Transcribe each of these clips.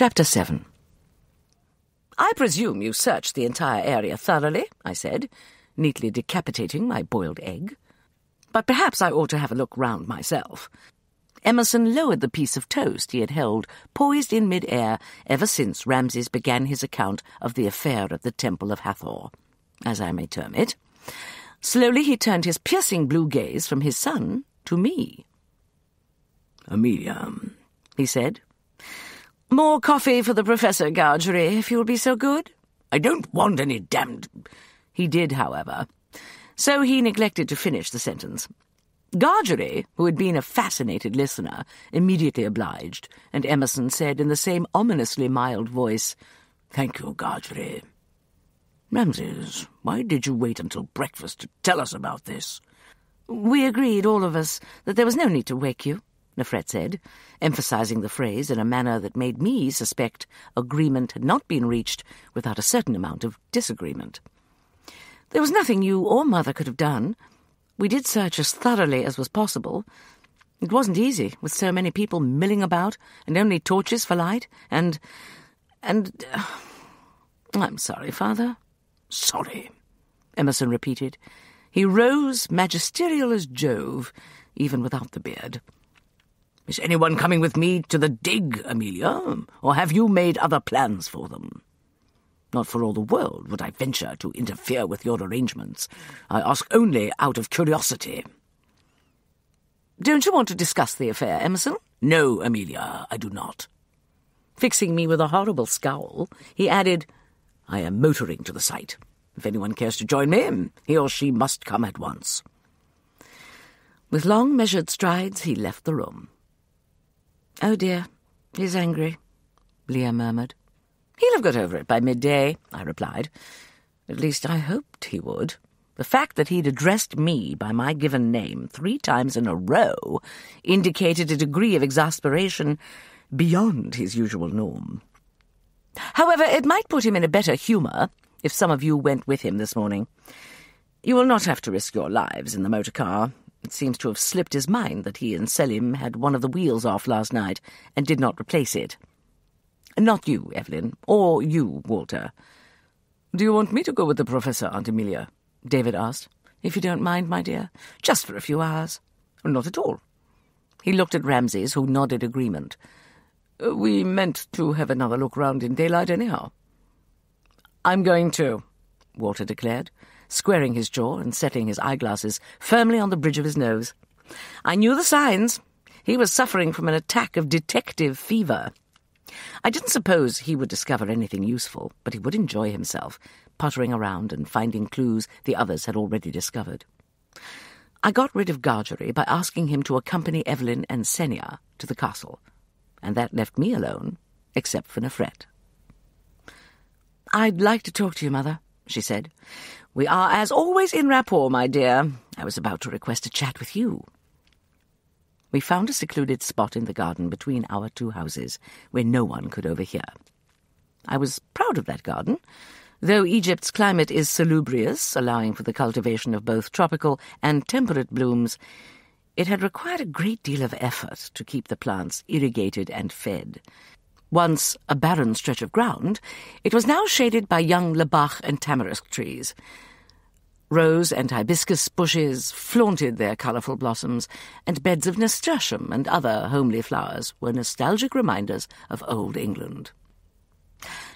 Chapter 7 I presume you searched the entire area thoroughly, I said, neatly decapitating my boiled egg. But perhaps I ought to have a look round myself. Emerson lowered the piece of toast he had held poised in mid-air ever since Ramses began his account of the affair at the Temple of Hathor, as I may term it. Slowly he turned his piercing blue gaze from his son to me. Amelia, um, he said. More coffee for the Professor, Gargery, if you'll be so good. I don't want any damned... He did, however. So he neglected to finish the sentence. Gargery, who had been a fascinated listener, immediately obliged, and Emerson said in the same ominously mild voice, Thank you, Gargery. Ramses, why did you wait until breakfast to tell us about this? We agreed, all of us, that there was no need to wake you, Nefret said, emphasizing the phrase in a manner that made me suspect agreement had not been reached without a certain amount of disagreement. There was nothing you or Mother could have done. We did search as thoroughly as was possible. It wasn't easy, with so many people milling about, and only torches for light, and... and... Uh, I'm sorry, Father. Sorry, Emerson repeated. He rose, magisterial as Jove, even without the beard. Is anyone coming with me to the dig, Amelia, or have you made other plans for them? Not for all the world would I venture to interfere with your arrangements. I ask only out of curiosity. Don't you want to discuss the affair, Emerson? No, Amelia, I do not. Fixing me with a horrible scowl, he added, I am motoring to the site. If anyone cares to join me, he or she must come at once. With long, measured strides, he left the room. Oh dear, he's angry, Leah murmured. He'll have got over it by midday, I replied. At least I hoped he would. The fact that he'd addressed me by my given name three times in a row indicated a degree of exasperation beyond his usual norm. However, it might put him in a better humour if some of you went with him this morning. You will not have to risk your lives in the motor car. It seems to have slipped his mind that he and Selim had one of the wheels off last night and did not replace it. Not you, Evelyn, or you, Walter. Do you want me to go with the Professor, Aunt Amelia? David asked. If you don't mind, my dear. Just for a few hours. Not at all. He looked at Ramses, who nodded agreement. We meant to have another look round in daylight anyhow. I'm going too, Walter declared, squaring his jaw and setting his eyeglasses firmly on the bridge of his nose. I knew the signs. He was suffering from an attack of detective fever. I didn't suppose he would discover anything useful, but he would enjoy himself, puttering around and finding clues the others had already discovered. I got rid of Gargery by asking him to accompany Evelyn and Sennia to the castle, and that left me alone, except for Nefret. I'd like to talk to you, Mother, she said. We are, as always, in rapport, my dear. I was about to request a chat with you. We found a secluded spot in the garden between our two houses, where no one could overhear. I was proud of that garden. Though Egypt's climate is salubrious, allowing for the cultivation of both tropical and temperate blooms, it had required a great deal of effort to keep the plants irrigated and fed. Once a barren stretch of ground, it was now shaded by young lebbakh and tamarisk trees. Rose and hibiscus bushes flaunted their colourful blossoms, and beds of nasturtium and other homely flowers were nostalgic reminders of old England.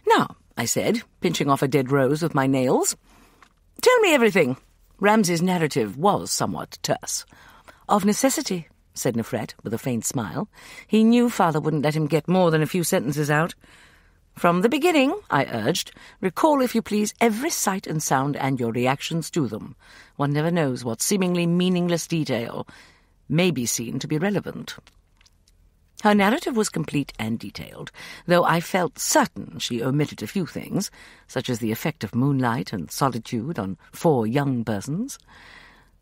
Now, I said, pinching off a dead rose with my nails, tell me everything. Ramses' narrative was somewhat terse. Of necessity, said Nefret, with a faint smile. He knew father wouldn't let him get more than a few sentences out. From the beginning, I urged, recall, if you please, every sight and sound and your reactions to them. One never knows what seemingly meaningless detail may be seen to be relevant. Her narrative was complete and detailed, though I felt certain she omitted a few things, such as the effect of moonlight and solitude on four young persons.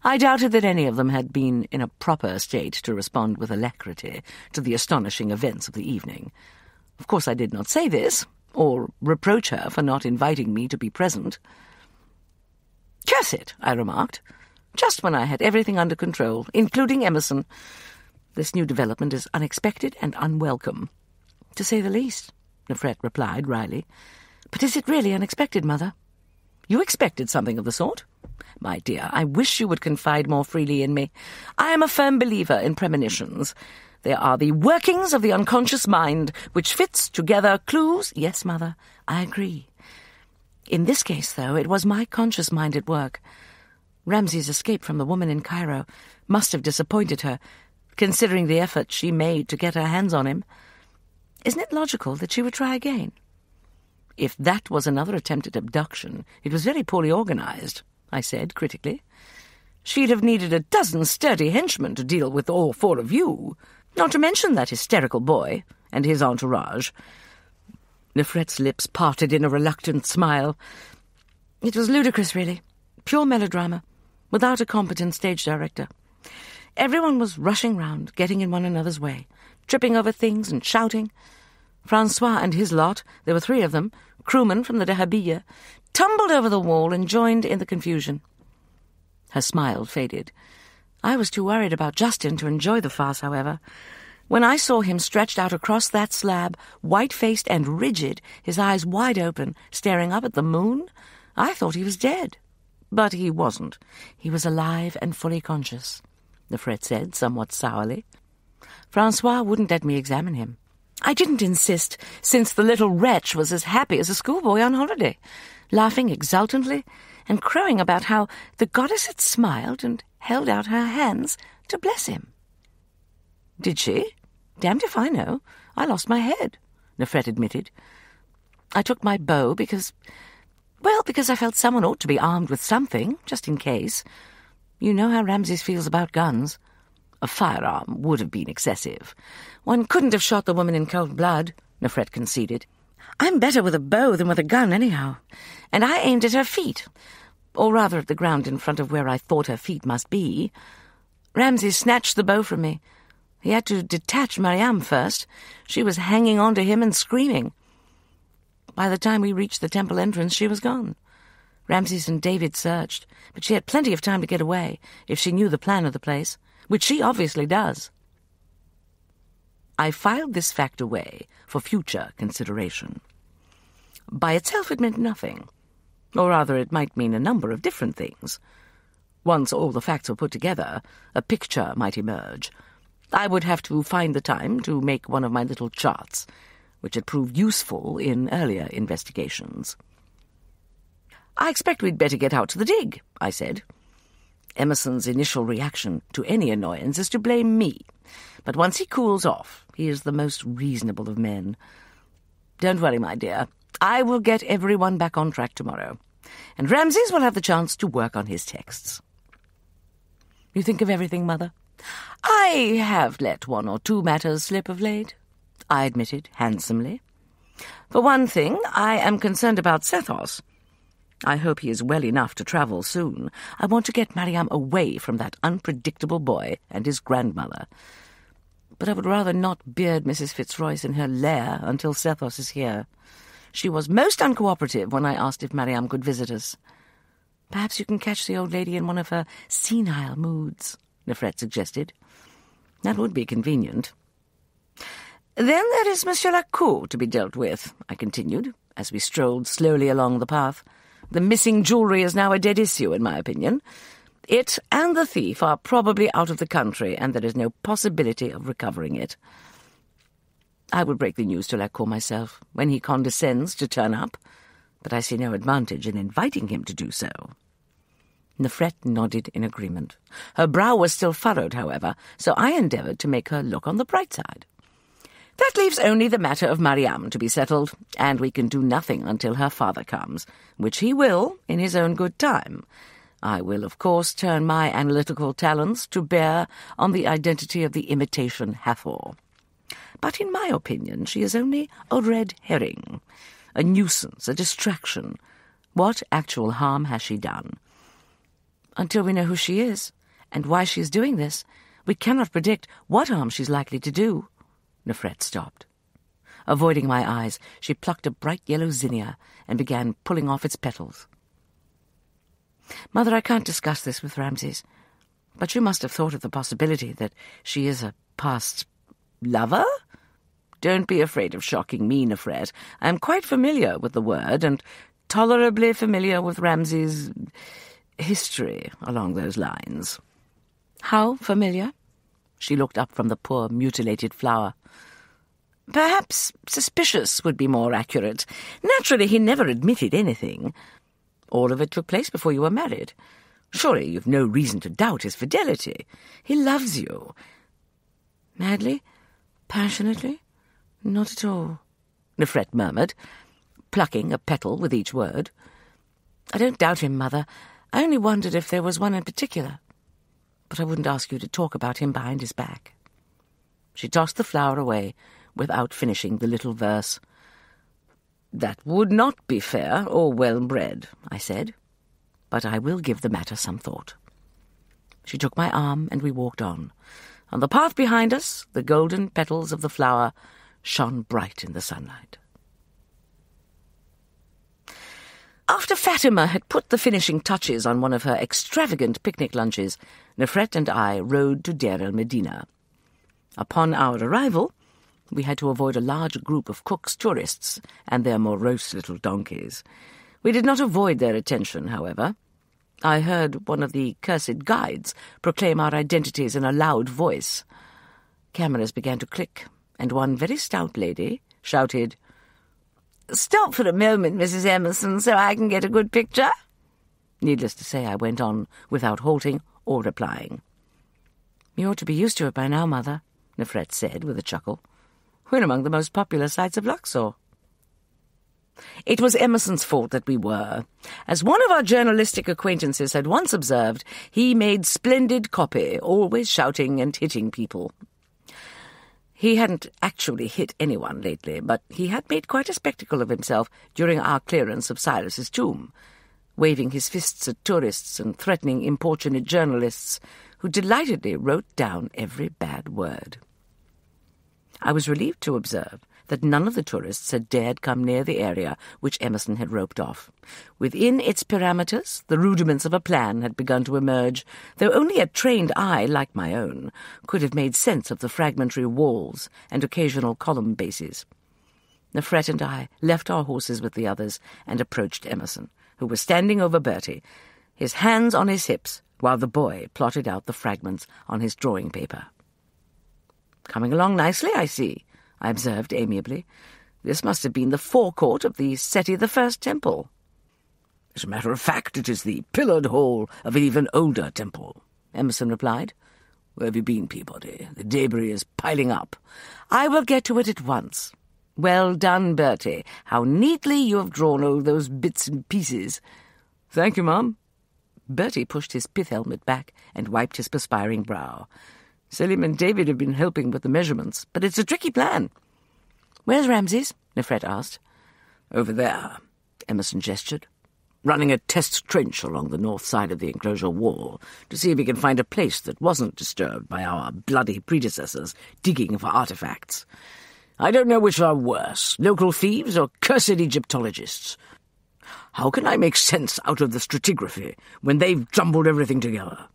I doubted that any of them had been in a proper state to respond with alacrity to the astonishing events of the evening. Of course, I did not say this, or reproach her for not inviting me to be present. Curse it, I remarked, just when I had everything under control, including Emerson. This new development is unexpected and unwelcome, to say the least, Nefret replied wryly. But is it really unexpected, Mother? You expected something of the sort? My dear, I wish you would confide more freely in me. I am a firm believer in premonitions. They are the workings of the unconscious mind, which fits together clues. Yes, Mother, I agree. In this case, though, it was my conscious mind at work. Ramses' escape from the woman in Cairo must have disappointed her, considering the effort she made to get her hands on him. Isn't it logical that she would try again? If that was another attempt at abduction, it was very poorly organized, I said critically. She'd have needed a dozen sturdy henchmen to deal with all four of you, not to mention that hysterical boy and his entourage. Nefret's lips parted in a reluctant smile. It was ludicrous, really. Pure melodrama, without a competent stage director. Everyone was rushing round, getting in one another's way, tripping over things and shouting. Francois and his lot, there were three of them, crewmen from the Dahabeeyah, tumbled over the wall and joined in the confusion. Her smile faded. I was too worried about Justin to enjoy the farce, however. When I saw him stretched out across that slab, white-faced and rigid, his eyes wide open, staring up at the moon, I thought he was dead. But he wasn't. He was alive and fully conscious, Nefret said, somewhat sourly. Francois wouldn't let me examine him. I didn't insist, since the little wretch was as happy as a schoolboy on holiday, laughing exultantly and crowing about how the goddess had smiled and held out her hands to bless him. Did she? Damned if I know. I lost my head, Nefret admitted. I took my bow because, well, because I felt someone ought to be armed with something, just in case. You know how Ramses feels about guns. A firearm would have been excessive. One couldn't have shot the woman in cold blood, Nefret conceded. I'm better with a bow than with a gun, anyhow. And I aimed at her feet, or rather at the ground in front of where I thought her feet must be. Ramses snatched the bow from me. He had to detach Mariam first. She was hanging on to him and screaming. By the time we reached the temple entrance, she was gone. Ramses and David searched, but she had plenty of time to get away if she knew the plan of the place which she obviously does. I filed this fact away for future consideration. By itself it meant nothing, or rather it might mean a number of different things. Once all the facts were put together, a picture might emerge. I would have to find the time to make one of my little charts, which had proved useful in earlier investigations. I expect we'd better get out to the dig, I said. Emerson's initial reaction to any annoyance is to blame me, but once he cools off, he is the most reasonable of men. Don't worry, my dear. I will get everyone back on track tomorrow, and Ramses will have the chance to work on his texts. You think of everything, Mother? I have let one or two matters slip of late, I admitted handsomely. For one thing, I am concerned about Sethos. I hope he is well enough to travel soon. I want to get Mariam away from that unpredictable boy and his grandmother. But I would rather not beard Mrs. Fitzroyce in her lair until Sethos is here. She was most uncooperative when I asked if Mariam could visit us. Perhaps you can catch the old lady in one of her senile moods, Nefret suggested. That would be convenient. Then there is Monsieur Lacour to be dealt with, I continued, as we strolled slowly along the path. The missing jewellery is now a dead issue, in my opinion. It and the thief are probably out of the country, and there is no possibility of recovering it. I will break the news to Lacour myself, when he condescends to turn up, but I see no advantage in inviting him to do so. Nefret nodded in agreement. Her brow was still furrowed, however, so I endeavoured to make her look on the bright side. That leaves only the matter of Mariam to be settled, and we can do nothing until her father comes, which he will in his own good time. I will, of course, turn my analytical talents to bear on the identity of the imitation Hathor. But in my opinion, she is only a red herring, a nuisance, a distraction. What actual harm has she done? Until we know who she is and why she is doing this, we cannot predict what harm she's likely to do. Nefret stopped. Avoiding my eyes, she plucked a bright yellow zinnia and began pulling off its petals. Mother, I can't discuss this with Ramses, but you must have thought of the possibility that she is a past lover? Don't be afraid of shocking me, Nefret. I am quite familiar with the word, and tolerably familiar with Ramses' history along those lines. How familiar? She looked up from the poor mutilated flower. Perhaps suspicious would be more accurate. Naturally, he never admitted anything. All of it took place before you were married. Surely you've no reason to doubt his fidelity. He loves you. Madly? Passionately? Not at all, Nefret murmured, plucking a petal with each word. I don't doubt him, Mother. I only wondered if there was one in particular. But I wouldn't ask you to talk about him behind his back. She tossed the flower away without finishing the little verse. That would not be fair or well bred, I said, but I will give the matter some thought. She took my arm and we walked on. On the path behind us, the golden petals of the flower shone bright in the sunlight. After Fatima had put the finishing touches on one of her extravagant picnic lunches, Nefret and I rode to Deir el Medina. Upon our arrival, we had to avoid a large group of Cook's tourists and their morose little donkeys. We did not avoid their attention, however. I heard one of the cursed guides proclaim our identities in a loud voice. Cameras began to click, and one very stout lady shouted, Stop for a moment, Mrs. Emerson, so I can get a good picture. Needless to say, I went on without halting or replying. You ought to be used to it by now, Mother, Nefret said with a chuckle. We're among the most popular sights of Luxor. It was Emerson's fault that we were. As one of our journalistic acquaintances had once observed, he made splendid copy, always shouting and hitting people. He hadn't actually hit anyone lately, but he had made quite a spectacle of himself during our clearance of Cyrus's tomb, waving his fists at tourists and threatening importunate journalists who delightedly wrote down every bad word. I was relieved to observe that none of the tourists had dared come near the area which Emerson had roped off. Within its parameters, the rudiments of a plan had begun to emerge, though only a trained eye like my own could have made sense of the fragmentary walls and occasional column bases. Nefret and I left our horses with the others and approached Emerson, who was standing over Bertie, his hands on his hips, while the boy plotted out the fragments on his drawing paper. Coming along nicely, I see, I observed amiably. This must have been the forecourt of the Seti I temple. As a matter of fact, it is the pillared hall of an even older temple, Emerson replied. Where have you been, Peabody? The debris is piling up. I will get to it at once. Well done, Bertie. How neatly you have drawn all those bits and pieces. Thank you, Mum. Bertie pushed his pith helmet back and wiped his perspiring brow. Selim and David have been helping with the measurements, but it's a tricky plan. Where's Ramses? Nefret asked. Over there, Emerson gestured, running a test trench along the north side of the enclosure wall to see if he can find a place that wasn't disturbed by our bloody predecessors digging for artifacts. I don't know which are worse, local thieves or cursed Egyptologists. How can I make sense out of the stratigraphy when they've jumbled everything together?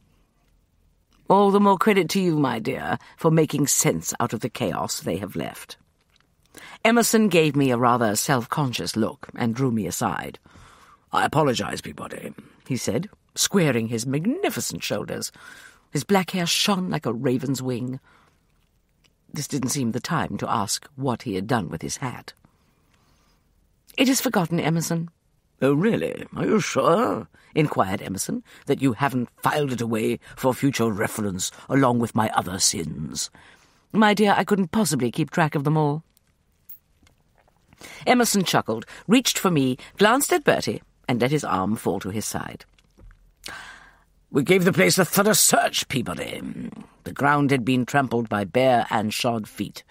All the more credit to you, my dear, for making sense out of the chaos they have left. Emerson gave me a rather self-conscious look and drew me aside. I apologize, Peabody, he said, squaring his magnificent shoulders. His black hair shone like a raven's wing. This didn't seem the time to ask what he had done with his hat. It is forgotten, Emerson. Oh, really? Are you sure? Inquired Emerson, that you haven't filed it away for future reference along with my other sins. My dear, I couldn't possibly keep track of them all. Emerson chuckled, reached for me, glanced at Bertie, and let his arm fall to his side. We gave the place a thorough search, Peabody. The ground had been trampled by bare and shod feet.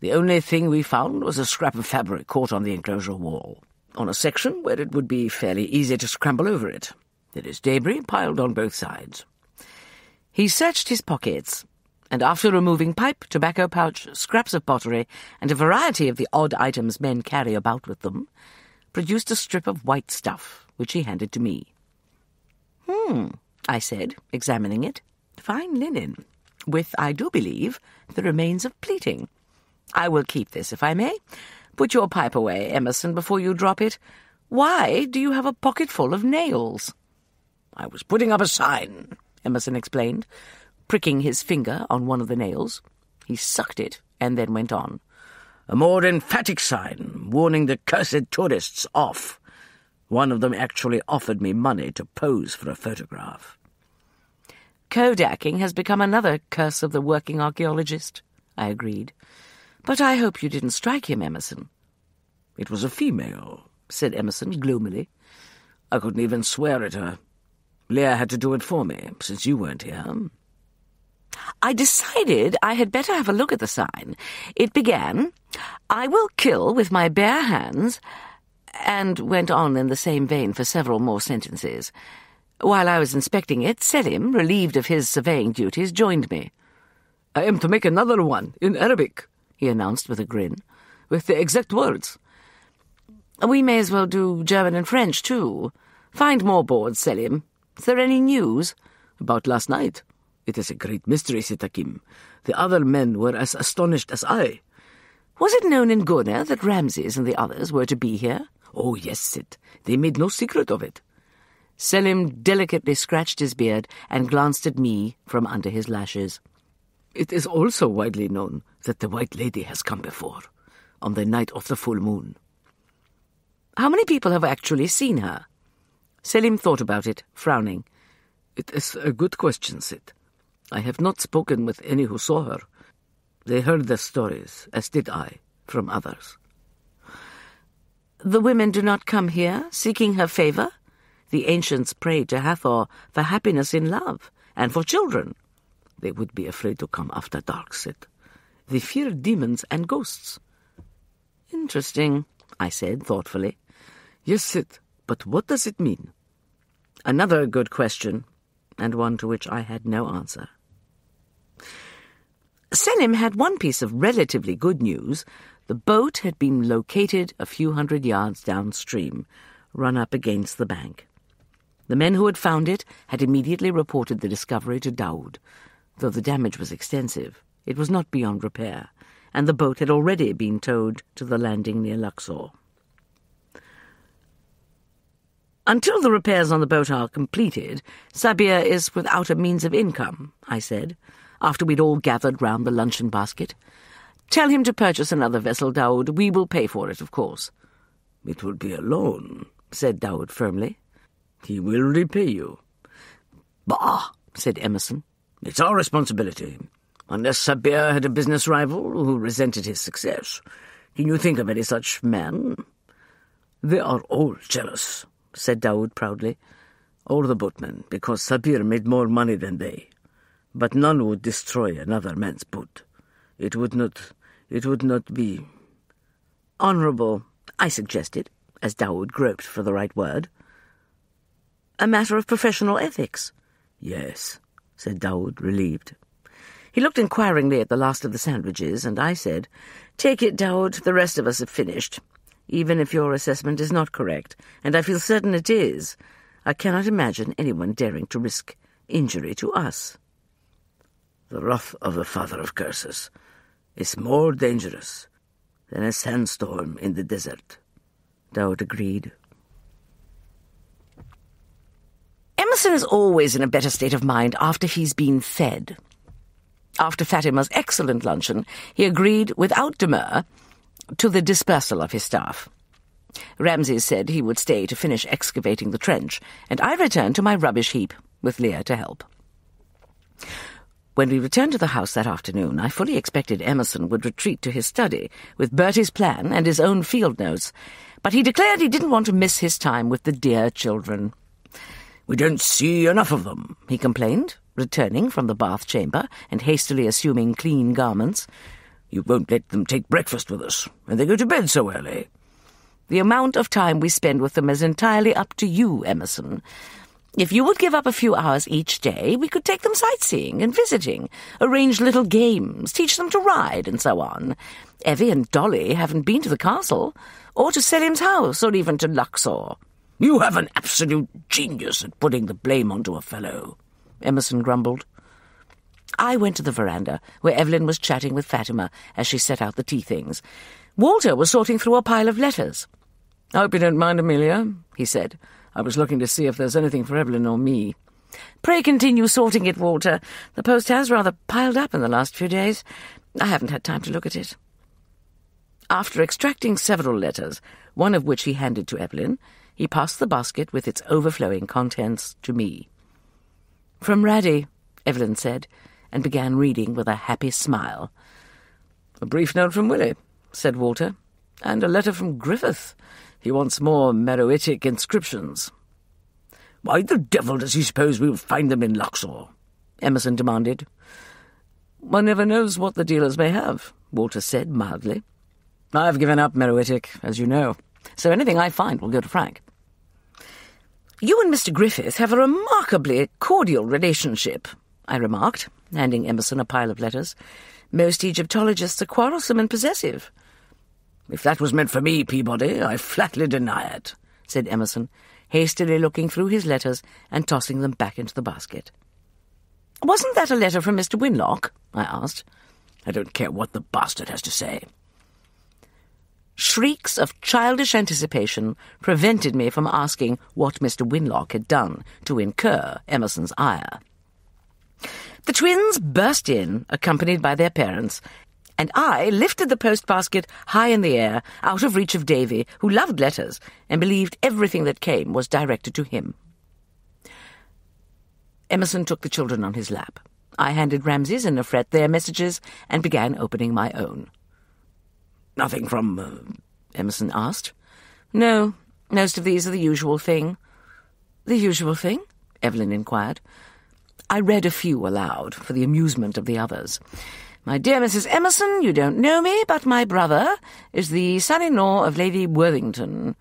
The only thing we found was a scrap of fabric caught on the enclosure wall on a section where it would be fairly easy to scramble over it. There is debris piled on both sides. He searched his pockets, and after removing pipe, tobacco pouch, scraps of pottery, and a variety of the odd items men carry about with them, produced a strip of white stuff, which he handed to me. Hmm, I said, examining it. Fine linen, with, I do believe, the remains of pleating. I will keep this, if I may. Put your pipe away, Emerson, before you drop it. Why do you have a pocket full of nails? I was putting up a sign, Emerson explained, pricking his finger on one of the nails. He sucked it and then went on. A more emphatic sign, warning the cursed tourists off. One of them actually offered me money to pose for a photograph. Kodaking has become another curse of the working archaeologist, I agreed. But I hope you didn't strike him, Emerson. It was a female, said Emerson gloomily. I couldn't even swear at her. Leah had to do it for me, since you weren't here. Hmm. I decided I had better have a look at the sign. It began, I will kill with my bare hands, and went on in the same vein for several more sentences. While I was inspecting it, Selim, relieved of his surveying duties, joined me. I am to make another one, in Arabic, he announced with a grin, with the exact words. We may as well do German and French, too. Find more boards, Selim. Is there any news? About last night. It is a great mystery, Sitt Hakim. The other men were as astonished as I. Was it known in Gurna that Ramses and the others were to be here? Oh, yes, Sitt. They made no secret of it. Selim delicately scratched his beard and glanced at me from under his lashes. It is also widely known that the White Lady has come before, on the night of the full moon. How many people have actually seen her? Selim thought about it, frowning. It is a good question, Sitt. I have not spoken with any who saw her. They heard the stories, as did I, from others. The women do not come here, seeking her favour? The ancients prayed to Hathor for happiness in love, and for children. They would be afraid to come after dark, Sitt. They fear demons and ghosts. Interesting, I said thoughtfully. Yes, Sitt, but what does it mean? Another good question, and one to which I had no answer. Selim had one piece of relatively good news. The boat had been located a few hundred yards downstream, run up against the bank. The men who had found it had immediately reported the discovery to Daoud. Though the damage was extensive, it was not beyond repair, and the boat had already been towed to the landing near Luxor. Until the repairs on the boat are completed, Sabir is without a means of income, I said, after we'd all gathered round the luncheon basket. Tell him to purchase another vessel, Daoud. We will pay for it, of course. It will be a loan, said Daoud firmly. He will repay you. Bah, said Emerson. It's our responsibility. Unless Sabir had a business rival who resented his success. Can you think of any such man? They are all jealous, said Daoud proudly. All the boatmen, because Sabir made more money than they. But none would destroy another man's boat. It would not it would not be honourable, I suggested, as Daoud groped for the right word. A matter of professional ethics. Yes, said Daoud, relieved. He looked inquiringly at the last of the sandwiches, and I said, Take it, Daoud, the rest of us have finished even if your assessment is not correct, and I feel certain it is. I cannot imagine anyone daring to risk injury to us. The wrath of the Father of Curses is more dangerous than a sandstorm in the desert, Daoud agreed. Emerson is always in a better state of mind after he's been fed. After Fatima's excellent luncheon, he agreed without demur to the dispersal of his staff. Ramses said he would stay to finish excavating the trench, and I returned to my rubbish heap, with Leah to help. When we returned to the house that afternoon, I fully expected Emerson would retreat to his study with Bertie's plan and his own field notes, but he declared he didn't want to miss his time with the dear children. We don't see enough of them, he complained, returning from the bath chamber and hastily assuming clean garments. You won't let them take breakfast with us, and they go to bed so early. The amount of time we spend with them is entirely up to you, Emerson. If you would give up a few hours each day, we could take them sightseeing and visiting, arrange little games, teach them to ride, and so on. Evie and Dolly haven't been to the castle, or to Selim's house, or even to Luxor. You have an absolute genius at putting the blame onto a fellow, Emerson grumbled. I went to the veranda, where Evelyn was chatting with Fatima as she set out the tea things. Walter was sorting through a pile of letters. I hope you don't mind, Amelia, he said. I was looking to see if there's anything for Evelyn or me. Pray continue sorting it, Walter. The post has rather piled up in the last few days. I haven't had time to look at it. After extracting several letters, one of which he handed to Evelyn, he passed the basket with its overflowing contents to me. From Raddie, Evelyn said, and began reading with a happy smile. A brief note from Willie, said Walter, and a letter from Griffith. He wants more Meroitic inscriptions. Why the devil does he suppose we'll find them in Luxor? Emerson demanded. One never knows what the dealers may have, Walter said mildly. I've given up Meroitic, as you know, so anything I find will go to Frank. You and Mr. Griffith have a remarkably cordial relationship, I remarked, handing Emerson a pile of letters. Most Egyptologists are quarrelsome and possessive. If that was meant for me, Peabody, I flatly deny it, said Emerson, hastily looking through his letters and tossing them back into the basket. Wasn't that a letter from Mr. Winlock? I asked. I don't care what the bastard has to say. Shrieks of childish anticipation prevented me from asking what Mr. Winlock had done to incur Emerson's ire. The twins burst in, accompanied by their parents, and I lifted the post basket high in the air, out of reach of Davy, who loved letters and believed everything that came was directed to him. Emerson took the children on his lap. I handed Ramses and Nefret their messages and began opening my own. Nothing from... Uh, Emerson asked. No, most of these are the usual thing. The usual thing? Evelyn inquired. I read a few aloud, for the amusement of the others. My dear Mrs. Emerson, you don't know me, but my brother is the son-in-law of Lady Worthington,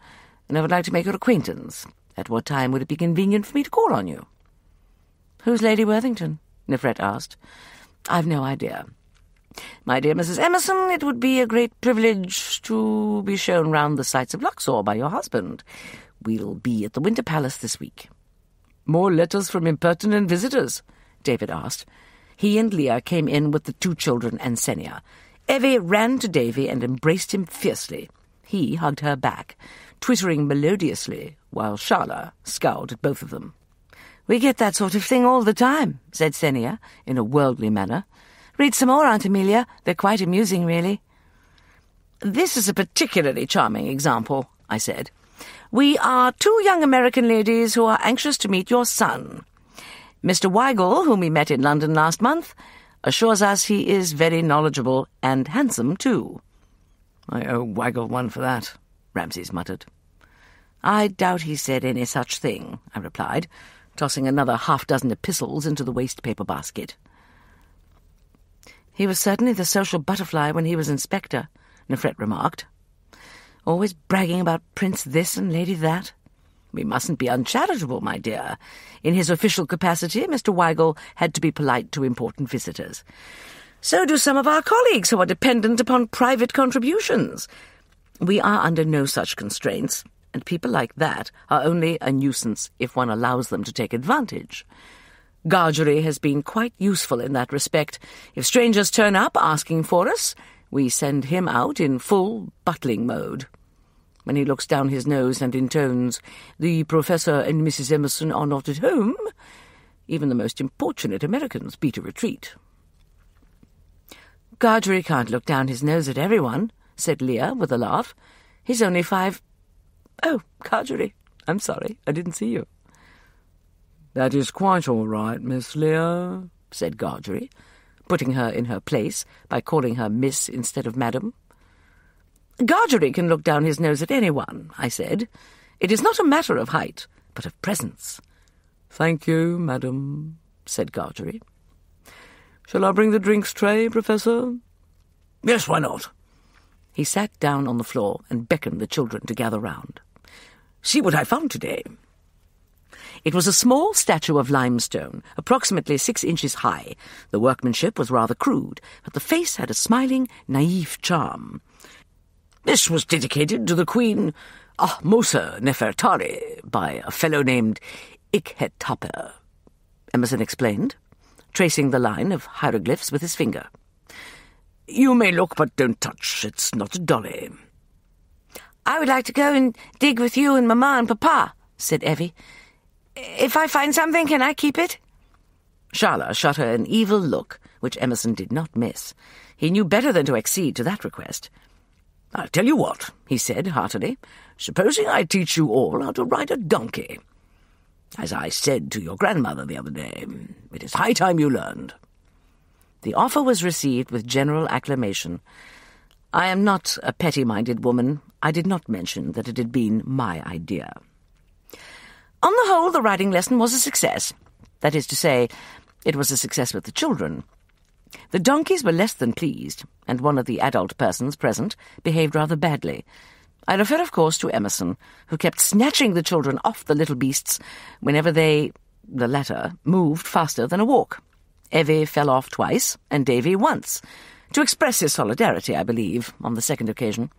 and I would like to make your acquaintance. At what time would it be convenient for me to call on you? Who's Lady Worthington? Nefret asked. I've no idea. My dear Mrs. Emerson, it would be a great privilege to be shown round the sights of Luxor by your husband. We'll be at the Winter Palace this week. More letters from impertinent visitors? David asked. He and Leah came in with the two children and Sennia. Evie ran to Davy and embraced him fiercely. He hugged her back, twittering melodiously, while Charla scowled at both of them. We get that sort of thing all the time, said Sennia, in a worldly manner. Read some more, Aunt Amelia. They're quite amusing, really. This is a particularly charming example, I said. We are two young American ladies who are anxious to meet your son. Mr. Weigall, whom we met in London last month, assures us he is very knowledgeable and handsome, too. I owe Weigall one for that, Ramses muttered. I doubt he said any such thing, I replied, tossing another half-dozen epistles into the waste-paper basket. He was certainly the social butterfly when he was inspector, Nefret remarked. Always bragging about Prince this and Lady that. We mustn't be uncharitable, my dear. In his official capacity, Mr. Weigall had to be polite to important visitors. So do some of our colleagues who are dependent upon private contributions. We are under no such constraints, and people like that are only a nuisance if one allows them to take advantage. Gargery has been quite useful in that respect. If strangers turn up asking for us, we send him out in full butling mode when he looks down his nose and intones, The Professor and Mrs. Emerson are not at home, even the most importunate Americans beat a retreat. Gargery can't look down his nose at everyone, said Leah with a laugh. He's only five. Oh, Gargery, I'm sorry, I didn't see you. That is quite all right, Miss Leah, said Gargery, putting her in her place by calling her Miss instead of Madam. Gargery can look down his nose at anyone, I said. It is not a matter of height, but of presence. Thank you, madam, said Gargery. Shall I bring the drinks tray, Professor? Yes, why not? He sat down on the floor and beckoned the children to gather round. See what I found today. It was a small statue of limestone, approximately six inches high. The workmanship was rather crude, but the face had a smiling, naive charm. This was dedicated to the Queen Ahmose Nefertari by a fellow named Ikhethaper. Emerson explained. tracing the line of hieroglyphs with his finger. You may look, but don't touch. It's not a dolly. I would like to go and dig with you and Mamma and Papa, said Evie. If I find something, can I keep it? Charla shot her an evil look, which Emerson did not miss. He knew better than to accede to that request. I'll tell you what, he said heartily. Supposing I teach you all how to ride a donkey. As I said to your grandmother the other day, it is high time you learned. The offer was received with general acclamation. I am not a petty-minded woman. I did not mention that it had been my idea. On the whole, the riding lesson was a success. That is to say, it was a success with the children. The donkeys were less than pleased, and one of the adult persons present behaved rather badly. I refer, of course, to Emerson, who kept snatching the children off the little beasts whenever they, the latter, moved faster than a walk. Evie fell off twice, and Davy once, to express his solidarity, I believe, on the second occasion.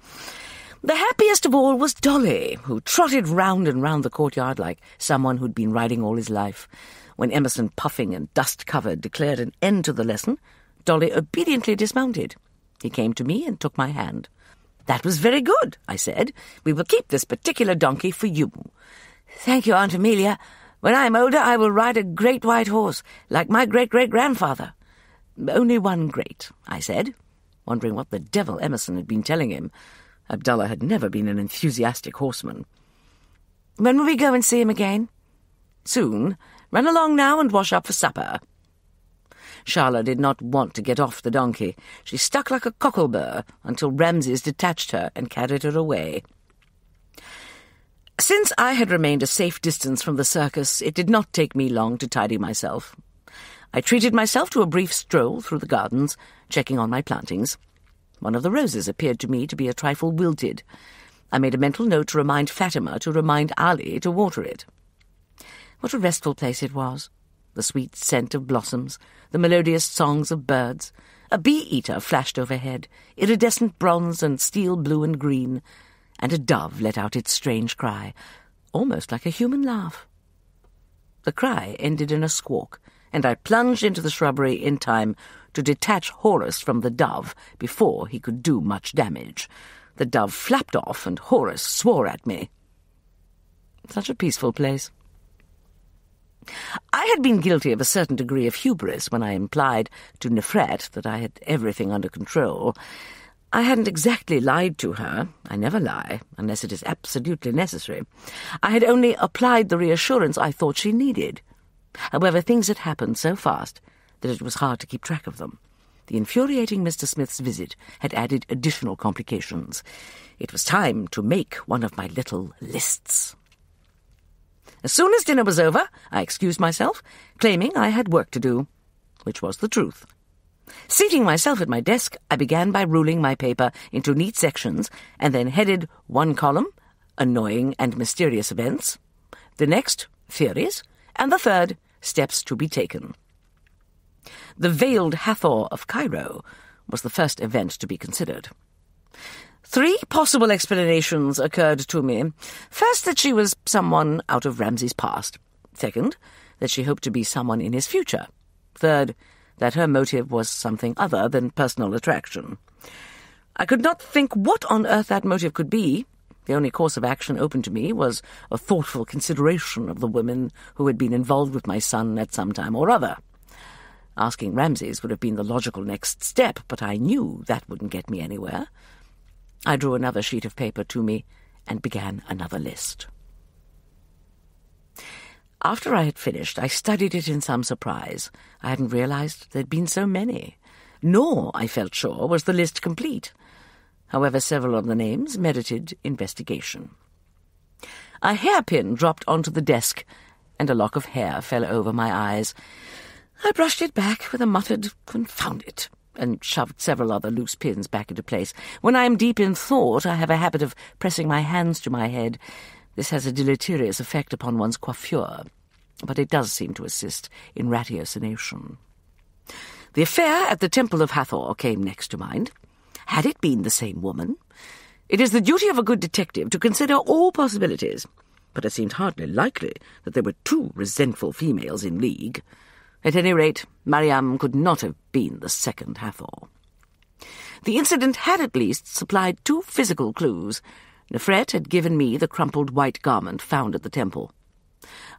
The happiest of all was Dolly, who trotted round and round the courtyard like someone who'd been riding all his life. When Emerson, puffing and dust-covered, declared an end to the lesson, Dolly obediently dismounted. He came to me and took my hand. That was very good, I said. We will keep this particular donkey for you. Thank you, Aunt Amelia. When I am older, I will ride a great white horse, like my great-great-grandfather. Only one great, I said, wondering what the devil Emerson had been telling him. Abdullah had never been an enthusiastic horseman. When will we go and see him again? Soon. Run along now and wash up for supper. Charla did not want to get off the donkey. She stuck like a cocklebur until Ramses detached her and carried her away. Since I had remained a safe distance from the circus, it did not take me long to tidy myself. I treated myself to a brief stroll through the gardens, checking on my plantings. One of the roses appeared to me to be a trifle wilted. I made a mental note to remind Fatima to remind Ali to water it. What a restful place it was. The sweet scent of blossoms, the melodious songs of birds. A bee-eater flashed overhead, iridescent bronze and steel blue and green, and a dove let out its strange cry, almost like a human laugh. The cry ended in a squawk, and I plunged into the shrubbery in time to detach Horus from the dove before he could do much damage. The dove flapped off, and Horus swore at me. Such a peaceful place. I had been guilty of a certain degree of hubris when I implied to Nefret that I had everything under control. I hadn't exactly lied to her. I never lie, unless it is absolutely necessary. I had only applied the reassurance I thought she needed. However, things had happened so fast that it was hard to keep track of them. The infuriating Mr. Smith's visit had added additional complications. It was time to make one of my little lists. As soon as dinner was over, I excused myself, claiming I had work to do, which was the truth. Seating myself at my desk, I began by ruling my paper into neat sections and then headed one column, Annoying and Mysterious Events, the next, Theories, and the third, Steps to be Taken. The veiled Hathor of Cairo was the first event to be considered. Three possible explanations occurred to me. First, that she was someone out of Ramses' past. Second, that she hoped to be someone in his future. Third, that her motive was something other than personal attraction. I could not think what on earth that motive could be. The only course of action open to me was a thoughtful consideration of the women who had been involved with my son at some time or other. Asking Ramses would have been the logical next step, but I knew that wouldn't get me anywhere. I drew another sheet of paper to me and began another list. After I had finished, I studied it in some surprise. I hadn't realized there'd been so many. Nor, I felt sure, was the list complete. However, several of the names merited investigation. A hairpin dropped onto the desk, and a lock of hair fell over my eyes. I brushed it back with a muttered, confound it and shoved several other loose pins back into place. When I am deep in thought, I have a habit of pressing my hands to my head. This has a deleterious effect upon one's coiffure, but it does seem to assist in ratiocination. The affair at the Temple of Hathor came next to mind. Had it been the same woman? It is the duty of a good detective to consider all possibilities, but it seemed hardly likely that there were two resentful females in league. At any rate, Mariam could not have been the second Hathor. The incident had at least supplied two physical clues. Nefret had given me the crumpled white garment found at the temple.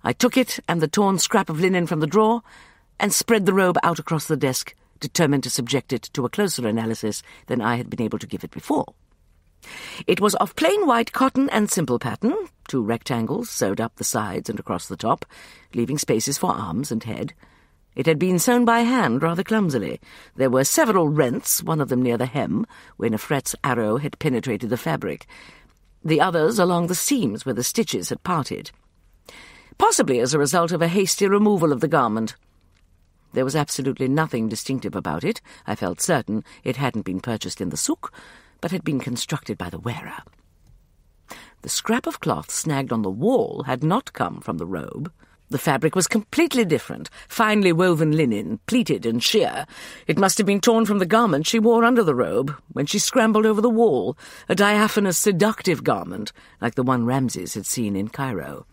I took it and the torn scrap of linen from the drawer and spread the robe out across the desk, determined to subject it to a closer analysis than I had been able to give it before. It was of plain white cotton and simple pattern, two rectangles sewed up the sides and across the top, leaving spaces for arms and head. It had been sewn by hand rather clumsily. There were several rents, one of them near the hem, where Nefret's arrow had penetrated the fabric, the others along the seams where the stitches had parted. Possibly as a result of a hasty removal of the garment. There was absolutely nothing distinctive about it. I felt certain it hadn't been purchased in the souk, but had been constructed by the wearer. The scrap of cloth snagged on the wall had not come from the robe. The fabric was completely different, finely woven linen, pleated and sheer. It must have been torn from the garment she wore under the robe when she scrambled over the wall, a diaphanous, seductive garment, like the one Ramses had seen in Cairo.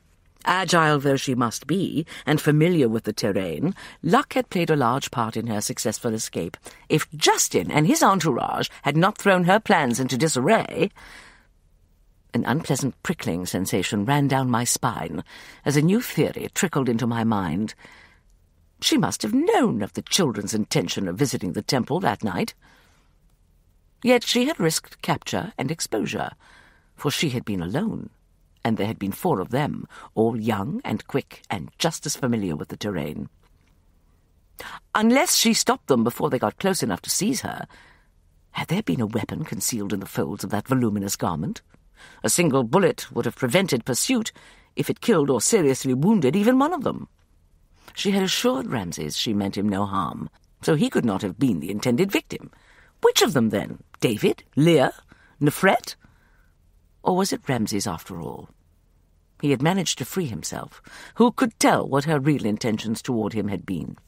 Agile though she must be, and familiar with the terrain, luck had played a large part in her successful escape. If Justin and his entourage had not thrown her plans into disarray, an unpleasant prickling sensation ran down my spine as a new theory trickled into my mind. She must have known of the children's intention of visiting the temple that night. Yet she had risked capture and exposure, for she had been alone and there had been four of them, all young and quick and just as familiar with the terrain. Unless she stopped them before they got close enough to seize her, had there been a weapon concealed in the folds of that voluminous garment? A single bullet would have prevented pursuit if it killed or seriously wounded even one of them. She had assured Ramses she meant him no harm, so he could not have been the intended victim. Which of them, then? David? Lia? Nefret? Or was it Ramses after all? He had managed to free himself. Who could tell what her real intentions toward him had been?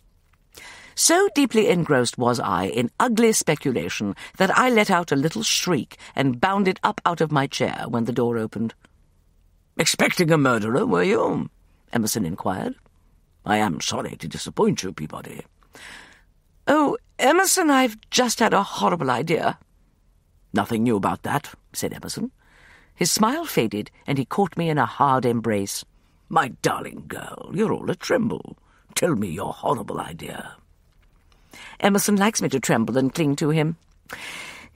So deeply engrossed was I in ugly speculation that I let out a little shriek and bounded up out of my chair when the door opened. Expecting a murderer, were you? Emerson inquired. I am sorry to disappoint you, Peabody. Oh, Emerson, I've just had a horrible idea. Nothing new about that, said Emerson. His smile faded, and he caught me in a hard embrace. My darling girl, you're all a tremble. Tell me your horrible idea. Emerson likes me to tremble and cling to him.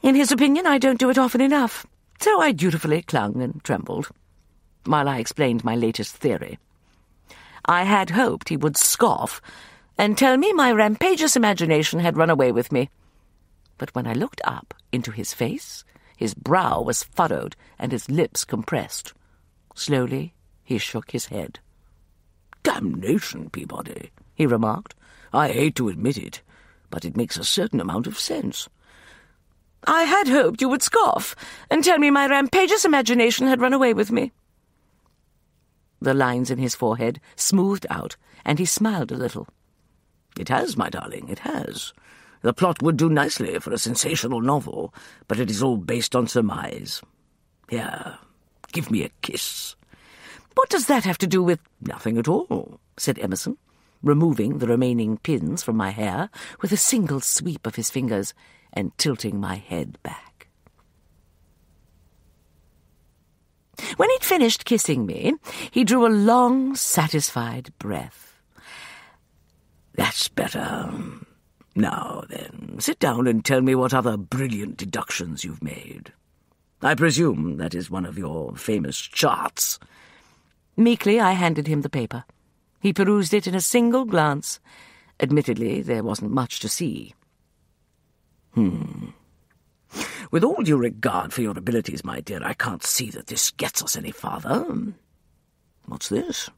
In his opinion, I don't do it often enough, so I dutifully clung and trembled, while I explained my latest theory. I had hoped he would scoff and tell me my rampageous imagination had run away with me. But when I looked up into his face, his brow was furrowed and his lips compressed. Slowly he shook his head. Damnation, Peabody, he remarked. I hate to admit it, but it makes a certain amount of sense. I had hoped you would scoff and tell me my rampageous imagination had run away with me. The lines in his forehead smoothed out, and he smiled a little. It has, my darling, it has. The plot would do nicely for a sensational novel, but it is all based on surmise. Here, give me a kiss. What does that have to do with... Nothing at all, said Emerson, removing the remaining pins from my hair with a single sweep of his fingers and tilting my head back. When he'd finished kissing me, he drew a long, satisfied breath. That's better. Now then, sit down and tell me what other brilliant deductions you've made. I presume that is one of your famous charts. Meekly I handed him the paper. He perused it in a single glance. Admittedly, there wasn't much to see. Hmm. With all due regard for your abilities, my dear, I can't see that this gets us any farther. What's this?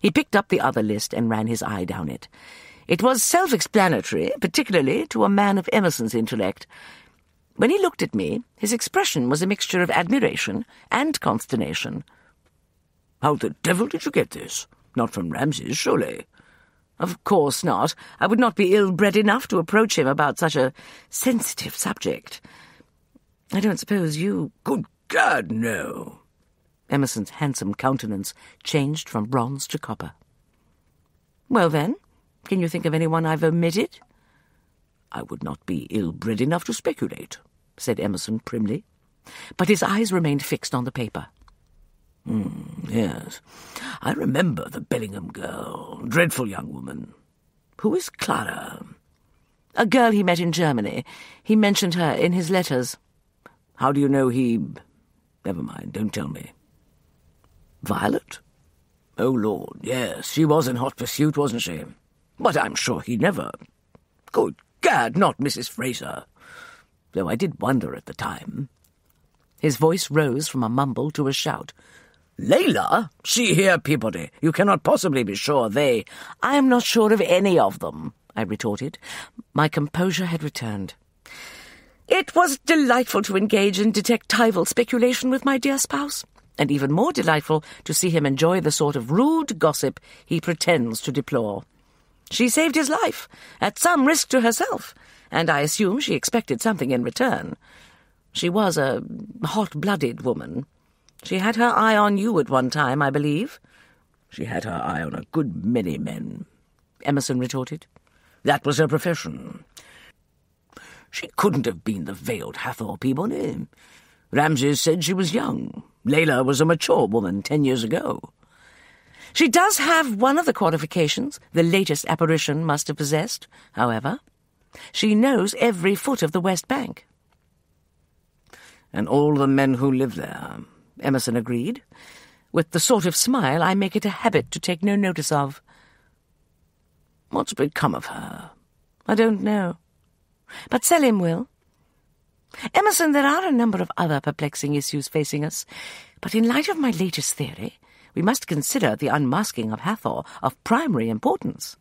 He picked up the other list and ran his eye down it. It was self-explanatory, particularly to a man of Emerson's intellect. When he looked at me, his expression was a mixture of admiration and consternation. How the devil did you get this? Not from Ramses, surely? Of course not. I would not be ill-bred enough to approach him about such a sensitive subject. I don't suppose you... Good God, no. Emerson's handsome countenance changed from bronze to copper. Well, then, Can you think of anyone I've omitted? I would not be ill-bred enough to speculate, said Emerson primly. But his eyes remained fixed on the paper. Mm, yes, I remember the Bellingham girl. Dreadful young woman. Who is Clara? A girl he met in Germany. He mentioned her in his letters. How do you know he... Never mind, don't tell me. Violet? Oh, Lord, yes, she was in hot pursuit, wasn't she? But I'm sure he never... Good gad, not Mrs. Fraser. Though I did wonder at the time. His voice rose from a mumble to a shout. Layla? She here, Peabody. You cannot possibly be sure they... I am not sure of any of them, I retorted. My composure had returned. It was delightful to engage in detectival speculation with my dear spouse, and even more delightful to see him enjoy the sort of rude gossip he pretends to deplore. She saved his life, at some risk to herself, and I assume she expected something in return. She was a hot-blooded woman. She had her eye on you at one time, I believe. She had her eye on a good many men, Emerson retorted. That was her profession. She couldn't have been the veiled Hathor Peabody. Ramses said she was young. Layla was a mature woman ten years ago. She does have one of the qualifications the latest apparition must have possessed, however. She knows every foot of the West Bank. And all the men who live there, Emerson agreed, with the sort of smile I make it a habit to take no notice of. What's become of her? I don't know. But Selim will. Emerson, there are a number of other perplexing issues facing us, but in light of my latest theory, we must consider the unmasking of Hathor of primary importance.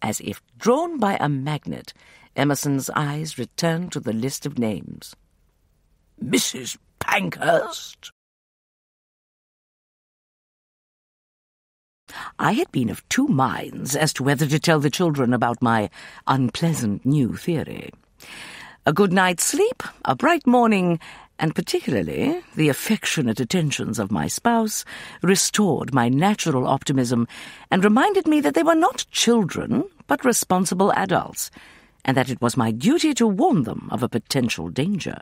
As if drawn by a magnet, Emerson's eyes returned to the list of names. Mrs. Pankhurst? I had been of two minds as to whether to tell the children about my unpleasant new theory. A good night's sleep, a bright morning, and particularly the affectionate attentions of my spouse restored my natural optimism and reminded me that they were not children, but responsible adults, and that it was my duty to warn them of a potential danger.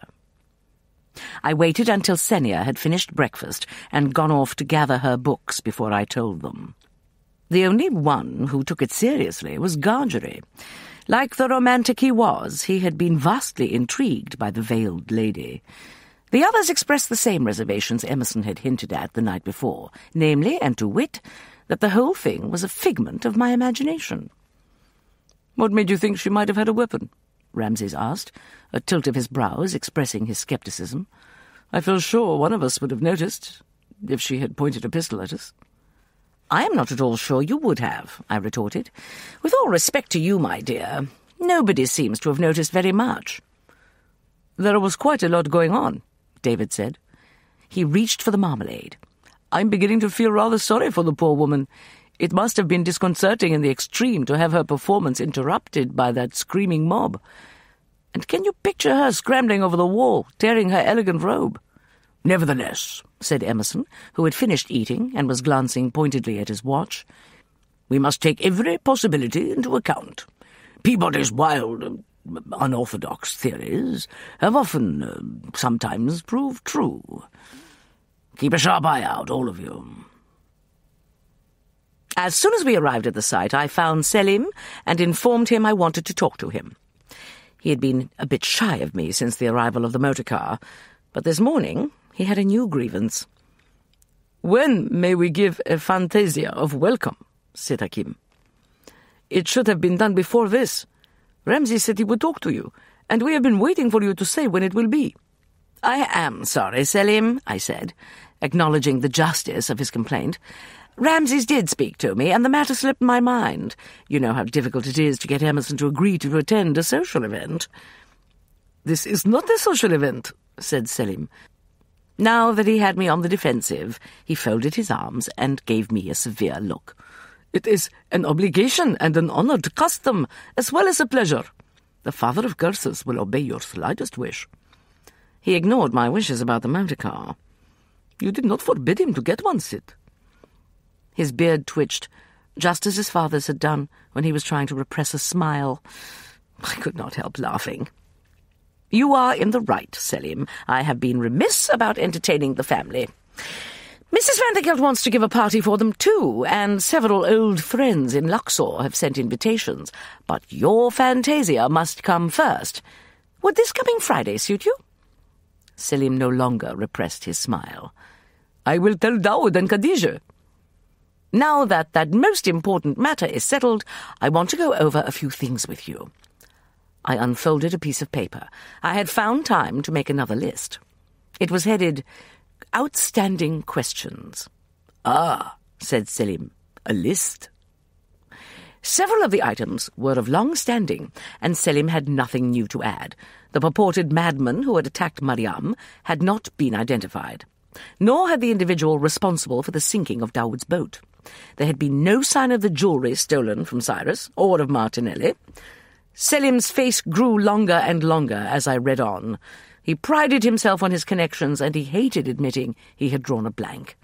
I waited until Sennia had finished breakfast and gone off to gather her books before I told them. The only one who took it seriously was Gargery. Like the romantic he was, he had been vastly intrigued by the veiled lady. The others expressed the same reservations Emerson had hinted at the night before, namely, and to wit, that the whole thing was a figment of my imagination. What made you think she might have had a weapon? Ramses asked, a tilt of his brows expressing his scepticism. I feel sure one of us would have noticed, if she had pointed a pistol at us. I am not at all sure you would have, I retorted. With all respect to you, my dear, nobody seems to have noticed very much. There was quite a lot going on, David said. He reached for the marmalade. I'm beginning to feel rather sorry for the poor woman. It must have been disconcerting in the extreme to have her performance interrupted by that screaming mob. And can you picture her scrambling over the wall, tearing her elegant robe? Nevertheless, said Emerson, who had finished eating and was glancing pointedly at his watch, we must take every possibility into account. Peabody's wild, unorthodox theories have often, uh, sometimes, proved true. Keep a sharp eye out, all of you. As soon as we arrived at the site, I found Selim and informed him I wanted to talk to him. He had been a bit shy of me since the arrival of the motor car, but this morning he had a new grievance. When may we give a fantasia of welcome? said Hakim. It should have been done before this. Ramses said he would talk to you, and we have been waiting for you to say when it will be. I am sorry, Selim, I said, acknowledging the justice of his complaint. Ramses did speak to me, and the matter slipped my mind. You know how difficult it is to get Emerson to agree to attend a social event. This is not a social event, said Selim. Now that he had me on the defensive, he folded his arms and gave me a severe look. It is an obligation and an honoured custom, as well as a pleasure. The father of curses will obey your slightest wish. He ignored my wishes about the motor car. You did not forbid him to get one, Sitt. His beard twitched. just as his father's had done when he was trying to repress a smile. I could not help laughing. You are in the right, Selim. I have been remiss about entertaining the family. Mrs. Vandergelt wants to give a party for them too, and several old friends in Luxor have sent invitations. But your Fantasia must come first. Would this coming Friday suit you? Selim no longer repressed his smile. I will tell Daoud and Khadija. Now that that most important matter is settled, I want to go over a few things with you. I unfolded a piece of paper. I had found time to make another list. It was headed Outstanding Questions. Ah, said Selim, a list. Several of the items were of long standing, and Selim had nothing new to add. The purported madman who had attacked Mariam had not been identified, nor had the individual responsible for the sinking of Daoud's boat. There had been no sign of the jewellery stolen from Cyrus or of Martinelli. Selim's face grew longer and longer as I read on. He prided himself on his connections, and he hated admitting he had drawn a blank.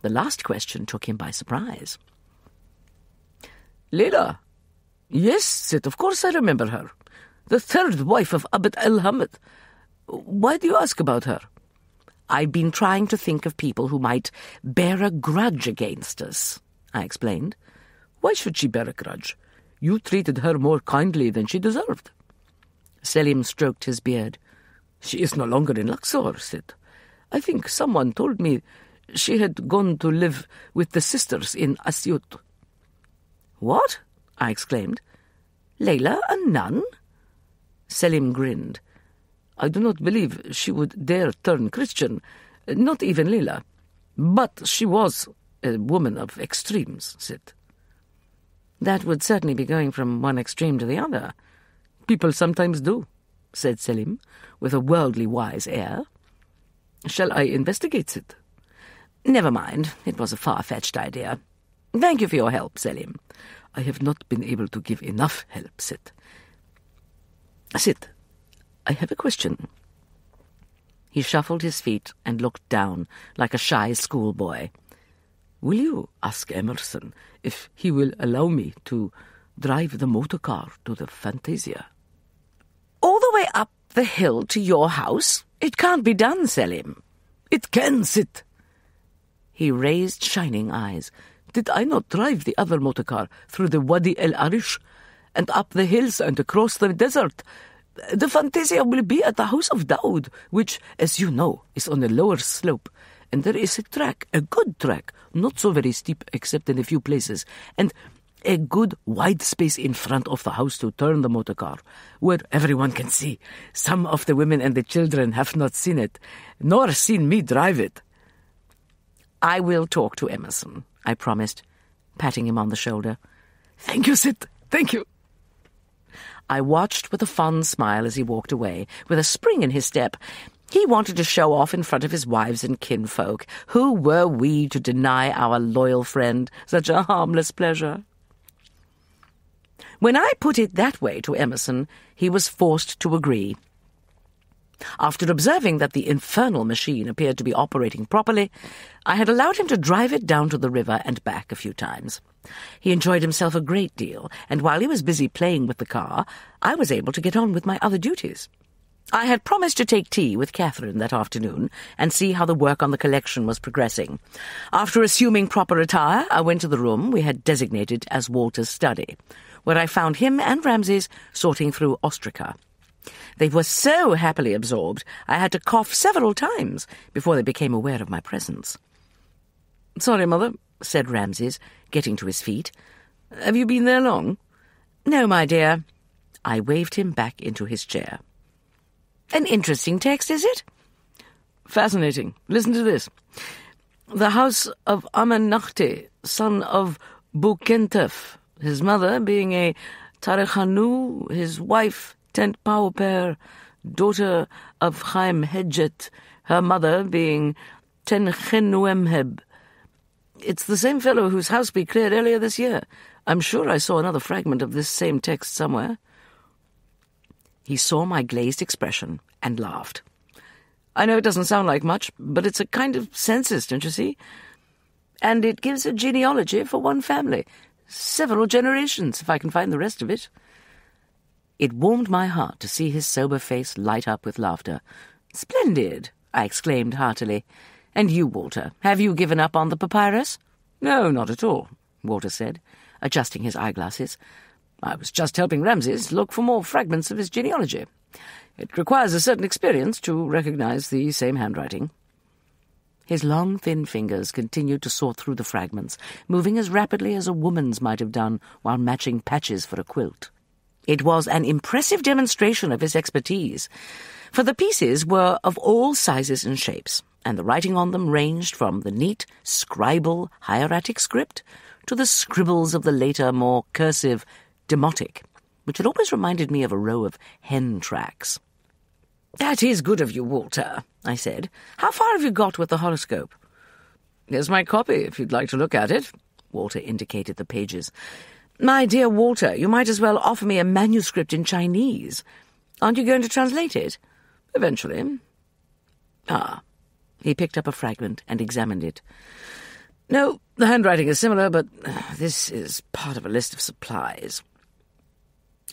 The last question took him by surprise. Layla. Yes, Sitt, of course I remember her. The third wife of Abd el-Hamid. Why do you ask about her? I've been trying to think of people who might bear a grudge against us, I explained. Why should she bear a grudge? You treated her more kindly than she deserved. Selim stroked his beard. She is no longer in Luxor, Sitt. I think someone told me she had gone to live with the sisters in Asyut. What? I exclaimed. Layla, a nun? Selim grinned. I do not believe she would dare turn Christian, not even Layla. But she was a woman of extremes, Sitt. That would certainly be going from one extreme to the other. People sometimes do, said Selim, with a worldly wise air. Shall I investigate it? Never mind. It was a far-fetched idea. Thank you for your help, Selim. I have not been able to give enough help, Sitt. Sitt, I have a question. He shuffled his feet and looked down like a shy schoolboy. Will you ask Emerson if he will allow me to drive the motor car to the Fantasia? All the way up the hill to your house? It can't be done, Selim. It can, Sitt. He raised shining eyes. Did I not drive the other motor car through the Wadi El Arish and up the hills and across the desert? The Fantasia will be at the house of Daoud, which, as you know, is on a lower slope. And there is a track, a good track, not so very steep except in a few places, and a good wide space in front of the house to turn the motor car, where everyone can see. Some of the women and the children have not seen it, nor seen me drive it. I will talk to Emerson, I promised, patting him on the shoulder. Thank you, Sitt. Thank you. I watched with a fond smile as he walked away, with a spring in his step. He wanted to show off in front of his wives and kinfolk. Who were we to deny our loyal friend such a harmless pleasure? When I put it that way to Emerson, he was forced to agree. After observing that the infernal machine appeared to be operating properly, I had allowed him to drive it down to the river and back a few times. He enjoyed himself a great deal, and while he was busy playing with the car, I was able to get on with my other duties. I had promised to take tea with Catherine that afternoon and see how the work on the collection was progressing. After assuming proper attire, I went to the room we had designated as Walter's study where I found him and Ramses sorting through ostraca. They were so happily absorbed, I had to cough several times before they became aware of my presence. Sorry, Mother, said Ramses, getting to his feet. Have you been there long? No, my dear. I waved him back into his chair. An interesting text, is it? Fascinating. Listen to this. The house of Amenachte, son of Bukentef, his mother being a Tarikhanu, his wife Tent Pauper, daughter of Chaim Hedjet, her mother being Tenkhenuemheb. It's the same fellow whose house we cleared earlier this year. I'm sure I saw another fragment of this same text somewhere. He saw my glazed expression and laughed. I know it doesn't sound like much, but it's a kind of census, don't you see? And it gives a genealogy for one family, Several generations, if I can find the rest of it. It warmed my heart to see his sober face light up with laughter. Splendid, I exclaimed heartily. And you, Walter, have you given up on the papyrus? No, not at all, Walter said, adjusting his eyeglasses. I was just helping Ramses look for more fragments of his genealogy. It requires a certain experience to recognize the same handwriting. His long, thin fingers continued to sort through the fragments, moving as rapidly as a woman's might have done while matching patches for a quilt. It was an impressive demonstration of his expertise, for the pieces were of all sizes and shapes, and the writing on them ranged from the neat, scribal hieratic script to the scribbles of the later, more cursive demotic, which had always reminded me of a row of hen tracks. That is good of you, Walter, I said. How far have you got with the horoscope? Here's my copy, if you'd like to look at it. Walter indicated the pages. My dear Walter, you might as well offer me a manuscript in Chinese. Aren't you going to translate it? Eventually. Ah. He picked up a fragment and examined it. No, the handwriting is similar, but this is part of a list of supplies.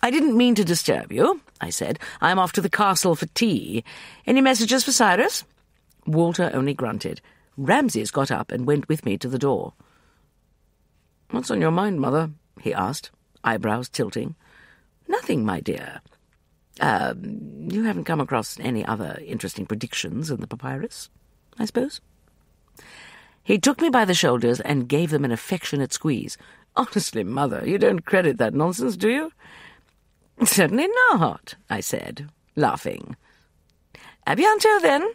I didn't mean to disturb you, I said. I'm off to the castle for tea. Any messages for Cyrus? Walter only grunted. Ramses got up and went with me to the door. What's on your mind, Mother? he asked, eyebrows tilting. Nothing, my dear. Uh, you haven't come across any other interesting predictions in the papyrus, I suppose? He took me by the shoulders and gave them an affectionate squeeze. Honestly, Mother, you don't credit that nonsense, do you? Certainly not, I said, laughing. A bientôt, then.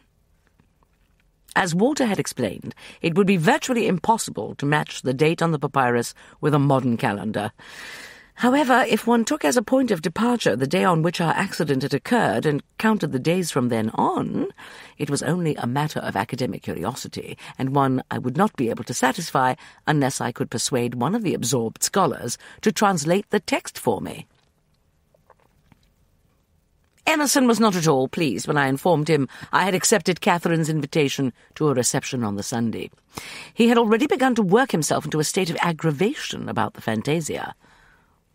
As Walter had explained, it would be virtually impossible to match the date on the papyrus with a modern calendar. However, if one took as a point of departure the day on which our accident had occurred and counted the days from then on, it was only a matter of academic curiosity, and one I would not be able to satisfy unless I could persuade one of the absorbed scholars to translate the text for me. Emerson was not at all pleased when I informed him I had accepted Catherine's invitation to a reception on the Sunday. He had already begun to work himself into a state of aggravation about the Fantasia.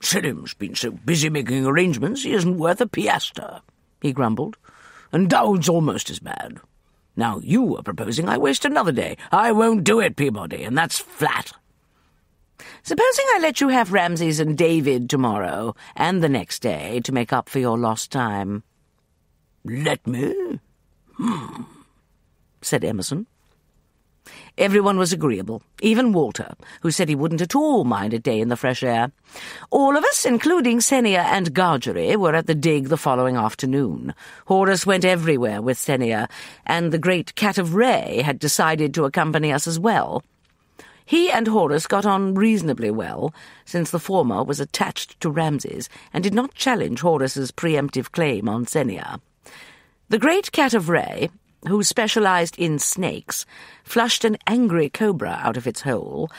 Selim's been so busy making arrangements he isn't worth a piaster, he grumbled. And Daoud's almost as bad. Now you are proposing I waste another day. I won't do it, Peabody, and that's flat. Supposing I let you have Ramses and David tomorrow, and the next day, to make up for your lost time? Let me? Hmm, said Emerson. Everyone was agreeable, even Walter, who said he wouldn't at all mind a day in the fresh air. All of us, including Sennia and Gargery, were at the dig the following afternoon. Horace went everywhere with Sennia, and the great Cat of Re had decided to accompany us as well. He and Horace got on reasonably well, since the former was attached to Ramses and did not challenge Horace's preemptive claim on Sennia. The great cat of Re, who specialized in snakes, flushed an angry cobra out of its hole,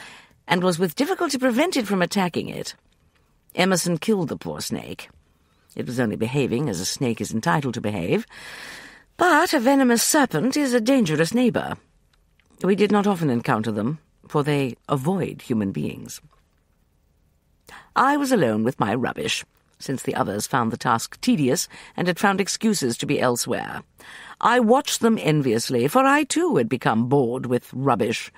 and was with difficulty prevented from attacking it. Emerson killed the poor snake. It was only behaving as a snake is entitled to behave, but a venomous serpent is a dangerous neighbor. We did not often encounter them, for they avoid human beings. I was alone with my rubbish, since the others found the task tedious and had found excuses to be elsewhere. I watched them enviously, for I too had become bored with rubbish.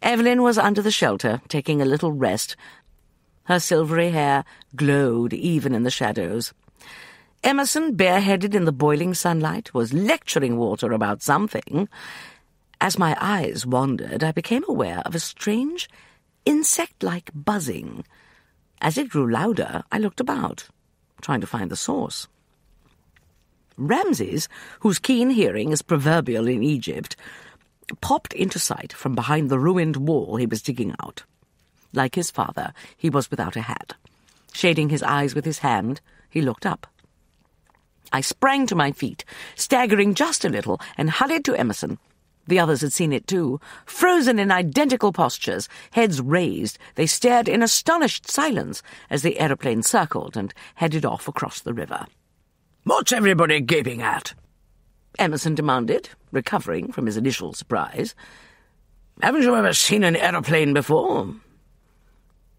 Evelyn was under the shelter, taking a little rest. Her silvery hair glowed even in the shadows. Emerson, bareheaded in the boiling sunlight, was lecturing Walter about something, as my eyes wandered, I became aware of a strange, insect-like buzzing. As it grew louder, I looked about, trying to find the source. Ramses, whose keen hearing is proverbial in Egypt, popped into sight from behind the ruined wall he was digging out. Like his father, he was without a hat. Shading his eyes with his hand, he looked up. I sprang to my feet, staggering just a little, and hurried to Emerson, the others had seen it too. Frozen in identical postures, heads raised, they stared in astonished silence as the aeroplane circled and headed off across the river. What's everybody gaping at? Emerson demanded, recovering from his initial surprise. Haven't you ever seen an aeroplane before?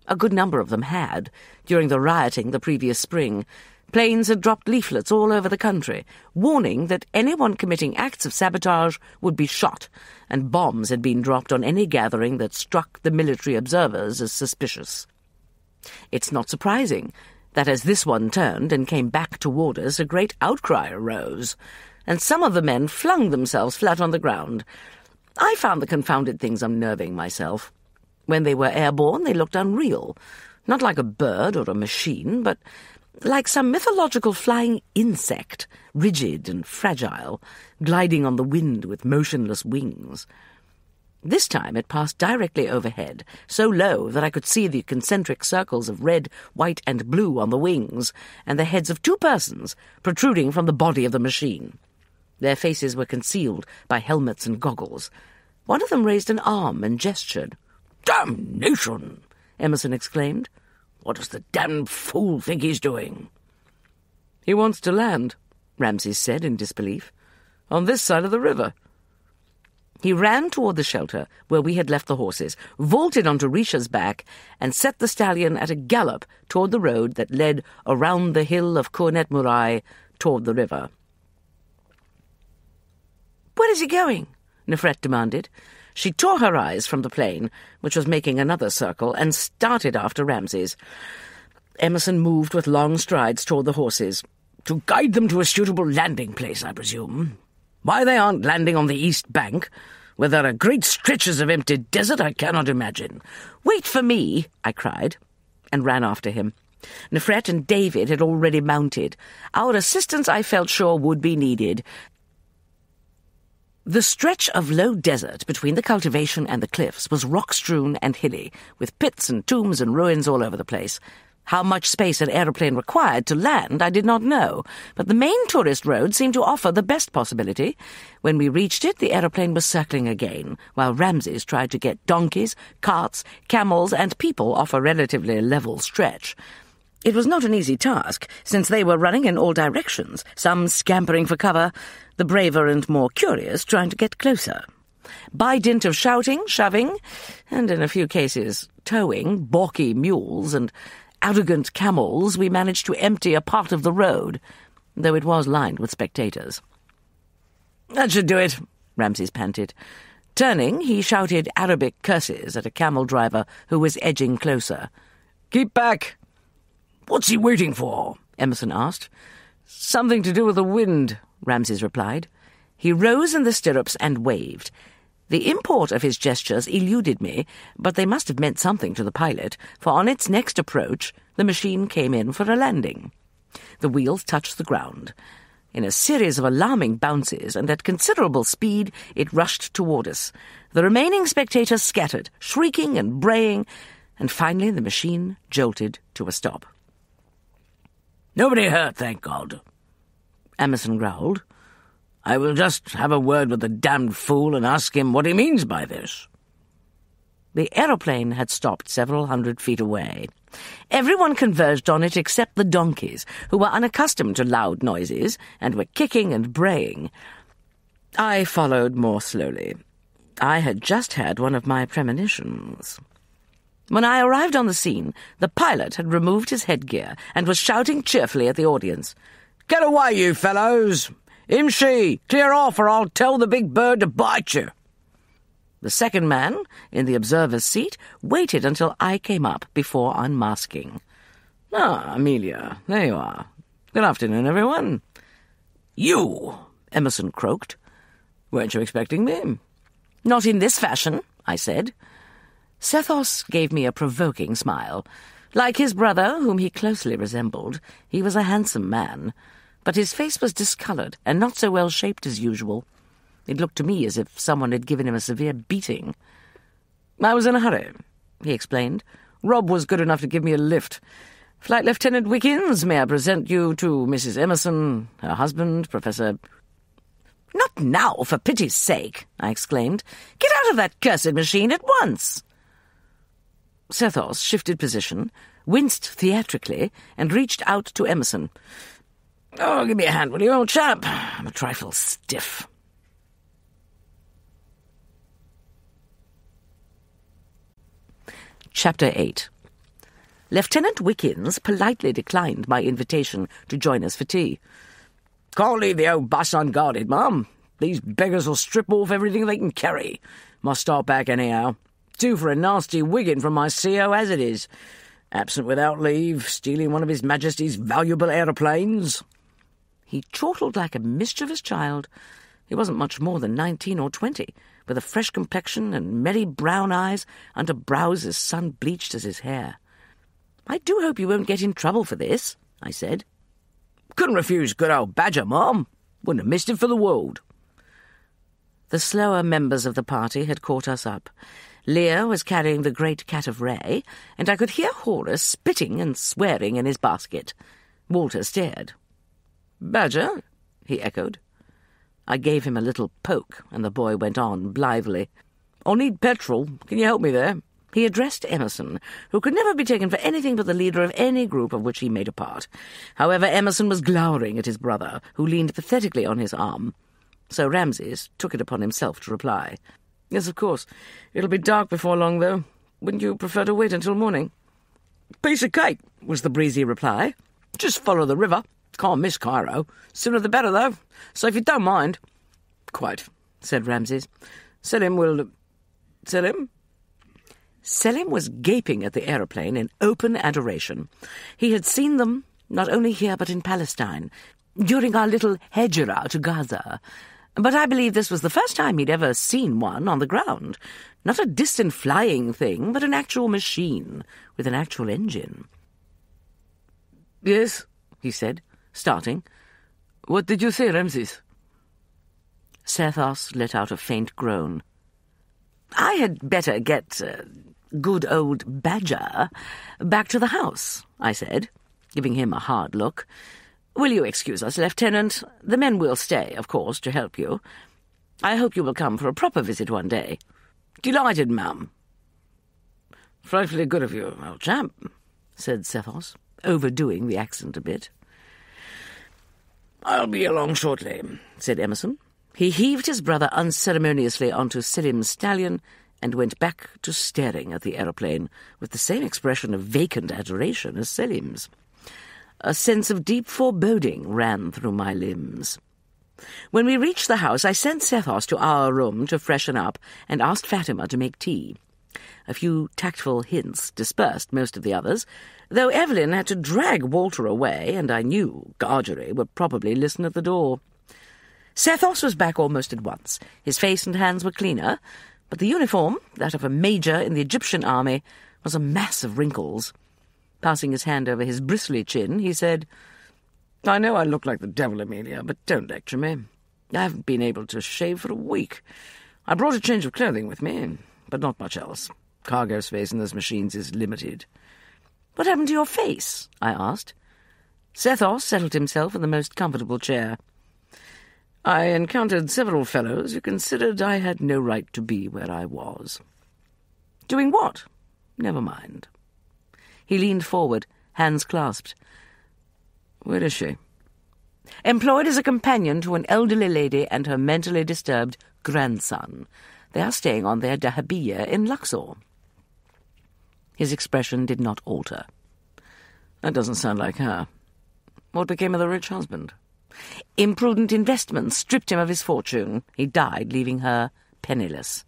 A good number of them had, during the rioting the previous spring. Planes had dropped leaflets all over the country, warning that anyone committing acts of sabotage would be shot, and bombs had been dropped on any gathering that struck the military observers as suspicious. It's not surprising that as this one turned and came back toward us, a great outcry arose, and some of the men flung themselves flat on the ground. I found the confounded things unnerving myself. When they were airborne, they looked unreal, not like a bird or a machine, but like some mythological flying insect, rigid and fragile, gliding on the wind with motionless wings. This time it passed directly overhead, so low that I could see the concentric circles of red, white, and blue on the wings, and the heads of two persons protruding from the body of the machine. Their faces were concealed by helmets and goggles. One of them raised an arm and gestured. Damnation! Emerson exclaimed. What does the damned fool think he's doing? He wants to land, Ramses said in disbelief. On this side of the river. He ran toward the shelter where we had left the horses, vaulted onto Risha's back, and set the stallion at a gallop toward the road that led around the hill of Kornet Murai toward the river. Where is he going? Nefret demanded. She tore her eyes from the plane, which was making another circle, and started after Ramses. Emerson moved with long strides toward the horses. To guide them to a suitable landing place, I presume. Why they aren't landing on the east bank, where there are great stretches of empty desert, I cannot imagine. Wait for me, I cried, and ran after him. Nefret and David had already mounted. Our assistance, I felt sure, would be needed. The stretch of low desert between the cultivation and the cliffs was rock-strewn and hilly, with pits and tombs and ruins all over the place. How much space an aeroplane required to land, I did not know, but the main tourist road seemed to offer the best possibility. When we reached it, the aeroplane was circling again, while Ramses tried to get donkeys, carts, camels, and people off a relatively level stretch. It was not an easy task, since they were running in all directions, some scampering for cover, the braver and more curious trying to get closer. By dint of shouting, shoving, and in a few cases towing balky mules and arrogant camels, we managed to empty a part of the road, though it was lined with spectators. That should do it, Ramses panted. Turning, he shouted Arabic curses at a camel driver who was edging closer. Keep back! What's he waiting for? Emerson asked. Something to do with the wind, Ramses replied. He rose in the stirrups and waved. The import of his gestures eluded me, but they must have meant something to the pilot, for on its next approach, the machine came in for a landing. The wheels touched the ground. In a series of alarming bounces and at considerable speed, it rushed toward us. The remaining spectators scattered, shrieking and braying, and finally the machine jolted to a stop. Nobody hurt, thank God. Emerson growled. I will just have a word with the damned fool and ask him what he means by this. The aeroplane had stopped several hundred feet away. Everyone converged on it except the donkeys, who were unaccustomed to loud noises and were kicking and braying. I followed more slowly. I had just had one of my premonitions. When I arrived on the scene, the pilot had removed his headgear and was shouting cheerfully at the audience. Get away, you fellows! Imshi, clear off or I'll tell the big bird to bite you. The second man, in the observer's seat, waited until I came up before unmasking. Ah, Amelia, there you are. Good afternoon, everyone. You, Emerson croaked. Weren't you expecting me? Not in this fashion, I said. Sethos gave me a provoking smile. Like his brother, whom he closely resembled, he was a handsome man but his face was discoloured and not so well shaped as usual. It looked to me as if someone had given him a severe beating. I was in a hurry, he explained. Rob was good enough to give me a lift. Flight Lieutenant Wickens, may I present you to Mrs. Emerson, her husband, Professor... Not now, for pity's sake, I exclaimed. Get out of that cursed machine at once. Sethos shifted position, winced theatrically, and reached out to Emerson. Oh, give me a hand, will you, old chap? I'm a trifle stiff. Chapter 8 Lieutenant Wickens politely declined my invitation to join us for tea. Can't leave the old bus unguarded, ma'am. These beggars will strip off everything they can carry. Must start back anyhow. Due for a nasty wigging from my CO as it is. Absent without leave, stealing one of His Majesty's valuable aeroplanes. He chortled like a mischievous child. He wasn't much more than nineteen or twenty, with a fresh complexion and merry brown eyes under brows as sun-bleached as his hair. I do hope you won't get in trouble for this, I said. Couldn't refuse good old Badger, ma'am. Wouldn't have missed it for the world. The slower members of the party had caught us up. Lia was carrying the great cat of Re, and I could hear Horace spitting and swearing in his basket. Walter stared. Badger? he echoed. I gave him a little poke, and the boy went on blithely. I'll need petrol. Can you help me there? He addressed Emerson, who could never be taken for anything but the leader of any group of which he made a part. However, Emerson was glowering at his brother, who leaned pathetically on his arm. So Ramses took it upon himself to reply. Yes, of course. It'll be dark before long, though. Wouldn't you prefer to wait until morning? Piece of cake, was the breezy reply. Just follow the river. Can't miss Cairo. Sooner the better, though. So if you don't mind. Quite, said Ramses. Selim will. Selim? Selim was gaping at the aeroplane in open adoration. He had seen them, not only here but in Palestine, during our little hejira to Gaza, but I believe this was the first time he'd ever seen one on the ground. Not a distant flying thing, but an actual machine with an actual engine. Yes, he said, starting. What did you say, Ramses? Sethos let out a faint groan. I had better get uh, good old Badger back to the house, I said, giving him a hard look. Will you excuse us, Lieutenant? The men will stay, of course, to help you. I hope you will come for a proper visit one day. Delighted, ma'am. Frightfully good of you, old chap, said Sethos, overdoing the accent a bit. I'll be along shortly, said Emerson. He heaved his brother unceremoniously onto Selim's stallion and went back to staring at the aeroplane with the same expression of vacant adoration as Selim's. A sense of deep foreboding ran through my limbs. When we reached the house, I sent Sethos to our room to freshen up and asked Fatima to make tea. A few tactful hints dispersed most of the others, though Evelyn had to drag Walter away, and I knew Gargery would probably listen at the door. Sethos was back almost at once. His face and hands were cleaner, but the uniform, that of a major in the Egyptian army, was a mass of wrinkles. Passing his hand over his bristly chin, he said, I know I look like the devil, Amelia, but don't lecture me. I haven't been able to shave for a week. I brought a change of clothing with me, but not much else. Cargo space in those machines is limited. What happened to your face? I asked. Sethos settled himself in the most comfortable chair. I encountered several fellows who considered I had no right to be where I was. Doing what? Never mind. He leaned forward, hands clasped. Where is she? Employed as a companion to an elderly lady and her mentally disturbed grandson. They are staying on their dahabeeyah in Luxor. His expression did not alter. That doesn't sound like her. What became of the rich husband? Imprudent investments stripped him of his fortune. He died, leaving her penniless.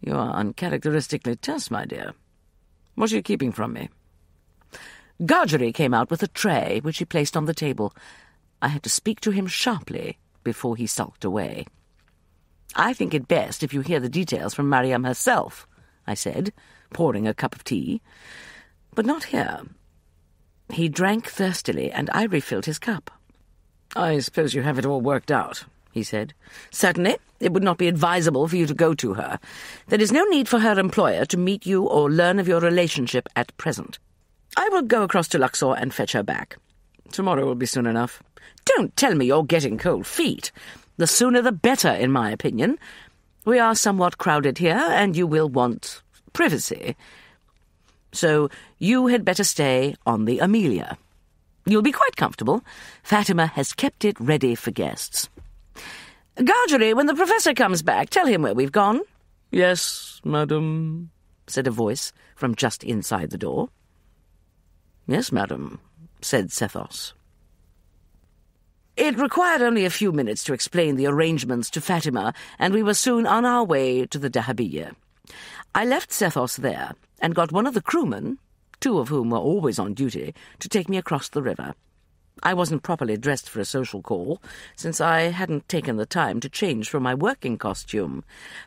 You are uncharacteristically terse, my dear. What are you keeping from me? Gargery came out with a tray, which he placed on the table. I had to speak to him sharply before he sulked away. I think it best if you hear the details from Mariam herself, I said, pouring a cup of tea. But not here. He drank thirstily, and I refilled his cup. I suppose you have it all worked out, he said. Certainly. It would not be advisable for you to go to her. There is no need for her employer to meet you or learn of your relationship at present. I will go across to Luxor and fetch her back. Tomorrow will be soon enough. Don't tell me you're getting cold feet. The sooner the better, in my opinion. We are somewhat crowded here, and you will want privacy. So you had better stay on the Amelia. You'll be quite comfortable. Fatima has kept it ready for guests. Gargery, when the professor comes back, tell him where we've gone. Yes, madam, said a voice from just inside the door. Yes, madam, said Sethos. It required only a few minutes to explain the arrangements to Fatima, and we were soon on our way to the Dahabiya. I left Sethos there, and got one of the crewmen, two of whom were always on duty, to take me across the river. I wasn't properly dressed for a social call, since I hadn't taken the time to change from my working costume.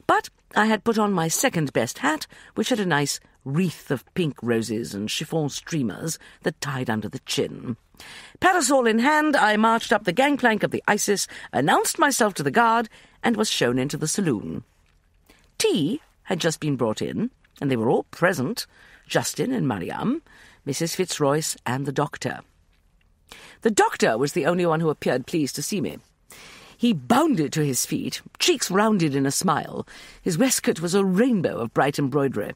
But I had put on my second best hat, which had a nice wreath of pink roses and chiffon streamers that tied under the chin. Parasol in hand, I marched up the gangplank of the Isis, announced myself to the guard, and was shown into the saloon. Tea had just been brought in, and they were all present Justin and Mariam, Mrs. Fitzroyce, and the doctor. The doctor was the only one who appeared pleased to see me. He bounded to his feet, cheeks rounded in a smile. His waistcoat was a rainbow of bright embroidery.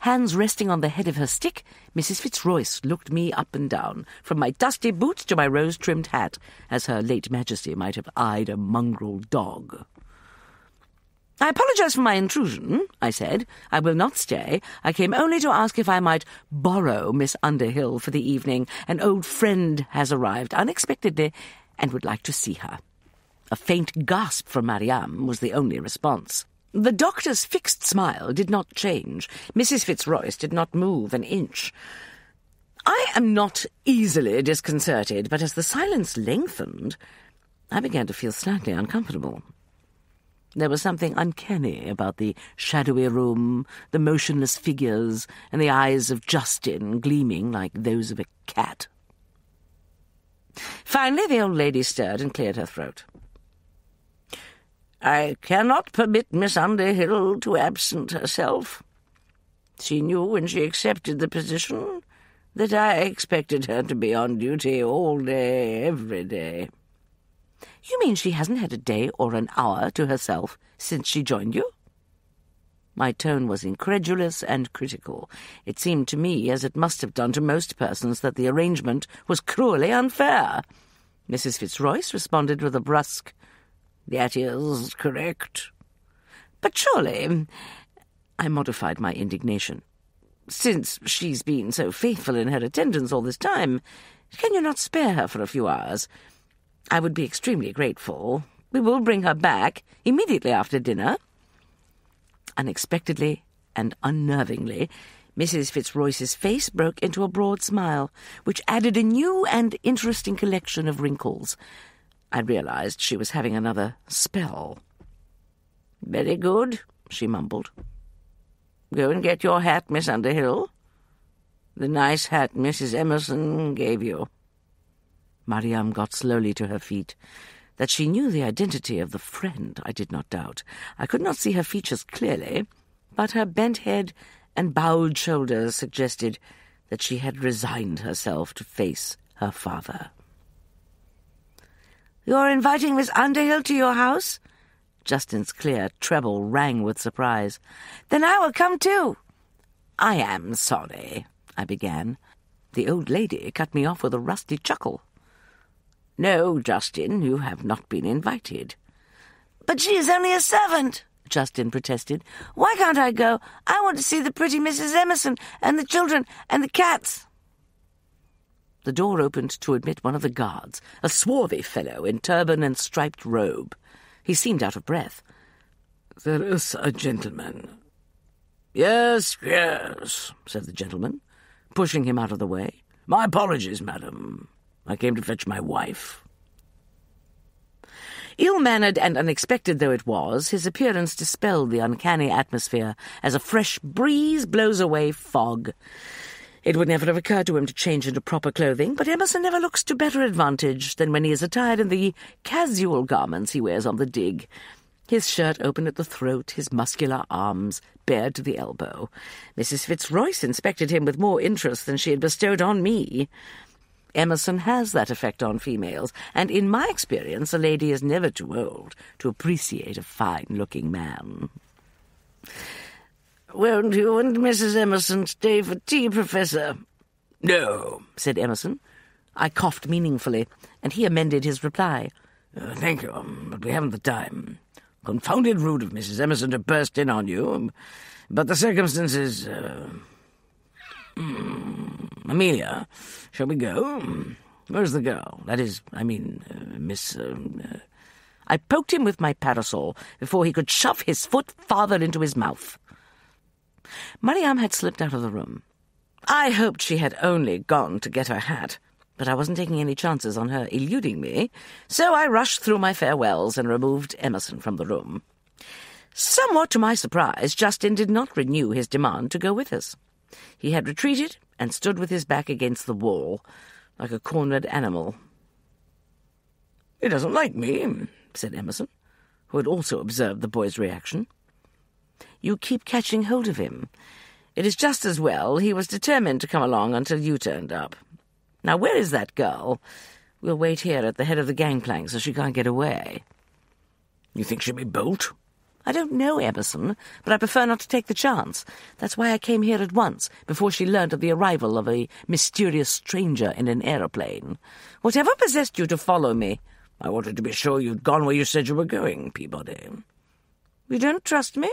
Hands resting on the head of her stick, Mrs. Fitzroyce looked me up and down, from my dusty boots to my rose-trimmed hat, as her late Majesty might have eyed a mongrel dog. I apologize for my intrusion, I said. I will not stay. I came only to ask if I might borrow Miss Underhill for the evening. An old friend has arrived unexpectedly and would like to see her. A faint gasp from Mariam was the only response. The doctor's fixed smile did not change. Mrs. Fitzroyce did not move an inch. I am not easily disconcerted, but as the silence lengthened, I began to feel slightly uncomfortable. There was something uncanny about the shadowy room, the motionless figures, and the eyes of Justin gleaming like those of a cat. Finally, the old lady stirred and cleared her throat. I cannot permit Miss Underhill to absent herself. She knew when she accepted the position that I expected her to be on duty all day, every day. You mean she hasn't had a day or an hour to herself since she joined you? My tone was incredulous and critical. It seemed to me, as it must have done to most persons, that the arrangement was cruelly unfair. Mrs. Fitzroyce responded with a brusque, that is correct. But surely... I modified my indignation. Since she's been so faithful in her attendance all this time, can you not spare her for a few hours? I would be extremely grateful. We will bring her back immediately after dinner. Unexpectedly and unnervingly, Mrs. Fitzroyce's face broke into a broad smile, which added a new and interesting collection of wrinkles. I realized she was having another spell. Very good, she mumbled. Go and get your hat, Miss Underhill. The nice hat Mrs. Emerson gave you. Mariam got slowly to her feet. That she knew the identity of the friend, I did not doubt. I could not see her features clearly, but her bent head and bowed shoulders suggested that she had resigned herself to face her father. You're inviting Miss Underhill to your house? Justin's clear treble rang with surprise. Then I will come too. I am sorry, I began. The old lady cut me off with a rusty chuckle. No, Justin, you have not been invited. But she is only a servant, Justin protested. Why can't I go? I want to see the pretty Mrs. Emerson and the children and the cats. The door opened to admit one of the guards, a swarthy fellow in turban and striped robe. He seemed out of breath. There is a gentleman. Yes, yes, said the gentleman, pushing him out of the way. My apologies, madam. I came to fetch my wife. Ill-mannered and unexpected though it was, his appearance dispelled the uncanny atmosphere as a fresh breeze blows away fog. It would never have occurred to him to change into proper clothing, but Emerson never looks to better advantage than when he is attired in the casual garments he wears on the dig. His shirt open at the throat, his muscular arms bared to the elbow. Mrs. Fitzroyce inspected him with more interest than she had bestowed on me. Emerson has that effect on females, and in my experience a lady is never too old to appreciate a fine-looking man. Won't you and Mrs. Emerson stay for tea, Professor? No, said Emerson. I coughed meaningfully, and he amended his reply. Uh, thank you, but we haven't the time. Confounded rude of Mrs. Emerson to burst in on you, but the circumstances... Uh... Hmm. Amelia, shall we go? Where's the girl? That is, I mean, uh, Miss. Uh, uh... I poked him with my parasol before he could shove his foot farther into his mouth. Mariam had slipped out of the room. I hoped she had only gone to get her hat, but I wasn't taking any chances on her eluding me, so I rushed through my farewells and removed Emerson from the room. Somewhat to my surprise, Justin did not renew his demand to go with us. He had retreated and stood with his back against the wall, like a cornered animal. He doesn't like me, said Emerson, who had also observed the boy's reaction. You keep catching hold of him. It is just as well he was determined to come along until you turned up. Now, where is that girl? We'll wait here at the head of the gangplank so she can't get away. You think she'll be bolt? I don't know, Emerson, but I prefer not to take the chance. That's why I came here at once, before she learnt of the arrival of a mysterious stranger in an aeroplane. Whatever possessed you to follow me? I wanted to be sure you'd gone where you said you were going, Peabody. You don't trust me?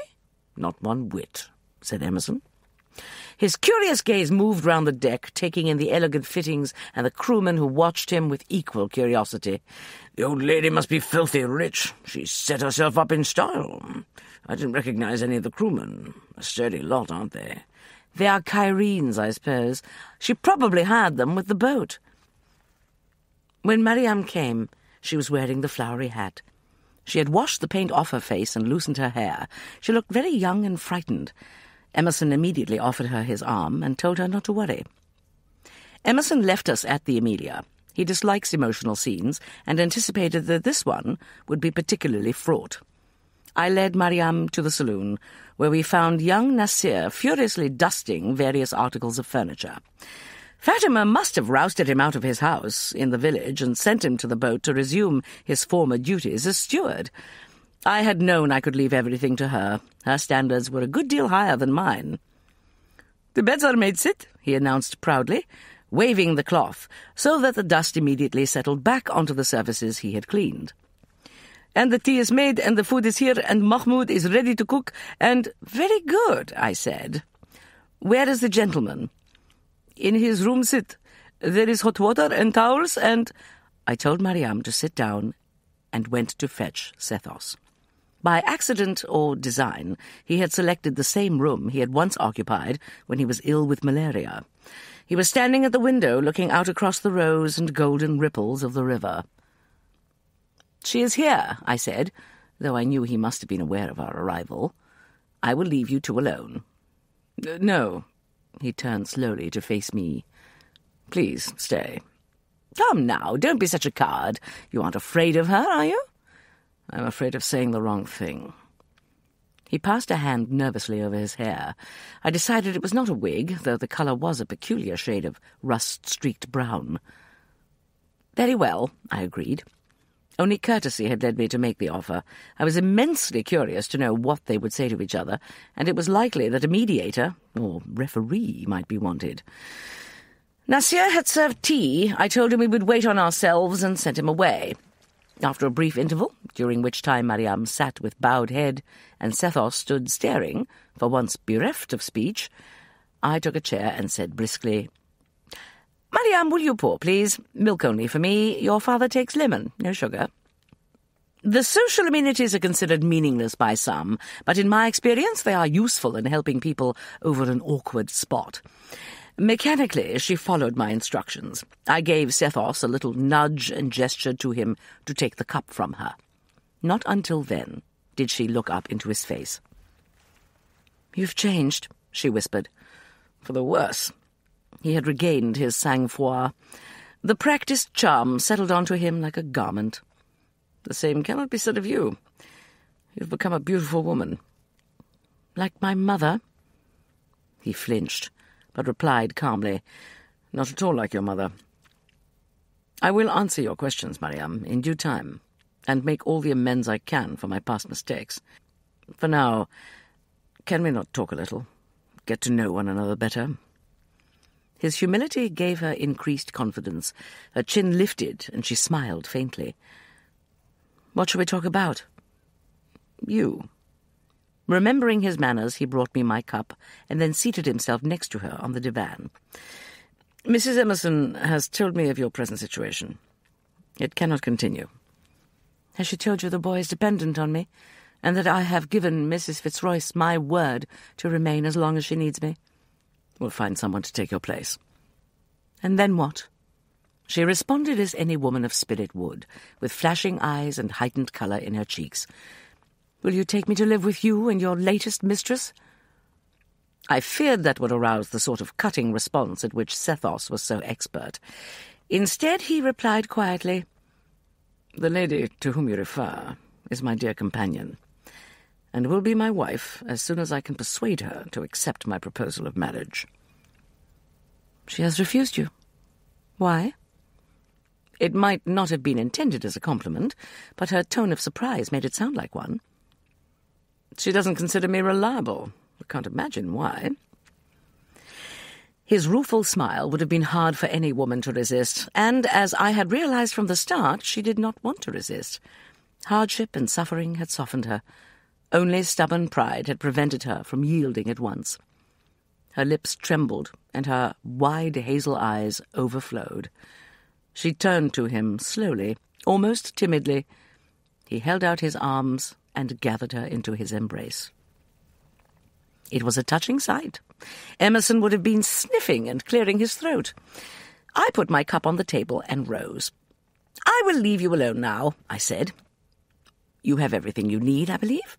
Not one whit, said Emerson. His curious gaze moved round the deck, taking in the elegant fittings and the crewmen who watched him with equal curiosity. The old lady must be filthy rich. She set herself up in style. I didn't recognize any of the crewmen. A sturdy lot, aren't they? They are Cairenes, I suppose. She probably hired them with the boat. When Mariam came, she was wearing the flowery hat. She had washed the paint off her face and loosened her hair. She looked very young and frightened. Emerson immediately offered her his arm and told her not to worry. Emerson left us at the Amelia. He dislikes emotional scenes and anticipated that this one would be particularly fraught. I led Mariam to the saloon, where we found young Nasir furiously dusting various articles of furniture. Fatima must have rousted him out of his house in the village and sent him to the boat to resume his former duties as steward. I had known I could leave everything to her. Her standards were a good deal higher than mine. The beds are made Sitt, he announced proudly, waving the cloth so that the dust immediately settled back onto the surfaces he had cleaned. And the tea is made, and the food is here, and Mahmoud is ready to cook, and very good, I said. Where is the gentleman? In his room Sitt. There is hot water and towels, and I told Mariam to sit down and went to fetch Sethos. By accident or design, he had selected the same room he had once occupied when he was ill with malaria. He was standing at the window looking out across the rose and golden ripples of the river. She is here, I said, though I knew he must have been aware of our arrival. I will leave you two alone. No. He turned slowly to face me. Please, stay. Come now, don't be such a coward. You aren't afraid of her, are you? I'm afraid of saying the wrong thing. He passed a hand nervously over his hair. I decided it was not a wig, though the colour was a peculiar shade of rust-streaked brown. Very well, I agreed. Only courtesy had led me to make the offer. I was immensely curious to know what they would say to each other, and it was likely that a mediator, or referee, might be wanted. Nasir had served tea. I told him we would wait on ourselves and sent him away. After a brief interval, during which time Mariam sat with bowed head and Sethos stood staring, for once bereft of speech, I took a chair and said briskly, Mariam, will you pour, please? Milk only for me. Your father takes lemon, no sugar. The social amenities are considered meaningless by some, but in my experience they are useful in helping people over an awkward spot. Mechanically, she followed my instructions. I gave Sethos a little nudge and gestured to him to take the cup from her. Not until then did she look up into his face. You've changed, she whispered. For the worse. He had regained his sang-froid. The practised charm settled onto him like a garment. The same cannot be said of you. You've become a beautiful woman. Like my mother? He flinched but replied calmly, Not at all like your mother. I will answer your questions, Mariam, in due time, and make all the amends I can for my past mistakes. For now, can we not talk a little? Get to know one another better? His humility gave her increased confidence. Her chin lifted, and she smiled faintly. What shall we talk about? You. Remembering his manners, he brought me my cup and then seated himself next to her on the divan. Mrs. Emerson has told me of your present situation. It cannot continue. Has she told you the boy is dependent on me, and that I have given Mrs. Fitzroyce my word to remain as long as she needs me? We'll find someone to take your place. And then what? She responded as any woman of spirit would, with flashing eyes and heightened colour in her cheeks. Will you take me to live with you and your latest mistress? I feared that would arouse the sort of cutting response at which Sethos was so expert. Instead, he replied quietly, The lady to whom you refer is my dear companion, and will be my wife as soon as I can persuade her to accept my proposal of marriage. She has refused you. Why? It might not have been intended as a compliment, but her tone of surprise made it sound like one. She doesn't consider me reliable. I can't imagine why. His rueful smile would have been hard for any woman to resist, and as I had realized from the start, she did not want to resist. Hardship and suffering had softened her. Only stubborn pride had prevented her from yielding at once. Her lips trembled, and her wide hazel eyes overflowed. She turned to him slowly, almost timidly. He held out his arms and gathered her into his embrace. It was a touching sight. Emerson would have been sniffing and clearing his throat. I put my cup on the table and rose. I will leave you alone now, I said. You have everything you need, I believe?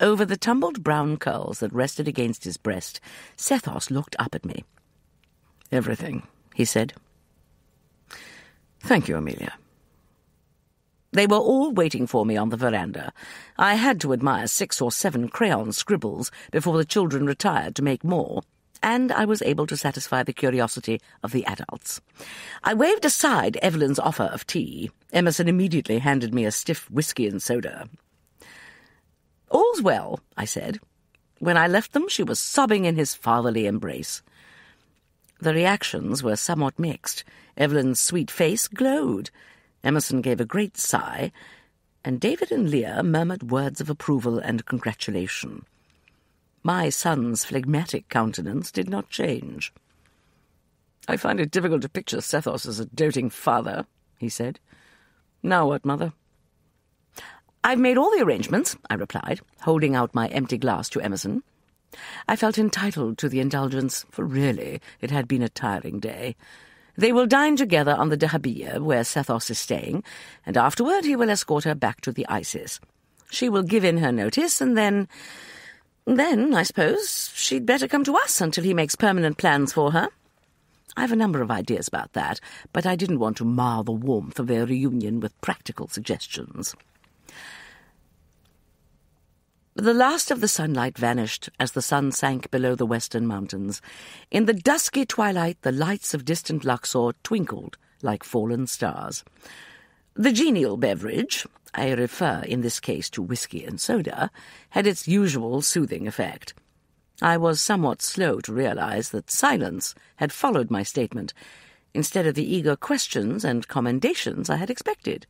Over the tumbled brown curls that rested against his breast, Sethos looked up at me. Everything, he said. Thank you, Amelia. They were all waiting for me on the veranda. I had to admire six or seven crayon scribbles before the children retired to make more, and I was able to satisfy the curiosity of the adults. I waved aside Evelyn's offer of tea. Emerson immediately handed me a stiff whisky and soda. All's well, I said. When I left them, she was sobbing in his fatherly embrace. The reactions were somewhat mixed. Evelyn's sweet face glowed. Emerson gave a great sigh, and David and Lia murmured words of approval and congratulation. My son's phlegmatic countenance did not change. I find it difficult to picture Sethos as a doting father, he said. Now what, mother? I've made all the arrangements, I replied, holding out my empty glass to Emerson. I felt entitled to the indulgence, for really it had been a tiring day. They will dine together on the Dahabeeyah, where Sethos is staying, and afterward he will escort her back to the Isis. She will give in her notice, and then... Then, I suppose, she'd better come to us until he makes permanent plans for her. I've a number of ideas about that, but I didn't want to mar the warmth of their reunion with practical suggestions. The last of the sunlight vanished as the sun sank below the western mountains. In the dusky twilight, the lights of distant Luxor twinkled like fallen stars. The genial beverage, I refer in this case to whisky and soda, had its usual soothing effect. I was somewhat slow to realize that silence had followed my statement, instead of the eager questions and commendations I had expected.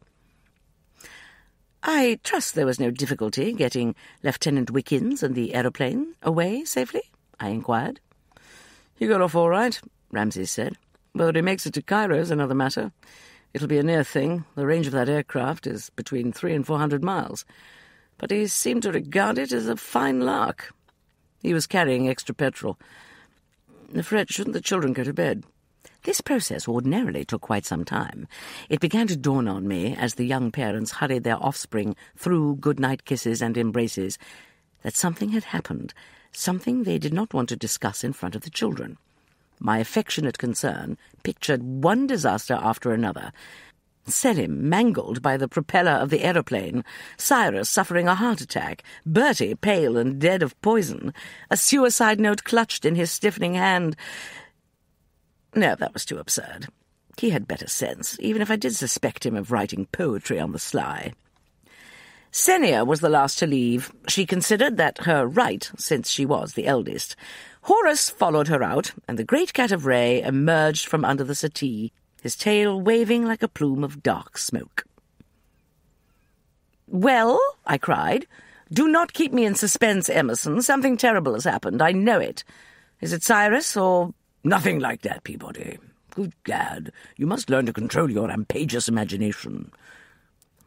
I trust there was no difficulty getting Lieutenant Wickens and the aeroplane away safely? I inquired. He got off all right, Ramses said. Whether he makes it to Cairo is another matter. It'll be a near thing. The range of that aircraft is between three and four hundred miles. But he seemed to regard it as a fine lark. He was carrying extra petrol. Fred, shouldn't the children go to bed? This process ordinarily took quite some time. It began to dawn on me as the young parents hurried their offspring through good-night kisses and embraces that something had happened, something they did not want to discuss in front of the children. My affectionate concern pictured one disaster after another. Selim mangled by the propeller of the aeroplane, Cyrus suffering a heart attack, Bertie pale and dead of poison, a suicide note clutched in his stiffening hand, no, that was too absurd. He had better sense, even if I did suspect him of writing poetry on the sly. Sennia was the last to leave. She considered that her right, since she was the eldest. Horus followed her out, and the great cat of Re emerged from under the settee, his tail waving like a plume of dark smoke. Well, I cried, Do not keep me in suspense, Emerson. Something terrible has happened. I know it. Is it Cyrus or... Nothing like that, Peabody. Good gad, you must learn to control your rampageous imagination.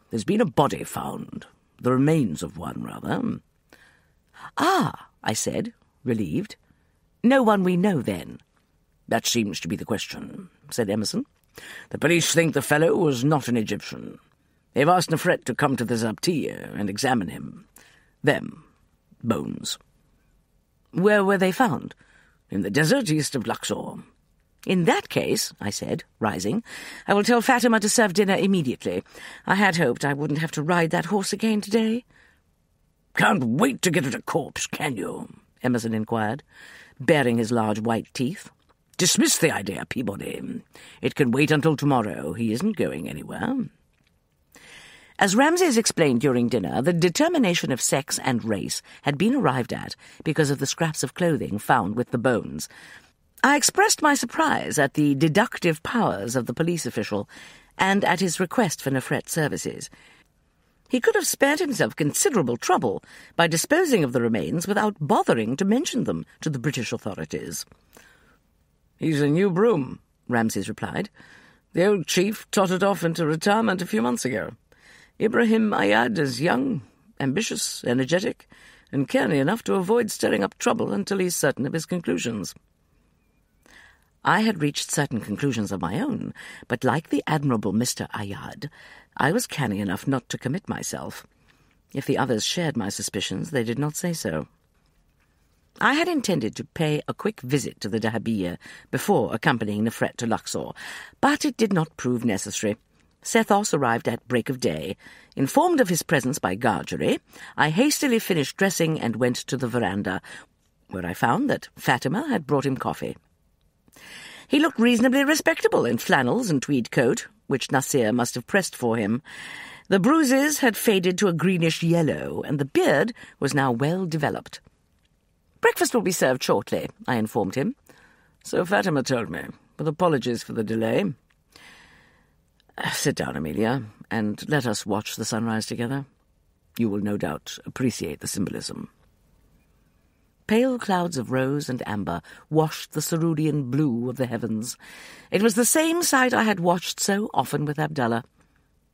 There's been a body found. The remains of one, rather. Ah, I said, relieved. No one we know, then. That seems to be the question, said Emerson. The police think the fellow was not an Egyptian. They've asked Nefret to come to the Zaptieh and examine him. Them. Bones. Where were they found? In the desert east of Luxor. In that case, I said, rising, I will tell Fatima to serve dinner immediately. I had hoped I wouldn't have to ride that horse again today. Can't wait to get at a corpse, can you? Emerson inquired, baring his large white teeth. Dismiss the idea, Peabody. It can wait until tomorrow. He isn't going anywhere. As Ramses explained during dinner, the determination of sex and race had been arrived at because of the scraps of clothing found with the bones. I expressed my surprise at the deductive powers of the police official and at his request for Nefret's services. He could have spared himself considerable trouble by disposing of the remains without bothering to mention them to the British authorities. He's a new broom, Ramses replied. The old chief tottered off into retirement a few months ago. Ibrahim Ayad is young, ambitious, energetic, and canny enough to avoid stirring up trouble until he's certain of his conclusions. I had reached certain conclusions of my own, but like the admirable Mr. Ayad, I was canny enough not to commit myself. If the others shared my suspicions, they did not say so. I had intended to pay a quick visit to the Dahabiya before accompanying Nefret to Luxor, but it did not prove necessary. Sethos arrived at break of day. Informed of his presence by Gargery, I hastily finished dressing and went to the veranda, where I found that Fatima had brought him coffee. He looked reasonably respectable in flannels and tweed coat, which Nasir must have pressed for him. The bruises had faded to a greenish yellow, and the beard was now well developed. Breakfast will be served shortly, I informed him. So Fatima told me, with apologies for the delay. Uh, sit down, Amelia, and let us watch the sunrise together. You will no doubt appreciate the symbolism. Pale clouds of rose and amber washed the cerulean blue of the heavens. It was the same sight I had watched so often with Abdallah.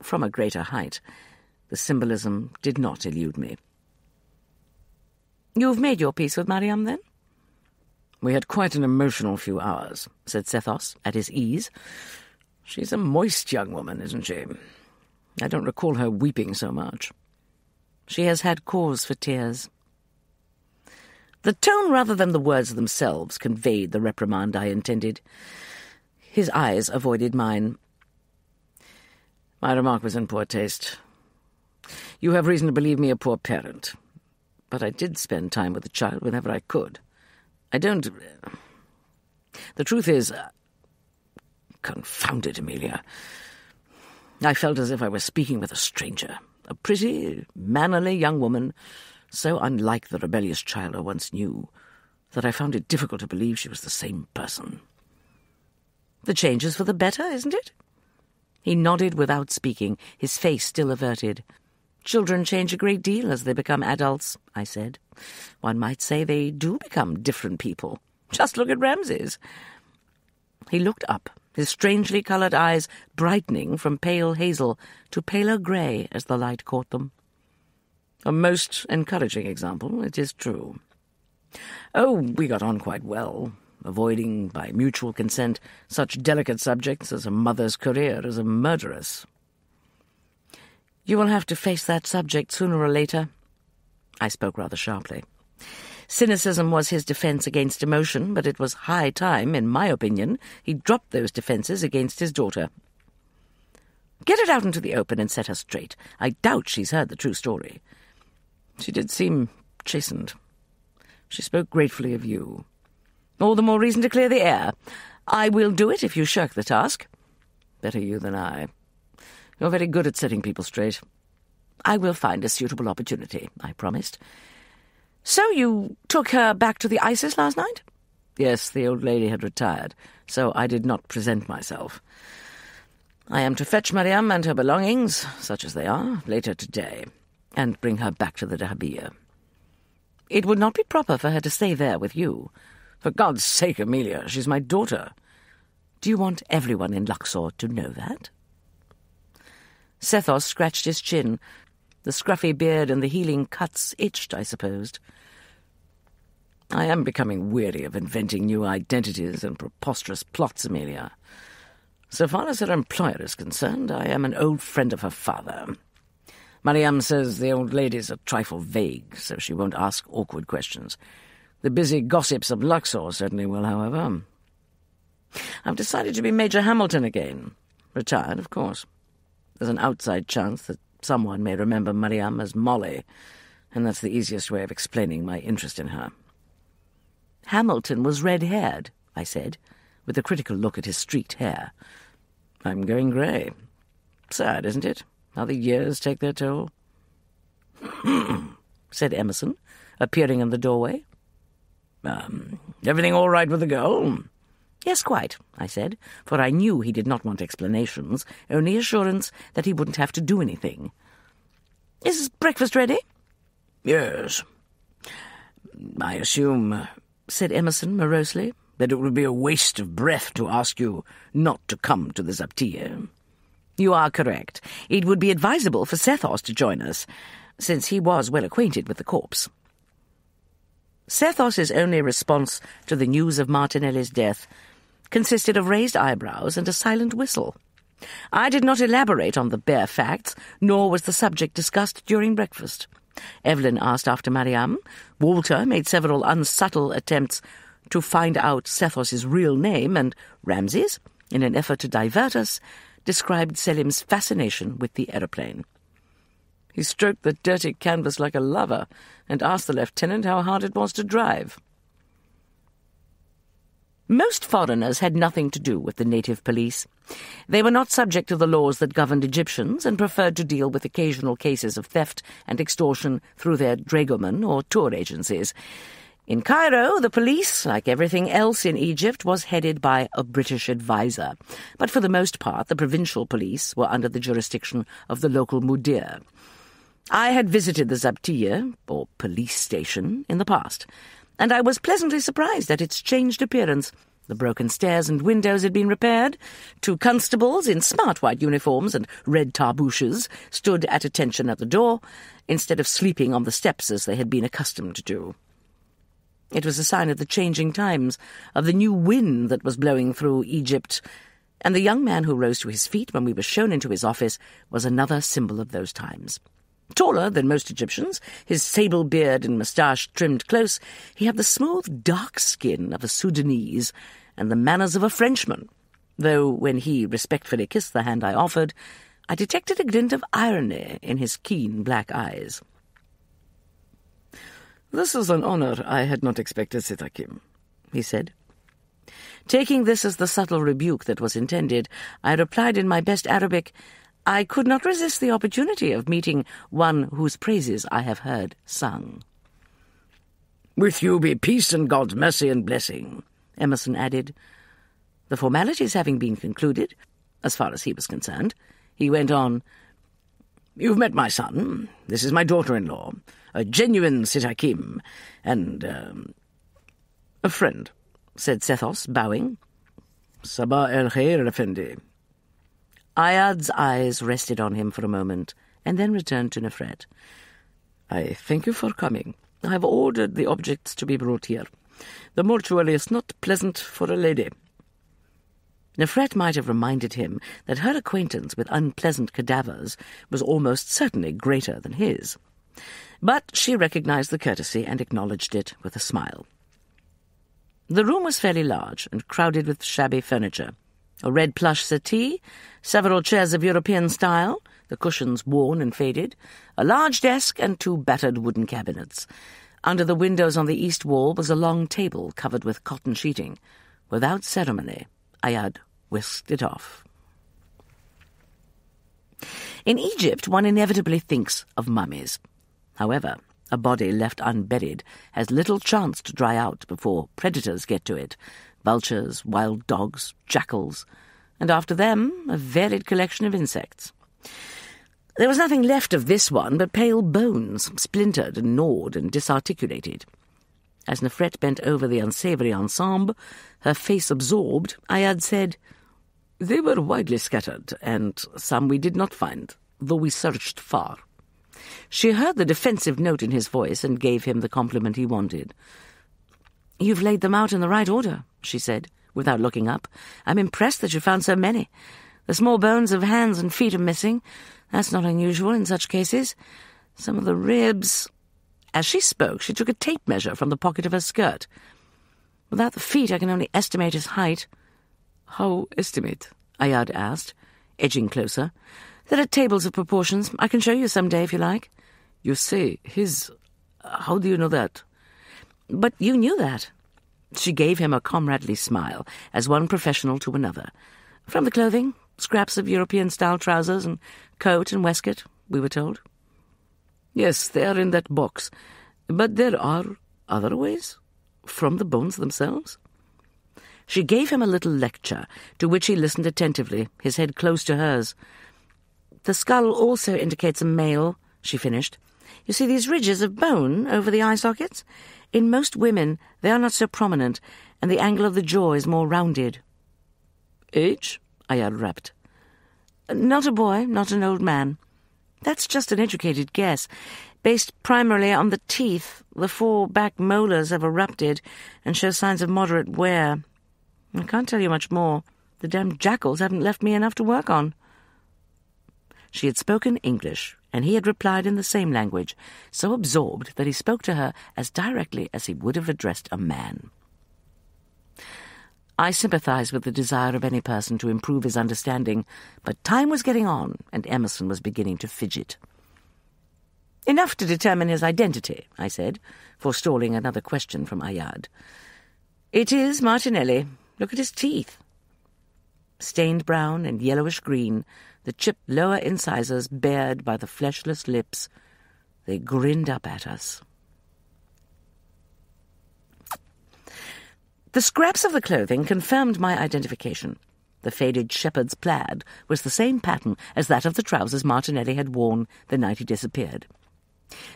From a greater height, the symbolism did not elude me. You've made your peace with Mariam, then? We had quite an emotional few hours, said Sethos, at his ease. She's a moist young woman, isn't she? I don't recall her weeping so much. She has had cause for tears. The tone rather than the words themselves conveyed the reprimand I intended. His eyes avoided mine. My remark was in poor taste. You have reason to believe me a poor parent, but I did spend time with the child whenever I could. I don't. Uh, the truth is. Uh, Confound it, Amelia. I felt as if I were speaking with a stranger, a pretty, mannerly young woman so unlike the rebellious child I once knew that I found it difficult to believe she was the same person. The change is for the better, isn't it? He nodded without speaking, his face still averted. Children change a great deal as they become adults, I said. One might say they do become different people. Just look at Ramses. He looked up, his strangely coloured eyes brightening from pale hazel to paler grey as the light caught them. A most encouraging example, it is true. Oh, we got on quite well, avoiding, by mutual consent, such delicate subjects as a mother's career as a murderess. You will have to face that subject sooner or later. I spoke rather sharply. Cynicism was his defence against emotion, but it was high time, in my opinion, he dropped those defences against his daughter. Get it out into the open and set her straight. I doubt she's heard the true story. She did seem chastened. She spoke gratefully of you. All the more reason to clear the air. I will do it if you shirk the task. Better you than I. You're very good at setting people straight. I will find a suitable opportunity, I promised. So you took her back to the Isis last night? Yes, the old lady had retired, so I did not present myself. I am to fetch Mariam and her belongings, such as they are, later today. and bring her back to the Dahabeeyah. It would not be proper for her to stay there with you. For God's sake, Amelia, she's my daughter. Do you want everyone in Luxor to know that? Sethos scratched his chin. The scruffy beard and the healing cuts itched, I supposed. I am becoming weary of inventing new identities and preposterous plots, Amelia. So far as her employer is concerned, I am an old friend of her father. Mariam says the old lady's a trifle vague, so she won't ask awkward questions. The busy gossips of Luxor certainly will, however. I've decided to be Major Hamilton again. Retired, of course. There's an outside chance that someone may remember Mariam as Molly, and that's the easiest way of explaining my interest in her. Hamilton was red-haired, I said, with a critical look at his streaked hair. I'm going grey. Sad, isn't it? How the years take their toll. said Emerson, appearing in the doorway. Um, everything all right with the girl? Yes, quite, I said, for I knew he did not want explanations, only assurance that he wouldn't have to do anything. Is breakfast ready? Yes. I assume said Emerson morosely, that it would be a waste of breath to ask you not to come to the Zaptieh. You are correct. It would be advisable for Sethos to join us, since he was well acquainted with the corpse. Sethos's only response to the news of Martinelli's death consisted of raised eyebrows and a silent whistle. I did not elaborate on the bare facts, nor was the subject discussed during breakfast. Evelyn asked after Mariam. Walter made several unsubtle attempts to find out Sethos's real name, and Ramses, in an effort to divert us, described Selim's fascination with the aeroplane. He stroked the dirty canvas like a lover and asked the lieutenant how hard it was to drive. Most foreigners had nothing to do with the native police. They were not subject to the laws that governed Egyptians and preferred to deal with occasional cases of theft and extortion through their dragoman or tour agencies. In Cairo, the police, like everything else in Egypt, was headed by a British adviser. But for the most part, the provincial police were under the jurisdiction of the local mudir. I had visited the Zaptieh, or police station, in the past and I was pleasantly surprised at its changed appearance. The broken stairs and windows had been repaired. Two constables in smart white uniforms and red tarbooshes stood at attention at the door, instead of sleeping on the steps as they had been accustomed to do. It was a sign of the changing times, of the new wind that was blowing through Egypt, and the young man who rose to his feet when we were shown into his office was another symbol of those times. Taller than most Egyptians, his sable beard and moustache trimmed close, he had the smooth, dark skin of a Sudanese and the manners of a Frenchman, though when he respectfully kissed the hand I offered, I detected a glint of irony in his keen black eyes. This is an honour I had not expected, Sitt Hakim, he said. Taking this as the subtle rebuke that was intended, I replied in my best Arabic, I could not resist the opportunity of meeting one whose praises I have heard sung. With you be peace and God's mercy and blessing, Emerson added. The formalities having been concluded, as far as he was concerned, he went on, You've met my son. This is my daughter-in-law, a genuine Sitt Hakim, and, um, a friend, said Sethos, bowing. Sabah el-Khair, Effendi. Ayad's eyes rested on him for a moment, and then returned to Nefret. I thank you for coming. I have ordered the objects to be brought here. The mortuary is not pleasant for a lady. Nefret might have reminded him that her acquaintance with unpleasant cadavers was almost certainly greater than his. But she recognized the courtesy and acknowledged it with a smile. The room was fairly large and crowded with shabby furniture a red plush settee, several chairs of European style, the cushions worn and faded, a large desk, and two battered wooden cabinets. Under the windows on the east wall was a long table covered with cotton sheeting. Without ceremony, Ayad whisked it off. In Egypt, one inevitably thinks of mummies. However, a body left unburied has little chance to dry out before predators get to it, vultures, wild dogs, jackals, and after them a varied collection of insects. There was nothing left of this one but pale bones, splintered and gnawed and disarticulated. As Nefret bent over the unsavoury ensemble, her face absorbed, Ayad said, They were widely scattered, and some we did not find, though we searched far. She heard the defensive note in his voice and gave him the compliment he wanted. You've laid them out in the right order, she said, without looking up. I'm impressed that you found so many. The small bones of hands and feet are missing. That's not unusual in such cases. Some of the ribs. As she spoke, she took a tape measure from the pocket of her skirt. Without the feet, I can only estimate his height. How estimate? Ayad asked, edging closer. There are tables of proportions. I can show you some day if you like. You say his. How do you know that? But you knew that. She gave him a comradely smile, as one professional to another. From the clothing, scraps of European-style trousers and coat and waistcoat, we were told. Yes, they are in that box. But there are other ways? From the bones themselves? She gave him a little lecture, to which he listened attentively, his head close to hers. The skull also indicates a male, she finished. You see these ridges of bone over the eye sockets? In most women, they are not so prominent, and the angle of the jaw is more rounded. Age? I rapped. Not a boy, not an old man. That's just an educated guess, based primarily on the teeth. The four back molars have erupted and show signs of moderate wear. I can't tell you much more. The damned jackals haven't left me enough to work on. She had spoken English, and he had replied in the same language, so absorbed that he spoke to her as directly as he would have addressed a man. I sympathized with the desire of any person to improve his understanding, but time was getting on, and Emerson was beginning to fidget. Enough to determine his identity, I said, forestalling another question from Ayad. It is Martinelli. Look at his teeth. Stained brown and yellowish green, the chipped lower incisors bared by the fleshless lips. They grinned up at us. The scraps of the clothing confirmed my identification. The faded shepherd's plaid was the same pattern as that of the trousers Martinelli had worn the night he disappeared.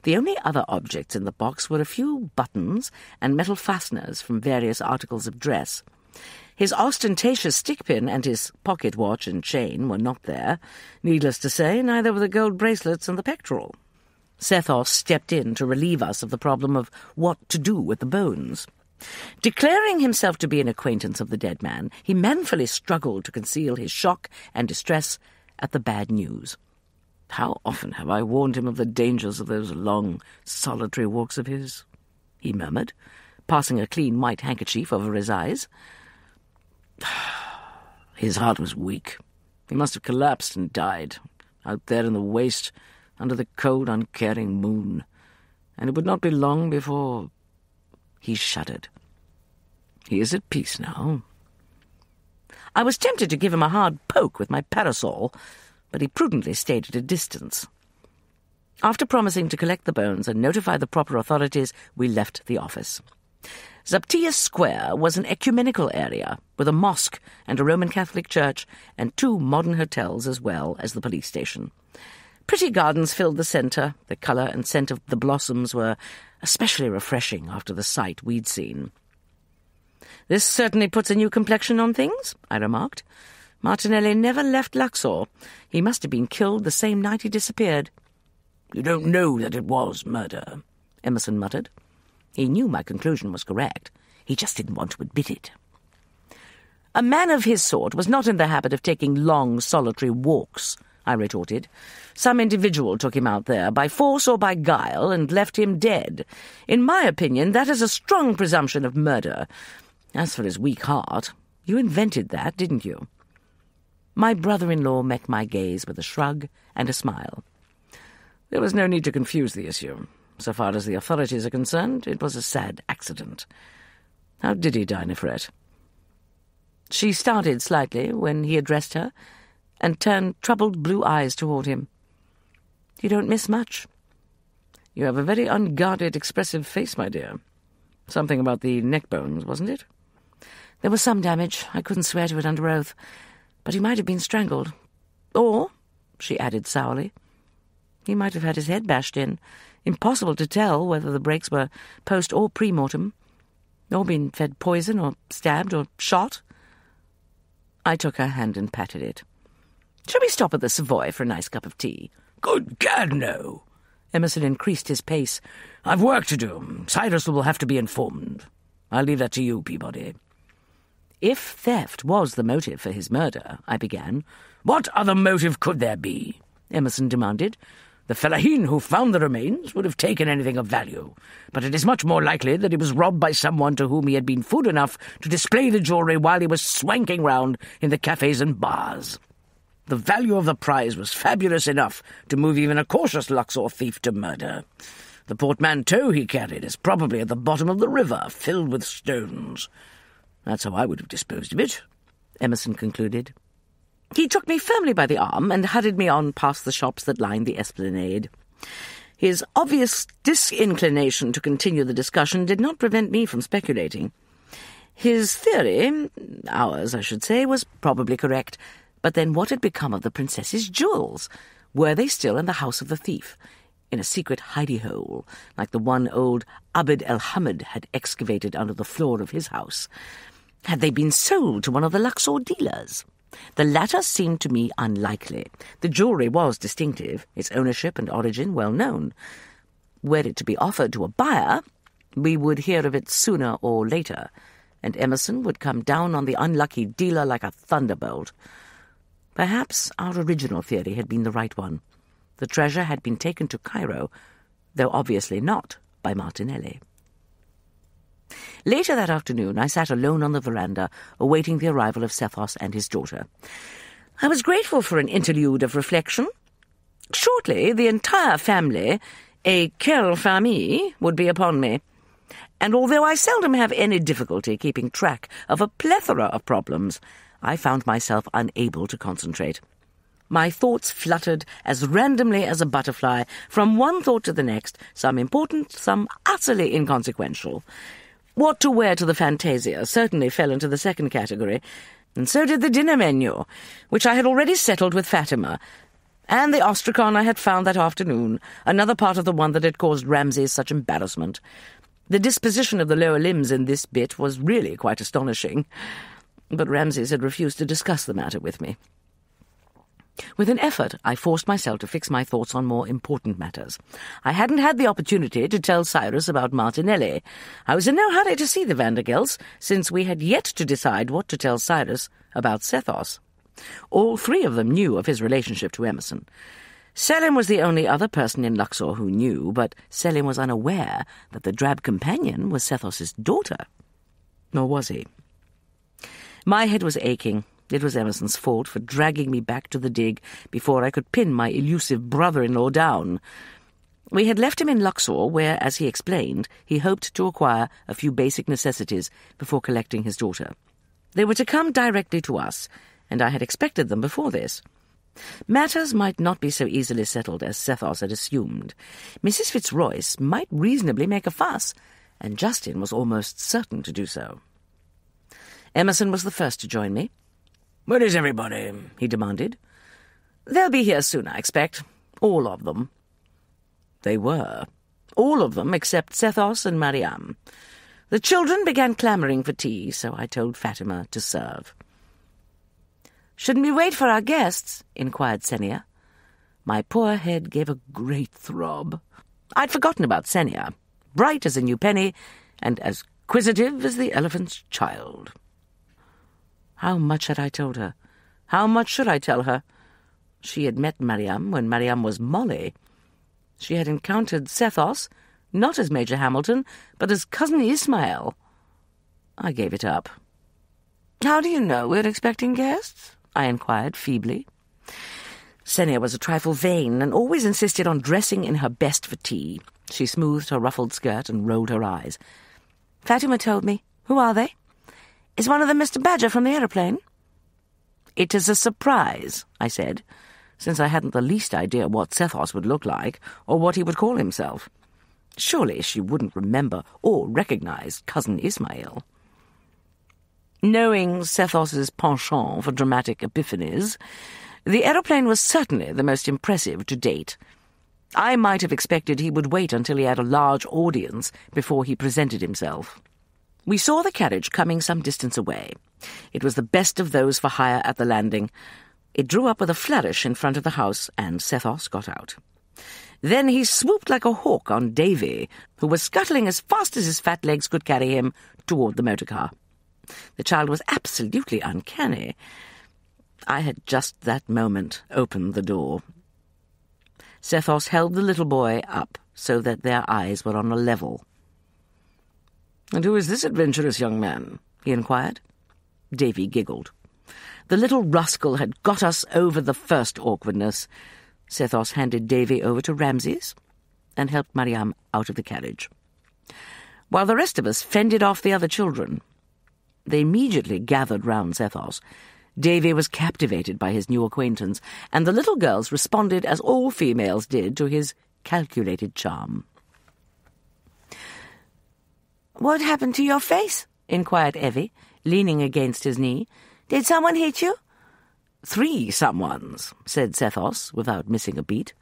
The only other objects in the box were a few buttons and metal fasteners from various articles of dress. His ostentatious stickpin and his pocket watch and chain were not there. Needless to say, neither were the gold bracelets and the pectoral. Sethos stepped in to relieve us of the problem of what to do with the bones. Declaring himself to be an acquaintance of the dead man, he manfully struggled to conceal his shock and distress at the bad news. How often have I warned him of the dangers of those long, solitary walks of his? he murmured, passing a clean white handkerchief over his eyes. His heart was weak. He must have collapsed and died, out there in the waste, under the cold, uncaring moon. And it would not be long before... He shuddered. He is at peace now. I was tempted to give him a hard poke with my parasol, but he prudently stayed at a distance. After promising to collect the bones and notify the proper authorities, we left the office. Zaptieh Square was an ecumenical area with a mosque and a Roman Catholic church and two modern hotels as well as the police station. Pretty gardens filled the centre. The colour and scent of the blossoms were especially refreshing after the sight we'd seen. This certainly puts a new complexion on things, I remarked. Martinelli never left Luxor. He must have been killed the same night he disappeared. You don't know that it was murder, Emerson muttered. He knew my conclusion was correct. He just didn't want to admit it. A man of his sort was not in the habit of taking long, solitary walks, I retorted. Some individual took him out there, by force or by guile, and left him dead. In my opinion, that is a strong presumption of murder. As for his weak heart, you invented that, didn't you? My brother-in-law met my gaze with a shrug and a smile. There was no need to confuse the issue. So far as the authorities are concerned, it was a sad accident. How did he die, Nefret? She started slightly when he addressed her, and turned troubled blue eyes toward him. You don't miss much. You have a very unguarded, expressive face, my dear. Something about the neck bones, wasn't it? There was some damage. I couldn't swear to it under oath. But he might have been strangled. Or, she added sourly, He might have had his head bashed in. Impossible to tell whether the breaks were post or pre-mortem, or been fed poison, or stabbed, or shot. I took her hand and patted it. Shall we stop at the Savoy for a nice cup of tea? Good gad, no. Emerson increased his pace. I've work to do. Cyrus will have to be informed. I'll leave that to you, Peabody. If theft was the motive for his murder, I began. What other motive could there be? Emerson demanded. The fellaheen who found the remains would have taken anything of value, but it is much more likely that he was robbed by someone to whom he had been food enough to display the jewellery while he was swanking round in the cafes and bars. The value of the prize was fabulous enough to move even a cautious Luxor thief to murder. The portmanteau he carried is probably at the bottom of the river, filled with stones. That's how I would have disposed of it, Emerson concluded. He took me firmly by the arm and hurried me on past the shops that lined the esplanade. His obvious disinclination to continue the discussion did not prevent me from speculating. His theory, ours I should say, was probably correct, but then what had become of the princess's jewels? Were they still in the house of the thief? In a secret hidey hole, like the one old Abd el Hamid had excavated under the floor of his house? Had they been sold to one of the Luxor dealers? The latter seemed to me unlikely. The jewellery was distinctive, its ownership and origin well known. Were it to be offered to a buyer, we would hear of it sooner or later, and Emerson would come down on the unlucky dealer like a thunderbolt. Perhaps our original theory had been the right one. The treasure had been taken to Cairo, though obviously not by Martinelli. Later that afternoon, I sat alone on the veranda, awaiting the arrival of Sethos and his daughter. I was grateful for an interlude of reflection. Shortly, the entire family, a quelle famille, would be upon me. And although I seldom have any difficulty keeping track of a plethora of problems, I found myself unable to concentrate. My thoughts fluttered as randomly as a butterfly from one thought to the next, some important, some utterly inconsequential. What to wear to the Fantasia certainly fell into the second category, and so did the dinner menu, which I had already settled with Fatima, and the ostrakon I had found that afternoon, another part of the one that had caused Ramses such embarrassment. The disposition of the lower limbs in this bit was really quite astonishing but Ramses had refused to discuss the matter with me. With an effort, I forced myself to fix my thoughts on more important matters. I hadn't had the opportunity to tell Cyrus about Martinelli. I was in no hurry to see the Vandergelts, since we had yet to decide what to tell Cyrus about Sethos. All three of them knew of his relationship to Emerson. Selim was the only other person in Luxor who knew, but Selim was unaware that the drab companion was Sethos's daughter. Nor was he. My head was aching. It was Emerson's fault for dragging me back to the dig before I could pin my elusive brother-in-law down. We had left him in Luxor, where, as he explained, he hoped to acquire a few basic necessities before collecting his daughter. They were to come directly to us, and I had expected them before this. Matters might not be so easily settled as Sethos had assumed. Mrs. Fitzroyce might reasonably make a fuss, and Justin was almost certain to do so. Emerson was the first to join me. Where is everybody? he demanded. They'll be here soon, I expect. All of them. They were. All of them except Sethos and Mariam. The children began clamouring for tea, so I told Fatima to serve. Shouldn't we wait for our guests? inquired Sennia. My poor head gave a great throb. I'd forgotten about Sennia, bright as a new penny, and as quizzitive as the elephant's child. How much had I told her? How much should I tell her? She had met Mariam when Mariam was Molly. She had encountered Sethos, not as Major Hamilton, but as Cousin Ismail. I gave it up. How do you know we're expecting guests? I inquired feebly. Sennia was a trifle vain and always insisted on dressing in her best for tea. She smoothed her ruffled skirt and rolled her eyes. Fatima told me. Who are they? Is one of them Mr. Badger from the aeroplane? It is a surprise, I said, since I hadn't the least idea what Sethos would look like or what he would call himself. Surely she wouldn't remember or recognize Cousin Ismail. Knowing Sethos's penchant for dramatic epiphanies, the aeroplane was certainly the most impressive to date. I might have expected he would wait until he had a large audience before he presented himself. We saw the carriage coming some distance away. It was the best of those for hire at the landing. It drew up with a flourish in front of the house, and Sethos got out. Then he swooped like a hawk on Davy, who was scuttling as fast as his fat legs could carry him toward the motor car. The child was absolutely uncanny. I had just that moment opened the door. Sethos held the little boy up so that their eyes were on a level. And who is this adventurous young man? he inquired. Davy giggled. The little rascal had got us over the first awkwardness. Sethos handed Davy over to Ramses and helped Mariam out of the carriage. While the rest of us fended off the other children, they immediately gathered round Sethos Davy was captivated by his new acquaintance, and the little girls responded as all females did to his calculated charm. What happened to your face? inquired Evie, leaning against his knee. Did someone hit you? Three someones, said Sethos, without missing a beat.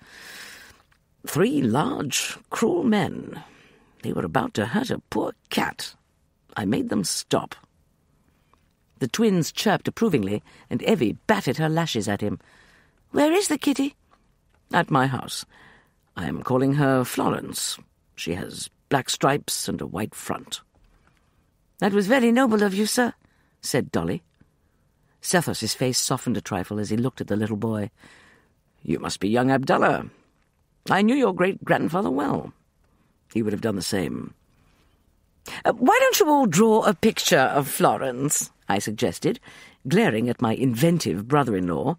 Three large, cruel men. They were about to hurt a poor cat. I made them stop. The twins chirped approvingly, and Evie batted her lashes at him. Where is the kitty? At my house. I am calling her Florence. She has black stripes and a white front. That was very noble of you, sir, said Dolly. Sethos's face softened a trifle as he looked at the little boy. You must be young Abdullah. I knew your great-grandfather well. He would have done the same. Uh, why don't you all draw a picture of Florence? I suggested, glaring at my inventive brother-in-law.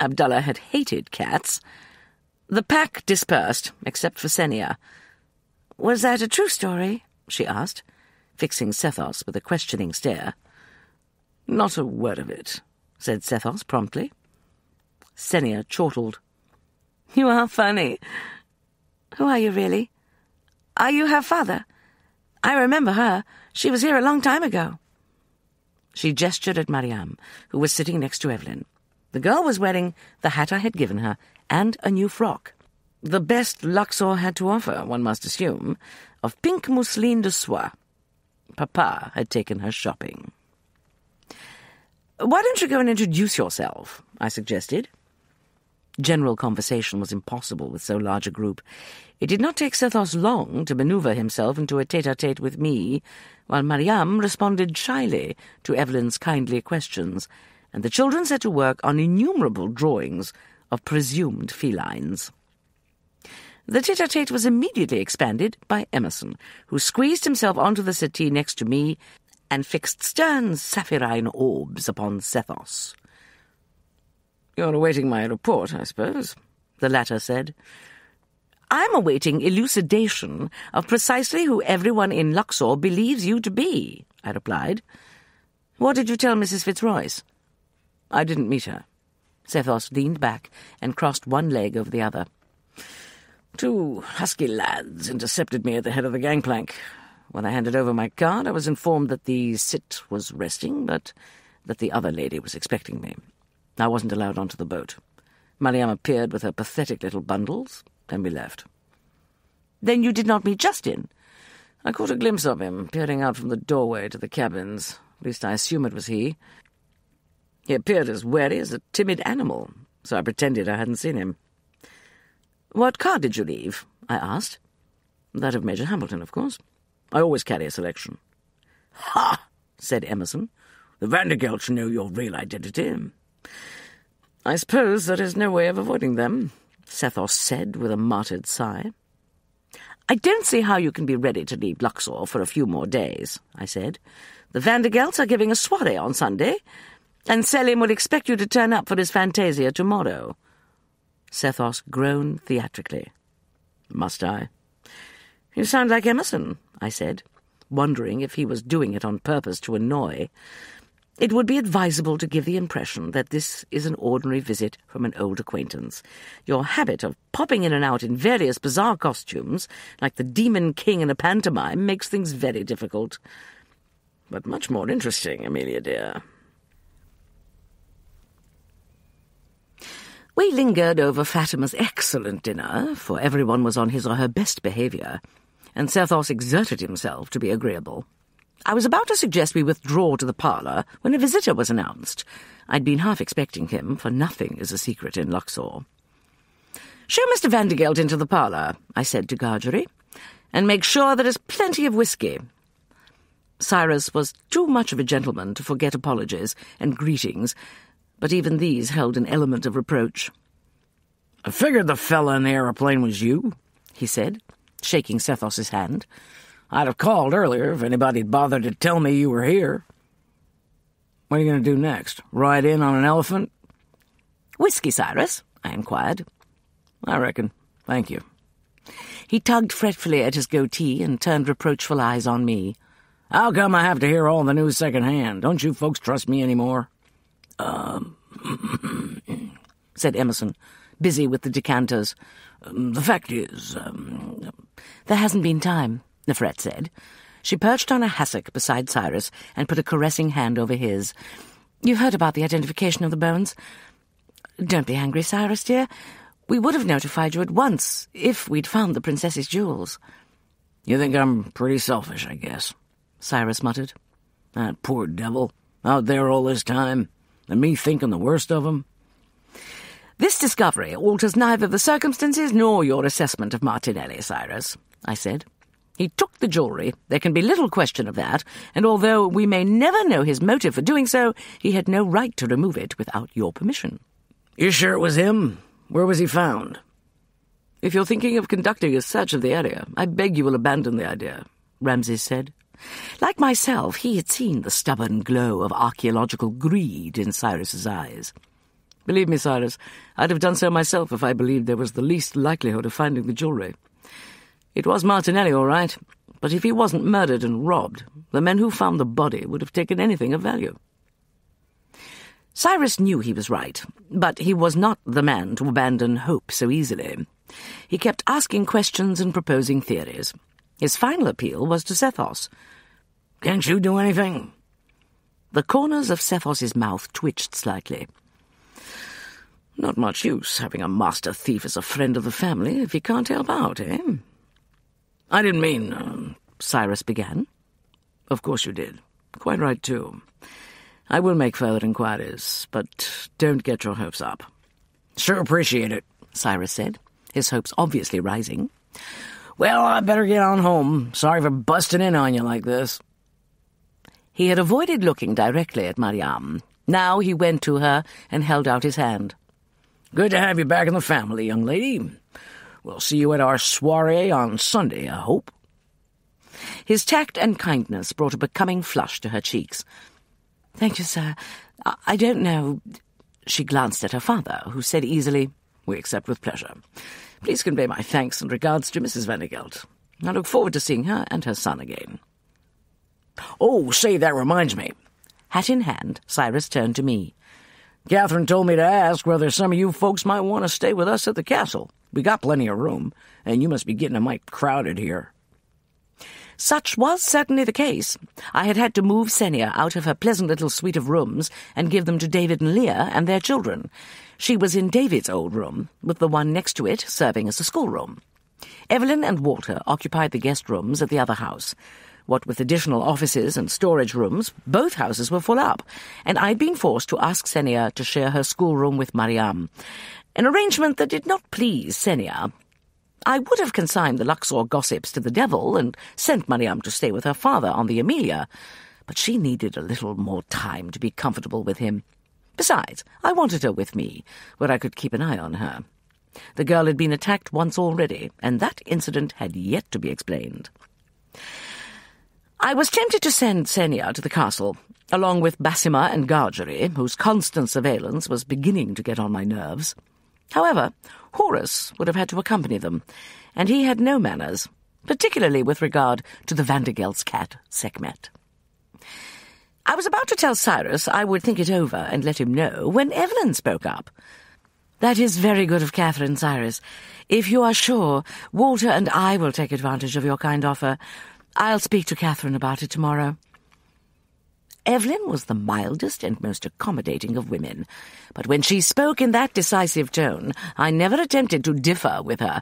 Abdullah had hated cats. The pack dispersed, except for Sennia. Was that a true story? she asked, fixing Sethos with a questioning stare. Not a word of it, said Sethos promptly. Sennia chortled. You are funny. Who are you, really? Are you her father? I remember her. She was here a long time ago. She gestured at Mariam, who was sitting next to Evelyn. The girl was wearing the hat I had given her, and a new frock. The best Luxor had to offer, one must assume, of pink mousseline de soie. Papa had taken her shopping. Why don't you go and introduce yourself? I suggested. General conversation was impossible with so large a group. It did not take Sethos long to maneuver himself into a tete-a-tete with me, while Mariam responded shyly to Evelyn's kindly questions, and the children set to work on innumerable drawings of presumed felines. The tete-a-tete was immediately expanded by Emerson, who squeezed himself onto the settee next to me and fixed stern saphirine orbs upon Sethos. You're awaiting my report, I suppose, the latter said. I'm awaiting elucidation of precisely who everyone in Luxor believes you to be, I replied. What did you tell Mrs. Fitzroyce? I didn't meet her. Sethos leaned back and crossed one leg over the other. Two husky lads intercepted me at the head of the gangplank. When I handed over my card, I was informed that the Sitt was resting, but that the other lady was expecting me. I wasn't allowed onto the boat. Mariam appeared with her pathetic little bundles, then we left. Then you did not meet Justin? I caught a glimpse of him, peering out from the doorway to the cabins. At least I assume it was he. He appeared as wary as a timid animal, so I pretended I hadn't seen him. What card did you leave? I asked. That of Major Hamilton, of course. I always carry a selection. Ha! said Emerson. The Vandergelts know your real identity. I suppose there is no way of avoiding them, Sethos said with a martyred sigh. I don't see how you can be ready to leave Luxor for a few more days, I said. The Vandergelts are giving a soiree on Sunday, and Selim will expect you to turn up for his fantasia tomorrow. Sethos groaned theatrically. Must I? You sound like Emerson, I said, wondering if he was doing it on purpose to annoy. It would be advisable to give the impression that this is an ordinary visit from an old acquaintance. Your habit of popping in and out in various bizarre costumes, like the Demon King in a pantomime, makes things very difficult. But much more interesting, Amelia dear. We lingered over Fatima's excellent dinner, for everyone was on his or her best behaviour, and Sethos exerted himself to be agreeable. I was about to suggest we withdraw to the parlour when a visitor was announced. I'd been half expecting him, for nothing is a secret in Luxor. Show Mr. Vandergelt into the parlour, I said to Gargery, and make sure there is plenty of whisky. Cyrus was too much of a gentleman to forget apologies and greetings, but even these held an element of reproach. I figured the fella in the aeroplane was you, he said, shaking Sethos's hand. I'd have called earlier if anybody'd bothered to tell me you were here. What are you going to do next? Ride in on an elephant? Whiskey, Cyrus? I inquired. I reckon. Thank you. He tugged fretfully at his goatee and turned reproachful eyes on me. How come I have to hear all the news secondhand? Don't you folks trust me any more? Um, said Emerson, busy with the decanters. Um, the fact is, um, there hasn't been time, Nefret said. She perched on a hassock beside Cyrus and put a caressing hand over his. You've heard about the identification of the bones? Don't be angry, Cyrus, dear. We would have notified you at once if we'd found the princess's jewels. You think I'm pretty selfish, I guess, Cyrus muttered. That poor devil, out there all this time and me thinking the worst of him? This discovery alters neither the circumstances nor your assessment of Martinelli, Cyrus, I said. He took the jewellery, there can be little question of that, and although we may never know his motive for doing so, he had no right to remove it without your permission. You sure it was him? Where was he found? If you're thinking of conducting a search of the area, I beg you will abandon the idea, Ramses said. Like myself, he had seen the stubborn glow of archaeological greed in Cyrus's eyes. Believe me, Cyrus, I'd have done so myself if I believed there was the least likelihood of finding the jewellery. It was Martinelli, all right, but if he wasn't murdered and robbed, the men who found the body would have taken anything of value. Cyrus knew he was right, but he was not the man to abandon hope so easily. He kept asking questions and proposing theories. His final appeal was to Sethos. Can't you do anything? The corners of Sethos's mouth twitched slightly. Not much use having a master thief as a friend of the family if he can't help out, eh? I didn't mean, uh, Cyrus began. Of course you did. Quite right, too. I will make further inquiries, but don't get your hopes up. Sure appreciate it, Cyrus said, his hopes obviously rising. Well, I better get on home. Sorry for busting in on you like this. He had avoided looking directly at Mariam. Now he went to her and held out his hand. Good to have you back in the family, young lady. We'll see you at our soiree on Sunday, I hope. His tact and kindness brought a becoming flush to her cheeks. Thank you, sir. I, I don't know. She glanced at her father, who said easily, We accept with pleasure. Please convey my thanks and regards to Mrs. Vandergelt. I look forward to seeing her and her son again. Oh, say, that reminds me. Hat in hand, Cyrus turned to me. Catherine told me to ask whether some of you folks might want to stay with us at the castle. We got plenty of room, and you must be getting a mite crowded here. Such was certainly the case. I had had to move Sennia out of her pleasant little suite of rooms and give them to David and Lia and their children. She was in David's old room, with the one next to it serving as a schoolroom. Evelyn and Walter occupied the guest rooms at the other house. What with additional offices and storage rooms, both houses were full up, and I'd been forced to ask Sennia to share her schoolroom with Mariam, an arrangement that did not please Sennia. I would have consigned the Luxor gossips to the devil and sent Mariam to stay with her father on the Amelia, but she needed a little more time to be comfortable with him. Besides, I wanted her with me, where I could keep an eye on her. The girl had been attacked once already, and that incident had yet to be explained. I was tempted to send Sennia to the castle, along with Basima and Gargery, whose constant surveillance was beginning to get on my nerves. However, Horace would have had to accompany them, and he had no manners, particularly with regard to the Vandergelt's cat, Sekhmet. I was about to tell Cyrus I would think it over and let him know when Evelyn spoke up. That is very good of Catherine, Cyrus. If you are sure, Walter and I will take advantage of your kind offer. I'll speak to Catherine about it tomorrow. Evelyn was the mildest and most accommodating of women, but when she spoke in that decisive tone, I never attempted to differ with her.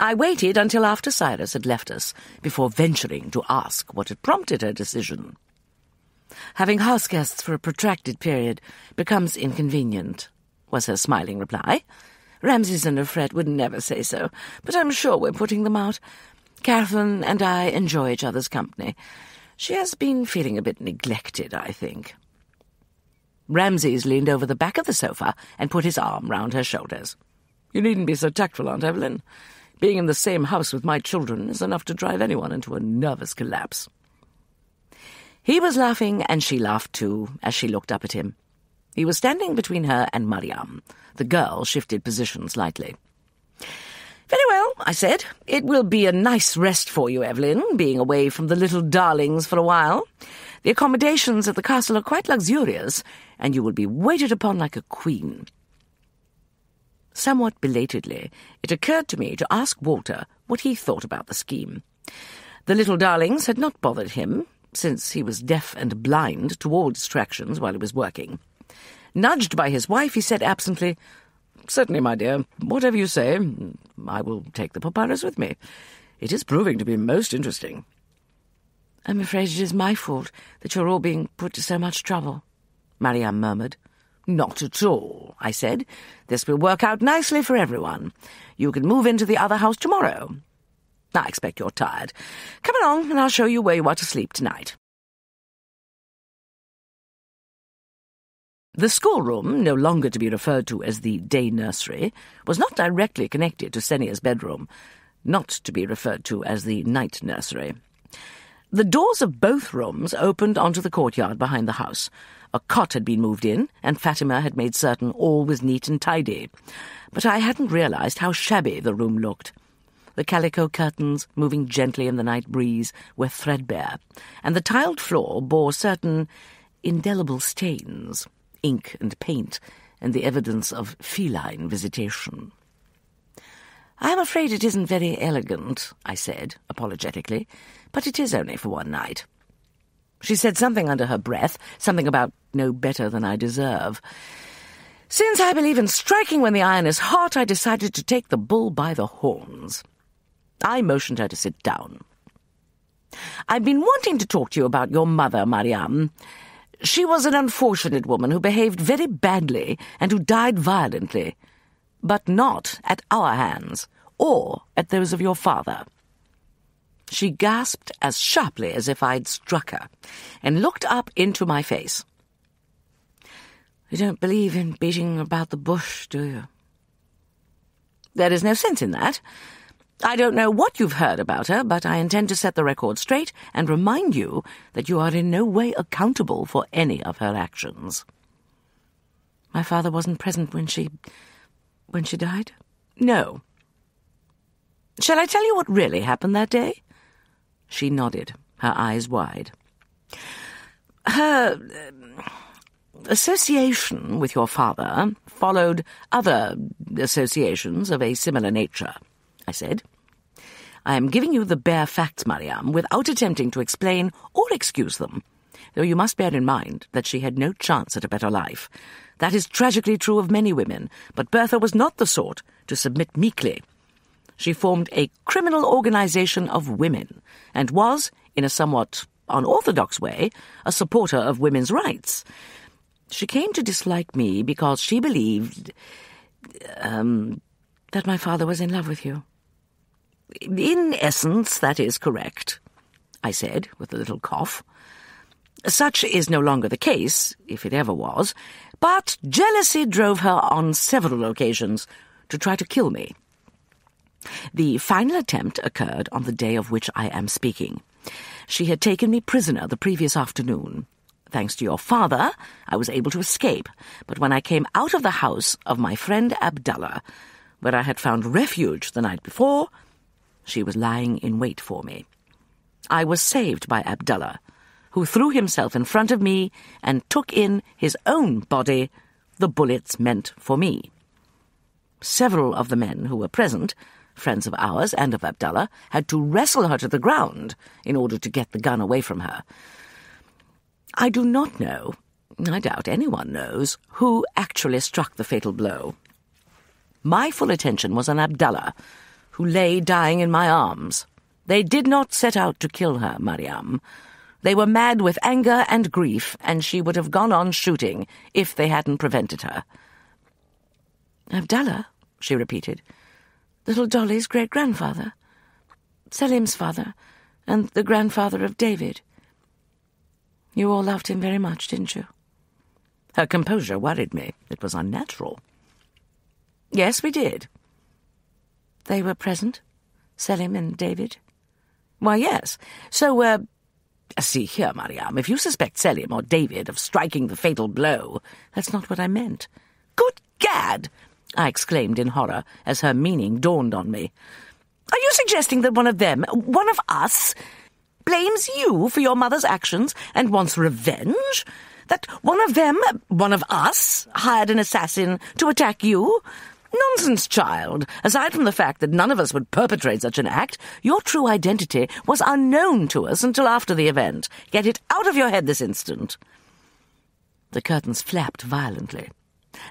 I waited until after Cyrus had left us before venturing to ask what had prompted her decision. Having house guests for a protracted period becomes inconvenient, was her smiling reply. Ramses and Nefret would never say so, but I'm sure we're putting them out. Catherine and I enjoy each other's company. She has been feeling a bit neglected, I think. Ramses leaned over the back of the sofa and put his arm round her shoulders. You needn't be so tactful, Aunt Evelyn. Being in the same house with my children is enough to drive anyone into a nervous collapse. He was laughing, and she laughed too, as she looked up at him. He was standing between her and Mariam. The girl shifted positions slightly. Very well, I said. It will be a nice rest for you, Evelyn, being away from the little darlings for a while. The accommodations at the castle are quite luxurious, and you will be waited upon like a queen. Somewhat belatedly, it occurred to me to ask Walter what he thought about the scheme. The little darlings had not bothered him, since he was deaf and blind to all distractions while he was working. Nudged by his wife, he said absently, Certainly, my dear, whatever you say, I will take the papyrus with me. It is proving to be most interesting. I'm afraid it is my fault that you're all being put to so much trouble, Mariam murmured. Not at all, I said. This will work out nicely for everyone. You can move into the other house tomorrow. I expect you're tired. Come along, and I'll show you where you are to sleep tonight. The schoolroom, no longer to be referred to as the day nursery, was not directly connected to Sennia's bedroom, not to be referred to as the night nursery. The doors of both rooms opened onto the courtyard behind the house. A cot had been moved in, and Fatima had made certain all was neat and tidy. But I hadn't realized how shabby the room looked. The calico curtains, moving gently in the night breeze, were threadbare, and the tiled floor bore certain indelible stains, ink and paint, and the evidence of feline visitation. I am afraid it isn't very elegant, I said, apologetically, but it is only for one night. She said something under her breath, something about no better than I deserve. Since I believe in striking when the iron is hot, I decided to take the bull by the horns. I motioned her to sit down. I've been wanting to talk to you about your mother, Mariam. She was an unfortunate woman who behaved very badly and who died violently but not at our hands, or at those of your father. She gasped as sharply as if I'd struck her, and looked up into my face. You don't believe in beating about the bush, do you? There is no sense in that. I don't know what you've heard about her, but I intend to set the record straight and remind you that you are in no way accountable for any of her actions. My father wasn't present when she when she died? No. Shall I tell you what really happened that day? She nodded, her eyes wide. Her uh, association with your father followed other associations of a similar nature, I said. I am giving you the bare facts, Mariam, without attempting to explain or excuse them, though you must bear in mind that she had no chance at a better life, that is tragically true of many women, but Bertha was not the sort to submit meekly. She formed a criminal organization of women, and was, in a somewhat unorthodox way, a supporter of women's rights. She came to dislike me because she believed, um, that my father was in love with you. In essence, that is correct, I said, with a little cough. Such is no longer the case, if it ever was, but jealousy drove her on several occasions to try to kill me. The final attempt occurred on the day of which I am speaking. She had taken me prisoner the previous afternoon. Thanks to your father, I was able to escape, but when I came out of the house of my friend Abdullah, where I had found refuge the night before, she was lying in wait for me. I was saved by Abdullah, who threw himself in front of me and took in his own body the bullets meant for me. Several of the men who were present, friends of ours and of Abdullah, had to wrestle her to the ground in order to get the gun away from her. I do not know, I doubt anyone knows, who actually struck the fatal blow. My full attention was on Abdullah, who lay dying in my arms. They did not set out to kill her, Mariam. They were mad with anger and grief, and she would have gone on shooting if they hadn't prevented her. Abdullah, she repeated. Little Dolly's great grandfather. Selim's father, and the grandfather of David. You all loved him very much, didn't you? Her composure worried me. It was unnatural. Yes, we did. They were present? Selim and David? Why, yes. So, uh, see here, Mariam, if you suspect Selim or David of striking the fatal blow, that's not what I meant. Good gad! I exclaimed in horror as her meaning dawned on me. Are you suggesting that one of them, one of us, blames you for your mother's actions and wants revenge? That one of them, one of us, hired an assassin to attack you? Nonsense, child. Aside from the fact that none of us would perpetrate such an act, your true identity was unknown to us until after the event. Get it out of your head this instant. The curtains flapped violently.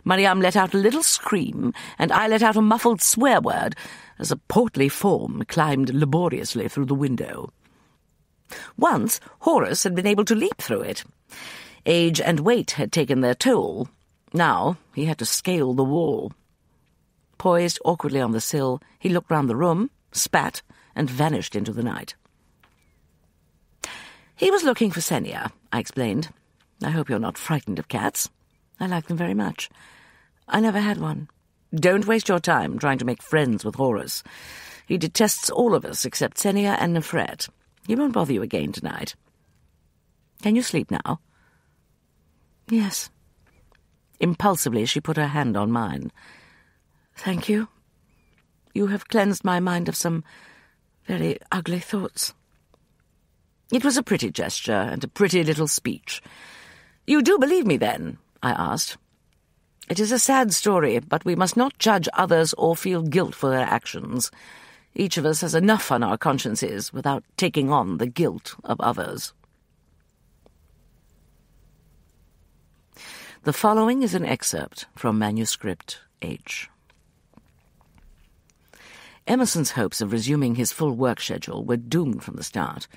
Mariam let out a little scream, and I let out a muffled swear word as a portly form climbed laboriously through the window. Once, Horace had been able to leap through it. Age and weight had taken their toll. Now he had to scale the wall. Poised awkwardly on the sill, he looked round the room, spat, and vanished into the night. He was looking for Sennia, I explained. I hope you're not frightened of cats. I like them very much. I never had one. Don't waste your time trying to make friends with Horace. He detests all of us except Sennia and Nefret. He won't bother you again tonight. Can you sleep now? Yes. Impulsively, she put her hand on mine. Thank you. You have cleansed my mind of some very ugly thoughts. It was a pretty gesture and a pretty little speech. You do believe me, then? I asked. It is a sad story, but we must not judge others or feel guilt for their actions. Each of us has enough on our consciences without taking on the guilt of others. The following is an excerpt from Manuscript H. Emerson's hopes of resuming his full work schedule were doomed from the start.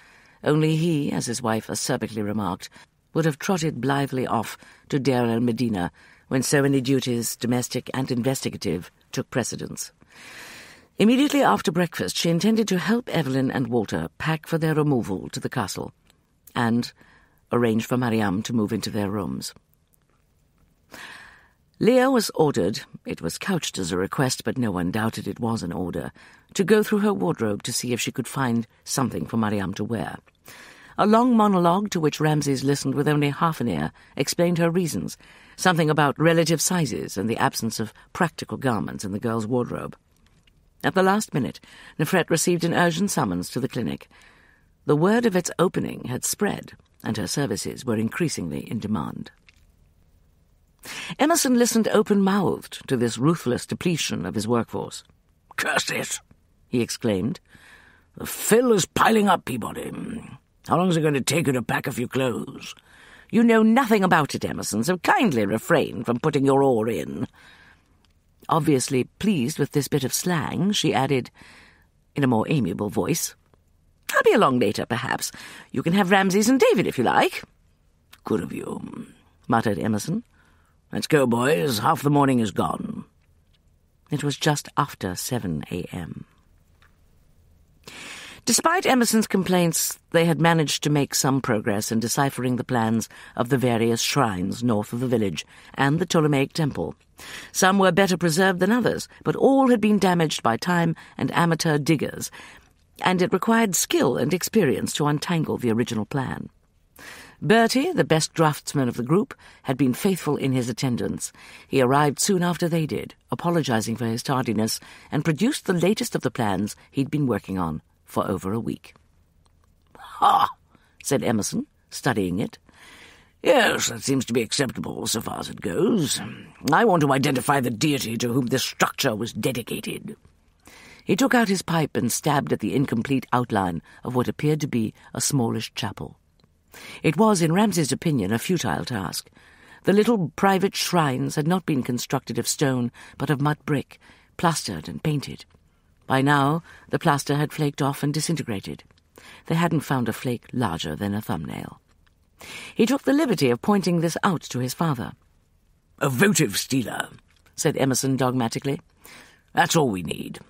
Only he, as his wife acerbically remarked, would have trotted blithely off to Deir el Medina when so many duties, domestic and investigative, took precedence. Immediately after breakfast, she intended to help Evelyn and Walter pack for their removal to the castle, and arrange for Mariam to move into their rooms. Lia was ordered, it was couched as a request, but no one doubted it was an order, to go through her wardrobe to see if she could find something for Mariam to wear. A long monologue to which Ramses listened with only half an ear explained her reasons, something about relative sizes and the absence of practical garments in the girl's wardrobe. At the last minute, Nefret received an urgent summons to the clinic. The word of its opening had spread, and her services were increasingly in demand. Emerson listened open-mouthed to this ruthless depletion of his workforce. Curse it! he exclaimed. The fill is piling up, Peabody. How long is it going to take you to pack a few clothes? You know nothing about it, Emerson, so kindly refrain from putting your oar in. Obviously pleased with this bit of slang, she added, in a more amiable voice, I'll be along later, perhaps. You can have Ramses and David if you like. Good of you, muttered Emerson. Let's go, boys. Half the morning is gone. It was just after 7 a.m. Despite Emerson's complaints, they had managed to make some progress in deciphering the plans of the various shrines north of the village and the Ptolemaic temple. Some were better preserved than others, but all had been damaged by time and amateur diggers, and it required skill and experience to untangle the original plan. Bertie, the best draftsman of the group, had been faithful in his attendance. He arrived soon after they did, apologizing for his tardiness, and produced the latest of the plans he'd been working on for over a week. Ha! said Emerson, studying it. Yes, that seems to be acceptable so far as it goes. I want to identify the deity to whom this structure was dedicated. He took out his pipe and stabbed at the incomplete outline of what appeared to be a smallish chapel. It was, in Ramses' opinion, a futile task. The little private shrines had not been constructed of stone, but of mud brick, plastered and painted. By now, the plaster had flaked off and disintegrated. They hadn't found a flake larger than a thumbnail. He took the liberty of pointing this out to his father. A votive stela, said Emerson dogmatically. That's all we need.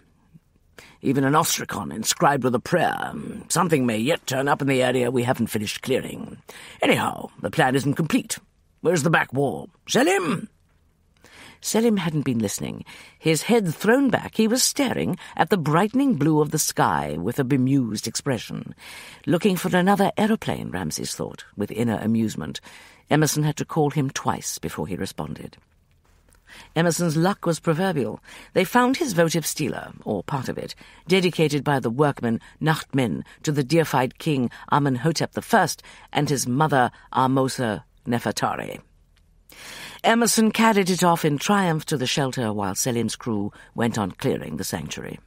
Even an ostracon inscribed with a prayer. Something may yet turn up in the area we haven't finished clearing. Anyhow, the plan isn't complete. Where's the back wall? Selim! Selim hadn't been listening. His head thrown back, he was staring at the brightening blue of the sky with a bemused expression. Looking for another aeroplane, Ramses thought, with inner amusement. Emerson had to call him twice before he responded. Emerson's luck was proverbial. They found his votive stela, or part of it, dedicated by the workman Nachtmen to the deified king Amenhotep I and his mother Ahmose Nefertari. Emerson carried it off in triumph to the shelter while Selim's crew went on clearing the sanctuary.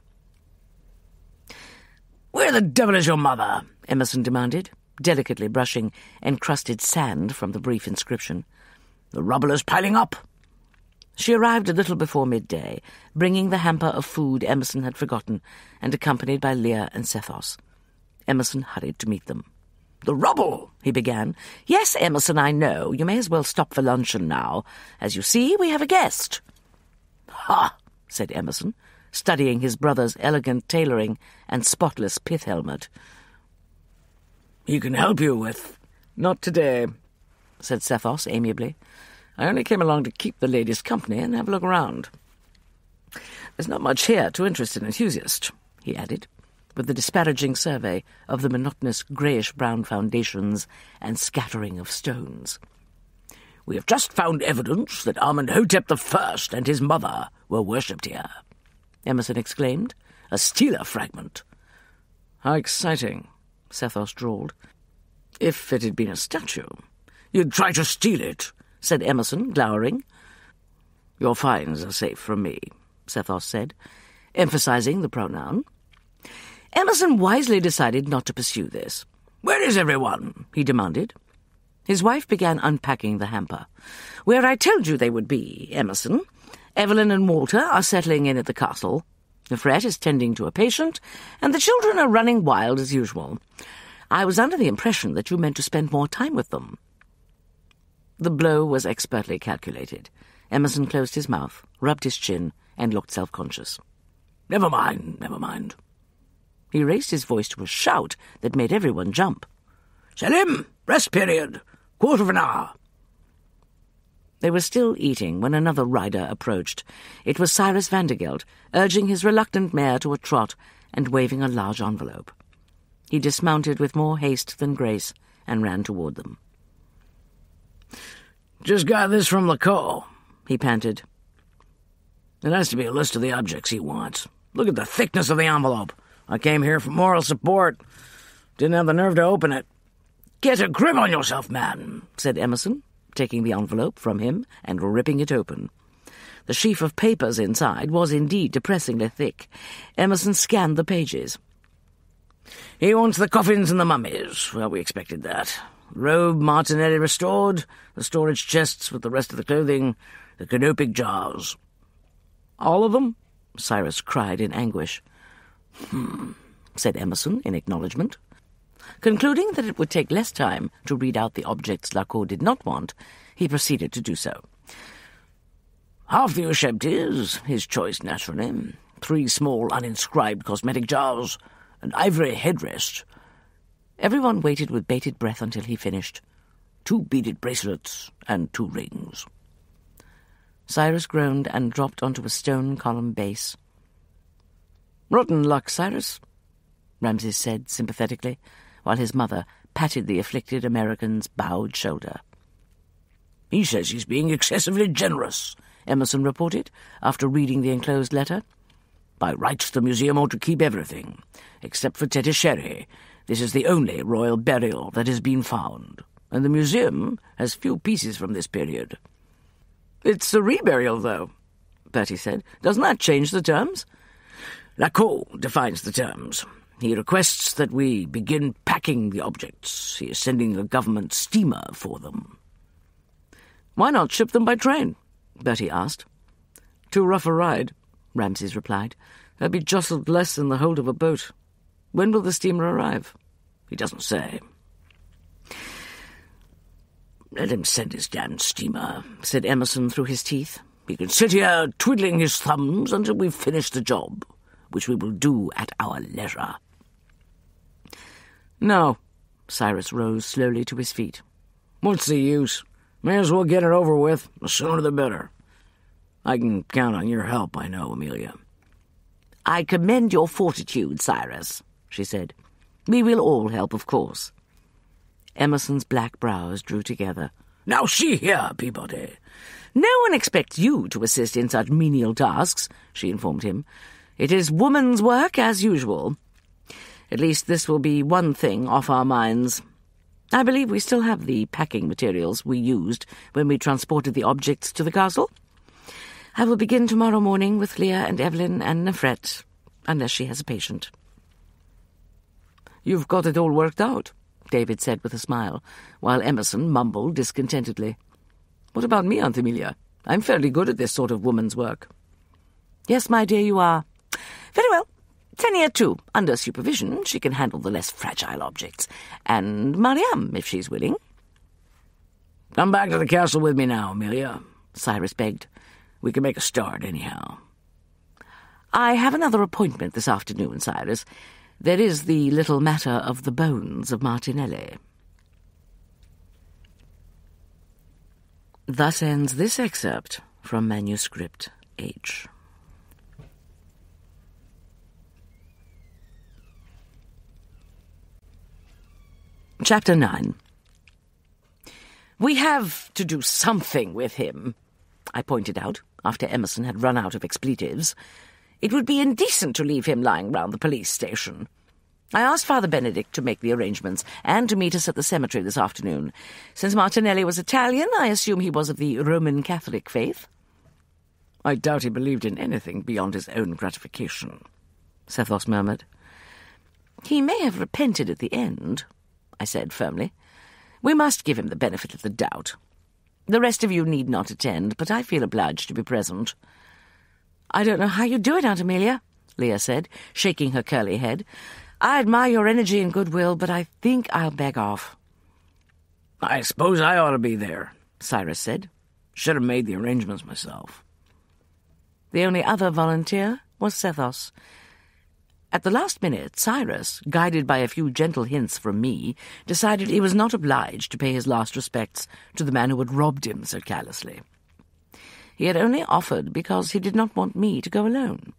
Where the devil is your mother? Emerson demanded, delicately brushing encrusted sand from the brief inscription. The rubble is piling up. She arrived a little before midday, bringing the hamper of food Emerson had forgotten, and accompanied by Lia and Sethos. Emerson hurried to meet them. The rubble, he began. Yes, Emerson, I know. You may as well stop for luncheon now. As you see, we have a guest. Ha, said Emerson, studying his brother's elegant tailoring and spotless pith helmet. He can help you with... Not today, said Sethos amiably. I only came along to keep the ladies company and have a look around. There's not much here to interest an enthusiast, he added with a disparaging survey of the monotonous greyish-brown foundations and scattering of stones. We have just found evidence that Amenhotep I and his mother were worshipped here, Emerson exclaimed. A stela fragment. How exciting, Sethos drawled. If it had been a statue. You'd try to steal it, said Emerson, glowering. Your finds are safe from me, Sethos said, emphasizing the pronoun. Emerson wisely decided not to pursue this. Where is everyone? he demanded. His wife began unpacking the hamper. Where I told you they would be, Emerson. Evelyn and Walter are settling in at the castle. Nefret is tending to a patient, and the children are running wild as usual. I was under the impression that you meant to spend more time with them. The blow was expertly calculated. Emerson closed his mouth, rubbed his chin, and looked self-conscious. Never mind, never mind. He raised his voice to a shout that made everyone jump. Selim, rest period. Quarter of an hour. They were still eating when another rider approached. It was Cyrus Vandergelt, urging his reluctant mare to a trot and waving a large envelope. He dismounted with more haste than grace and ran toward them. Just got this from Lacau, he panted. It has to be a list of the objects he wants. Look at the thickness of the envelope. I came here for moral support. Didn't have the nerve to open it. Get a grip on yourself, man, said Emerson, taking the envelope from him and ripping it open. The sheaf of papers inside was indeed depressingly thick. Emerson scanned the pages. He wants the coffins and the mummies. Well, we expected that. Robe Martinelli restored, the storage chests with the rest of the clothing, the canopic jars. All of them? Cyrus cried in anguish. Hmm, said Emerson in acknowledgement. Concluding that it would take less time to read out the objects Lacau did not want, he proceeded to do so. Half the Ushebtis, his choice naturally, three small uninscribed cosmetic jars, an ivory headrest. Everyone waited with bated breath until he finished. Two beaded bracelets and two rings. Cyrus groaned and dropped onto a stone column base. Rotten luck, Cyrus, Ramses said sympathetically, while his mother patted the afflicted American's bowed shoulder. He says he's being excessively generous, Emerson reported, after reading the enclosed letter. By rights, the museum ought to keep everything, except for Tetisheri. This is the only royal burial that has been found, and the museum has few pieces from this period. It's a reburial, though, Bertie said. Doesn't that change the terms? Lacau defines the terms. He requests that we begin packing the objects. He is sending a government steamer for them. Why not ship them by train? Bertie asked. Too rough a ride, Ramses replied. They'll be jostled less in the hold of a boat. When will the steamer arrive? He doesn't say. Let him send his damned steamer, said Emerson through his teeth. He can sit here twiddling his thumbs until we've finished the job, which we will do at our leisure. No. Cyrus rose slowly to his feet. What's the use? May as well get it over with. The sooner the better. I can count on your help, I know, Amelia. I commend your fortitude, Cyrus, she said. We will all help, of course. Emerson's black brows drew together. Now she here, Peabody. No one expects you to assist in such menial tasks, she informed him. It is woman's work, as usual. At least this will be one thing off our minds. I believe we still have the packing materials we used when we transported the objects to the castle. I will begin tomorrow morning with Lia and Evelyn and Nefret, unless she has a patient. You've got it all worked out, David said with a smile, while Emerson mumbled discontentedly. What about me, Aunt Amelia? I'm fairly good at this sort of woman's work. Yes, my dear, you are. Very well. Tania, too. Under supervision, she can handle the less fragile objects. And Mariam, if she's willing. Come back to the castle with me now, Amelia, Cyrus begged. We can make a start, anyhow. I have another appointment this afternoon, Cyrus. There is the little matter of the bones of Martinelli. Thus ends this excerpt from Manuscript H. Chapter 9 We have to do something with him, I pointed out, after Emerson had run out of expletives. It would be indecent to leave him lying round the police station. I asked Father Benedict to make the arrangements and to meet us at the cemetery this afternoon. Since Martinelli was Italian, I assume he was of the Roman Catholic faith. I doubt he believed in anything beyond his own gratification, Sethos murmured. He may have repented at the end, I said firmly. We must give him the benefit of the doubt. The rest of you need not attend, but I feel obliged to be present. I don't know how you do it, Aunt Amelia, Lia said, shaking her curly head. I admire your energy and goodwill, but I think I'll beg off. I suppose I ought to be there, Cyrus said. Should have made the arrangements myself. The only other volunteer was Sethos, at the last minute, Cyrus, guided by a few gentle hints from me, decided he was not obliged to pay his last respects to the man who had robbed him so callously. He had only offered because he did not want me to go alone.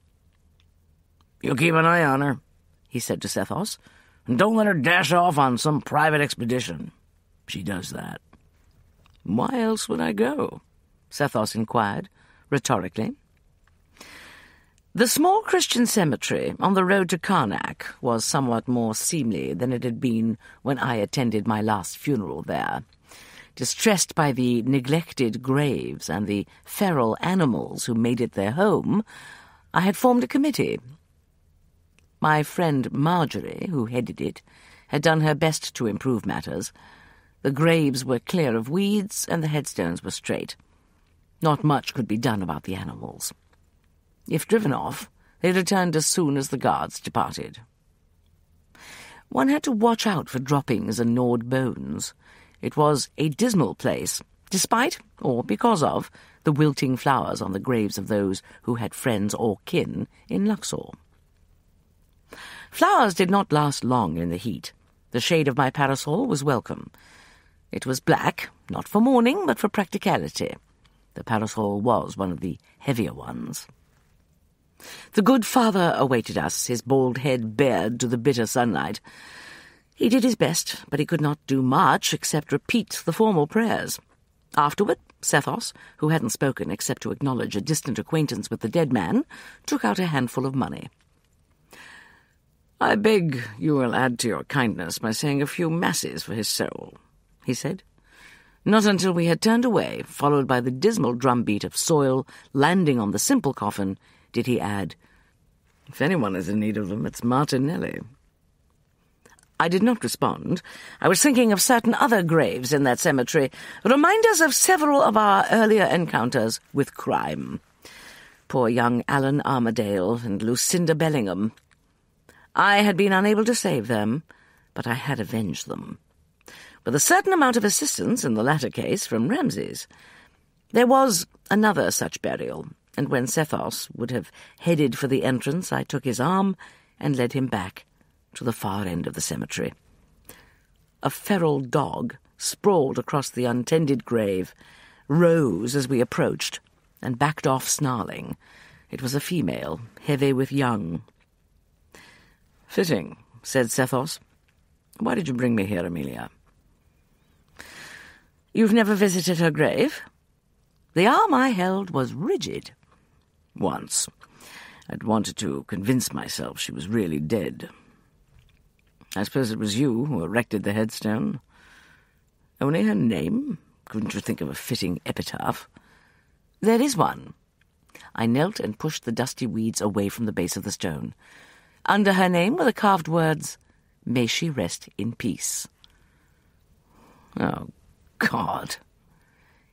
You keep an eye on her, he said to Sethos, and don't let her dash off on some private expedition. She does that. Why else would I go? Sethos inquired, rhetorically. The small Christian cemetery on the road to Karnak was somewhat more seemly than it had been when I attended my last funeral there. Distressed by the neglected graves and the feral animals who made it their home, I had formed a committee. My friend Marjorie, who headed it, had done her best to improve matters. The graves were clear of weeds and the headstones were straight. Not much could be done about the animals. If driven off, they returned as soon as the guards departed. One had to watch out for droppings and gnawed bones. It was a dismal place, despite, or because of, the wilting flowers on the graves of those who had friends or kin in Luxor. Flowers did not last long in the heat. The shade of my parasol was welcome. It was black, not for mourning, but for practicality. The parasol was one of the heavier ones. The good father awaited us, his bald head bared to the bitter sunlight. He did his best, but he could not do much except repeat the formal prayers. Afterward, Sethos, who hadn't spoken except to acknowledge a distant acquaintance with the dead man, took out a handful of money. I beg you will add to your kindness by saying a few masses for his soul, he said. Not until we had turned away, followed by the dismal drumbeat of soil landing on the simple coffin, did he add, If anyone is in need of them, it's Martinelli. I did not respond. I was thinking of certain other graves in that cemetery, reminders of several of our earlier encounters with crime. Poor young Alan Armadale and Lucinda Bellingham. I had been unable to save them, but I had avenged them. With a certain amount of assistance in the latter case from Ramses. There was another such burial, and when Sethos would have headed for the entrance, I took his arm and led him back to the far end of the cemetery. A feral dog sprawled across the untended grave, rose as we approached, and backed off snarling. It was a female, heavy with young. Fitting, said Sethos. Why did you bring me here, Amelia? You've never visited her grave? The arm I held was rigid. Once. I'd wanted to convince myself she was really dead. I suppose it was you who erected the headstone. Only her name? Couldn't you think of a fitting epitaph? There is one. I knelt and pushed the dusty weeds away from the base of the stone. Under her name were the carved words, May she rest in peace. Oh, God.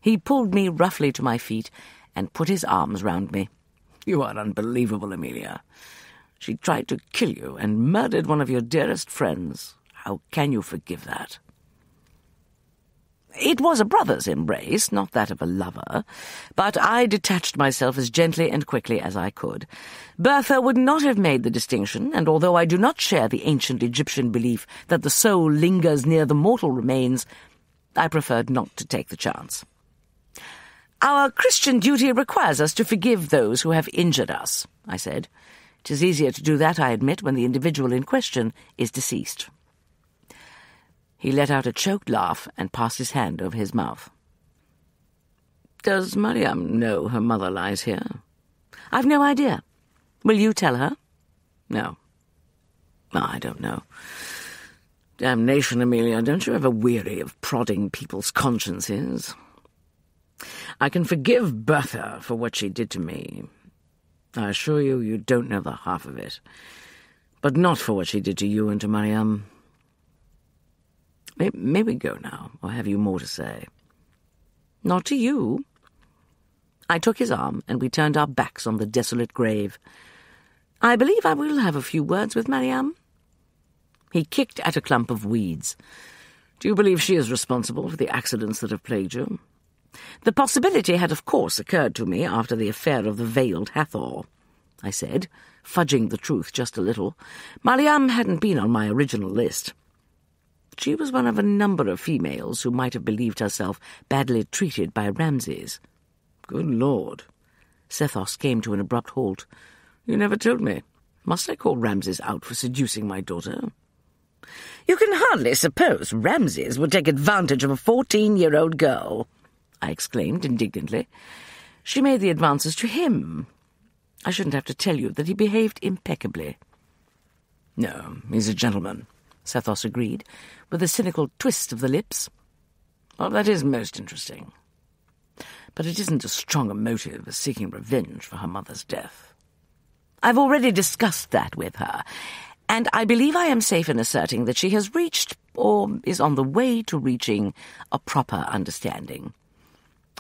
He pulled me roughly to my feet and put his arms round me. You are unbelievable, Amelia. She tried to kill you and murdered one of your dearest friends. How can you forgive that? It was a brother's embrace, not that of a lover, but I detached myself as gently and quickly as I could. Bertha would not have made the distinction, and although I do not share the ancient Egyptian belief that the soul lingers near the mortal remains, I preferred not to take the chance. Our Christian duty requires us to forgive those who have injured us, I said. It is easier to do that, I admit, when the individual in question is deceased. He let out a choked laugh and passed his hand over his mouth. Does Mariam know her mother lies here? I've no idea. Will you tell her? No. Oh, I don't know. Damnation, Amelia, don't you ever weary of prodding people's consciences? I can forgive Bertha for what she did to me, I assure you, you don't know the half of it. But not for what she did to you and to Mariam. May, may we go now, or have you more to say? Not to you. I took his arm, and we turned our backs on the desolate grave. I believe I will have a few words with Mariam. He kicked at a clump of weeds. Do you believe she is responsible for the accidents that have plagued you? The possibility had of course occurred to me after the affair of the veiled Hathor. I said, fudging the truth just a little. Mariam hadn't been on my original list. She was one of a number of females who might have believed herself badly treated by Ramses. Good Lord. Sethos came to an abrupt halt. You never told me. Must I call Ramses out for seducing my daughter? You can hardly suppose Ramses would take advantage of a fourteen-year-old girl. I exclaimed indignantly. She made the advances to him. I shouldn't have to tell you that he behaved impeccably. No, he's a gentleman, Sethos agreed, with a cynical twist of the lips. Well, that is most interesting. But it isn't as strong a motive as seeking revenge for her mother's death. I've already discussed that with her, and I believe I am safe in asserting that she has reached, or is on the way to reaching, a proper understanding.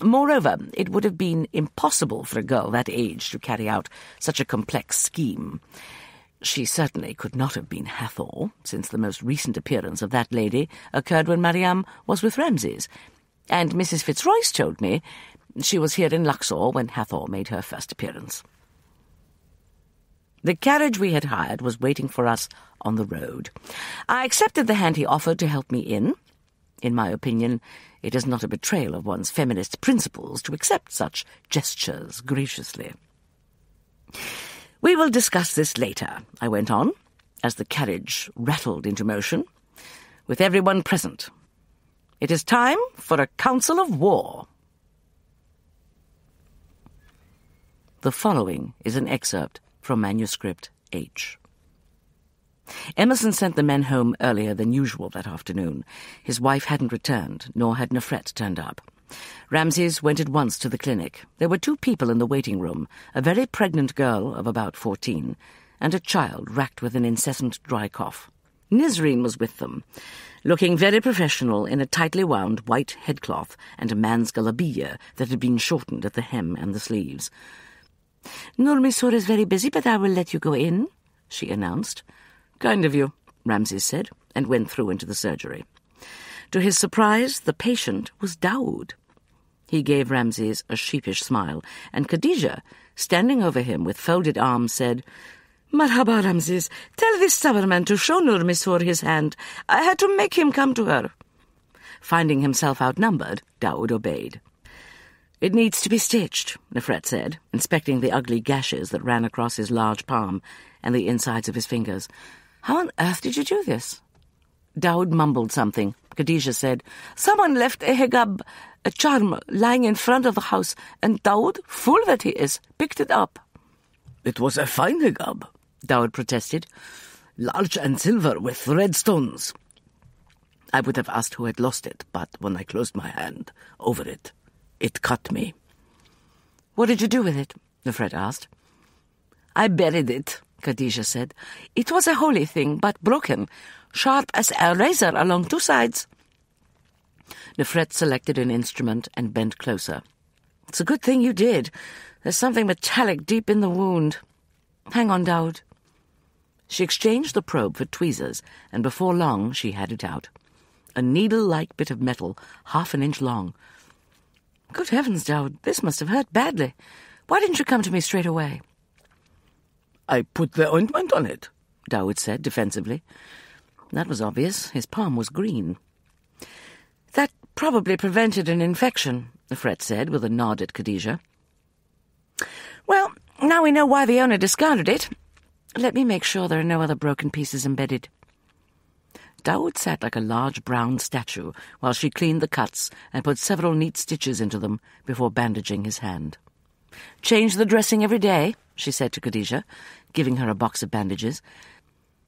Moreover, it would have been impossible for a girl that age to carry out such a complex scheme. She certainly could not have been Hathor, since the most recent appearance of that lady occurred when Mariam was with Ramses, and Mrs. Fitzroyce told me she was here in Luxor when Hathor made her first appearance. The carriage we had hired was waiting for us on the road. I accepted the hand he offered to help me in. In my opinion, it is not a betrayal of one's feminist principles to accept such gestures graciously. We will discuss this later, I went on, as the carriage rattled into motion, with everyone present. It is time for a council of war. The following is an excerpt from manuscript H. Emerson sent the men home earlier than usual that afternoon. His wife hadn't returned, nor had Nefret turned up. Ramses went at once to the clinic. There were two people in the waiting room, a very pregnant girl of about fourteen, and a child racked with an incessant dry cough. Nisreen was with them, looking very professional in a tightly wound white headcloth and a man's galabeeah that had been shortened at the hem and the sleeves. Nur Misur is very busy, but I will let you go in, she announced. Kind of you, Ramses said, and went through into the surgery. To his surprise, the patient was Daoud. He gave Ramses a sheepish smile, and Khadija, standing over him with folded arms, said, Marhaba, Ramses. Tell this stubborn man to show Nur Misur his hand. I had to make him come to her. Finding himself outnumbered, Daoud obeyed. It needs to be stitched, Nefret said, inspecting the ugly gashes that ran across his large palm and the insides of his fingers. How on earth did you do this? Daoud mumbled something. Khadija said, Someone left a hijab, a charm, lying in front of the house, and Daoud, fool that he is, picked it up. It was a fine hijab, Daoud protested. Large and silver with red stones. I would have asked who had lost it, but when I closed my hand over it, it cut me. What did you do with it? Nefret asked. I buried it, Khadija said. It was a holy thing, but broken sharp as a razor along two sides. Nefret selected an instrument and bent closer. It's a good thing you did. There's something metallic deep in the wound. Hang on, Daoud. She exchanged the probe for tweezers, and before long she had it out. A needle-like bit of metal, half an inch long. Good heavens, Daoud, this must have hurt badly. Why didn't you come to me straight away? I put the ointment on it, Daoud said defensively. That was obvious. His palm was green. That probably prevented an infection, Nefret said, with a nod at Khadija. Well, now we know why the owner discarded it. Let me make sure there are no other broken pieces embedded. Daoud sat like a large brown statue while she cleaned the cuts and put several neat stitches into them before bandaging his hand. Change the dressing every day, she said to Khadija, giving her a box of bandages.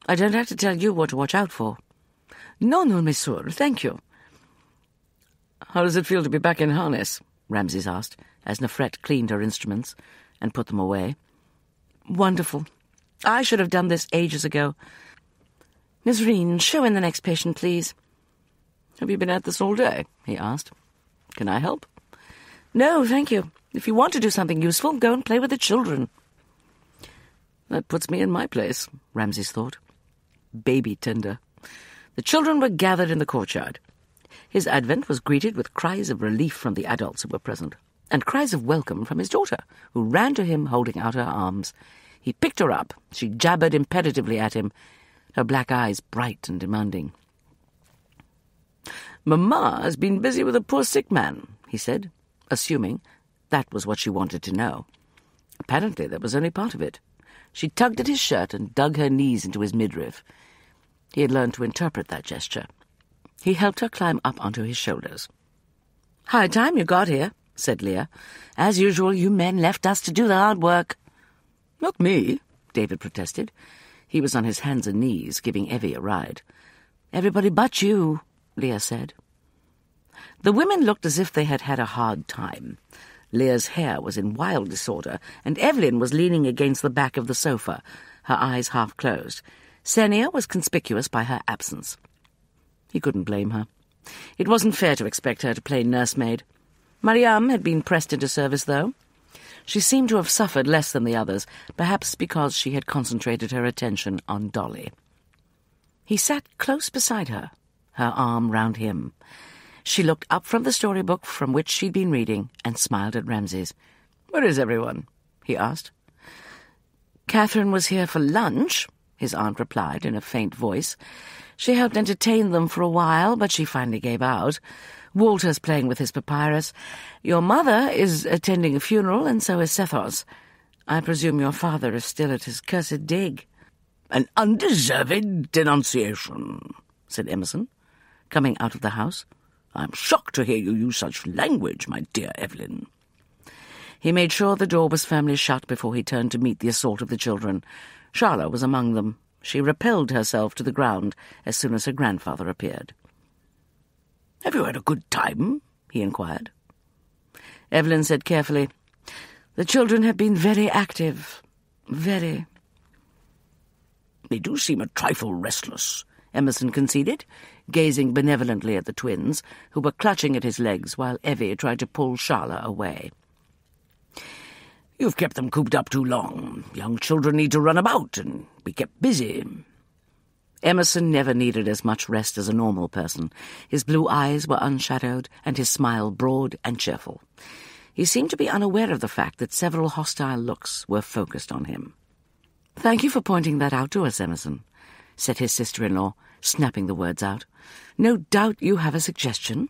I don't have to tell you what to watch out for. No, no, monsieur, thank you. How does it feel to be back in harness? Ramses asked, as Nefret cleaned her instruments and put them away. Wonderful. I should have done this ages ago. Nisreen, show in the next patient, please. Have you been at this all day? he asked. Can I help? No, thank you. If you want to do something useful, go and play with the children. That puts me in my place, Ramses thought baby tender. The children were gathered in the courtyard. His advent was greeted with cries of relief from the adults who were present, and cries of welcome from his daughter, who ran to him holding out her arms. He picked her up. She jabbered imperatively at him, her black eyes bright and demanding. Mamma has been busy with a poor sick man, he said, assuming that was what she wanted to know. Apparently that was only part of it. She tugged at his shirt and dug her knees into his midriff. He had learned to interpret that gesture. He helped her climb up onto his shoulders. High time you got here, said Lia. As usual, you men left us to do the hard work. Not me, David protested. He was on his hands and knees, giving Evie a ride. Everybody but you, Lia said. The women looked as if they had had a hard time. Lia's hair was in wild disorder, and Evelyn was leaning against the back of the sofa, her eyes half closed. Sennia was conspicuous by her absence. He couldn't blame her. It wasn't fair to expect her to play nursemaid. Mariam had been pressed into service, though. She seemed to have suffered less than the others, perhaps because she had concentrated her attention on Dolly. He sat close beside her, her arm round him. She looked up from the storybook from which she'd been reading and smiled at Ramses. Where is everyone? he asked. Catherine was here for lunch, his aunt replied in a faint voice. She helped entertain them for a while, but she finally gave out. Walter's playing with his papyrus. Your mother is attending a funeral, and so is Sethos. I presume your father is still at his cursed dig. An undeserved denunciation, said Emerson, coming out of the house. I'm shocked to hear you use such language, my dear Evelyn. He made sure the door was firmly shut before he turned to meet the assault of the children. Charla was among them. She repelled herself to the ground as soon as her grandfather appeared. Have you had a good time? he inquired. Evelyn said carefully, The children have been very active. Very. They do seem a trifle restless, Emerson conceded, gazing benevolently at the twins, who were clutching at his legs while Evie tried to pull Charla away. You've kept them cooped up too long. Young children need to run about and be kept busy. Emerson never needed as much rest as a normal person. His blue eyes were unshadowed, and his smile broad and cheerful. He seemed to be unaware of the fact that several hostile looks were focused on him. Thank you for pointing that out to us, Emerson, said his sister-in-law, snapping the words out. No doubt you have a suggestion.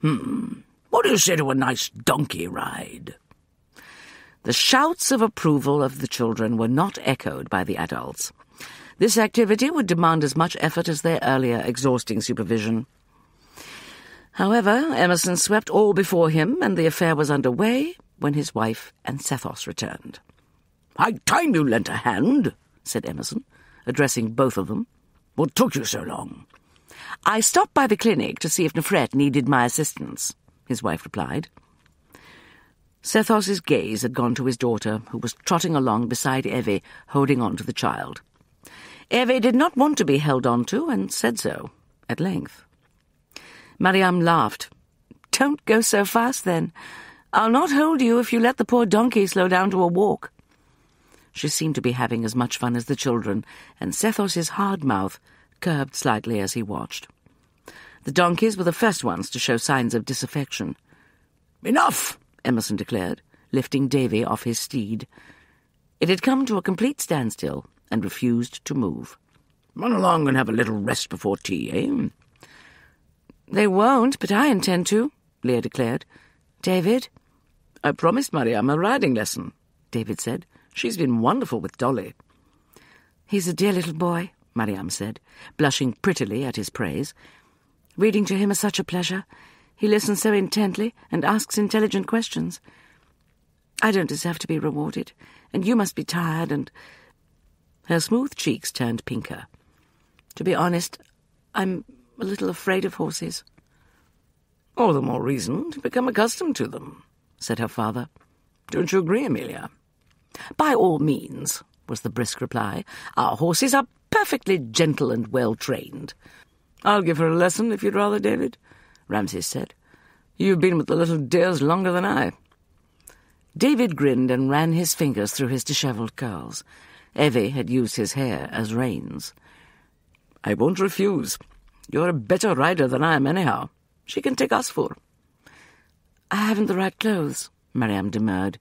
Hmm. What do you say to a nice donkey ride? The shouts of approval of the children were not echoed by the adults. This activity would demand as much effort as their earlier exhausting supervision. However, Emerson swept all before him, and the affair was under way when his wife and Sethos returned. High time you lent a hand, said Emerson, addressing both of them. What took you so long? I stopped by the clinic to see if Nefret needed my assistance, his wife replied. Sethos's gaze had gone to his daughter, who was trotting along beside Evie, holding on to the child. Evie did not want to be held on to, and said so, at length. Mariam laughed. Don't go so fast, then. I'll not hold you if you let the poor donkey slow down to a walk. She seemed to be having as much fun as the children, and Sethos's hard mouth curved slightly as he watched. The donkeys were the first ones to show signs of disaffection. Enough! Emerson declared, lifting Davy off his steed. It had come to a complete standstill and refused to move. Run along and have a little rest before tea, eh? They won't, but I intend to, Lia declared. David? I promised Mariam a riding lesson, David said. She's been wonderful with Dolly. He's a dear little boy, Mariam said, blushing prettily at his praise. Reading to him is such a pleasure. He listens so intently and asks intelligent questions. I don't deserve to be rewarded, and you must be tired and... Her smooth cheeks turned pinker. To be honest, I'm a little afraid of horses. All the more reason to become accustomed to them, said her father. Don't you agree, Amelia? By all means, was the brisk reply. Our horses are perfectly gentle and well trained. I'll give her a lesson if you'd rather, David. Ramses said. You've been with the little dears longer than I. David grinned and ran his fingers through his dishevelled curls. Evie had used his hair as reins. I won't refuse. You're a better rider than I am, anyhow. She can take us for. I haven't the right clothes, Mariam demurred.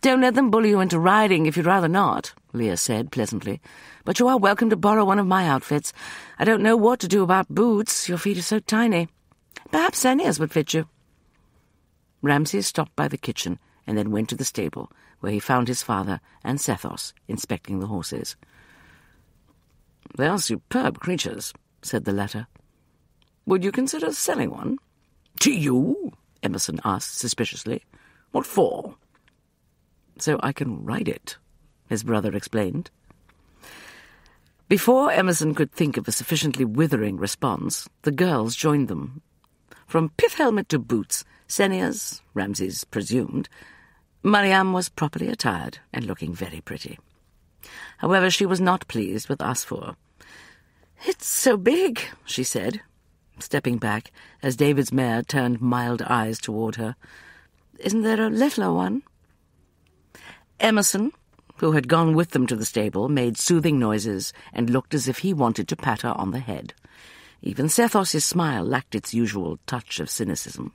Don't let them bully you into riding if you'd rather not, Lia said pleasantly. But you are welcome to borrow one of my outfits. I don't know what to do about boots. Your feet are so tiny. Perhaps Sennia's would fit you. Ramses stopped by the kitchen and then went to the stable, where he found his father and Sethos inspecting the horses. They are superb creatures, said the latter. Would you consider selling one? To you? Emerson asked suspiciously. What for? So I can ride it, his brother explained. Before Emerson could think of a sufficiently withering response, the girls joined them. From pith helmet to boots, Sennia's, Ramses presumed, Mariam was properly attired and looking very pretty. However, she was not pleased with Asfour. It's so big, she said, stepping back as David's mare turned mild eyes toward her. Isn't there a littler one? Emerson, who had gone with them to the stable, made soothing noises and looked as if he wanted to pat her on the head. Even Sethos's smile lacked its usual touch of cynicism.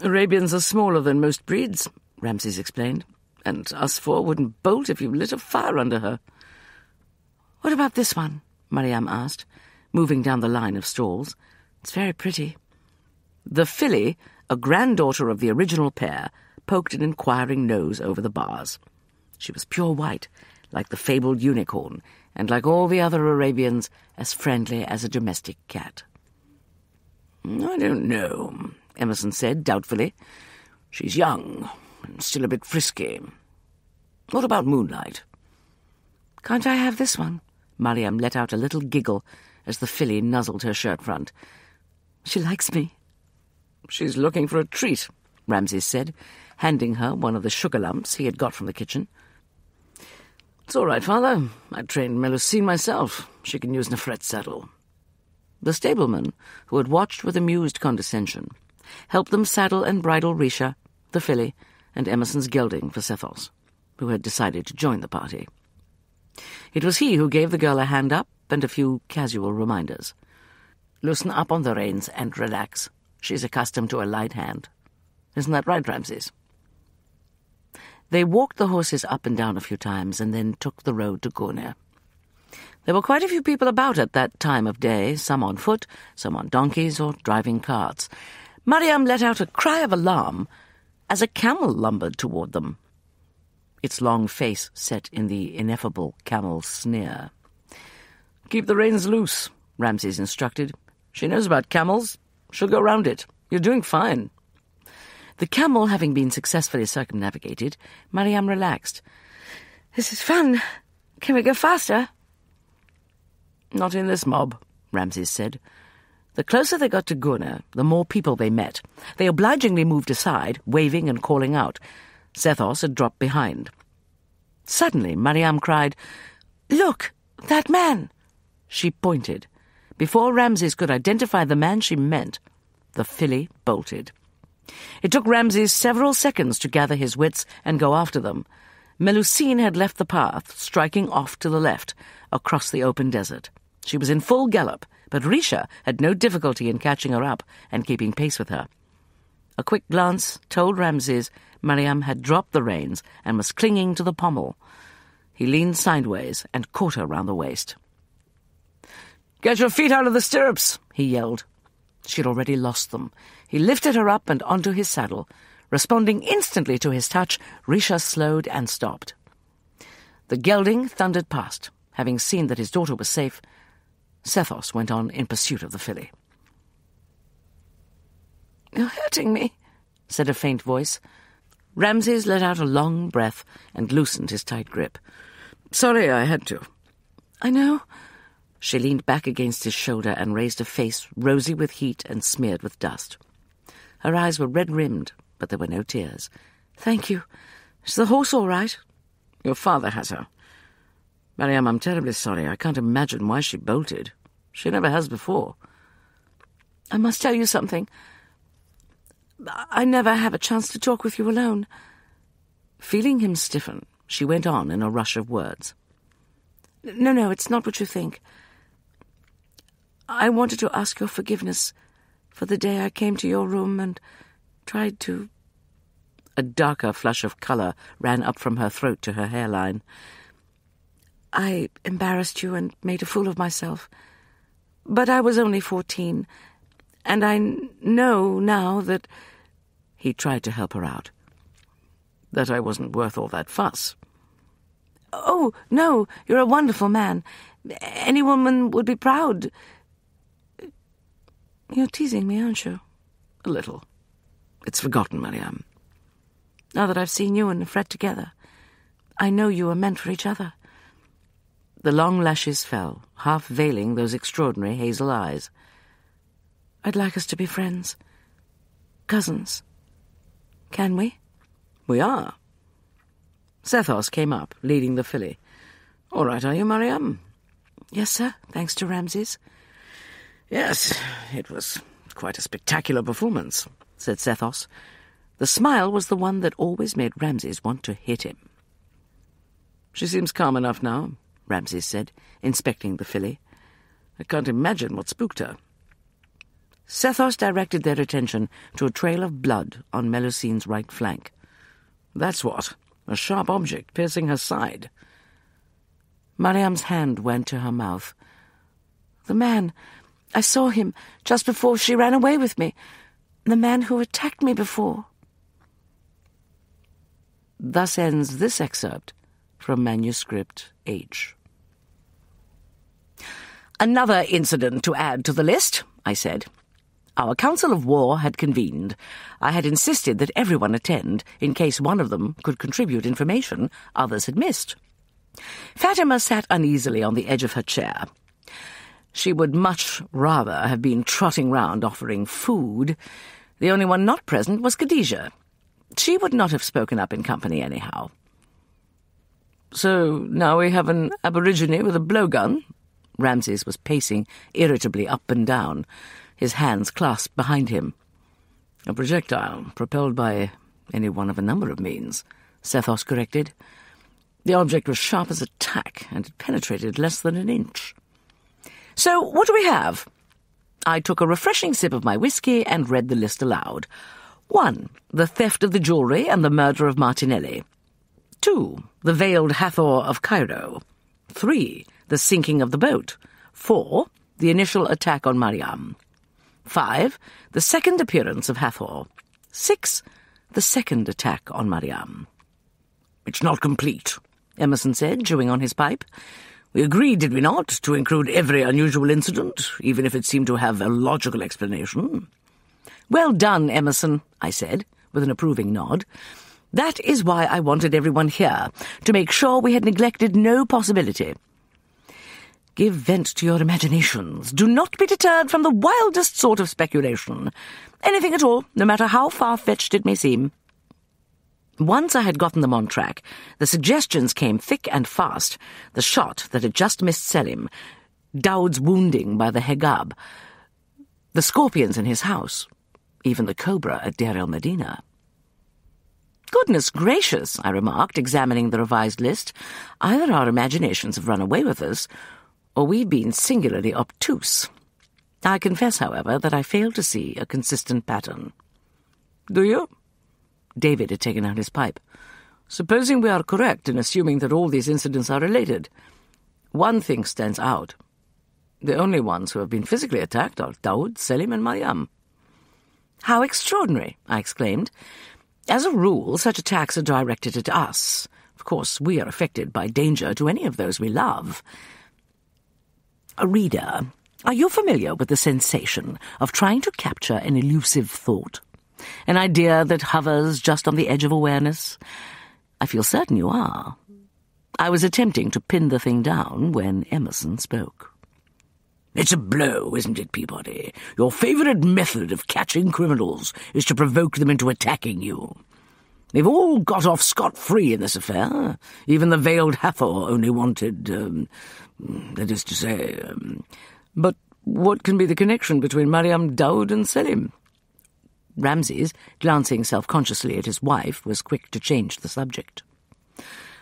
Arabians are smaller than most breeds, Ramses explained, and Asfour wouldn't bolt if you lit a fire under her. What about this one? Mariam asked, moving down the line of stalls. It's very pretty. The filly, a granddaughter of the original pair, poked an inquiring nose over the bars. She was pure white, like the fabled unicorn, and like all the other Arabians, as friendly as a domestic cat. I don't know, Emerson said doubtfully. She's young and still a bit frisky. What about Moonlight? Can't I have this one? Mariam let out a little giggle as the filly nuzzled her shirt front. She likes me. She's looking for a treat, Ramses said, handing her one of the sugar lumps he had got from the kitchen. It's all right, Father. I trained Melusine myself. She can use Nefret's saddle. The stableman, who had watched with amused condescension, helped them saddle and bridle Risha, the filly, and Emerson's gelding for Sethos, who had decided to join the party. It was he who gave the girl a hand up and a few casual reminders. Loosen up on the reins and relax. She's accustomed to a light hand. Isn't that right, Ramses? They walked the horses up and down a few times and then took the road to Gurneh. There were quite a few people about at that time of day, some on foot, some on donkeys or driving carts. Mariam let out a cry of alarm as a camel lumbered toward them. Its long face set in the ineffable camel sneer. Keep the reins loose, Ramses instructed. She knows about camels. She'll go round it. You're doing fine. The camel having been successfully circumnavigated, Mariam relaxed. This is fun. Can we go faster? Not in this mob, Ramses said. The closer they got to Gurneh, the more people they met. They obligingly moved aside, waving and calling out. Sethos had dropped behind. Suddenly, Mariam cried, Look, that man! She pointed. Before Ramses could identify the man she meant, the filly bolted. It took Ramses several seconds to gather his wits and go after them. Melusine had left the path, striking off to the left, across the open desert. She was in full gallop, but Risha had no difficulty in catching her up and keeping pace with her. A quick glance told Ramses Mariam had dropped the reins and was clinging to the pommel. He leaned sideways and caught her round the waist. Get your feet out of the stirrups, he yelled. She had already lost them. He lifted her up and onto his saddle. Responding instantly to his touch, Risha slowed and stopped. The gelding thundered past. Having seen that his daughter was safe, Sethos went on in pursuit of the filly. You're hurting me, said a faint voice. Ramses let out a long breath and loosened his tight grip. Sorry, I had to. I know. She leaned back against his shoulder and raised a face rosy with heat and smeared with dust. Her eyes were red-rimmed, but there were no tears. Thank you. Is the horse all right? Your father has her. Mariam, I'm terribly sorry. I can't imagine why she bolted. She never has before. I must tell you something. I never have a chance to talk with you alone. Feeling him stiffen, she went on in a rush of words. No, no, it's not what you think. I wanted to ask your forgiveness for the day I came to your room and tried to. A darker flush of colour ran up from her throat to her hairline. I embarrassed you and made a fool of myself. But I was only fourteen, and I know now that. He tried to help her out. That I wasn't worth all that fuss. Oh, no, you're a wonderful man. Any woman would be proud. You're teasing me, aren't you? A little. It's forgotten, Mariam. Now that I've seen you and Nefret together, I know you are meant for each other. The long lashes fell, half veiling those extraordinary hazel eyes. I'd like us to be friends. Cousins. Can we? We are. Sethos came up, leading the filly. All right, are you, Mariam? Yes, sir, thanks to Ramses. Yes, it was quite a spectacular performance, said Sethos. The smile was the one that always made Ramses want to hit him. She seems calm enough now, Ramses said, inspecting the filly. I can't imagine what spooked her. Sethos directed their attention to a trail of blood on Melusine's right flank. That's what, a sharp object piercing her side. Mariam's hand went to her mouth. The man, I saw him just before she ran away with me. The man who attacked me before. Thus ends this excerpt from Manuscript H. Another incident to add to the list, I said. Our council of war had convened. I had insisted that everyone attend, in case one of them could contribute information others had missed. Fatima sat uneasily on the edge of her chair. She would much rather have been trotting round offering food. The only one not present was Khadija. She would not have spoken up in company anyhow. So now we have an aborigine with a blowgun? Ramses was pacing irritably up and down, his hands clasped behind him. A projectile, propelled by any one of a number of means, Sethos corrected. The object was sharp as a tack, and it penetrated less than an inch. So, what do we have? I took a refreshing sip of my whisky and read the list aloud. One, the theft of the jewellery and the murder of Martinelli. Two, the veiled Hathor of Cairo. Three, the sinking of the boat. Four, the initial attack on Mariam. Five, the second appearance of Hathor. Six, the second attack on Mariam. It's not complete, Emerson said, chewing on his pipe. We agreed, did we not, to include every unusual incident, even if it seemed to have a logical explanation? Well done, Emerson, I said, with an approving nod. That is why I wanted everyone here, to make sure we had neglected no possibility. Give vent to your imaginations. Do not be deterred from the wildest sort of speculation. Anything at all, no matter how far-fetched it may seem. Once I had gotten them on track, the suggestions came thick and fast. The shot that had just missed Selim, Daoud's wounding by the Hegab, the scorpions in his house, even the cobra at Deir el Medina. Goodness gracious, I remarked, examining the revised list. Either our imaginations have run away with us, or we've been singularly obtuse. I confess, however, that I fail to see a consistent pattern. Do you? David had taken out his pipe. Supposing we are correct in assuming that all these incidents are related, one thing stands out. The only ones who have been physically attacked are Daoud, Selim, and Mariam. How extraordinary, I exclaimed. As a rule, such attacks are directed at us. Of course, we are affected by danger to any of those we love. A reader, are you familiar with the sensation of trying to capture an elusive thought? An idea that hovers just on the edge of awareness? I feel certain you are. I was attempting to pin the thing down when Emerson spoke. It's a blow, isn't it, Peabody? Your favourite method of catching criminals is to provoke them into attacking you. They've all got off scot-free in this affair. Even the veiled Hathor only wanted um, that is to say, um, but what can be the connection between Mariam Daoud and Selim? Ramses, glancing self-consciously at his wife, was quick to change the subject.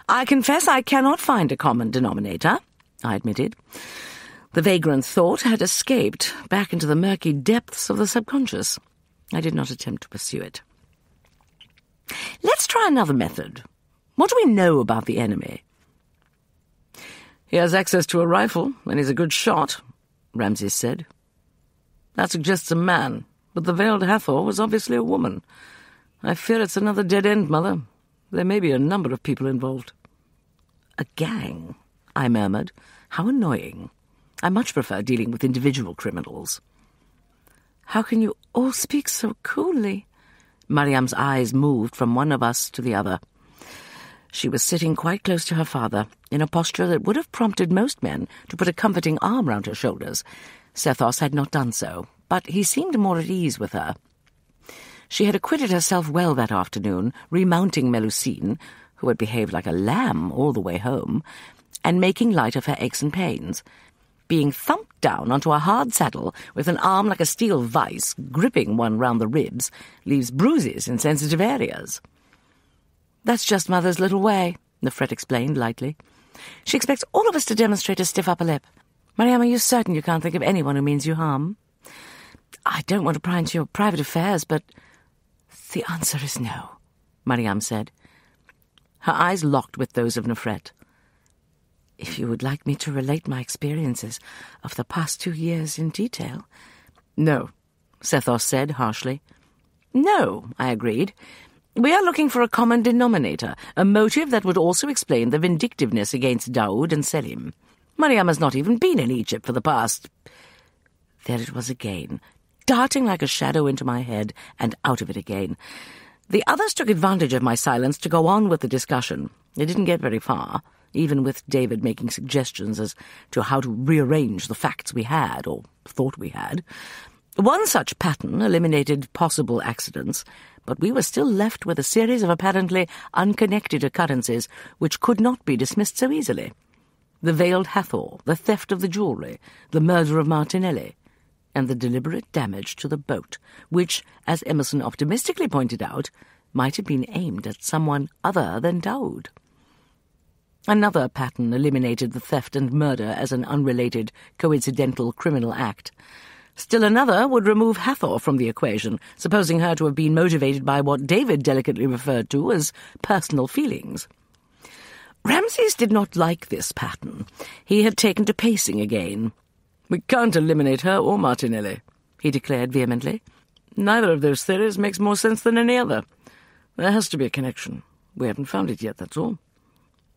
I confess I cannot find a common denominator, I admitted. The vagrant thought had escaped back into the murky depths of the subconscious. I did not attempt to pursue it. Let's try another method. What do we know about the enemy? He has access to a rifle, and he's a good shot, Ramses said. That suggests a man, but the veiled Hathor was obviously a woman. I fear it's another dead end, Mother. There may be a number of people involved. A gang, I murmured. How annoying. I much prefer dealing with individual criminals. How can you all speak so coolly? Mariam's eyes moved from one of us to the other. She was sitting quite close to her father, in a posture that would have prompted most men to put a comforting arm round her shoulders. Sethos had not done so, but he seemed more at ease with her. She had acquitted herself well that afternoon, remounting Melusine, who had behaved like a lamb all the way home, and making light of her aches and pains. Being thumped down onto a hard saddle with an arm like a steel vice gripping one round the ribs leaves bruises in sensitive areas. That's just Mother's little way, Nefret explained lightly. She expects all of us to demonstrate a stiff upper lip. Mariam, are you certain you can't think of anyone who means you harm? I don't want to pry into your private affairs, but the answer is no, Mariam said. Her eyes locked with those of Nefret. If you would like me to relate my experiences of the past two years in detail. No, Sethos said harshly. No, I agreed. We are looking for a common denominator, a motive that would also explain the vindictiveness against Daoud and Selim. Mariam has not even been in Egypt for the past... There it was again, darting like a shadow into my head and out of it again. The others took advantage of my silence to go on with the discussion. It didn't get very far, even with David making suggestions as to how to rearrange the facts we had, or thought we had. One such pattern eliminated possible accidents, but we were still left with a series of apparently unconnected occurrences which could not be dismissed so easily. The veiled Hathor, the theft of the jewellery, the murder of Martinelli, and the deliberate damage to the boat, which, as Emerson optimistically pointed out, might have been aimed at someone other than Daoud. Another pattern eliminated the theft and murder as an unrelated, coincidental criminal act. Still another would remove Hathor from the equation, supposing her to have been motivated by what David delicately referred to as personal feelings. Ramses did not like this pattern. He had taken to pacing again. We can't eliminate her or Martinelli, he declared vehemently. Neither of those theories makes more sense than any other. There has to be a connection. We haven't found it yet, that's all.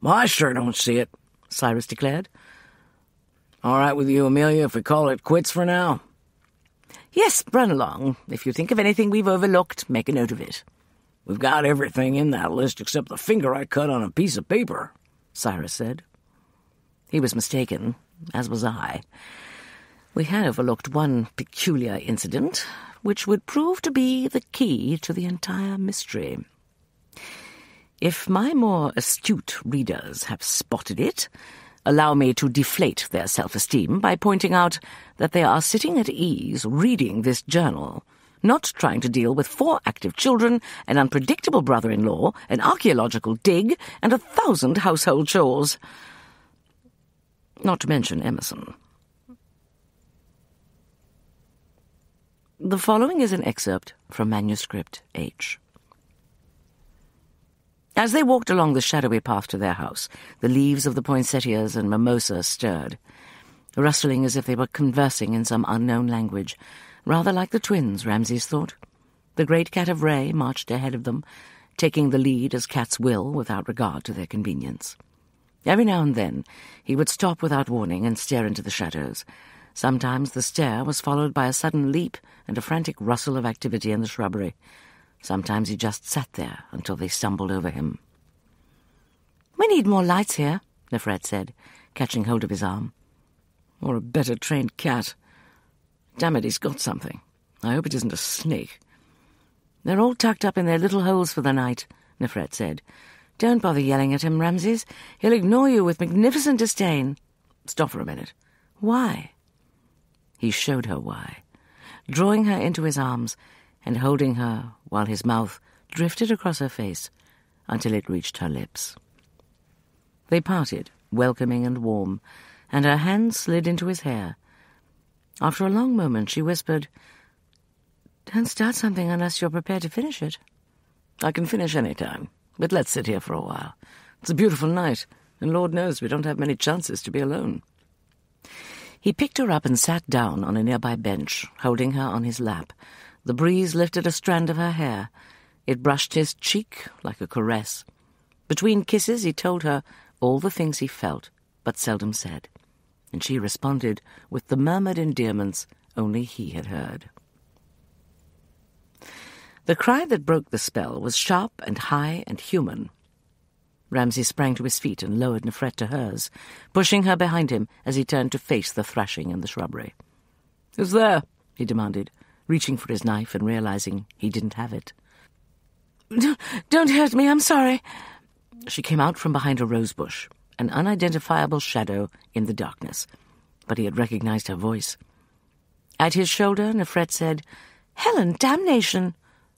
I sure don't see it, Cyrus declared. All right with you, Amelia, if we call it quits for now? Yes, run along. If you think of anything we've overlooked, make a note of it. We've got everything in that list except the finger I cut on a piece of paper, Cyrus said. He was mistaken, as was I. We had overlooked one peculiar incident, which would prove to be the key to the entire mystery. If my more astute readers have spotted it, allow me to deflate their self-esteem by pointing out that they are sitting at ease reading this journal, not trying to deal with four active children, an unpredictable brother-in-law, an archaeological dig, and a thousand household chores. Not to mention Emerson. The following is an excerpt from Manuscript H. As they walked along the shadowy path to their house, the leaves of the poinsettias and mimosa stirred, rustling as if they were conversing in some unknown language, rather like the twins, Ramses thought. The great cat of Re marched ahead of them, taking the lead as cats will without regard to their convenience. Every now and then he would stop without warning and stare into the shadows. Sometimes the stare was followed by a sudden leap and a frantic rustle of activity in the shrubbery. Sometimes he just sat there until they stumbled over him. We need more lights here, Nefret said, catching hold of his arm. Or a better trained cat. Damn it, he's got something. I hope it isn't a snake. They're all tucked up in their little holes for the night, Nefret said. Don't bother yelling at him, Ramses. He'll ignore you with magnificent disdain. Stop for a minute. Why? He showed her why, drawing her into his arms and holding her while his mouth drifted across her face until it reached her lips. They parted, welcoming and warm, and her hand slid into his hair. After a long moment, she whispered, Don't start something unless you're prepared to finish it. I can finish any time, but let's sit here for a while. It's a beautiful night, and Lord knows we don't have many chances to be alone. He picked her up and sat down on a nearby bench, holding her on his lap, the breeze lifted a strand of her hair. It brushed his cheek like a caress. Between kisses, he told her all the things he felt, but seldom said, and she responded with the murmured endearments only he had heard. The cry that broke the spell was sharp and high and human. Ramses sprang to his feet and lowered Nefret to hers, pushing her behind him as he turned to face the thrashing in the shrubbery. Who's there? he demanded reaching for his knife and realizing he didn't have it. Don't hurt me, I'm sorry. She came out from behind a rose bush, an unidentifiable shadow in the darkness, but he had recognized her voice. At his shoulder, Nefret said, Helen, damnation!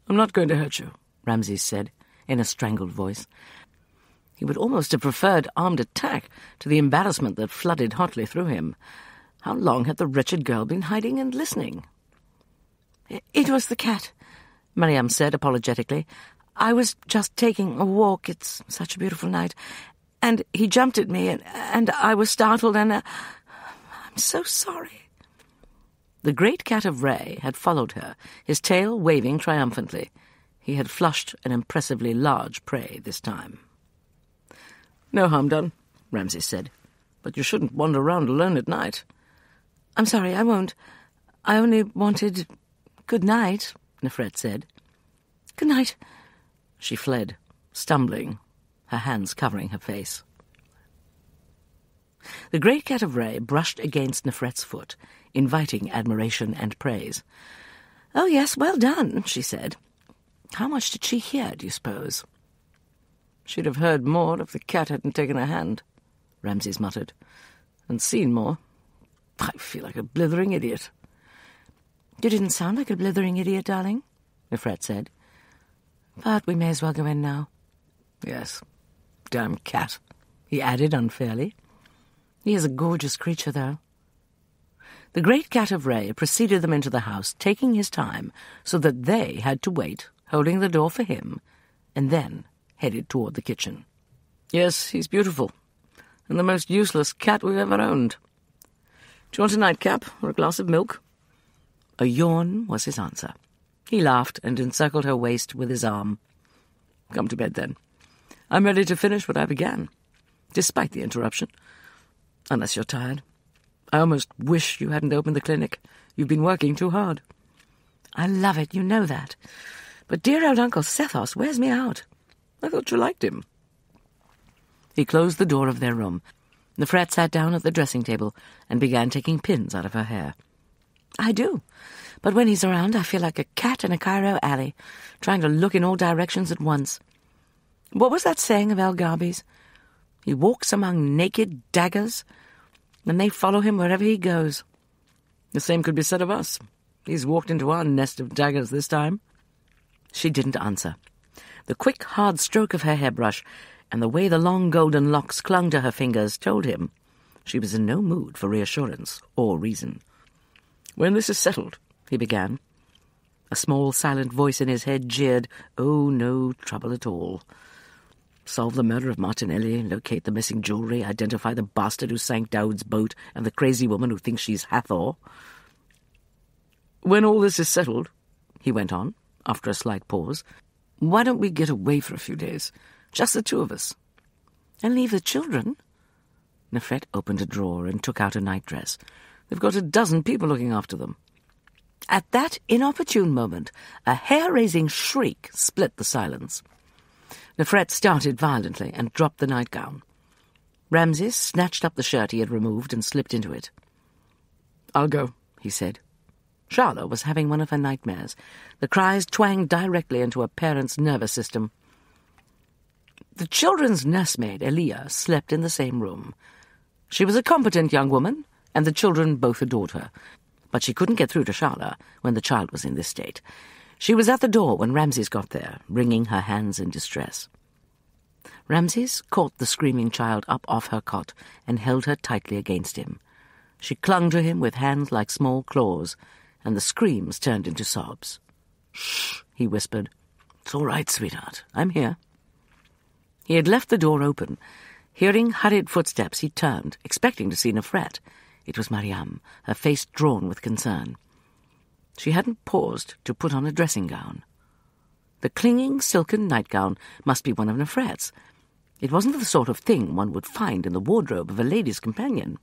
I'm not going to hurt you, Ramses said, in a strangled voice. He would almost have preferred armed attack to the embarrassment that flooded hotly through him. How long had the wretched girl been hiding and listening? It was the cat, Mariam said apologetically. I was just taking a walk. It's such a beautiful night. And he jumped at me, and, and I was startled, and uh, I'm so sorry. The great cat of Re had followed her, his tail waving triumphantly. He had flushed an impressively large prey this time. No harm done, Ramses said. But you shouldn't wander around alone at night. I'm sorry, I won't. I only wanted Good night, Nefret said. Good night. She fled, stumbling, her hands covering her face. The great cat of Re brushed against Nefret's foot, inviting admiration and praise. Oh, yes, well done, she said. How much did she hear, do you suppose? She'd have heard more if the cat hadn't taken a hand, Ramses muttered, and seen more. I feel like a blithering idiot. You didn't sound like a blithering idiot, darling, Nefret said. But we may as well go in now. Yes. Damn cat, he added unfairly. He is a gorgeous creature, though. The great cat of Re preceded them into the house, taking his time, so that they had to wait, holding the door for him, and then headed toward the kitchen. Yes, he's beautiful, and the most useless cat we've ever owned. Do you want a nightcap or a glass of milk? A yawn was his answer. He laughed and encircled her waist with his arm. Come to bed, then. I'm ready to finish what I began, despite the interruption. Unless you're tired. I almost wish you hadn't opened the clinic. You've been working too hard. I love it, you know that. But dear old Uncle Sethos wears me out. I thought you liked him. He closed the door of their room. The Nefret sat down at the dressing table and began taking pins out of her hair. I do. But when he's around, I feel like a cat in a Cairo alley, trying to look in all directions at once. What was that saying of El Gabi's? He walks among naked daggers, and they follow him wherever he goes. The same could be said of us. He's walked into our nest of daggers this time. She didn't answer. The quick, hard stroke of her hairbrush and the way the long golden locks clung to her fingers told him she was in no mood for reassurance or reason. When this is settled, he began. A small, silent voice in his head jeered, Oh, no trouble at all. Solve the murder of Martinelli, locate the missing jewellery, identify the bastard who sank Daoud's boat, and the crazy woman who thinks she's Hathor. When all this is settled, he went on, after a slight pause, why don't we get away for a few days? Just the two of us. And leave the children? Nefret opened a drawer and took out a nightdress. They've got a dozen people looking after them. At that inopportune moment, a hair-raising shriek split the silence. Nefret started violently and dropped the nightgown. Ramses snatched up the shirt he had removed and slipped into it. I'll go, he said. Charlotte was having one of her nightmares. The cries twanged directly into a parent's nervous system. The children's nursemaid, Elia, slept in the same room. She was a competent young woman, and the children both adored her. But she couldn't get through to Charlotte when the child was in this state. She was at the door when Ramses got there, wringing her hands in distress. Ramses caught the screaming child up off her cot and held her tightly against him. She clung to him with hands like small claws, and the screams turned into sobs. Shh, he whispered. It's all right, sweetheart. I'm here. He had left the door open. Hearing hurried footsteps, he turned, expecting to see Nefret. It was Mariam, her face drawn with concern. She hadn't paused to put on a dressing gown. The clinging silken nightgown must be one of Nefret's. It wasn't the sort of thing one would find in the wardrobe of a lady's companion.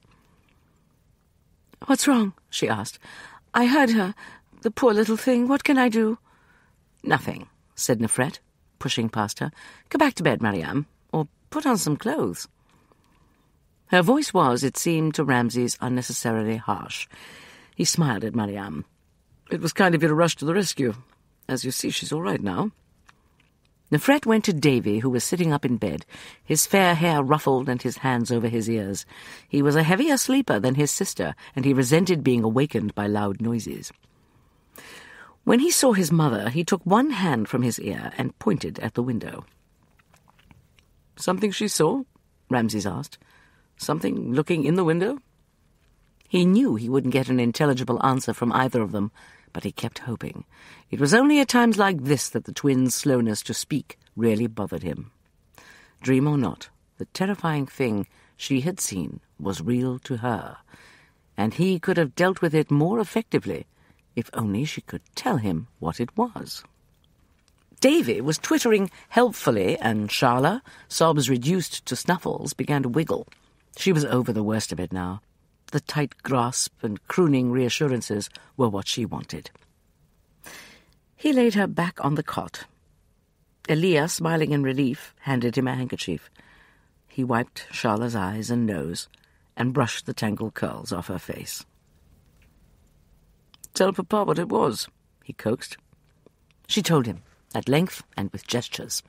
What's wrong? she asked. I heard her. The poor little thing. What can I do? Nothing, said Nefret, pushing past her. Go back to bed, Mariam, or put on some clothes. Her voice was, it seemed to Ramses, unnecessarily harsh. He smiled at Mariam. It was kind of you to rush to the rescue. As you see, she's all right now. Nefret went to Davy, who was sitting up in bed, his fair hair ruffled and his hands over his ears. He was a heavier sleeper than his sister, and he resented being awakened by loud noises. When he saw his mother, he took one hand from his ear and pointed at the window. Something she saw? Ramses asked. Something looking in the window? He knew he wouldn't get an intelligible answer from either of them, but he kept hoping. It was only at times like this that the twins' slowness to speak really bothered him. Dream or not, the terrifying thing she had seen was real to her, and he could have dealt with it more effectively if only she could tell him what it was. Davy was twittering helpfully, and Charla, sobs reduced to snuffles, began to wiggle. She was over the worst of it now. The tight grasp and crooning reassurances were what she wanted. He laid her back on the cot. Elia, smiling in relief, handed him a handkerchief. He wiped Charla's eyes and nose and brushed the tangled curls off her face. Tell Papa what it was, he coaxed. She told him, at length and with gestures.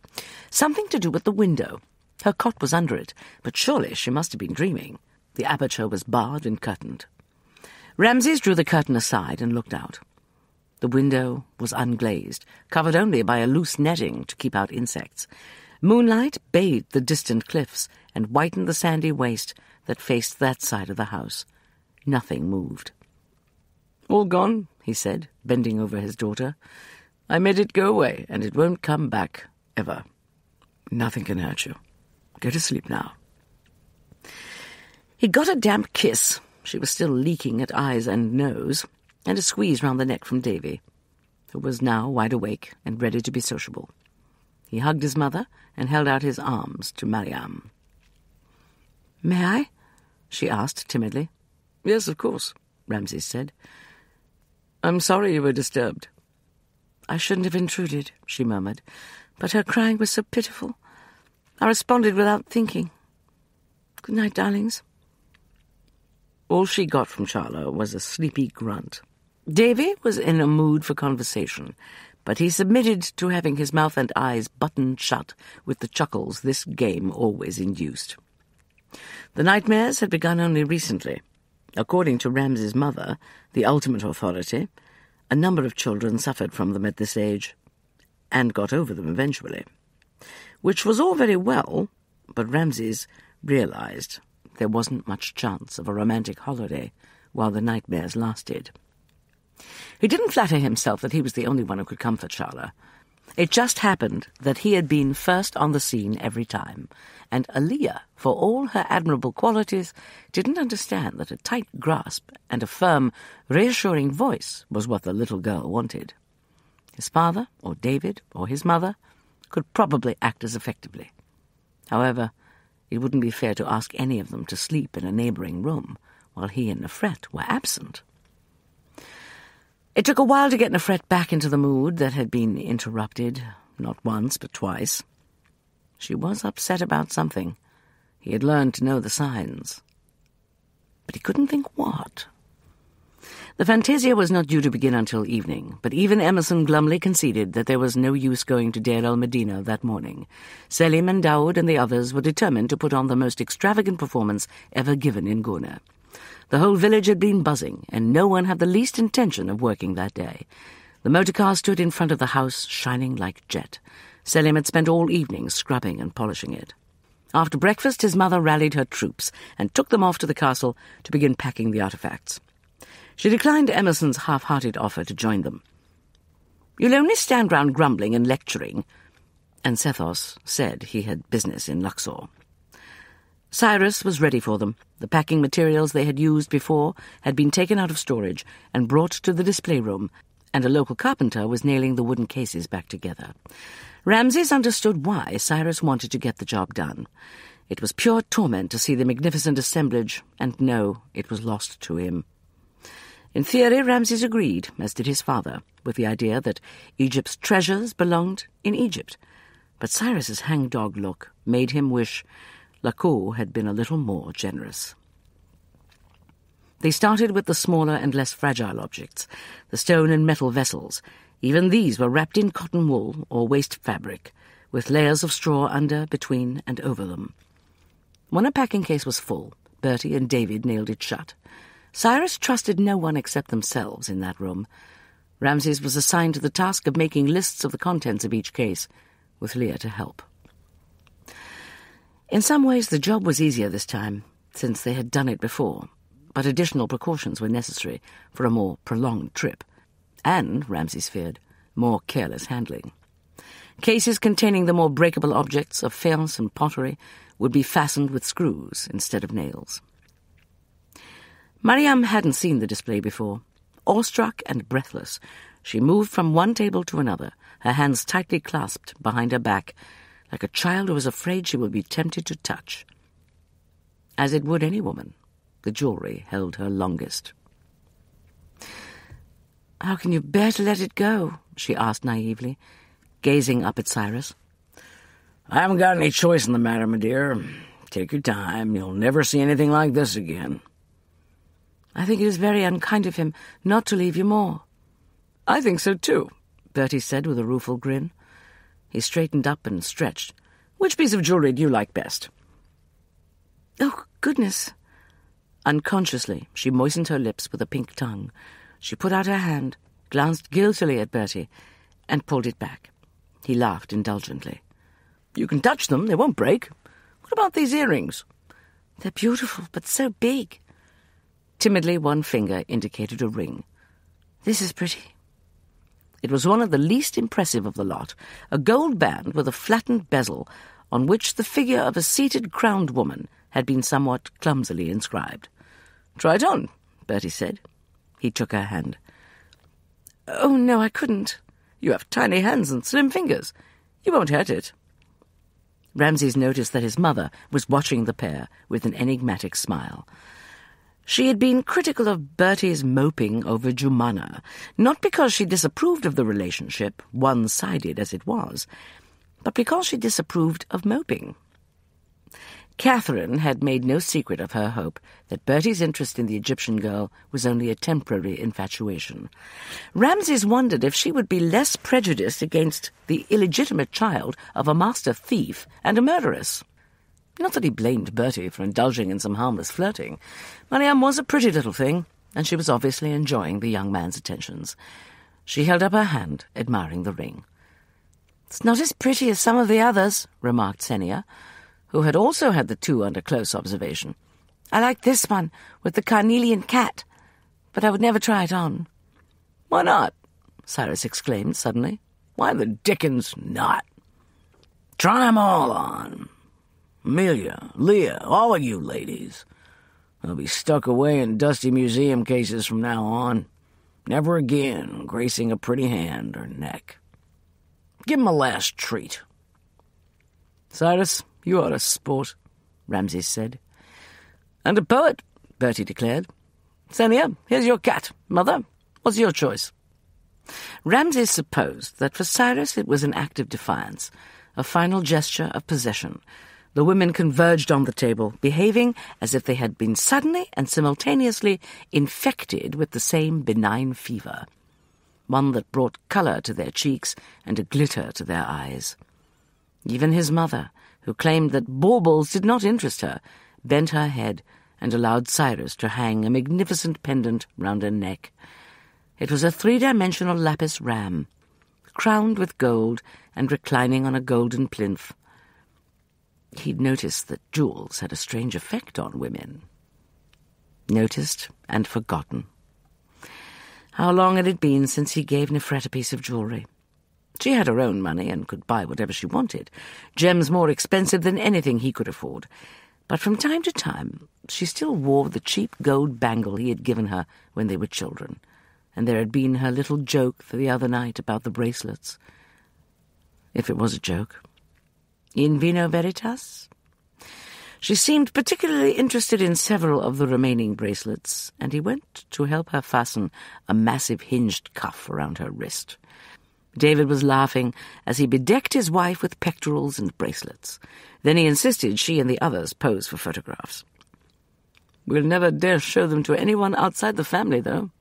Something to do with the window. Her cot was under it, but surely she must have been dreaming. The aperture was barred and curtained. Ramses drew the curtain aside and looked out. The window was unglazed, covered only by a loose netting to keep out insects. Moonlight bathed the distant cliffs and whitened the sandy waste that faced that side of the house. Nothing moved. All gone, he said, bending over his daughter. I made it go away, and it won't come back, ever. Nothing can hurt you. Go to sleep now. He got a damp kiss. She was still leaking at eyes and nose, and a squeeze round the neck from Davy, who was now wide awake and ready to be sociable. He hugged his mother and held out his arms to Mariam. May I? she asked timidly. Yes, of course, Ramses said. I'm sorry you were disturbed. I shouldn't have intruded, she murmured, but her crying was so pitiful. I responded without thinking. Good night, darlings. All she got from Charla was a sleepy grunt. Davy was in a mood for conversation, but he submitted to having his mouth and eyes buttoned shut with the chuckles this game always induced. The nightmares had begun only recently. According to Ramses's mother, the ultimate authority, a number of children suffered from them at this age, and got over them eventually. Which was all very well, but Ramses realized there wasn't much chance of a romantic holiday while the nightmares lasted. He didn't flatter himself that he was the only one who could comfort Charla. It just happened that he had been first on the scene every time, and Elia, for all her admirable qualities, didn't understand that a tight grasp and a firm, reassuring voice was what the little girl wanted. His father, or David, or his mother, could probably act as effectively. However, it wouldn't be fair to ask any of them to sleep in a neighbouring room while he and Nefret were absent. It took a while to get Nefret back into the mood that had been interrupted, not once, but twice. She was upset about something. He had learned to know the signs. But he couldn't think what. The Fantasia was not due to begin until evening, but even Emerson glumly conceded that there was no use going to Deir el Medina that morning. Selim and Daoud and the others were determined to put on the most extravagant performance ever given in Gurneh. The whole village had been buzzing, and no one had the least intention of working that day. The motor car stood in front of the house, shining like jet. Selim had spent all evening scrubbing and polishing it. After breakfast, his mother rallied her troops and took them off to the castle to begin packing the artifacts. She declined Emerson's half-hearted offer to join them. You'll only stand round grumbling and lecturing. And Sethos said he had business in Luxor. Cyrus was ready for them. The packing materials they had used before had been taken out of storage and brought to the display room, and a local carpenter was nailing the wooden cases back together. Ramses understood why Cyrus wanted to get the job done. It was pure torment to see the magnificent assemblage, and know it was lost to him. In theory, Ramses agreed, as did his father, with the idea that Egypt's treasures belonged in Egypt. But Cyrus's hangdog look made him wish Lacau had been a little more generous. They started with the smaller and less fragile objects, the stone and metal vessels. Even these were wrapped in cotton wool or waste fabric, with layers of straw under, between, and over them. When a packing case was full, Bertie and David nailed it shut. Cyrus trusted no one except themselves in that room. Ramses was assigned to the task of making lists of the contents of each case, with Lia to help. In some ways, the job was easier this time, since they had done it before, but additional precautions were necessary for a more prolonged trip, and, Ramses feared, more careless handling. Cases containing the more breakable objects of faience and pottery would be fastened with screws instead of nails. Mariam hadn't seen the display before. Awestruck and breathless, she moved from one table to another, her hands tightly clasped behind her back, like a child who is afraid she will be tempted to touch. As it would any woman, the jewelry held her longest. How can you bear to let it go? she asked naively, gazing up at Cyrus. I haven't got any choice in the matter, my dear. Take your time. You'll never see anything like this again. I think it is very unkind of him not to leave you more. I think so too, Bertie said with a rueful grin. He straightened up and stretched. Which piece of jewellery do you like best? Oh, goodness. Unconsciously, she moistened her lips with a pink tongue. She put out her hand, glanced guiltily at Bertie, and pulled it back. He laughed indulgently. You can touch them, they won't break. What about these earrings? They're beautiful, but so big. Timidly, one finger indicated a ring. This is pretty. It was one of the least impressive of the lot, a gold band with a flattened bezel on which the figure of a seated crowned woman had been somewhat clumsily inscribed. Try it on, Bertie said. He took her hand. Oh, no, I couldn't. You have tiny hands and slim fingers. You won't hurt it. Ramses noticed that his mother was watching the pair with an enigmatic smile. She had been critical of Bertie's moping over Jumana, not because she disapproved of the relationship, one-sided as it was, but because she disapproved of moping. Catherine had made no secret of her hope that Bertie's interest in the Egyptian girl was only a temporary infatuation. Ramses wondered if she would be less prejudiced against the illegitimate child of a master thief and a murderess. Not that he blamed Bertie for indulging in some harmless flirting. Mariam was a pretty little thing, and she was obviously enjoying the young man's attentions. She held up her hand, admiring the ring. It's not as pretty as some of the others, remarked Sennia, who had also had the two under close observation. I like this one, with the carnelian cat, but I would never try it on. Why not? Cyrus exclaimed suddenly. Why the dickens not? Try 'em all on. Amelia, Lia, all of you ladies. They'll be stuck away in dusty museum cases from now on. Never again gracing a pretty hand or neck. Give 'em a last treat. Cyrus, you are a sport, Ramses said. And a poet, Bertie declared. Sennia, here's your cat. Mother, what's your choice? Ramses supposed that for Cyrus it was an act of defiance, a final gesture of possession, the women converged on the table, behaving as if they had been suddenly and simultaneously infected with the same benign fever, one that brought colour to their cheeks and a glitter to their eyes. Even his mother, who claimed that baubles did not interest her, bent her head and allowed Cyrus to hang a magnificent pendant round her neck. It was a three-dimensional lapis ram, crowned with gold and reclining on a golden plinth. He'd noticed that jewels had a strange effect on women. Noticed and forgotten. How long had it been since he gave Nefret a piece of jewellery? She had her own money and could buy whatever she wanted, gems more expensive than anything he could afford. But from time to time, she still wore the cheap gold bangle he had given her when they were children, and there had been her little joke the other night about the bracelets. If it was a joke. In vino veritas? She seemed particularly interested in several of the remaining bracelets, and he went to help her fasten a massive hinged cuff around her wrist. David was laughing as he bedecked his wife with pectorals and bracelets. Then he insisted she and the others pose for photographs. We'll never dare show them to anyone outside the family, though.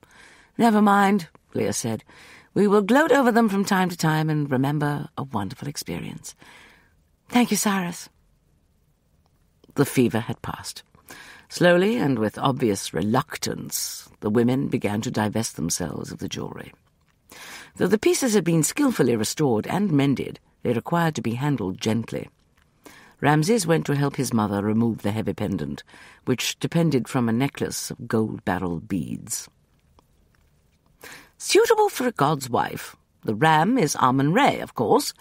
Never mind, Lia said. We will gloat over them from time to time and remember a wonderful experience. Thank you, Cyrus. The fever had passed. Slowly and with obvious reluctance, the women began to divest themselves of the jewellery. Though the pieces had been skilfully restored and mended, they required to be handled gently. Ramses went to help his mother remove the heavy pendant, which depended from a necklace of gold barrel beads. Suitable for a god's wife. The ram is Amun-Re, of course,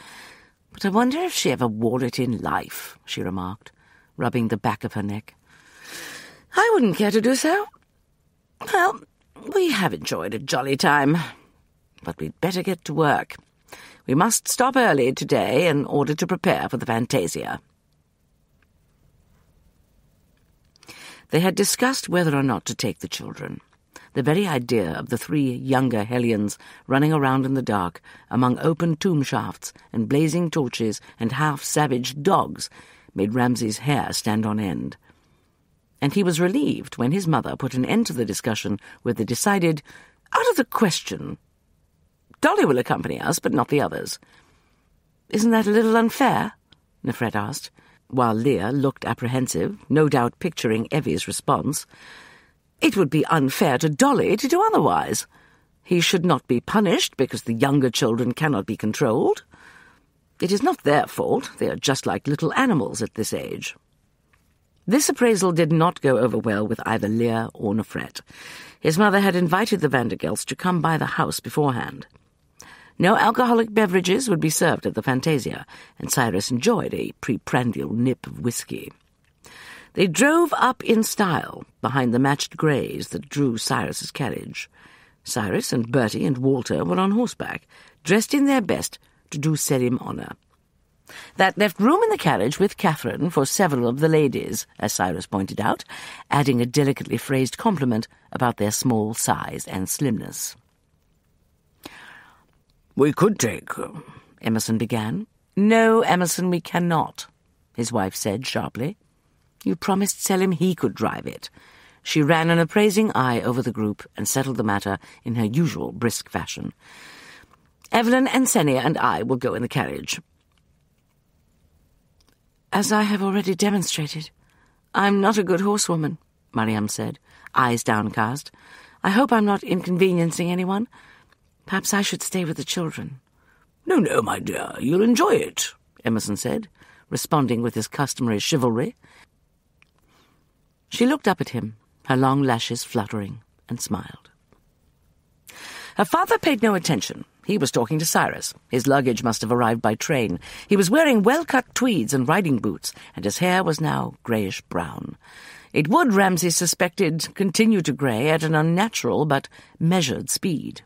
but I wonder if she ever wore it in life, she remarked, rubbing the back of her neck. I wouldn't care to do so. Well, we have enjoyed a jolly time, but we'd better get to work. We must stop early today in order to prepare for the Fantasia. They had discussed whether or not to take the children. The very idea of the three younger Hellions running around in the dark among open tomb shafts and blazing torches and half-savage dogs made Ramses' hair stand on end. And he was relieved when his mother put an end to the discussion with the decided, out of the question. Dolly will accompany us, but not the others. Isn't that a little unfair? Nefret asked, while Lia looked apprehensive, no doubt picturing Evie's response. It would be unfair to Dolly to do otherwise. He should not be punished because the younger children cannot be controlled. It is not their fault. They are just like little animals at this age. This appraisal did not go over well with either Lia or Nefret. His mother had invited the Vandergelts to come by the house beforehand. No alcoholic beverages would be served at the Fantasia, and Cyrus enjoyed a preprandial nip of whisky. They drove up in style behind the matched greys that drew Cyrus's carriage. Cyrus and Bertie and Walter were on horseback, dressed in their best to do Selim honour. That left room in the carriage with Catherine for several of the ladies, as Cyrus pointed out, adding a delicately phrased compliment about their small size and slimness. We could take, uh, Emerson began. No, Emerson, we cannot, his wife said sharply. You promised Selim he could drive it. She ran an appraising eye over the group and settled the matter in her usual brisk fashion. Evelyn and Sennia and I will go in the carriage. As I have already demonstrated, I'm not a good horsewoman, Mariam said, eyes downcast. I hope I'm not inconveniencing anyone. Perhaps I should stay with the children. No, no, my dear, you'll enjoy it, Emerson said, responding with his customary chivalry. She looked up at him, her long lashes fluttering, and smiled. Her father paid no attention. He was talking to Cyrus. His luggage must have arrived by train. He was wearing well-cut tweeds and riding boots, and his hair was now greyish-brown. It would, Ramses suspected, continue to grey at an unnatural but measured speed.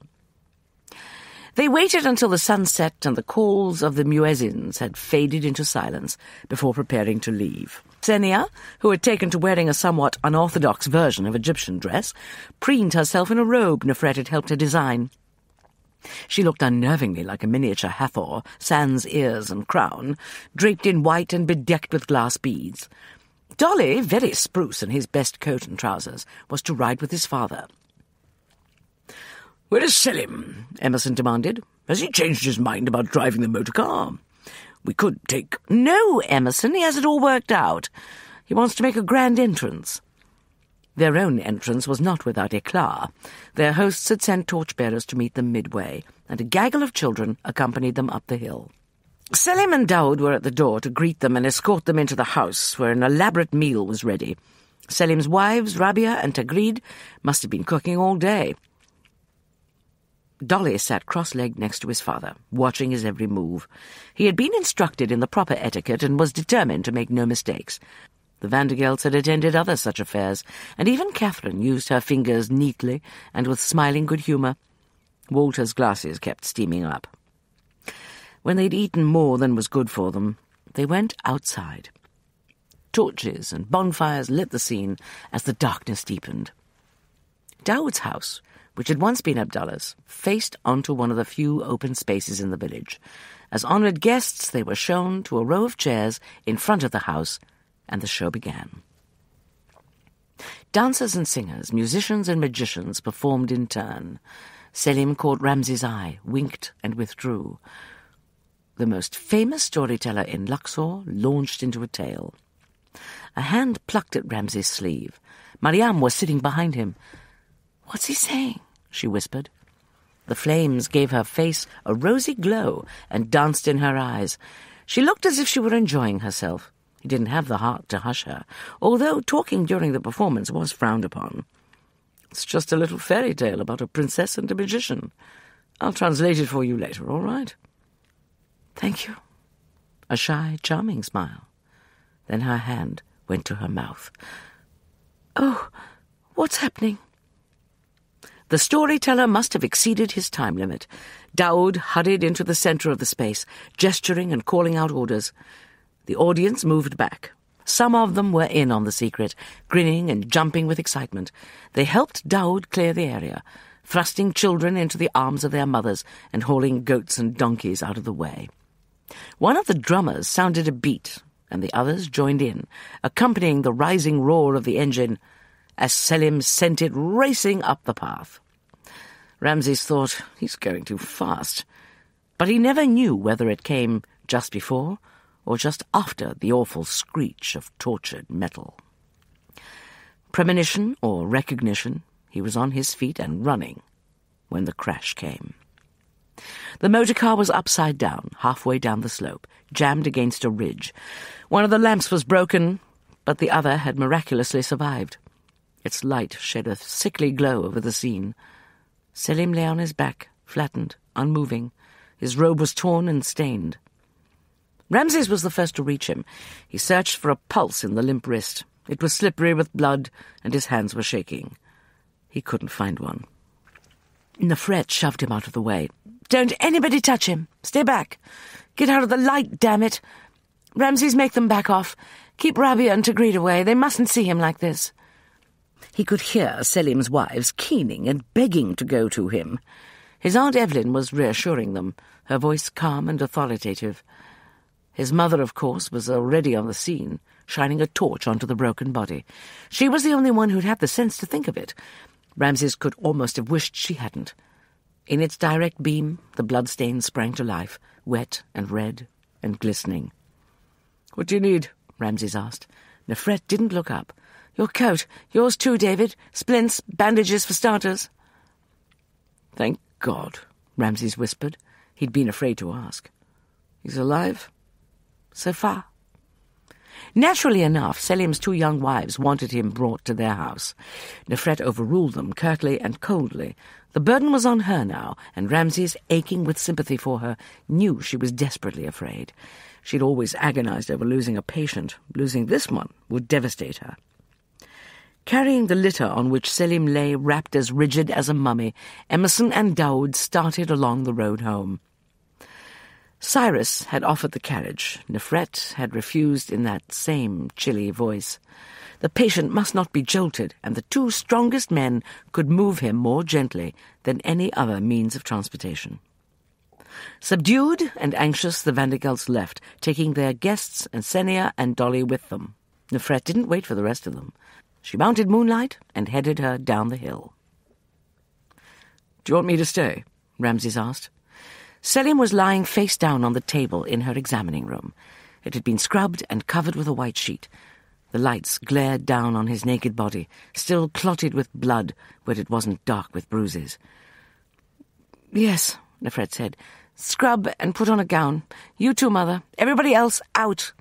They waited until the sun set and the calls of the muezzins had faded into silence before preparing to leave. Sennia, who had taken to wearing a somewhat unorthodox version of Egyptian dress, preened herself in a robe Nefret had helped her design. She looked unnervingly like a miniature Hathor, sans ears and crown, draped in white and bedecked with glass beads. Dolly, very spruce in his best coat and trousers, was to ride with his father. Where is Selim? Emerson demanded. Has he changed his mind about driving the motor car? We could take... No, Emerson, he has it all worked out. He wants to make a grand entrance. Their own entrance was not without eclat. Their hosts had sent torchbearers to meet them midway, and a gaggle of children accompanied them up the hill. Selim and Daoud were at the door to greet them and escort them into the house, where an elaborate meal was ready. Selim's wives, Rabia and Tagrid, must have been cooking all day. Dolly sat cross-legged next to his father, watching his every move. He had been instructed in the proper etiquette and was determined to make no mistakes. The Vandergelts had attended other such affairs, and even Catherine used her fingers neatly and with smiling good humour. Walter's glasses kept steaming up. When they'd eaten more than was good for them, they went outside. Torches and bonfires lit the scene as the darkness deepened. Daoud's house which had once been Abdullah's, faced onto one of the few open spaces in the village. As honoured guests, they were shown to a row of chairs in front of the house, and the show began. Dancers and singers, musicians and magicians performed in turn. Selim caught Ramses' eye, winked, and withdrew. The most famous storyteller in Luxor launched into a tale. A hand plucked at Ramses' sleeve. Mariam was sitting behind him. What's he saying? she whispered. The flames gave her face a rosy glow and danced in her eyes. She looked as if she were enjoying herself. He didn't have the heart to hush her, although talking during the performance was frowned upon. It's just a little fairy tale about a princess and a magician. I'll translate it for you later, all right? Thank you. A shy, charming smile. Then her hand went to her mouth. Oh, what's happening? The storyteller must have exceeded his time limit. Daoud hurried into the center of the space, gesturing and calling out orders. The audience moved back. Some of them were in on the secret, grinning and jumping with excitement. They helped Daoud clear the area, thrusting children into the arms of their mothers and hauling goats and donkeys out of the way. One of the drummers sounded a beat, and the others joined in, accompanying the rising roar of the engine as Selim sent it racing up the path. Ramses thought, he's going too fast. But he never knew whether it came just before or just after the awful screech of tortured metal. Premonition or recognition, he was on his feet and running when the crash came. The motor car was upside down, halfway down the slope, jammed against a ridge. One of the lamps was broken, but the other had miraculously survived. Its light shed a sickly glow over the scene. Selim lay on his back, flattened, unmoving. His robe was torn and stained. Ramses was the first to reach him. He searched for a pulse in the limp wrist. It was slippery with blood, and his hands were shaking. He couldn't find one. Nefret shoved him out of the way. Don't anybody touch him. Stay back. Get out of the light, damn it. Ramses, make them back off. Keep Rabia and Tagreed away. They mustn't see him like this. He could hear Selim's wives keening and begging to go to him. His Aunt Evelyn was reassuring them, her voice calm and authoritative. His mother, of course, was already on the scene, shining a torch onto the broken body. She was the only one who'd had the sense to think of it. Ramses could almost have wished she hadn't. In its direct beam, the bloodstains sprang to life, wet and red and glistening. What do you need? Ramses asked. Nefret didn't look up. Your coat. Yours too, David. Splints, bandages for starters. Thank God, Ramses whispered. He'd been afraid to ask. He's alive? So far. Naturally enough, Selim's two young wives wanted him brought to their house. Nefret overruled them curtly and coldly. The burden was on her now, and Ramses, aching with sympathy for her, knew she was desperately afraid. She'd always agonized over losing a patient. Losing this one would devastate her. Carrying the litter on which Selim lay wrapped as rigid as a mummy, Emerson and Daoud started along the road home. Cyrus had offered the carriage. Nefret had refused in that same chilly voice. The patient must not be jolted, and the two strongest men could move him more gently than any other means of transportation. Subdued and anxious, the Vandergelts left, taking their guests and Sennia and Dolly with them. Nefret didn't wait for the rest of them. She mounted Moonlight and headed her down the hill. Do you want me to stay? Ramses asked. Selim was lying face down on the table in her examining room. It had been scrubbed and covered with a white sheet. The lights glared down on his naked body, still clotted with blood where it wasn't dark with bruises. Yes, Nefret said. Scrub and put on a gown. You too, Mother. Everybody else, out.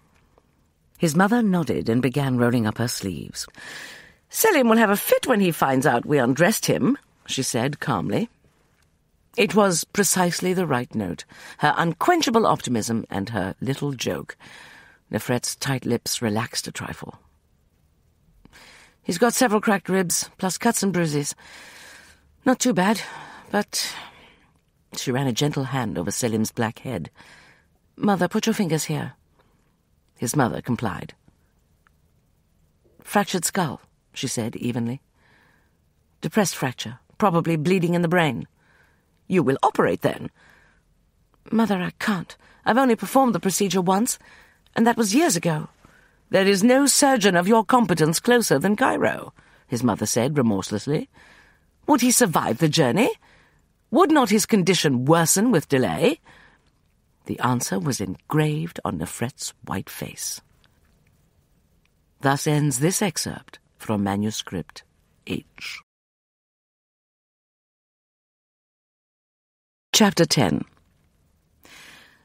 His mother nodded and began rolling up her sleeves. Selim will have a fit when he finds out we undressed him, she said calmly. It was precisely the right note, her unquenchable optimism and her little joke. Nefret's tight lips relaxed a trifle. He's got several cracked ribs, plus cuts and bruises. Not too bad, but... She ran a gentle hand over Selim's black head. Mother, put your fingers here. His mother complied. Fractured skull, she said evenly. Depressed fracture, probably bleeding in the brain. You will operate then. Mother, I can't. I've only performed the procedure once, and that was years ago. There is no surgeon of your competence closer than Cairo, his mother said remorselessly. Would he survive the journey? Would not his condition worsen with delay? The answer was engraved on Nefret's white face. Thus ends this excerpt from Manuscript H. Chapter 10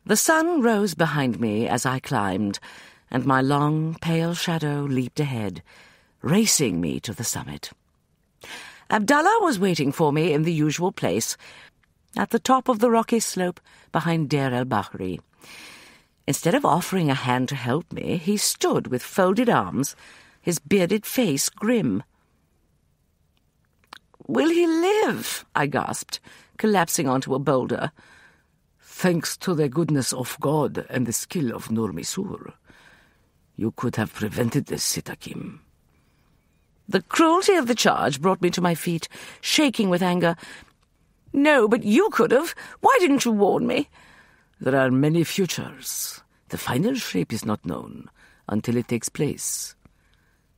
The sun rose behind me as I climbed, and my long, pale shadow leaped ahead, racing me to the summit. Abdullah was waiting for me in the usual place, at the top of the rocky slope behind Deir el Bahri. Instead of offering a hand to help me, he stood with folded arms, his bearded face grim. Will he live? I gasped, collapsing onto a boulder. Thanks to the goodness of God and the skill of Nur Misur. You could have prevented this, Sitt Hakim. The cruelty of the charge brought me to my feet, shaking with anger, no, but you could have. Why didn't you warn me? There are many futures. The final shape is not known. until it takes place.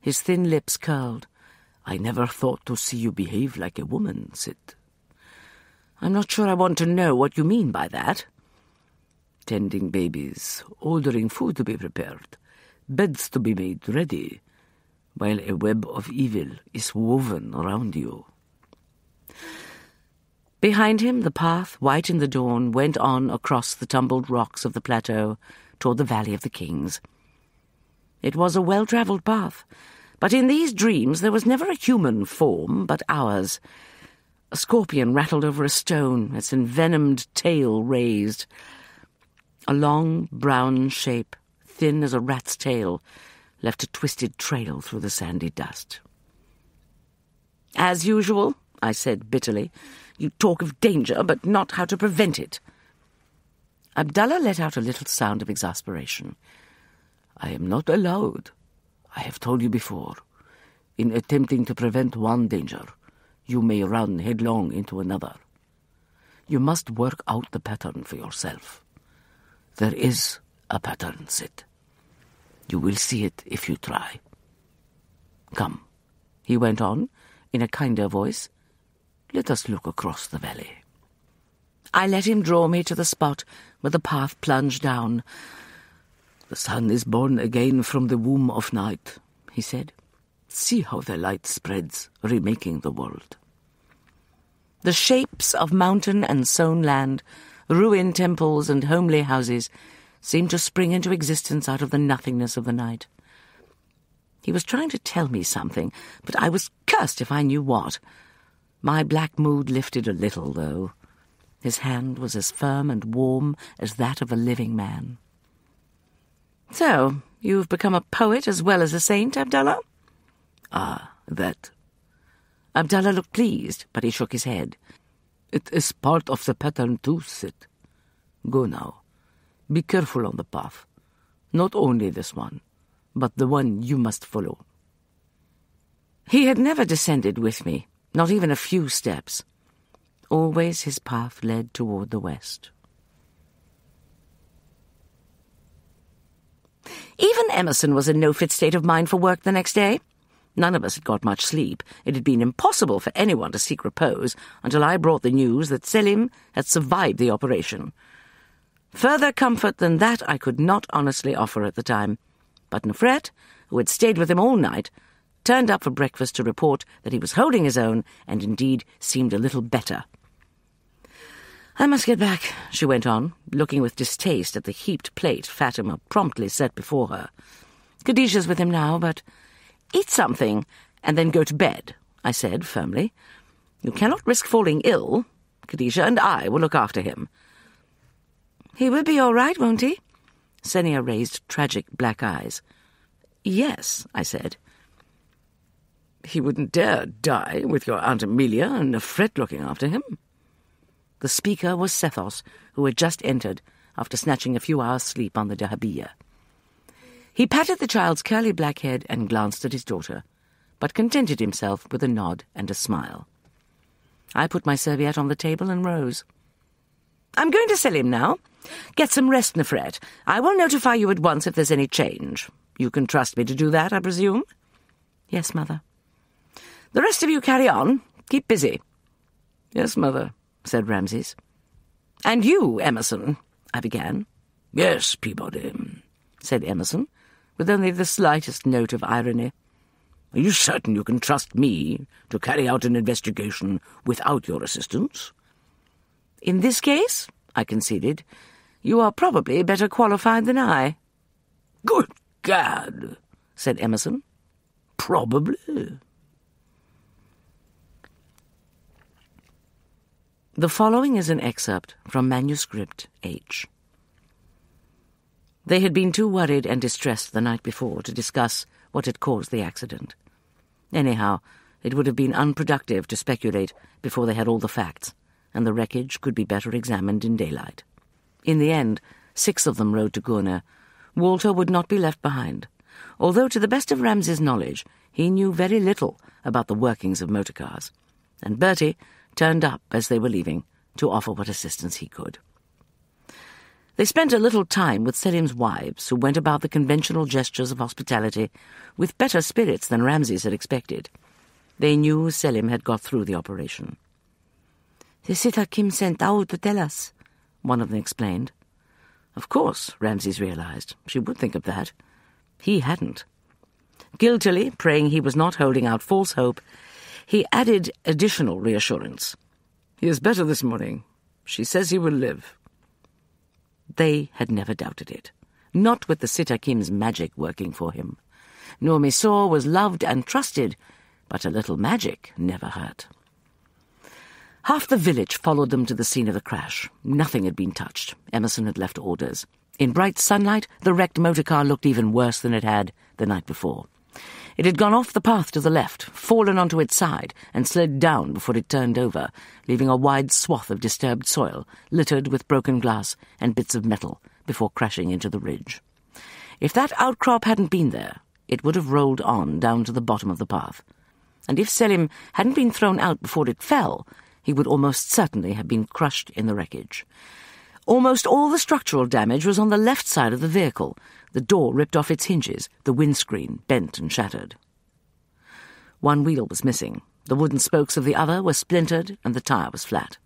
His thin lips curled. I never thought to see you behave like a woman, Sitt. I'm not sure I want to know what you mean by that. Tending babies, ordering food to be prepared, beds to be made ready, while a web of evil is woven around you. Behind him, the path, white in the dawn, went on across the tumbled rocks of the plateau toward the Valley of the Kings. It was a well-travelled path, but in these dreams there was never a human form but ours. A scorpion rattled over a stone, its envenomed tail raised. A long brown shape, thin as a rat's tail, left a twisted trail through the sandy dust. As usual, I said bitterly, you talk of danger, but not how to prevent it. Abdullah let out a little sound of exasperation. I am not allowed. I have told you before. In attempting to prevent one danger, you may run headlong into another. You must work out the pattern for yourself. There is a pattern, Sitt. You will see it if you try. Come, he went on, in a kinder voice. Let us look across the valley. I let him draw me to the spot where the path plunged down. The sun is born again from the womb of night, he said. See how the light spreads, remaking the world. The shapes of mountain and sown land, ruined temples and homely houses seemed to spring into existence out of the nothingness of the night. He was trying to tell me something, but I was cursed if I knew what. My black mood lifted a little, though. His hand was as firm and warm as that of a living man. So, you've become a poet as well as a saint, Abdullah? Ah, that. Abdullah looked pleased, but he shook his head. It is part of the pattern too, Sitt. Go now. Be careful on the path. Not only this one, but the one you must follow. He had never descended with me, not even a few steps. Always his path led toward the west. Even Emerson was in no fit state of mind for work the next day. None of us had got much sleep. It had been impossible for anyone to seek repose until I brought the news that Selim had survived the operation. Further comfort than that I could not honestly offer at the time. But Nefret, who had stayed with him all night, turned up for breakfast to report that he was holding his own and indeed seemed a little better. I must get back, she went on, looking with distaste at the heaped plate Fatima promptly set before her. Khadijah's with him now, but eat something and then go to bed, I said firmly. You cannot risk falling ill. Khadijah and I will look after him. He will be all right, won't he? Sennia raised tragic black eyes. Yes, I said. He wouldn't dare die with your Aunt Amelia and Nefret looking after him. The speaker was Sethos, who had just entered after snatching a few hours' sleep on the dahabeeyah. He patted the child's curly black head and glanced at his daughter, but contented himself with a nod and a smile. I put my serviette on the table and rose. I'm going to sell him now. Get some rest, Nefret. I will notify you at once if there's any change. You can trust me to do that, I presume? Yes, Mother. The rest of you carry on. Keep busy. Yes, Mother said Ramses. And you, Emerson, I began. Yes, Peabody, said Emerson, with only the slightest note of irony. Are you certain you can trust me to carry out an investigation without your assistance? In this case, I conceded, you are probably better qualified than I. Good Gad, said Emerson. Probably. The following is an excerpt from Manuscript H. They had been too worried and distressed the night before to discuss what had caused the accident. Anyhow, it would have been unproductive to speculate before they had all the facts, and the wreckage could be better examined in daylight. In the end, six of them rode to Gurna. Walter would not be left behind, although to the best of Ramses' knowledge, he knew very little about the workings of motor cars, and Bertie turned up as they were leaving to offer what assistance he could. They spent a little time with Selim's wives, who went about the conventional gestures of hospitality with better spirits than Ramses had expected. They knew Selim had got through the operation. The Sitt Hakim sent Daoud to tell us, one of them explained. Of course, Ramses realized. She would think of that. He hadn't. Guiltily, praying he was not holding out false hope, he added additional reassurance. He is better this morning. She says he will live. They had never doubted it. Not with the Sitt Hakim's magic working for him. Nur Misur was loved and trusted, but a little magic never hurt. Half the village followed them to the scene of the crash. Nothing had been touched. Emerson had left orders. In bright sunlight, the wrecked motor car looked even worse than it had the night before. It had gone off the path to the left, fallen onto its side, and slid down before it turned over, leaving a wide swath of disturbed soil, littered with broken glass and bits of metal, before crashing into the ridge. If that outcrop hadn't been there, it would have rolled on down to the bottom of the path. And if Selim hadn't been thrown out before it fell, he would almost certainly have been crushed in the wreckage. Almost all the structural damage was on the left side of the vehicle, the door ripped off its hinges, the windscreen bent and shattered. One wheel was missing. The wooden spokes of the other were splintered, and the tire was flat.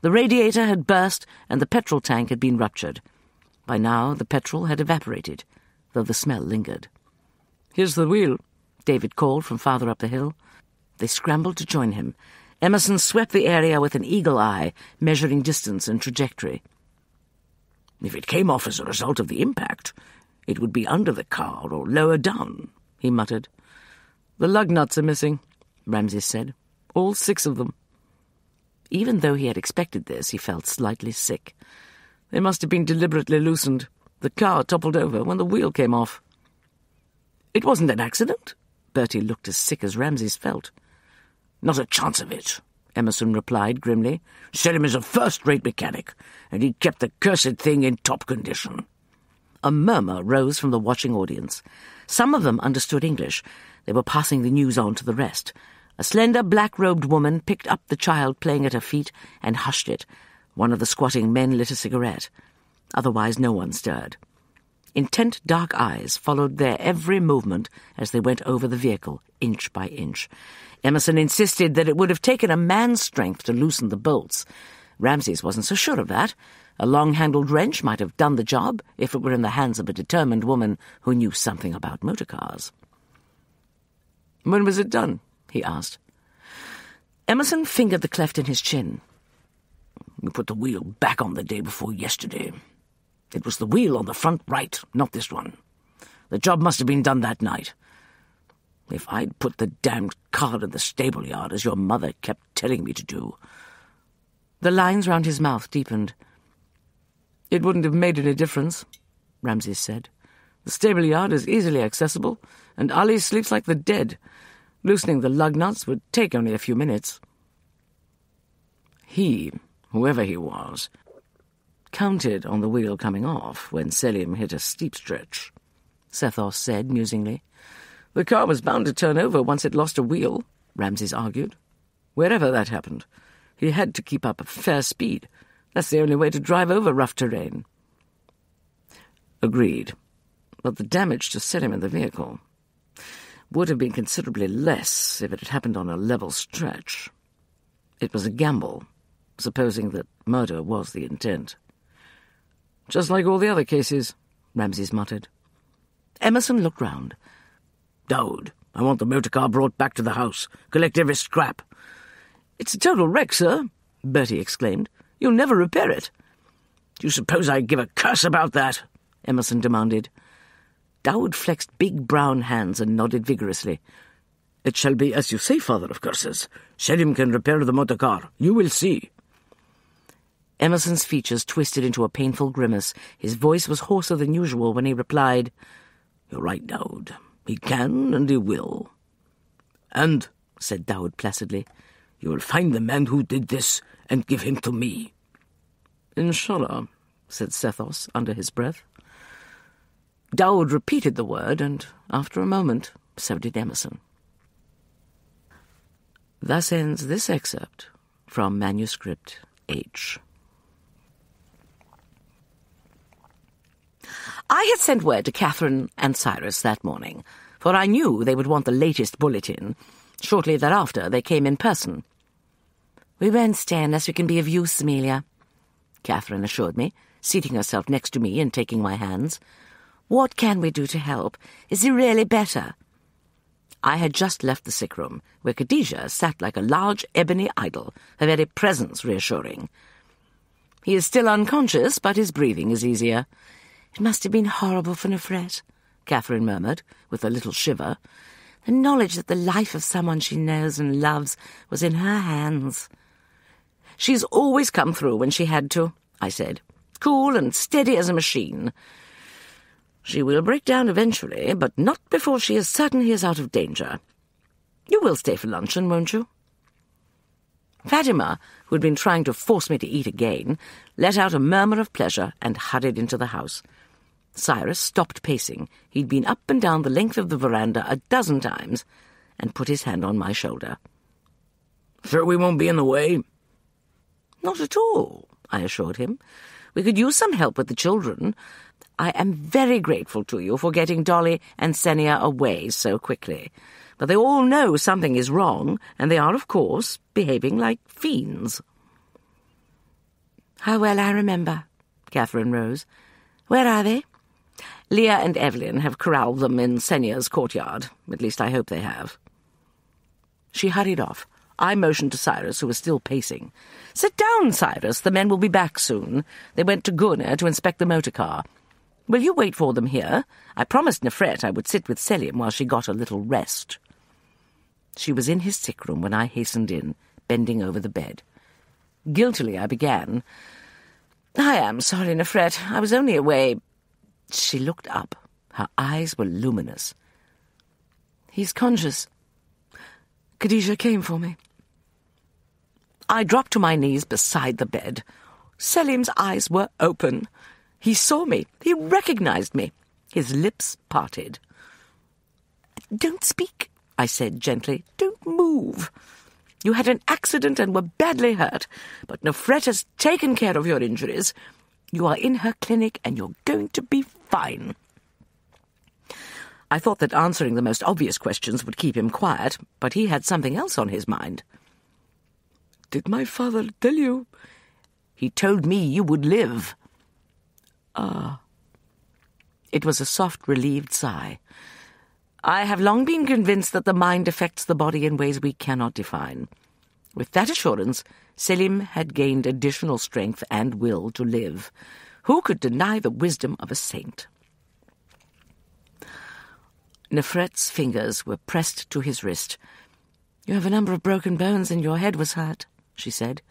The radiator had burst, and the petrol tank had been ruptured. By now, the petrol had evaporated, though the smell lingered. Here's the wheel, David called from farther up the hill. They scrambled to join him. Emerson swept the area with an eagle eye, measuring distance and trajectory. If it came off as a result of the impact, it would be under the car or lower down, he muttered. The lug nuts are missing, Ramses said. All six of them. Even though he had expected this, he felt slightly sick. They must have been deliberately loosened. The car toppled over when the wheel came off. It wasn't an accident. Bertie looked as sick as Ramses felt. Not a chance of it, Emerson replied grimly. Selim is a first-rate mechanic, and he kept the cursed thing in top condition. A murmur rose from the watching audience. Some of them understood English. They were passing the news on to the rest. A slender, black-robed woman picked up the child playing at her feet and hushed it. One of the squatting men lit a cigarette. Otherwise no one stirred. Intent dark eyes followed their every movement as they went over the vehicle, inch by inch. Emerson insisted that it would have taken a man's strength to loosen the bolts. Ramses wasn't so sure of that. A long-handled wrench might have done the job if it were in the hands of a determined woman who knew something about motor cars. When was it done? he asked. Emerson fingered the cleft in his chin. We put the wheel back on the day before yesterday. It was the wheel on the front right, not this one. The job must have been done that night. If I'd put the damned car in the stable yard as your mother kept telling me to do. The lines round his mouth deepened. It wouldn't have made any difference, Ramses said. The stable yard is easily accessible, and Ali sleeps like the dead. Loosening the lug nuts would take only a few minutes. He, whoever he was, counted on the wheel coming off when Selim hit a steep stretch, Sethos said musingly. The car was bound to turn over once it lost a wheel, Ramses argued. Wherever that happened, he had to keep up a fair speed. That's the only way to drive over rough terrain. Agreed. But the damage to Selim in the vehicle would have been considerably less if it had happened on a level stretch. It was a gamble, supposing that murder was the intent. Just like all the other cases, Ramses muttered. Emerson looked round. Daoud, I want the motor car brought back to the house. Collect every scrap. It's a total wreck, sir, Bertie exclaimed. You'll never repair it. Do you suppose I'd give a curse about that? Emerson demanded. Daoud flexed big brown hands and nodded vigorously. It shall be as you say, father of curses. Selim can repair the motor car. You will see. Emerson's features twisted into a painful grimace. His voice was hoarser than usual when he replied, You're right, Daoud. He can and he will. And, said Daoud placidly, you will find the man who did this and give him to me. Inshallah, said Sethos under his breath. Daoud repeated the word, and after a moment, so did Emerson. Thus ends this excerpt from Manuscript H. I had sent word to Catherine and Cyrus that morning, for I knew they would want the latest bulletin. Shortly thereafter, they came in person. We won't stay unless we can be of use, Amelia, Catherine assured me, seating herself next to me and taking my hands. What can we do to help? Is he really better? I had just left the sick room, where Khadijah sat like a large ebony idol, her very presence reassuring. He is still unconscious, but his breathing is easier. It must have been horrible for Nefret, Catherine murmured, with a little shiver. The knowledge that the life of someone she knows and loves was in her hands. She's always come through when she had to, I said, cool and steady as a machine. She will break down eventually, but not before she is certain he is out of danger. You will stay for luncheon, won't you? Fatima, who had been trying to force me to eat again, let out a murmur of pleasure and hurried into the house. Cyrus stopped pacing. He'd been up and down the length of the veranda a dozen times and put his hand on my shoulder. Sure we won't be in the way? Not at all, I assured him. We could use some help with the children. I am very grateful to you for getting Dolly and Sennia away so quickly. But they all know something is wrong, and they are, of course, behaving like fiends. How well I remember, Catherine rose. Where are they? Lia and Evelyn have corralled them in Sennia's courtyard. At least I hope they have. She hurried off. I motioned to Cyrus, who was still pacing. Sit down, Cyrus. The men will be back soon. They went to Gurna to inspect the motor car. Will you wait for them here? I promised Nefret I would sit with Selim while she got a little rest. She was in his sick room when I hastened in, bending over the bed. Guiltily I began. I am sorry, Nefret. I was only away she looked up. Her eyes were luminous. He's conscious. Khadijah came for me. I dropped to my knees beside the bed. Selim's eyes were open. He saw me. He recognized me. His lips parted. Don't speak, I said gently. Don't move. You had an accident and were badly hurt, but Nefret has taken care of your injuries. You are in her clinic and you're going to be fine. I thought that answering the most obvious questions would keep him quiet, but he had something else on his mind. Did my father tell you? He told me you would live. Ah. It was a soft, relieved sigh. I have long been convinced that the mind affects the body in ways we cannot define. With that assurance, Selim had gained additional strength and will to live. Who could deny the wisdom of a saint? Nefret's fingers were pressed to his wrist. You have a number of broken bones and your head was hurt, she said.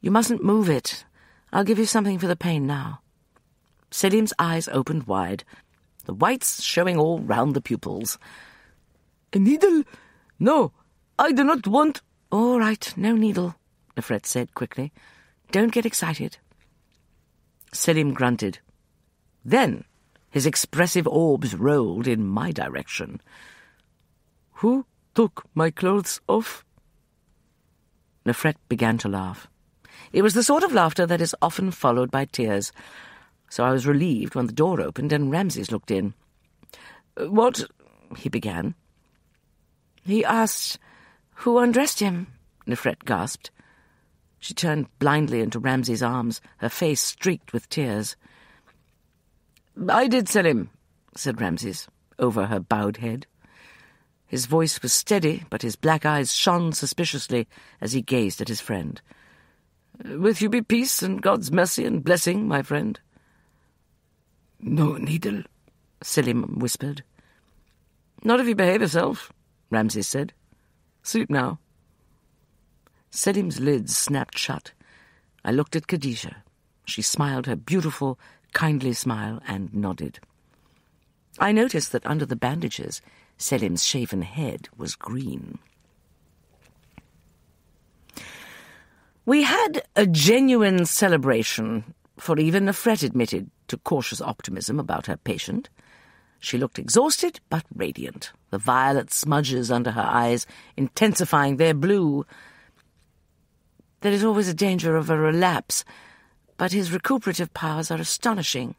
You mustn't move it. I'll give you something for the pain now. Selim's eyes opened wide, the whites showing all round the pupils. A needle? No, I do not want... All right, no needle. Nefret said quickly. Don't get excited. Selim grunted. Then his expressive orbs rolled in my direction. Who took my clothes off? Nefret began to laugh. It was the sort of laughter that is often followed by tears, so I was relieved when the door opened and Ramses looked in. Uh, what? he began. He asked who undressed him, Nefret gasped. She turned blindly into Ramses' arms, her face streaked with tears. I did Selim, said Ramses, over her bowed head. His voice was steady, but his black eyes shone suspiciously as he gazed at his friend. With you be peace and God's mercy and blessing, my friend. No needle, Selim whispered. Not if you behave yourself, Ramses said. Sleep now. Selim's lids snapped shut. I looked at Khadijah. She smiled her beautiful, kindly smile and nodded. I noticed that under the bandages, Selim's shaven head was green. We had a genuine celebration, for even Nefret admitted to cautious optimism about her patient. She looked exhausted but radiant, the violet smudges under her eyes intensifying their blue there is always a danger of a relapse, but his recuperative powers are astonishing.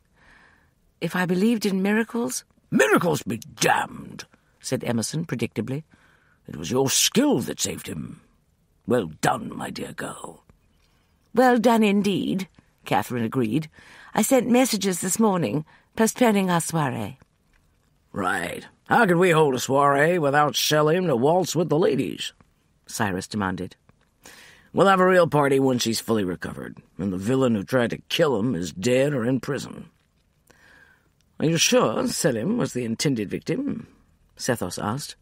if I believed in miracles? Miracles be damned, said Emerson predictably. It was your skill that saved him. Well done, my dear girl. Well done indeed, Catherine agreed. I sent messages this morning, postponing our soiree. Right. How could we hold a soiree without Selim to waltz with the ladies? Cyrus demanded. We'll have a real party when she's fully recovered, and the villain who tried to kill him is dead or in prison. Are you sure Selim was the intended victim? Sethos asked.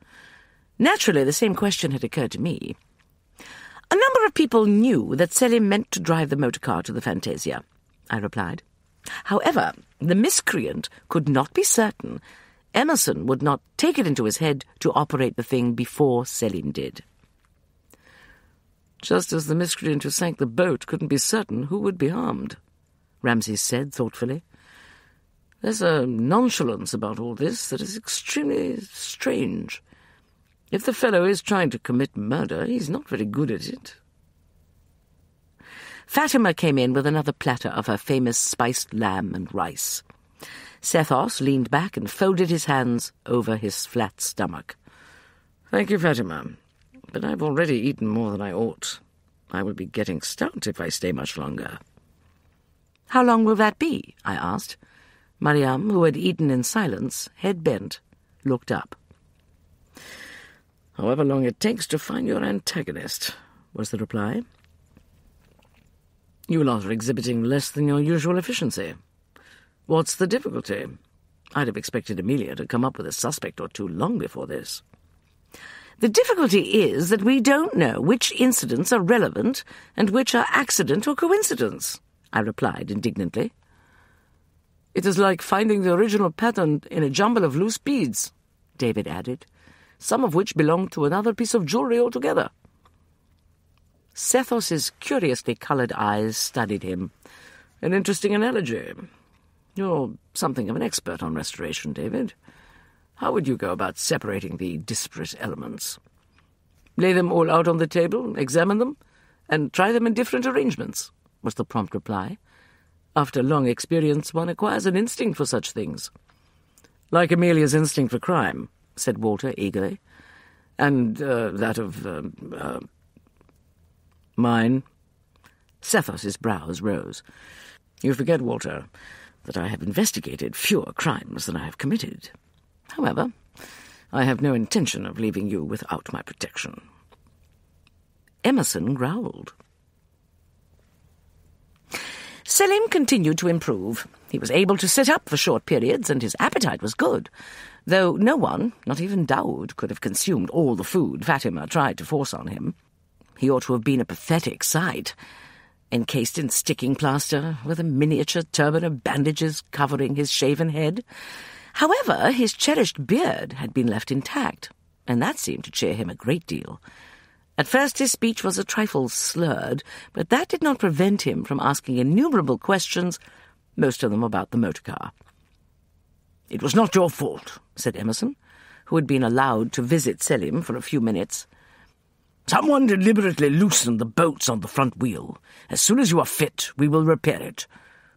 Naturally, the same question had occurred to me. A number of people knew that Selim meant to drive the motor car to the Fantasia, I replied. However, the miscreant could not be certain. Emerson would not take it into his head to operate the thing before Selim did. Just as the miscreant who sank the boat couldn't be certain who would be harmed, Ramses said thoughtfully. There's a nonchalance about all this that is extremely strange. If the fellow is trying to commit murder, he's not very good at it. Fatima came in with another platter of her famous spiced lamb and rice. Sethos leaned back and folded his hands over his flat stomach. Thank you, Fatima, but I've already eaten more than I ought. I will be getting stout if I stay much longer. How long will that be? I asked. Mariam, who had eaten in silence, head bent, looked up. However long it takes to find your antagonist, was the reply. You lot are exhibiting less than your usual efficiency. What's the difficulty? I'd have expected Amelia to come up with a suspect or two long before this. The difficulty is that we don't know which incidents are relevant and which are accident or coincidence, I replied indignantly. It is like finding the original pattern in a jumble of loose beads, David added some of which belonged to another piece of jewelry altogether. Sethos's curiously coloured eyes studied him. An interesting analogy. You're something of an expert on restoration, David. How would you go about separating the disparate elements? Lay them all out on the table, examine them, and try them in different arrangements, was the prompt reply. After long experience, one acquires an instinct for such things. Like Amelia's instinct for crime, said Walter eagerly. And uh, that of uh, uh, mine. Sethos's brows rose. You forget, Walter, that I have investigated fewer crimes than I have committed. However, I have no intention of leaving you without my protection. Emerson growled. Selim continued to improve. He was able to sit up for short periods, and his appetite was good though no one, not even Daoud, could have consumed all the food Fatima tried to force on him. He ought to have been a pathetic sight, encased in sticking plaster, with a miniature turban of bandages covering his shaven head. However, his cherished beard had been left intact, and that seemed to cheer him a great deal. At first his speech was a trifle slurred, but that did not prevent him from asking innumerable questions, most of them about the motor car. It was not your fault, said Emerson, who had been allowed to visit Selim for a few minutes. Someone deliberately loosened the bolts on the front wheel. As soon as you are fit, we will repair it.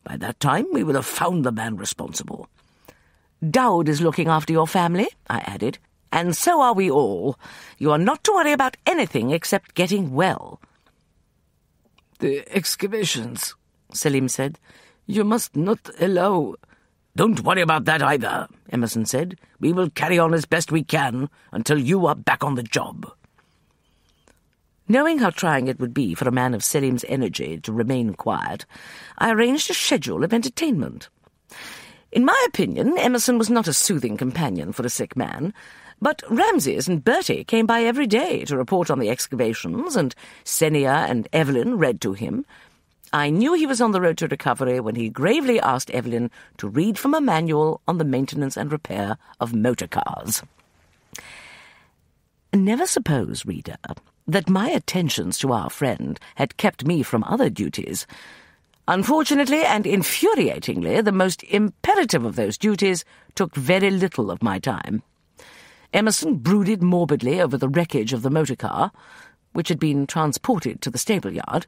By that time, we will have found the man responsible. Daoud is looking after your family, I added, and so are we all. You are not to worry about anything except getting well. The excavations, Selim said. You must not allow don't worry about that either, Emerson said. We will carry on as best we can until you are back on the job. Knowing how trying it would be for a man of Selim's energy to remain quiet, I arranged a schedule of entertainment. In my opinion, Emerson was not a soothing companion for a sick man, but Ramses and Bertie came by every day to report on the excavations, and Sennia and Evelyn read to him, I knew he was on the road to recovery when he gravely asked Evelyn to read from a manual on the maintenance and repair of motor cars. Never suppose, reader, that my attentions to our friend had kept me from other duties. Unfortunately and infuriatingly, the most imperative of those duties took very little of my time. Emerson brooded morbidly over the wreckage of the motor car, which had been transported to the stable yard.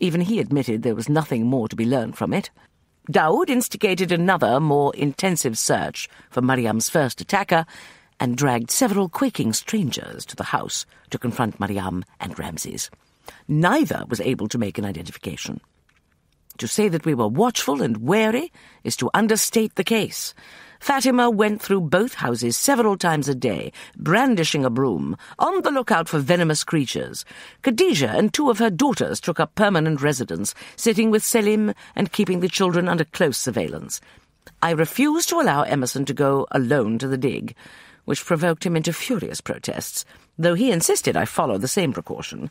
Even he admitted there was nothing more to be learned from it. Daoud instigated another, more intensive search for Mariam's first attacker and dragged several quaking strangers to the house to confront Mariam and Ramses. Neither was able to make an identification. To say that we were watchful and wary is to understate the case. Fatima went through both houses several times a day, brandishing a broom, on the lookout for venomous creatures. Khadija and two of her daughters took up permanent residence, sitting with Selim and keeping the children under close surveillance. I refused to allow Emerson to go alone to the dig, which provoked him into furious protests, though he insisted I follow the same precaution.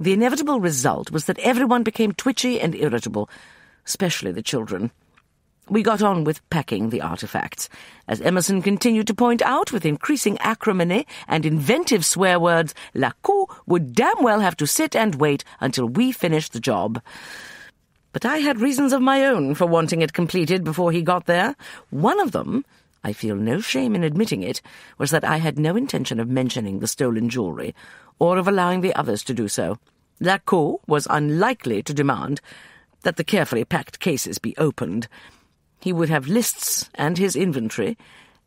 The inevitable result was that everyone became twitchy and irritable, especially the children. We got on with packing the artifacts, as Emerson continued to point out with increasing acrimony and inventive swear words, Lacau would damn well have to sit and wait until we finished the job. But I had reasons of my own for wanting it completed before he got there. One of them, I feel no shame in admitting it, was that I had no intention of mentioning the stolen jewellery, or of allowing the others to do so. Lacau was unlikely to demand that the carefully packed cases be opened. He would have lists and his inventory,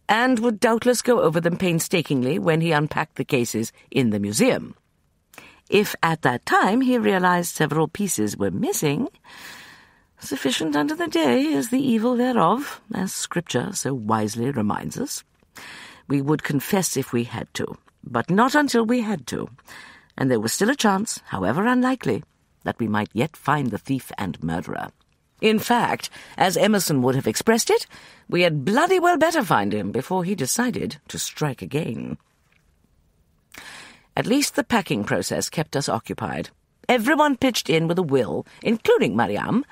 and would doubtless go over them painstakingly when he unpacked the cases in the museum. If at that time he realized several pieces were missing, sufficient unto the day is the evil thereof, as Scripture so wisely reminds us. We would confess if we had to, but not until we had to and there was still a chance, however unlikely, that we might yet find the thief and murderer. In fact, as Emerson would have expressed it, we had bloody well better find him before he decided to strike again. At least the packing process kept us occupied. Everyone pitched in with a will, including Mariam.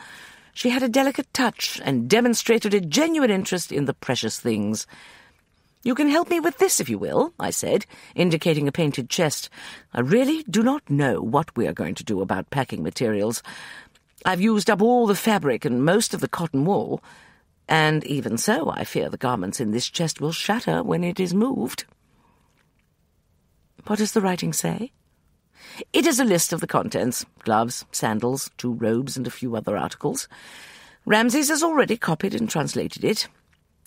She had a delicate touch and demonstrated a genuine interest in the precious things. You can help me with this if you will, I said, indicating a painted chest. I really do not know what we are going to do about packing materials. I've used up all the fabric and most of the cotton wool, and even so, I fear the garments in this chest will shatter when it is moved. What does the writing say? It is a list of the contents gloves, sandals, two robes, and a few other articles. Ramses has already copied and translated it.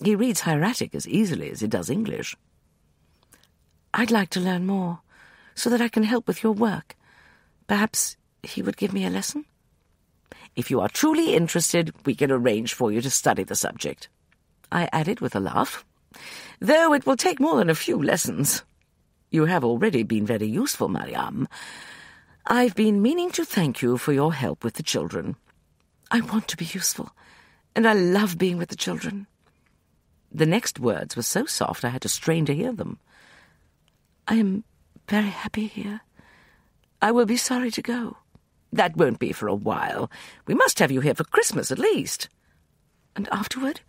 He reads hieratic as easily as he does English. I'd like to learn more, so that I can help with your work. Perhaps he would give me a lesson? If you are truly interested, we can arrange for you to study the subject. I added with a laugh. Though it will take more than a few lessons. You have already been very useful, Mariam. I've been meaning to thank you for your help with the children. I want to be useful, and I love being with the children. The next words were so soft I had to strain to hear them. I am very happy here. I will be sorry to go. That won't be for a while. We must have you here for Christmas at least. And afterward?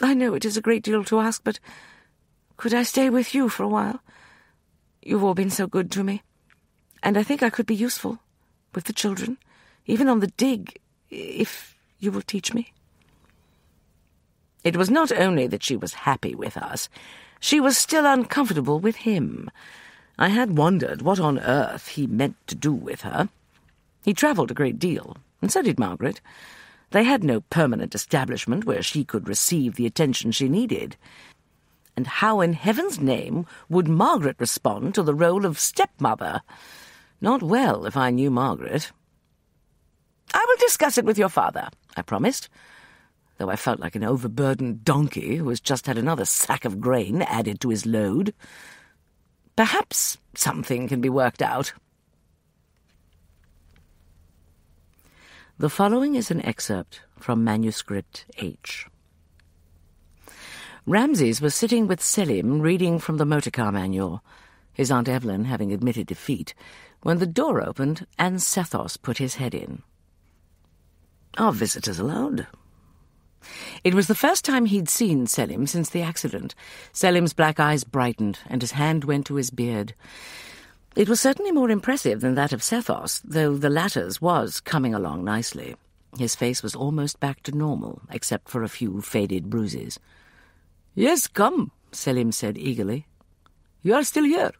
I know it is a great deal to ask, but could I stay with you for a while? You've all been so good to me, and I think I could be useful with the children, even on the dig, if you will teach me. It was not only that she was happy with us, she was still uncomfortable with him. I had wondered what on earth he meant to do with her. He travelled a great deal, and so did Margaret. They had no permanent establishment where she could receive the attention she needed. And how in heaven's name would Margaret respond to the role of stepmother? Not well, if I knew Margaret. I will discuss it with your father, I promised though I felt like an overburdened donkey who has just had another sack of grain added to his load. Perhaps something can be worked out. The following is an excerpt from Manuscript H. Ramses was sitting with Selim reading from the motorcar manual, his Aunt Evelyn having admitted defeat, when the door opened and Sethos put his head in. Our visitors allowed, it was the first time he'd seen Selim since the accident. Selim's black eyes brightened, and his hand went to his beard. It was certainly more impressive than that of Sethos, though the latter's was coming along nicely. His face was almost back to normal, except for a few faded bruises. Yes, come, Selim said eagerly. You are still here.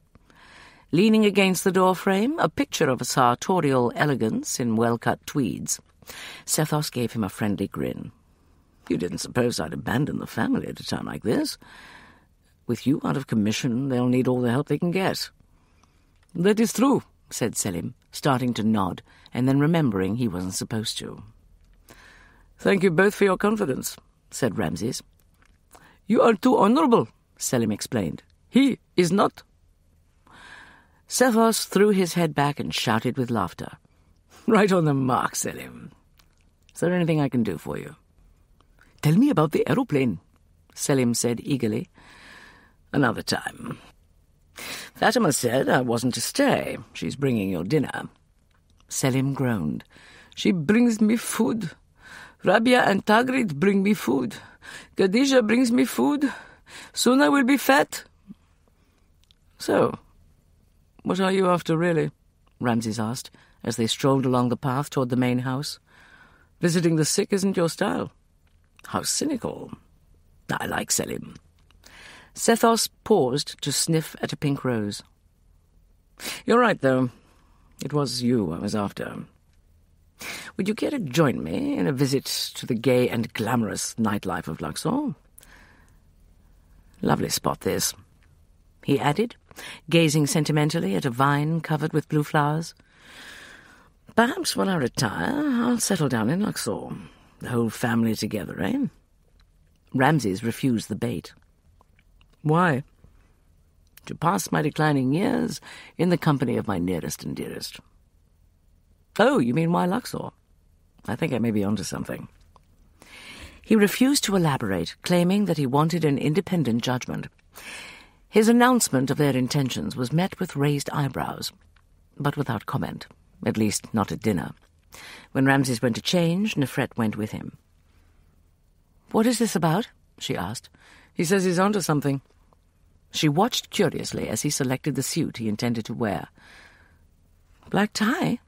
Leaning against the door frame, a picture of a sartorial elegance in well-cut tweeds. Sethos gave him a friendly grin. You didn't suppose I'd abandon the family at a time like this? With you out of commission, they'll need all the help they can get. That is true, said Selim, starting to nod, and then remembering he wasn't supposed to. Thank you both for your confidence, said Ramses. You are too honorable, Selim explained. He is not. Sethos threw his head back and shouted with laughter. Right on the mark, Selim. Is there anything I can do for you? Tell me about the aeroplane, Selim said eagerly. Another time. Fatima said I wasn't to stay. She's bringing your dinner. Selim groaned. She brings me food. Rabia and Tagrit bring me food. Khadija brings me food. Soon I will be fat. So, what are you after, really? Ramses asked, as they strolled along the path toward the main house. Visiting the sick isn't your style. How cynical. I like Selim. Sethos paused to sniff at a pink rose. You're right, though. It was you I was after. Would you care to join me in a visit to the gay and glamorous nightlife of Luxor? Lovely spot, this, he added, gazing sentimentally at a vine covered with blue flowers. Perhaps when I retire, I'll settle down in Luxor. The whole family together, eh? Ramses refused the bait. Why? To pass my declining years in the company of my nearest and dearest. Oh, you mean why Luxor? I think I may be onto something. He refused to elaborate, claiming that he wanted an independent judgment. His announcement of their intentions was met with raised eyebrows, but without comment, at least not at dinner. When Ramses went to change, Nefret went with him. What is this about? she asked. He says he's onto something. She watched curiously as he selected the suit he intended to wear. Black tie?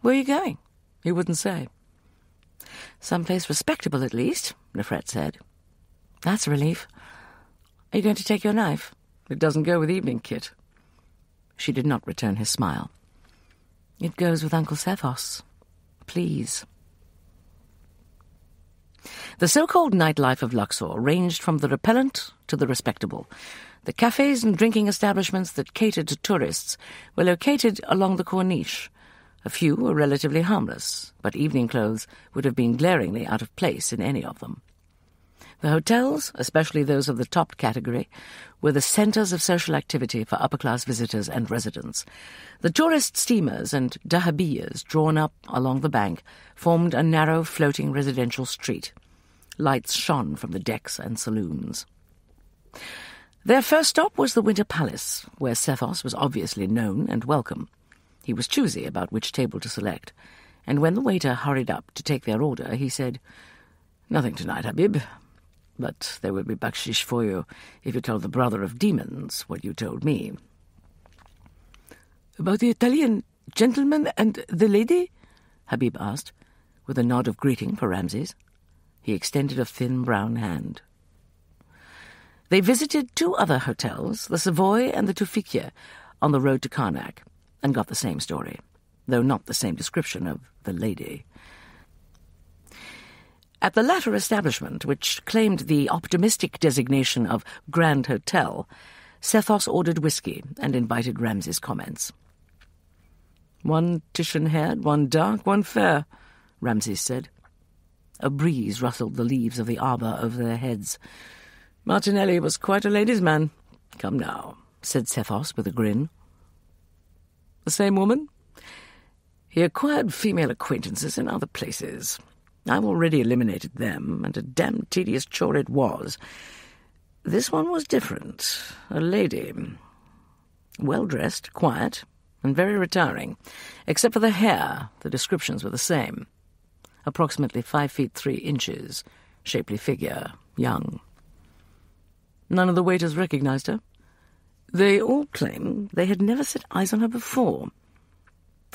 Where are you going? He wouldn't say. Someplace respectable, at least, Nefret said. That's a relief. Are you going to take your knife? It doesn't go with evening kit. She did not return his smile. It goes with Uncle Sethos. Please. The so-called nightlife of Luxor ranged from the repellent to the respectable. The cafes and drinking establishments that catered to tourists were located along the Corniche. A few were relatively harmless, but evening clothes would have been glaringly out of place in any of them. The hotels, especially those of the top category, were the centres of social activity for upper-class visitors and residents. The tourist steamers and dahabiyas drawn up along the bank formed a narrow floating residential street. Lights shone from the decks and saloons. Their first stop was the Winter Palace, where Sethos was obviously known and welcome. He was choosy about which table to select, and when the waiter hurried up to take their order, he said, Nothing tonight, Habib, but there will be bakshish for you if you tell the brother of demons what you told me. About the Italian gentleman and the lady? Habib asked, with a nod of greeting for Ramses. He extended a thin brown hand. They visited two other hotels, the Savoy and the Tufekciya, on the road to Karnak, and got the same story, though not the same description of the lady. At the latter establishment, which claimed the optimistic designation of Grand Hotel, Sethos ordered whisky and invited Ramses' comments. One Titian-haired, one dark, one fair, Ramses said. A breeze rustled the leaves of the arbour over their heads. Martinelli was quite a ladies' man. Come now, said Sethos with a grin. The same woman? He acquired female acquaintances in other places. I've already eliminated them, and a damned tedious chore it was. This one was different. A lady. Well-dressed, quiet, and very retiring. Except for the hair, the descriptions were the same. Approximately five feet three inches, shapely figure, young. None of the waiters recognized her? They all claim they had never set eyes on her before.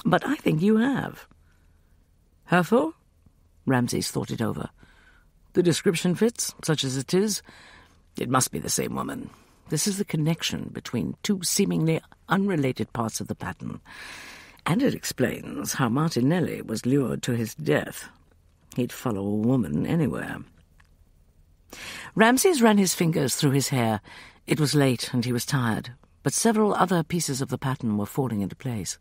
But I think you have. Hereford? Ramses thought it over. The description fits, such as it is. It must be the same woman. This is the connection between two seemingly unrelated parts of the pattern. And it explains how Martinelli was lured to his death. He'd follow a woman anywhere. Ramses ran his fingers through his hair. It was late and he was tired, but several other pieces of the pattern were falling into place.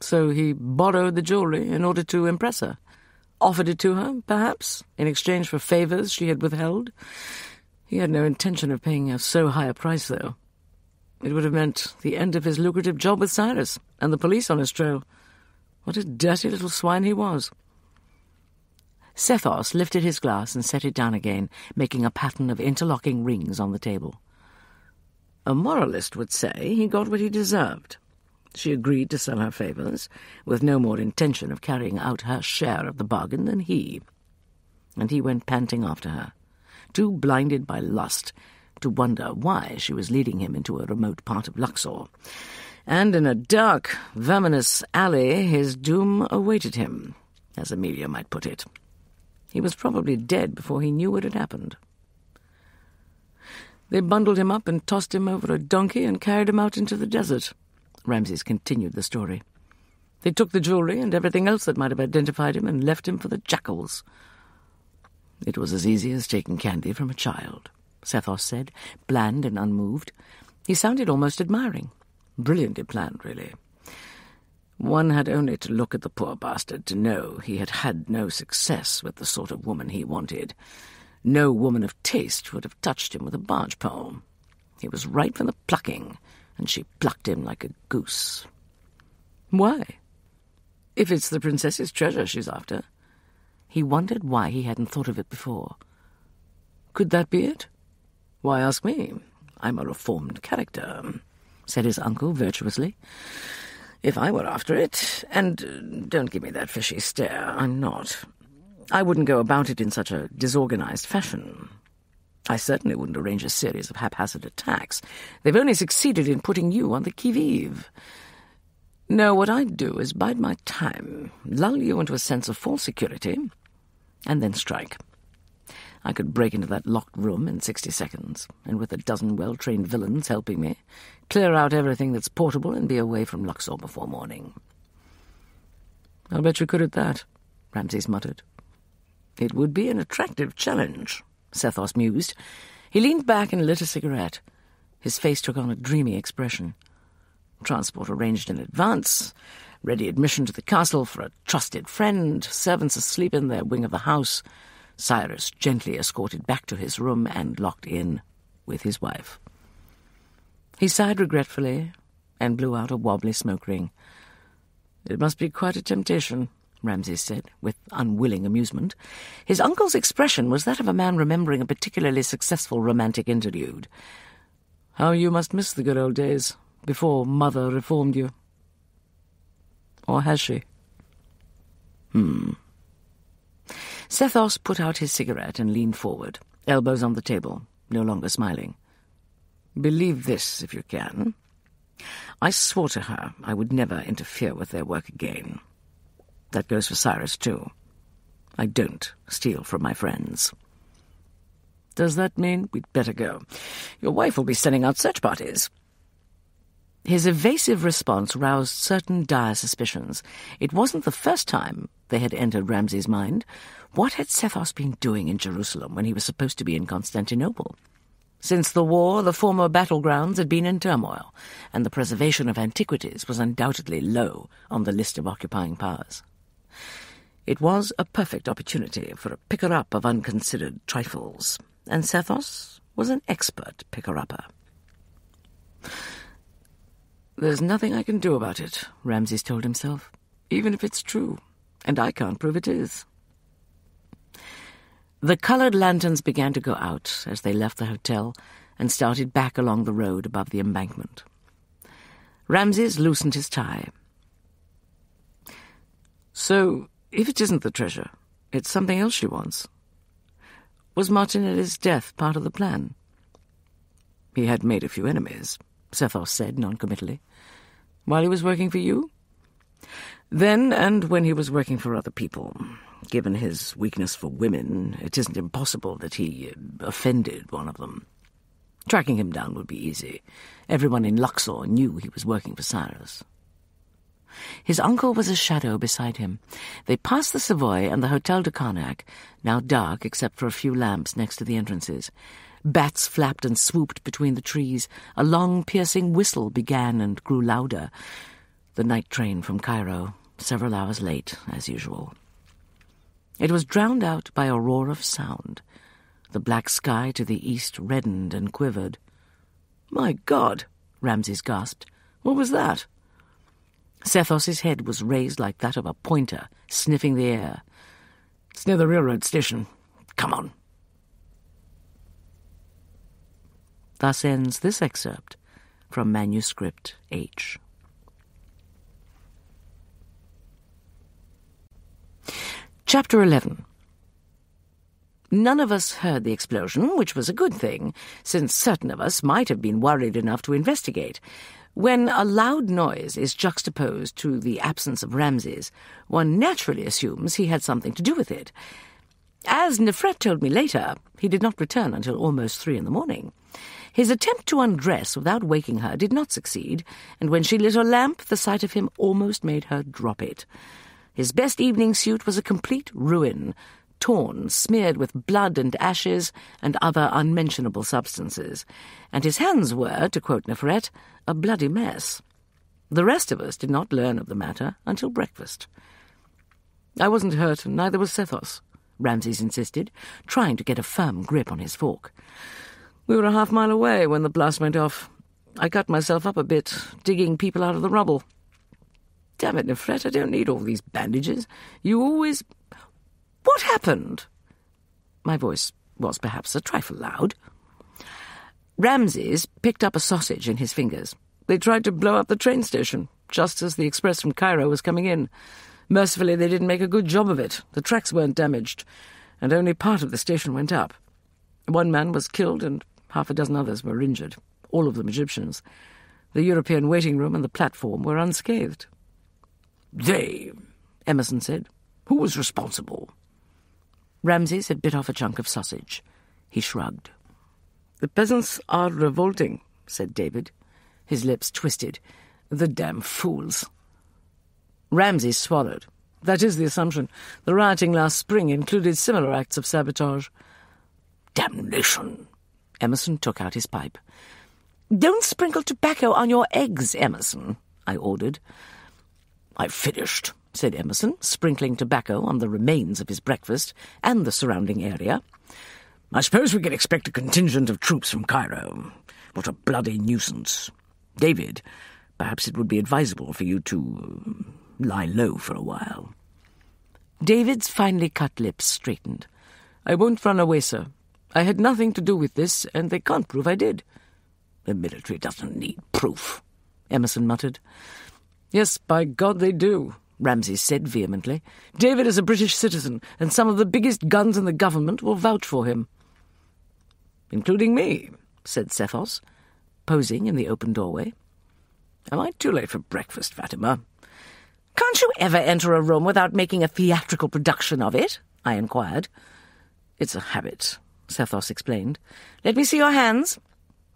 So he borrowed the jewellery in order to impress her. Offered it to her, perhaps, in exchange for favours she had withheld. He had no intention of paying her so high a price, though. It would have meant the end of his lucrative job with Cyrus, and the police on his trail. What a dirty little swine he was. Sethos lifted his glass and set it down again, making a pattern of interlocking rings on the table. A moralist would say he got what he deserved. She agreed to sell her favours, with no more intention of carrying out her share of the bargain than he. And he went panting after her, too blinded by lust to wonder why she was leading him into a remote part of Luxor. And in a dark, verminous alley his doom awaited him, as Amelia might put it. He was probably dead before he knew what had happened. They bundled him up and tossed him over a donkey and carried him out into the desert. Ramses continued the story. They took the jewellery and everything else that might have identified him and left him for the jackals. It was as easy as taking candy from a child, Sethos said, bland and unmoved. He sounded almost admiring. Brilliantly planned, really. One had only to look at the poor bastard to know he had had no success with the sort of woman he wanted. No woman of taste would have touched him with a barge pole. He was ripe for the plucking, and she plucked him like a goose. Why? If it's the princess's treasure she's after. He wondered why he hadn't thought of it before. Could that be it? Why ask me? I'm a reformed character, said his uncle virtuously. If I were after it, and uh, don't give me that fishy stare, I'm not. I wouldn't go about it in such a disorganized fashion. I certainly wouldn't arrange a series of haphazard attacks. They've only succeeded in putting you on the qui-vive. No, what I'd do is bide my time, lull you into a sense of false security, and then strike. I could break into that locked room in sixty seconds, and with a dozen well-trained villains helping me, clear out everything that's portable and be away from Luxor before morning. I'll bet you could at that, Ramses muttered. It would be an attractive challenge. Sethos mused. He leaned back and lit a cigarette. His face took on a dreamy expression. Transport arranged in advance, ready admission to the castle for a trusted friend, servants asleep in their wing of the house, Cyrus gently escorted back to his room and locked in with his wife. He sighed regretfully and blew out a wobbly smoke ring. It must be quite a temptation, Ramses said, with unwilling amusement. His uncle's expression was that of a man remembering a particularly successful romantic interlude. How you must miss the good old days, before Mother reformed you. Or has she? Hmm. Sethos put out his cigarette and leaned forward, elbows on the table, no longer smiling. Believe this, if you can. I swore to her I would never interfere with their work again. That goes for Cyrus, too. I don't steal from my friends. Does that mean we'd better go? Your wife will be sending out search parties. His evasive response roused certain dire suspicions. It wasn't the first time they had entered Ramses's mind. What had Sethos been doing in Jerusalem when he was supposed to be in Constantinople? Since the war, the former battlegrounds had been in turmoil, and the preservation of antiquities was undoubtedly low on the list of occupying powers. It was a perfect opportunity for a picker-up of unconsidered trifles, and Sethos was an expert picker-upper. There's nothing I can do about it, Ramses told himself, even if it's true, and I can't prove it is. The coloured lanterns began to go out as they left the hotel and started back along the road above the embankment. Ramses loosened his tie. So, if it isn't the treasure, it's something else she wants. Was Martinelli's death part of the plan? He had made a few enemies, Sethos said noncommittally. While he was working for you? Then, and when he was working for other people. Given his weakness for women, it isn't impossible that he offended one of them. Tracking him down would be easy. Everyone in Luxor knew he was working for Cyrus. His uncle was a shadow beside him. They passed the Savoy and the Hotel de Carnac, now dark except for a few lamps next to the entrances. Bats flapped and swooped between the trees. A long, piercing whistle began and grew louder. The night train from Cairo, several hours late, as usual. It was drowned out by a roar of sound. The black sky to the east reddened and quivered. My God, Ramses gasped. What was that? Sethos's head was raised like that of a pointer, sniffing the air. It's near the railroad station. Come on. Thus ends this excerpt from Manuscript H. Chapter 11 None of us heard the explosion, which was a good thing, since certain of us might have been worried enough to investigate. When a loud noise is juxtaposed to the absence of Ramses, one naturally assumes he had something to do with it. As Nefret told me later, he did not return until almost three in the morning. His attempt to undress without waking her did not succeed, and when she lit a lamp, the sight of him almost made her drop it. His best evening suit was a complete ruin, torn, smeared with blood and ashes and other unmentionable substances, and his hands were, to quote Nefret, a bloody mess. The rest of us did not learn of the matter until breakfast. I wasn't hurt, and neither was Sethos, Ramses insisted, trying to get a firm grip on his fork. We were a half mile away when the blast went off. I cut myself up a bit, digging people out of the rubble. Damn it, Nefret, I don't need all these bandages. You always... What happened? My voice was perhaps a trifle loud. Ramses picked up a sausage in his fingers. They tried to blow up the train station, just as the express from Cairo was coming in. Mercifully, they didn't make a good job of it. The tracks weren't damaged, and only part of the station went up. One man was killed, and half a dozen others were injured, all of them Egyptians. The European waiting room and the platform were unscathed. They, Emerson said. Who was responsible? Ramses had bit off a chunk of sausage. He shrugged. The peasants are revolting, said David. His lips twisted. The damn fools. Ramses swallowed. That is the assumption. The rioting last spring included similar acts of sabotage. Damnation! Emerson took out his pipe. Don't sprinkle tobacco on your eggs, Emerson, I ordered. I've finished, said Emerson, sprinkling tobacco on the remains of his breakfast and the surrounding area. I suppose we can expect a contingent of troops from Cairo. What a bloody nuisance. David, perhaps it would be advisable for you to uh, lie low for a while. David's finely cut lips straightened. I won't run away, sir. I had nothing to do with this, and they can't prove I did. The military doesn't need proof, Emerson muttered. Yes, by God they do, Ramses said vehemently. David is a British citizen, and some of the biggest guns in the government will vouch for him. Including me, said Sethos, posing in the open doorway. Am I too late for breakfast, Fatima? Can't you ever enter a room without making a theatrical production of it? I inquired. It's a habit, Sethos explained. Let me see your hands.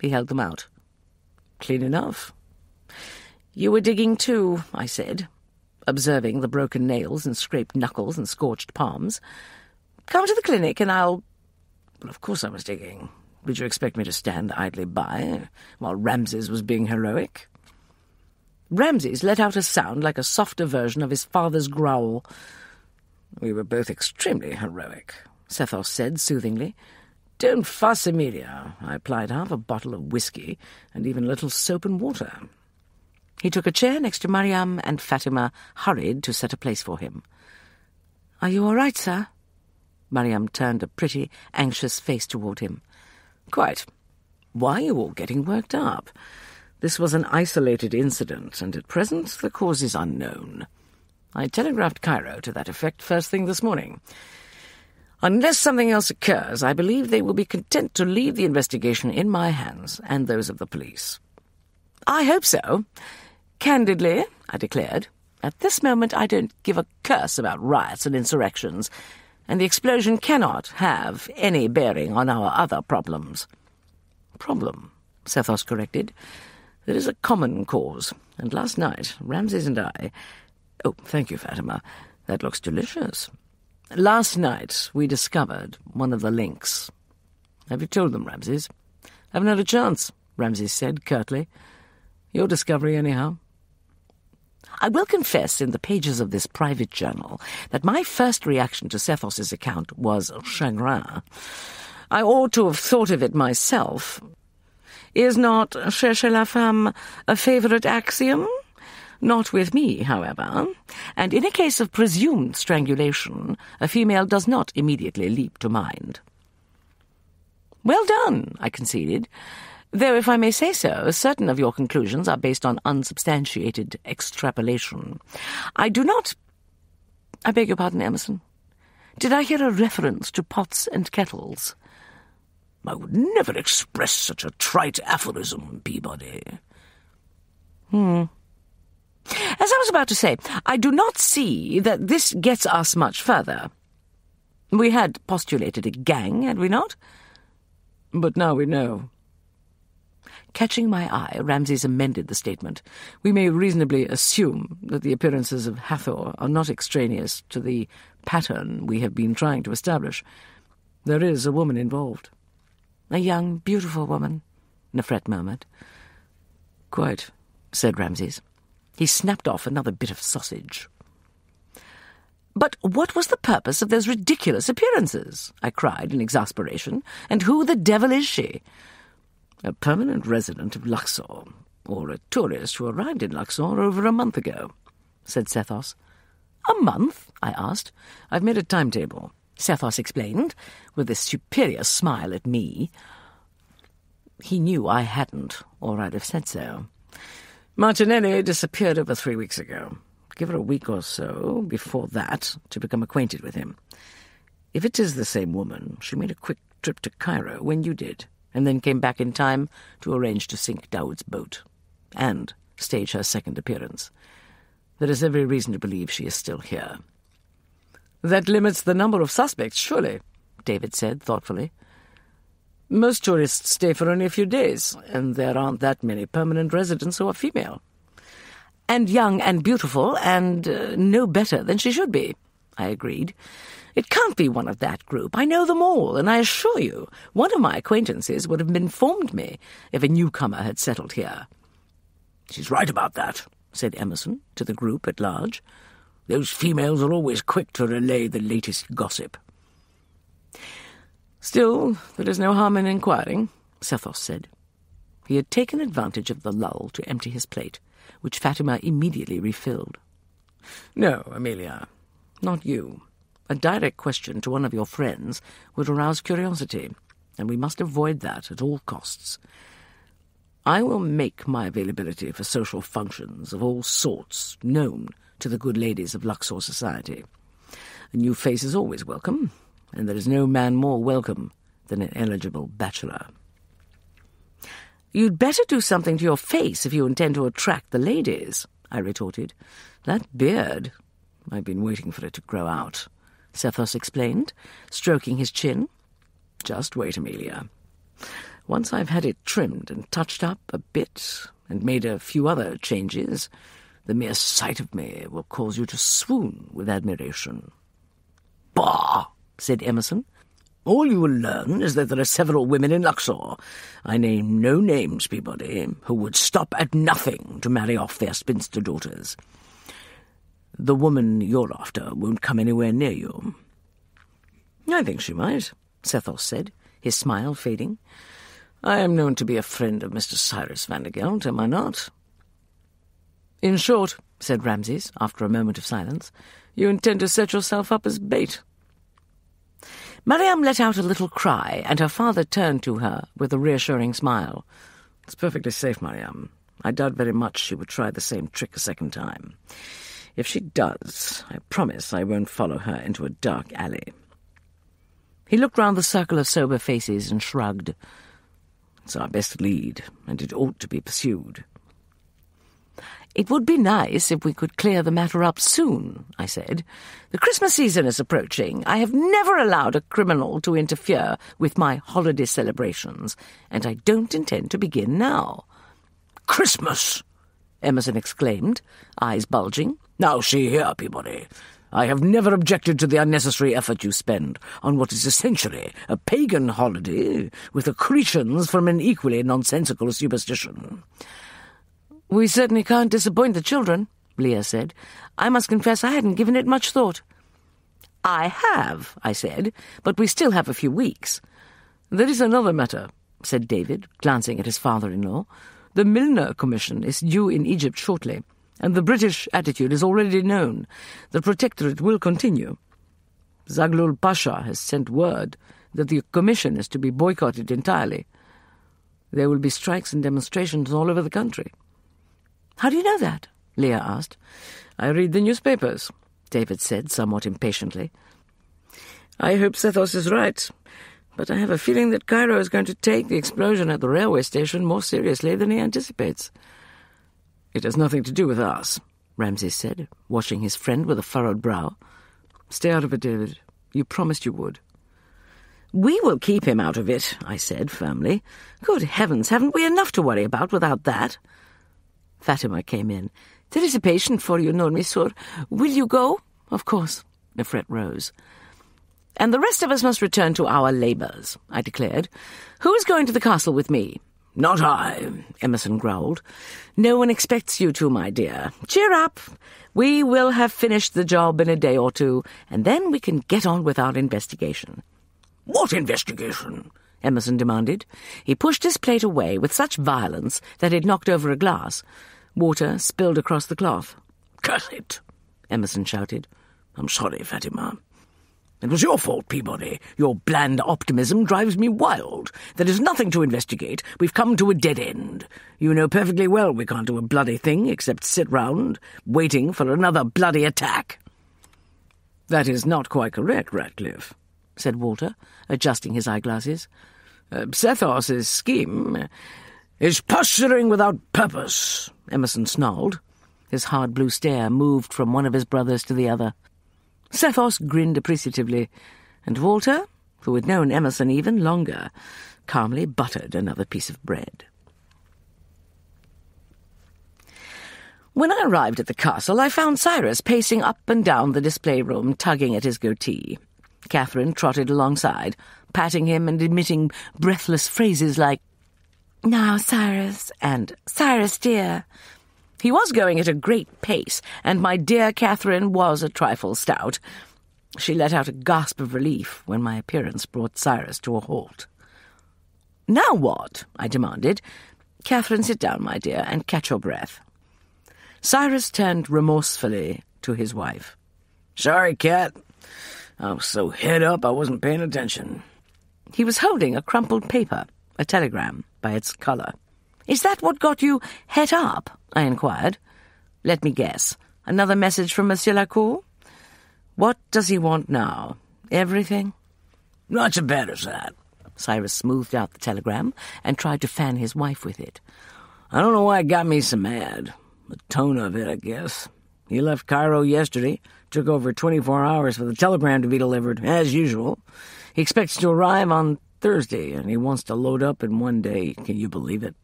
He held them out. Clean enough. You were digging too, I said, observing the broken nails and scraped knuckles and scorched palms. Come to the clinic and I'll... Well, of course I was digging. Did you expect me to stand idly by while Ramses was being heroic? Ramses let out a sound like a softer version of his father's growl. We were both extremely heroic, Sethos said soothingly. Don't fuss, Amelia. I applied half a bottle of whisky and even a little soap and water. He took a chair next to Mariam, and Fatima hurried to set a place for him. Are you all right, sir? Mariam turned a pretty, anxious face toward him. Quite. Why are you all getting worked up? This was an isolated incident, and at present the cause is unknown. I telegraphed Cairo to that effect first thing this morning. Unless something else occurs, I believe they will be content to leave the investigation in my hands and those of the police. I hope so. Candidly, I declared, at this moment I don't give a curse about riots and insurrections, and the explosion cannot have any bearing on our other problems. Problem, Sethos corrected. There is a common cause, and last night, Ramses and I... Oh, thank you, Fatima. That looks delicious. Last night, we discovered one of the links. Have you told them, Ramses? Haven't had a chance, Ramses said curtly. Your discovery, anyhow. I will confess in the pages of this private journal that my first reaction to Sethos's account was chagrin. I ought to have thought of it myself. Is not chercher la femme a favourite axiom? Not with me, however, and in a case of presumed strangulation, a female does not immediately leap to mind. Well done, I conceded. Though, if I may say so, certain of your conclusions are based on unsubstantiated extrapolation. I do not. I beg your pardon, Emerson. Did I hear a reference to pots and kettles? I would never express such a trite aphorism, Peabody. Hmm. As I was about to say, I do not see that this gets us much further. We had postulated a gang, had we not? But now we know. Catching my eye, Ramses amended the statement. We may reasonably assume that the appearances of Hathor are not extraneous to the pattern we have been trying to establish. There is a woman involved. A young, beautiful woman, Nefret murmured. Quite, said Ramses. He snapped off another bit of sausage. But what was the purpose of those ridiculous appearances? I cried in exasperation. And who the devil is she? A permanent resident of Luxor, or a tourist who arrived in Luxor over a month ago, said Sethos. A month? I asked. I've made a timetable. Sethos explained, with a superior smile at me. He knew I hadn't, or I'd have said so. Martinelli disappeared over three weeks ago. Give her a week or so before that to become acquainted with him. If it is the same woman, she made a quick trip to Cairo when you did, and then came back in time to arrange to sink Daoud's boat, and stage her second appearance. There is every reason to believe she is still here. That limits the number of suspects, surely, David said thoughtfully. Most tourists stay for only a few days, and there aren't that many permanent residents who are female. And young and beautiful, and uh, no better than she should be, I agreed. It can't be one of that group. I know them all, and I assure you, one of my acquaintances would have informed me if a newcomer had settled here. She's right about that, said Emerson to the group at large. Those females are always quick to relay the latest gossip. Still, there is no harm in inquiring, Sethos said. He had taken advantage of the lull to empty his plate, which Fatima immediately refilled. No, Amelia, not you. A direct question to one of your friends would arouse curiosity, and we must avoid that at all costs. I will make my availability for social functions of all sorts known to the good ladies of Luxor society. A new face is always welcome, and there is no man more welcome than an eligible bachelor. You'd better do something to your face if you intend to attract the ladies, I retorted. That beard. I've been waiting for it to grow out, Sethos explained, stroking his chin. Just wait, Amelia. Once I've had it trimmed and touched up a bit, and made a few other changes, the mere sight of me will cause you to swoon with admiration. Bah! said Emerson. All you will learn is that there are several women in Luxor, I name no names, Peabody, who would stop at nothing to marry off their spinster daughters. The woman you're after won't come anywhere near you. I think she might, Sethos said, his smile fading. I am known to be a friend of Mr. Cyrus Vandergelt, am I not? In short, said Ramses, after a moment of silence, you intend to set yourself up as bait. Mariam let out a little cry, and her father turned to her with a reassuring smile. It's perfectly safe, Mariam. I doubt very much she would try the same trick a second time. If she does, I promise I won't follow her into a dark alley. He looked round the circle of sober faces and shrugged. It's our best lead, and it ought to be pursued. It would be nice if we could clear the matter up soon, I said. The Christmas season is approaching. I have never allowed a criminal to interfere with my holiday celebrations, and I don't intend to begin now. Christmas! Emerson exclaimed, eyes bulging. Now see here, Peabody. I have never objected to the unnecessary effort you spend on what is essentially a pagan holiday with accretions from an equally nonsensical superstition. We certainly can't disappoint the children, Lia said. I must confess I hadn't given it much thought. I have, I said, but we still have a few weeks. There is another matter, said David, glancing at his father-in-law. The Milner Commission is due in Egypt shortly, and the British attitude is already known. The Protectorate will continue. Zaghloul Pasha has sent word that the commission is to be boycotted entirely. There will be strikes and demonstrations all over the country. How do you know that? Lia asked. I read the newspapers, David said somewhat impatiently. I hope Sethos is right, but I have a feeling that Cairo is going to take the explosion at the railway station more seriously than he anticipates. It has nothing to do with us, Ramses said, watching his friend with a furrowed brow. Stay out of it, David. You promised you would. We will keep him out of it, I said firmly. Good heavens, haven't we enough to worry about without that? Fatima came in. There is a patient for you, Nur Misur. Will you go? Of course. Nefret rose. And the rest of us must return to our labours, I declared. Who is going to the castle with me? Not I, Emerson growled. No one expects you to, my dear. Cheer up. We will have finished the job in a day or two, and then we can get on with our investigation. What investigation? Emerson demanded. He pushed his plate away with such violence that it knocked over a glass. Water spilled across the cloth. Curse it! Emerson shouted. I'm sorry, Fatima. It was your fault, Peabody. Your bland optimism drives me wild. There is nothing to investigate. We've come to a dead end. You know perfectly well we can't do a bloody thing except sit round, waiting for another bloody attack. That is not quite correct, Radcliffe, said Walter, adjusting his eyeglasses. Uh, Sethos's scheme is posturing without purpose, Emerson snarled. His hard blue stare moved from one of his brothers to the other. Sethos grinned appreciatively, and Walter, who had known Emerson even longer, calmly buttered another piece of bread. When I arrived at the castle, I found Cyrus pacing up and down the display room, tugging at his goatee. Catherine trotted alongside, patting him and emitting breathless phrases like, Now, Cyrus, and Cyrus, dear, he was going at a great pace, and my dear Catherine was a trifle stout. She let out a gasp of relief when my appearance brought Cyrus to a halt. Now what? I demanded. Catherine, sit down, my dear, and catch your breath. Cyrus turned remorsefully to his wife. Sorry, Cat. I was so head up I wasn't paying attention. He was holding a crumpled paper, a telegram, by its colour. Is that what got you het up? I inquired. Let me guess. Another message from Monsieur Lacau? What does he want now? Everything? Not so bad as that. Cyrus smoothed out the telegram and tried to fan his wife with it. I don't know why it got me so mad. The tone of it, I guess. He left Cairo yesterday. Took over 24 hours for the telegram to be delivered, as usual. He expects to arrive on Thursday, and he wants to load up in one day. Can you believe it?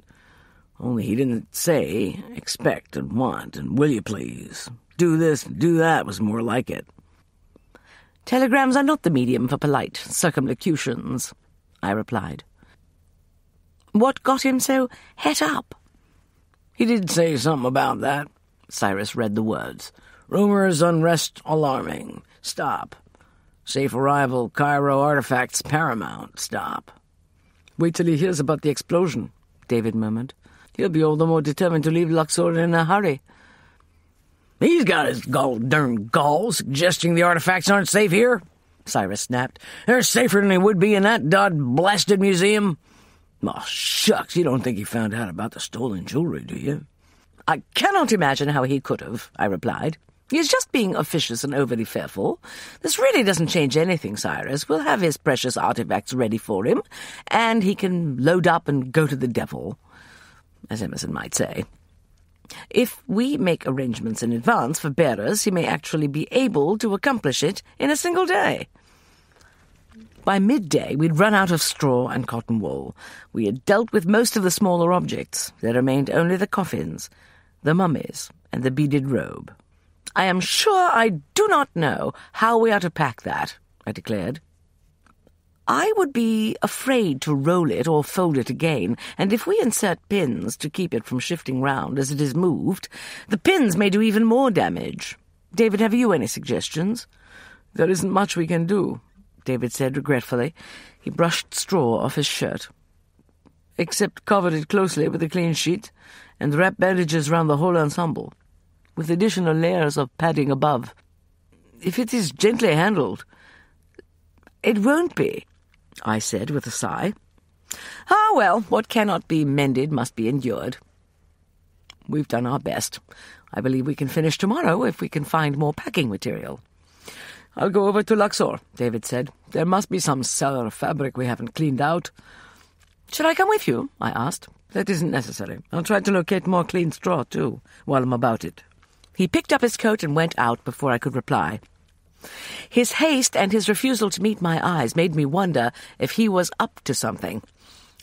Only he didn't say expect and want and will you please. Do this, do that was more like it. Telegrams are not the medium for polite circumlocutions, I replied. What got him so het up? He did say something about that. Cyrus read the words. Rumors, unrest, alarming. Stop. Safe arrival, Cairo artifacts paramount. Stop. Wait till he hears about the explosion, David murmured. He'll be all the more determined to leave Luxor in a hurry. He's got his gall darn gall suggesting the artifacts aren't safe here, Cyrus snapped. They're safer than they would be in that dod blasted museum. Oh, shucks, you don't think he found out about the stolen jewelry, do you? I cannot imagine how he could have, I replied. He is just being officious and overly fearful. This really doesn't change anything, Cyrus. We'll have his precious artifacts ready for him, and he can load up and go to the devil as Emerson might say. If we make arrangements in advance for bearers, he may actually be able to accomplish it in a single day. By midday, we'd run out of straw and cotton wool. We had dealt with most of the smaller objects. There remained only the coffins, the mummies, and the beaded robe. I am sure I do not know how we are to pack that, I declared. I would be afraid to roll it or fold it again, and if we insert pins to keep it from shifting round as it is moved, the pins may do even more damage. David, have you any suggestions? There isn't much we can do, David said regretfully. He brushed straw off his shirt. Except cover it closely with a clean sheet and wrap bandages round the whole ensemble, with additional layers of padding above. If it is gently handled, it won't be, I said with a sigh. Ah, well, what cannot be mended must be endured. We've done our best. I believe we can finish tomorrow if we can find more packing material. I'll go over to Luxor, David said. There must be some cellar fabric we haven't cleaned out. Shall I come with you? I asked. That isn't necessary. I'll try to locate more clean straw, too, while I'm about it. He picked up his coat and went out before I could reply. His haste and his refusal to meet my eyes made me wonder if he was up to something.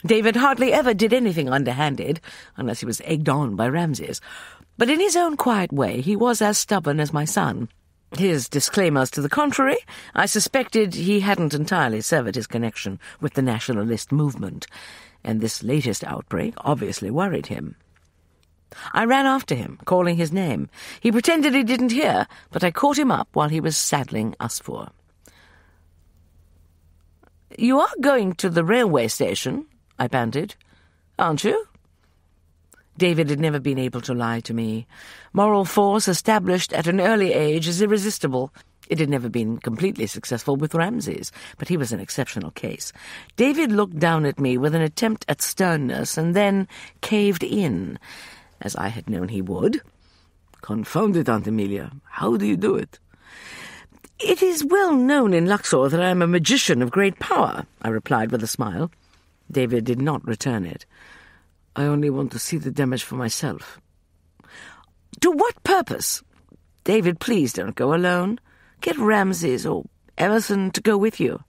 David hardly ever did anything underhanded, unless he was egged on by Ramses. But in his own quiet way, he was as stubborn as my son. His disclaimers to the contrary, I suspected he hadn't entirely severed his connection with the nationalist movement, and this latest outbreak obviously worried him. I ran after him, calling his name. He pretended he didn't hear, but I caught him up while he was saddling Asfour. You are going to the railway station, I panted, aren't you? David had never been able to lie to me. Moral force established at an early age is irresistible. It had never been completely successful with Ramses, but he was an exceptional case. David looked down at me with an attempt at sternness and then caved in as I had known he would. Confound it, Aunt Amelia. How do you do it? It is well known in Luxor that I am a magician of great power, I replied with a smile. David did not return it. I only want to see the damage for myself. To what purpose? David, please don't go alone. Get Ramses or Emerson to go with you.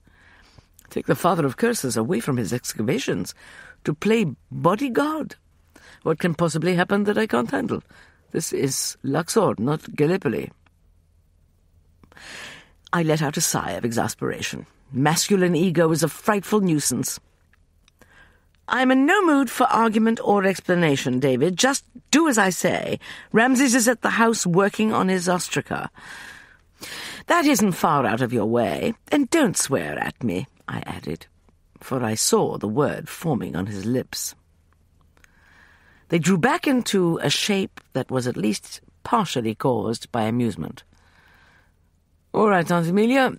Take the father of curses away from his excavations to play bodyguard. What can possibly happen that I can't handle? This is Luxor, not Gallipoli. I let out a sigh of exasperation. Masculine ego is a frightful nuisance. I'm in no mood for argument or explanation, David. Just do as I say. Ramses is at the house working on his ostraca. That isn't far out of your way. And don't swear at me, I added, for I saw the word forming on his lips. They drew back into a shape that was at least partially caused by amusement. All right, Aunt Amelia,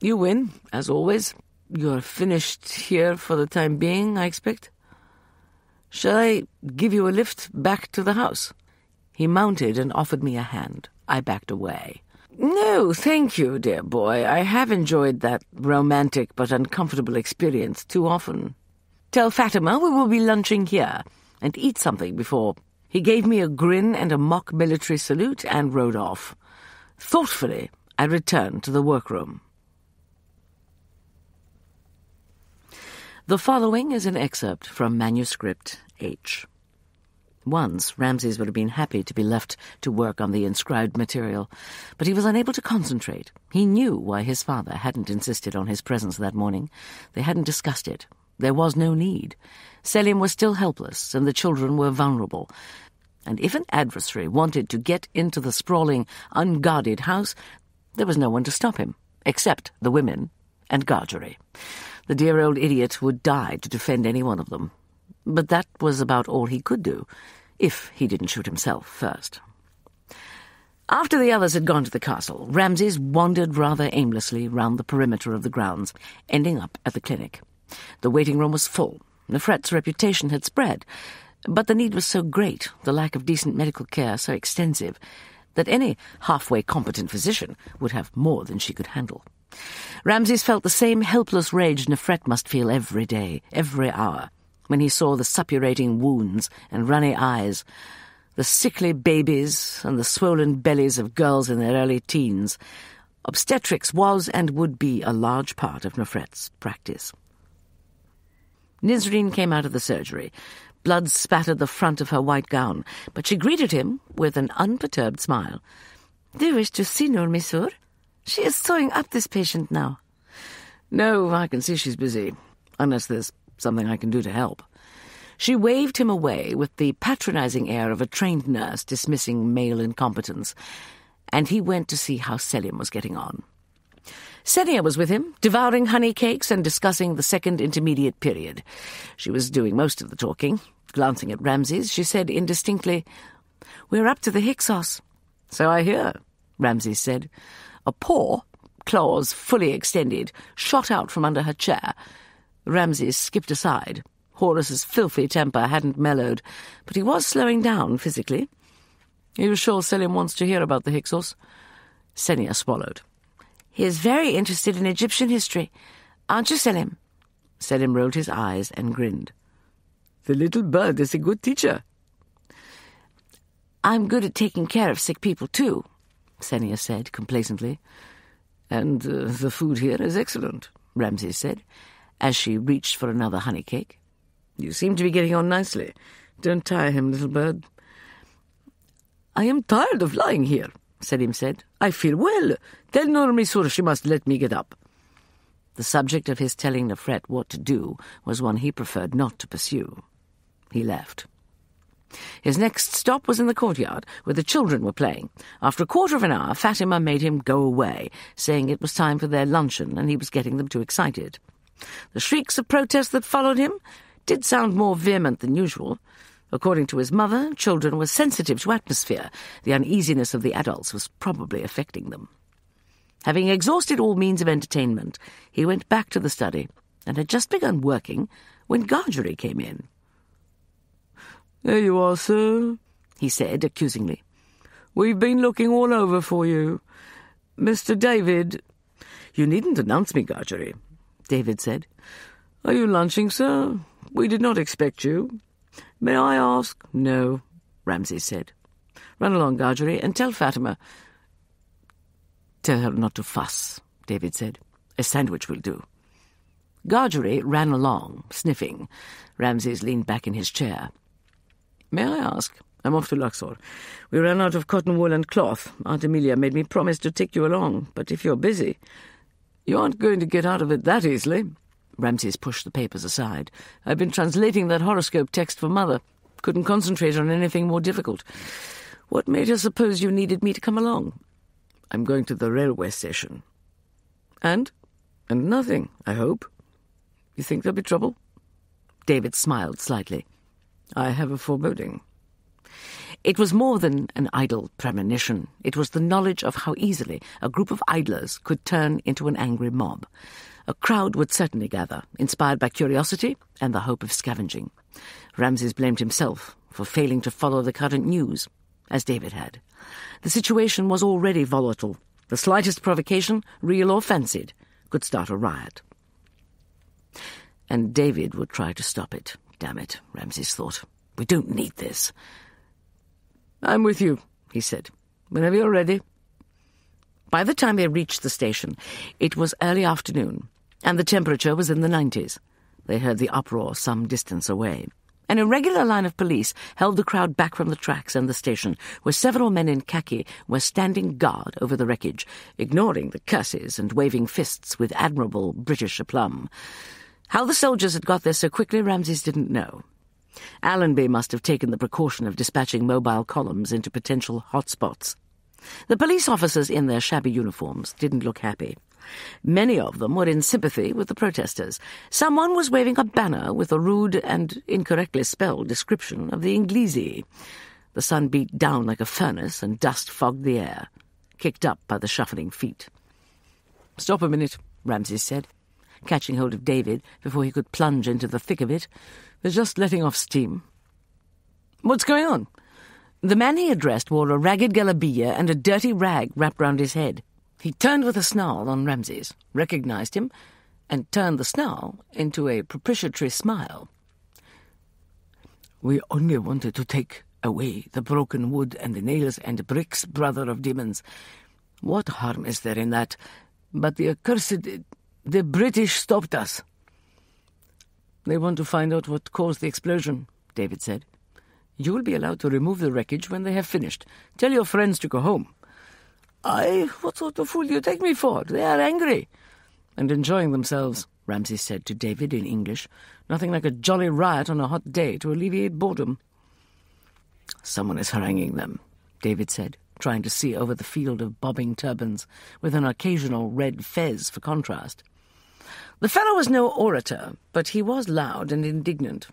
you win, as always. You're finished here for the time being, I expect. Shall I give you a lift back to the house? He mounted and offered me a hand. I backed away. No, thank you, dear boy. I have enjoyed that romantic but uncomfortable experience too often. Tell Fatima we will be lunching here and eat something before. He gave me a grin and a mock military salute and rode off. Thoughtfully, I returned to the workroom. The following is an excerpt from Manuscript H. Once, Ramses would have been happy to be left to work on the inscribed material, but he was unable to concentrate. He knew why his father hadn't insisted on his presence that morning. They hadn't discussed it. There was no need. Selim was still helpless, and the children were vulnerable. And if an adversary wanted to get into the sprawling, unguarded house, there was no one to stop him, except the women and Gargery. The dear old idiot would die to defend any one of them. But that was about all he could do, if he didn't shoot himself first. After the others had gone to the castle, Ramses wandered rather aimlessly round the perimeter of the grounds, ending up at the clinic. The waiting room was full, Nefret's reputation had spread, but the need was so great, the lack of decent medical care so extensive, that any halfway competent physician would have more than she could handle. Ramses felt the same helpless rage Nefret must feel every day, every hour, when he saw the suppurating wounds and runny eyes, the sickly babies and the swollen bellies of girls in their early teens, Obstetrics was and would be a large part of Nefret's practice. Nizreen came out of the surgery. Blood spattered the front of her white gown, but she greeted him with an unperturbed smile. Do you wish to see Nur Misur? She is sewing up this patient now. No, I can see she's busy, unless there's something I can do to help. She waved him away with the patronizing air of a trained nurse dismissing male incompetence, and he went to see how Selim was getting on. Sennia was with him, devouring honey cakes and discussing the second intermediate period. She was doing most of the talking. Glancing at Ramses, she said indistinctly, We're up to the Hyksos. So I hear, Ramses said. A paw, claws fully extended, shot out from under her chair. Ramses skipped aside. Horus's filthy temper hadn't mellowed, but he was slowing down physically. Are you sure Selim wants to hear about the Hyksos? Sennia swallowed. He is very interested in Egyptian history. Aren't you, Selim? Selim rolled his eyes and grinned. The little bird is a good teacher. I'm good at taking care of sick people, too, Sennia said complacently. And uh, the food here is excellent, Ramses said, as she reached for another honey cake. You seem to be getting on nicely. Don't tire him, little bird. I am tired of lying here, Selim said. I feel well. Tell Nur Misur she must let me get up. The subject of his telling Nefret what to do was one he preferred not to pursue. He left. His next stop was in the courtyard, where the children were playing. After a quarter of an hour, Fatima made him go away, saying it was time for their luncheon and he was getting them too excited. The shrieks of protest that followed him did sound more vehement than usual. According to his mother, children were sensitive to atmosphere. The uneasiness of the adults was probably affecting them. Having exhausted all means of entertainment, he went back to the study and had just begun working when Gargery came in. There you are, sir, he said accusingly. We've been looking all over for you. Mr. David. You needn't announce me, Gargery, David said. Are you lunching, sir? We did not expect you. May I ask? No, Ramses said. Run along, Gargery, and tell Fatima. Tell her not to fuss, David said. A sandwich will do. Gargery ran along, sniffing. Ramses leaned back in his chair. May I ask? I'm off to Luxor. We ran out of cotton wool and cloth. Aunt Amelia made me promise to take you along, but if you're busy... You aren't going to get out of it that easily. Ramses pushed the papers aside. I've been translating that horoscope text for Mother. Couldn't concentrate on anything more difficult. What made her suppose you needed me to come along? I'm going to the railway station. And? And nothing, I hope. You think there'll be trouble? David smiled slightly. I have a foreboding. It was more than an idle premonition. It was the knowledge of how easily a group of idlers could turn into an angry mob. A crowd would certainly gather, inspired by curiosity and the hope of scavenging. Ramses blamed himself for failing to follow the current news, as David had. The situation was already volatile. The slightest provocation, real or fancied, could start a riot. And David would try to stop it. Damn it, Ramses thought. We don't need this. I'm with you, he said. Whenever you're ready. By the time they reached the station, it was early afternoon and the temperature was in the 90s. They heard the uproar some distance away. An irregular line of police held the crowd back from the tracks and the station, where several men in khaki were standing guard over the wreckage, ignoring the curses and waving fists with admirable British aplomb. How the soldiers had got there so quickly, Ramses didn't know. Allenby must have taken the precaution of dispatching mobile columns into potential hotspots. The police officers in their shabby uniforms didn't look happy. Many of them were in sympathy with the protesters. Someone was waving a banner with a rude and incorrectly spelled description of the Inglesi. The sun beat down like a furnace and dust fogged the air, kicked up by the shuffling feet. Stop a minute, Ramses said, catching hold of David before he could plunge into the thick of it. They're just letting off steam. What's going on? The man he addressed wore a ragged galabeah and a dirty rag wrapped round his head. He turned with a snarl on Ramses, recognized him, and turned the snarl into a propitiatory smile. We only wanted to take away the broken wood and the nails and bricks, brother of demons. What harm is there in that? But the accursed... The British stopped us. They want to find out what caused the explosion, David said. You will be allowed to remove the wreckage when they have finished. Tell your friends to go home. I... What sort of fool do you take me for? They are angry. And enjoying themselves, Ramses said to David in English. Nothing like a jolly riot on a hot day to alleviate boredom. Someone is haranguing them, David said, trying to see over the field of bobbing turbans, with an occasional red fez for contrast. The fellow was no orator, but he was loud and indignant.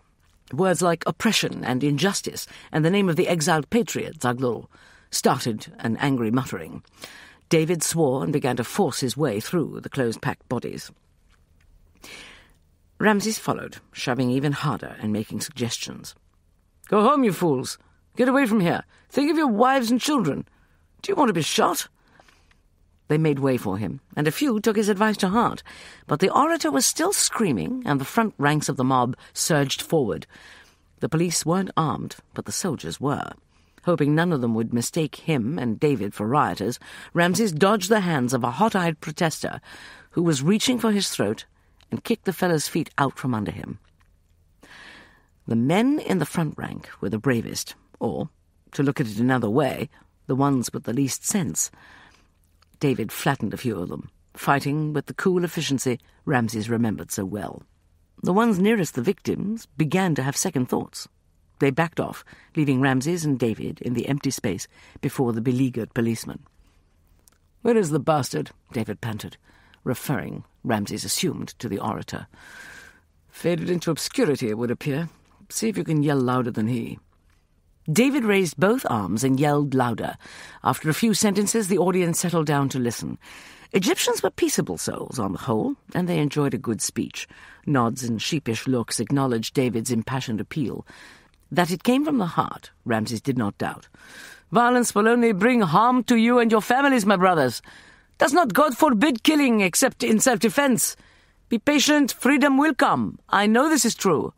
Words like oppression and injustice and the name of the exiled patriot, Zaghloul, started an angry muttering. David swore and began to force his way through the close-packed bodies. Ramses followed, shoving even harder and making suggestions. Go home, you fools. Get away from here. Think of your wives and children. Do you want to be shot? They made way for him, and a few took his advice to heart. But the orator was still screaming, and the front ranks of the mob surged forward. The police weren't armed, but the soldiers were. Hoping none of them would mistake him and David for rioters, Ramses dodged the hands of a hot-eyed protester who was reaching for his throat and kicked the fellow's feet out from under him. The men in the front rank were the bravest, or, to look at it another way, the ones with the least sense. David flattened a few of them, fighting with the cool efficiency Ramses remembered so well. The ones nearest the victims began to have second thoughts. They backed off, leaving Ramses and David in the empty space before the beleaguered policeman. Where is the bastard? David panted, referring, Ramses assumed, to the orator. Faded into obscurity, it would appear. See if you can yell louder than he. David raised both arms and yelled louder. After a few sentences, the audience settled down to listen. Egyptians were peaceable souls, on the whole, and they enjoyed a good speech. Nods and sheepish looks acknowledged David's impassioned appeal. That it came from the heart, Ramses did not doubt. Violence will only bring harm to you and your families, my brothers. Does not God forbid killing except in self-defense? Be patient, freedom will come. I know this is true.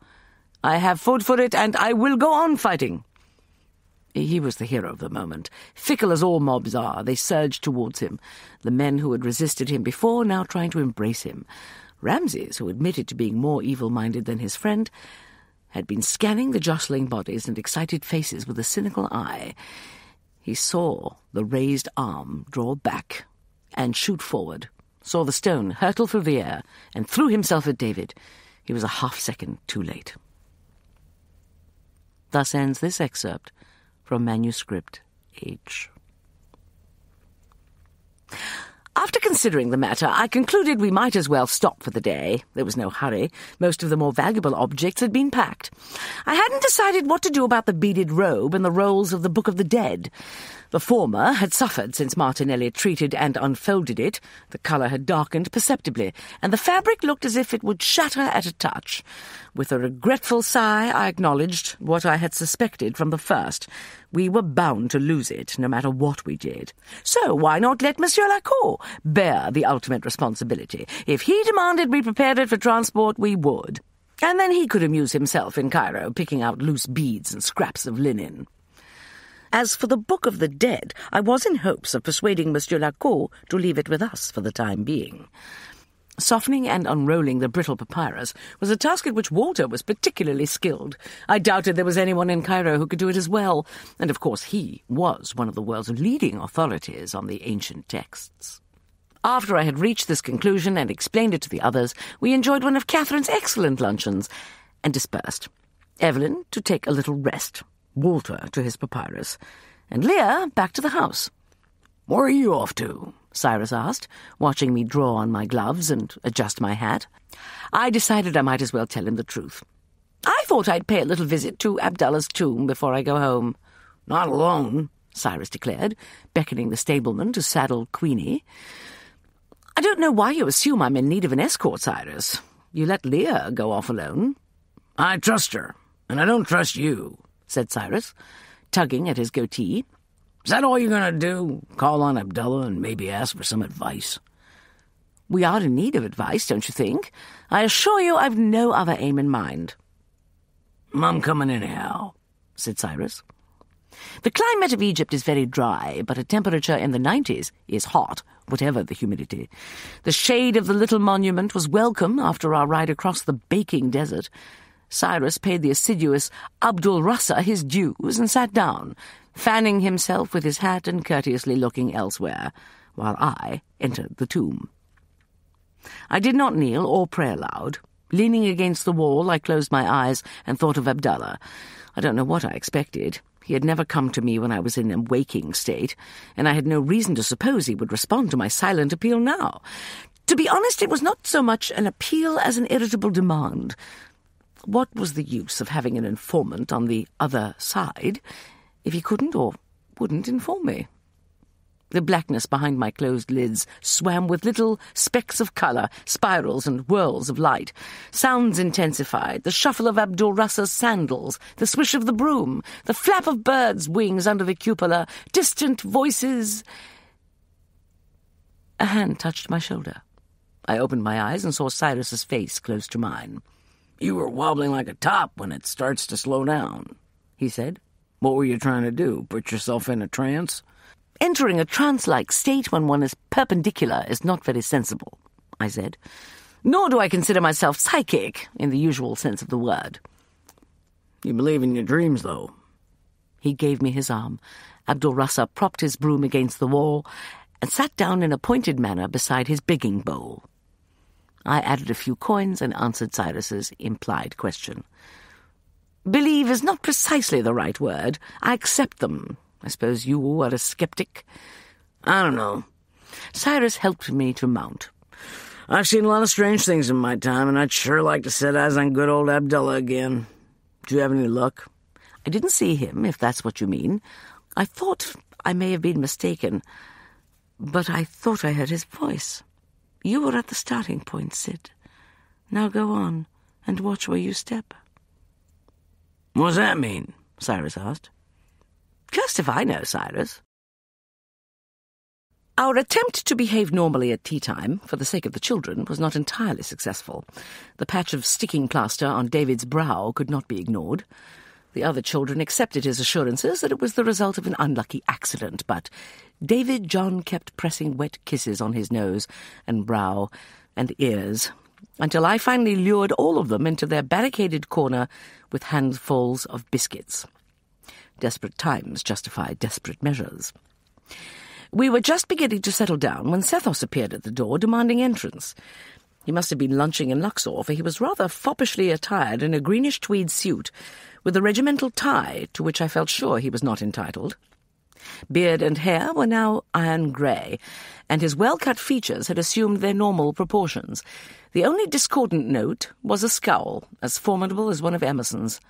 I have fought for it, and I will go on fighting. He was the hero of the moment. Fickle as all mobs are, they surged towards him, the men who had resisted him before now trying to embrace him. Ramses, who admitted to being more evil-minded than his friend, had been scanning the jostling bodies and excited faces with a cynical eye. He saw the raised arm draw back and shoot forward, saw the stone hurtle through the air, and threw himself at David. He was a half-second too late. Thus ends this excerpt from Manuscript H. After considering the matter, I concluded we might as well stop for the day. There was no hurry. Most of the more valuable objects had been packed. I hadn't decided what to do about the beaded robe and the rolls of the Book of the Dead. The former had suffered since Martinelli treated and unfolded it. The colour had darkened perceptibly, and the fabric looked as if it would shatter at a touch. With a regretful sigh, I acknowledged what I had suspected from the first. We were bound to lose it, no matter what we did. So why not let Monsieur Lacau bear the ultimate responsibility? If he demanded we prepare it for transport, we would. And then he could amuse himself in Cairo, picking out loose beads and scraps of linen. As for the Book of the Dead, I was in hopes of persuading Monsieur Lacau to leave it with us for the time being. Softening and unrolling the brittle papyrus was a task at which Walter was particularly skilled. I doubted there was anyone in Cairo who could do it as well, and of course he was one of the world's leading authorities on the ancient texts. After I had reached this conclusion and explained it to the others, we enjoyed one of Catherine's excellent luncheons and dispersed. Evelyn to take a little rest, Walter to his papyrus, and Lia back to the house. Where are you off to? Cyrus asked, watching me draw on my gloves and adjust my hat. I decided I might as well tell him the truth. I thought I'd pay a little visit to Abdullah's tomb before I go home. Not alone, Cyrus declared, beckoning the stableman to saddle Queenie. I don't know why you assume I'm in need of an escort, Cyrus. You let Lia go off alone. I trust her, and I don't trust you said Cyrus, tugging at his goatee. Is that all you're going to do? Call on Abdullah and maybe ask for some advice? We are in need of advice, don't you think? I assure you I've no other aim in mind. I'm coming anyhow, said Cyrus. The climate of Egypt is very dry, but a temperature in the 90s is hot, whatever the humidity. The shade of the little monument was welcome after our ride across the baking desert. Cyrus paid the assiduous Abdul Rasa his dues and sat down, fanning himself with his hat and courteously looking elsewhere, while I entered the tomb. I did not kneel or pray aloud. Leaning against the wall, I closed my eyes and thought of Abdullah. I don't know what I expected. He had never come to me when I was in a waking state, and I had no reason to suppose he would respond to my silent appeal now. To be honest, it was not so much an appeal as an irritable demand. What was the use of having an informant on the other side if he couldn't or wouldn't inform me? The blackness behind my closed lids swam with little specks of colour, spirals and whirls of light. Sounds intensified, the shuffle of Abdul Rassa's sandals, the swish of the broom, the flap of birds' wings under the cupola, distant voices. A hand touched my shoulder. I opened my eyes and saw Cyrus's face close to mine. You were wobbling like a top when it starts to slow down, he said. What were you trying to do? Put yourself in a trance? Entering a trance-like state when one is perpendicular is not very sensible, I said. Nor do I consider myself psychic in the usual sense of the word. You believe in your dreams, though. He gave me his arm. Abdul Rasa propped his broom against the wall and sat down in a pointed manner beside his bigging bowl. I added a few coins and answered Cyrus's implied question. Believe is not precisely the right word. I accept them, I suppose you are a skeptic? I don't know. Cyrus helped me to mount. I've seen a lot of strange things in my time, and I'd sure like to set eyes on good old Abdullah again. Do you have any luck? I didn't see him, if that's what you mean. I thought I may have been mistaken, but I thought I heard his voice. You were at the starting point, Sitt. Now go on and watch where you step. What does that mean? Cyrus asked. Just if I know, Cyrus. Our attempt to behave normally at tea time, for the sake of the children, was not entirely successful. The patch of sticking plaster on David's brow could not be ignored. The other children accepted his assurances that it was the result of an unlucky accident, but David John kept pressing wet kisses on his nose and brow and ears until I finally lured all of them into their barricaded corner with handfuls of biscuits. Desperate times justify desperate measures. We were just beginning to settle down when Sethos appeared at the door, demanding entrance. He must have been lunching in Luxor, for he was rather foppishly attired in a greenish tweed suit, with a regimental tie to which I felt sure he was not entitled. Beard and hair were now iron grey, and his well-cut features had assumed their normal proportions. The only discordant note was a scowl, as formidable as one of Emerson's.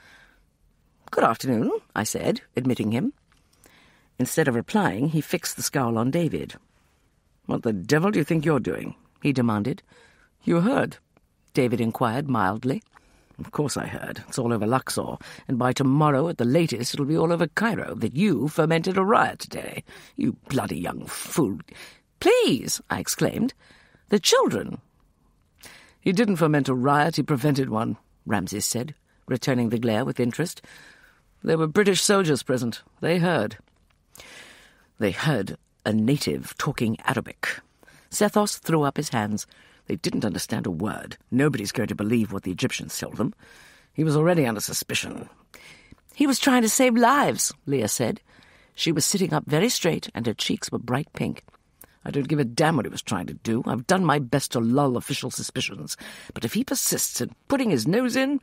Good afternoon, I said, admitting him. Instead of replying, he fixed the scowl on David. What the devil do you think you're doing? he demanded. You heard? David inquired mildly. Of course I heard. It's all over Luxor, and by tomorrow at the latest it'll be all over Cairo that you fermented a riot today. You bloody young fool. Please, I exclaimed. The children. He didn't ferment a riot, he prevented one, Ramses said, returning the glare with interest. There were British soldiers present. They heard. They heard a native talking Arabic. Sethos threw up his hands. They didn't understand a word. Nobody's going to believe what the Egyptians told them. He was already under suspicion. He was trying to save lives, Lia said. She was sitting up very straight, and her cheeks were bright pink. I don't give a damn what he was trying to do. I've done my best to lull official suspicions. But if he persists in putting his nose in,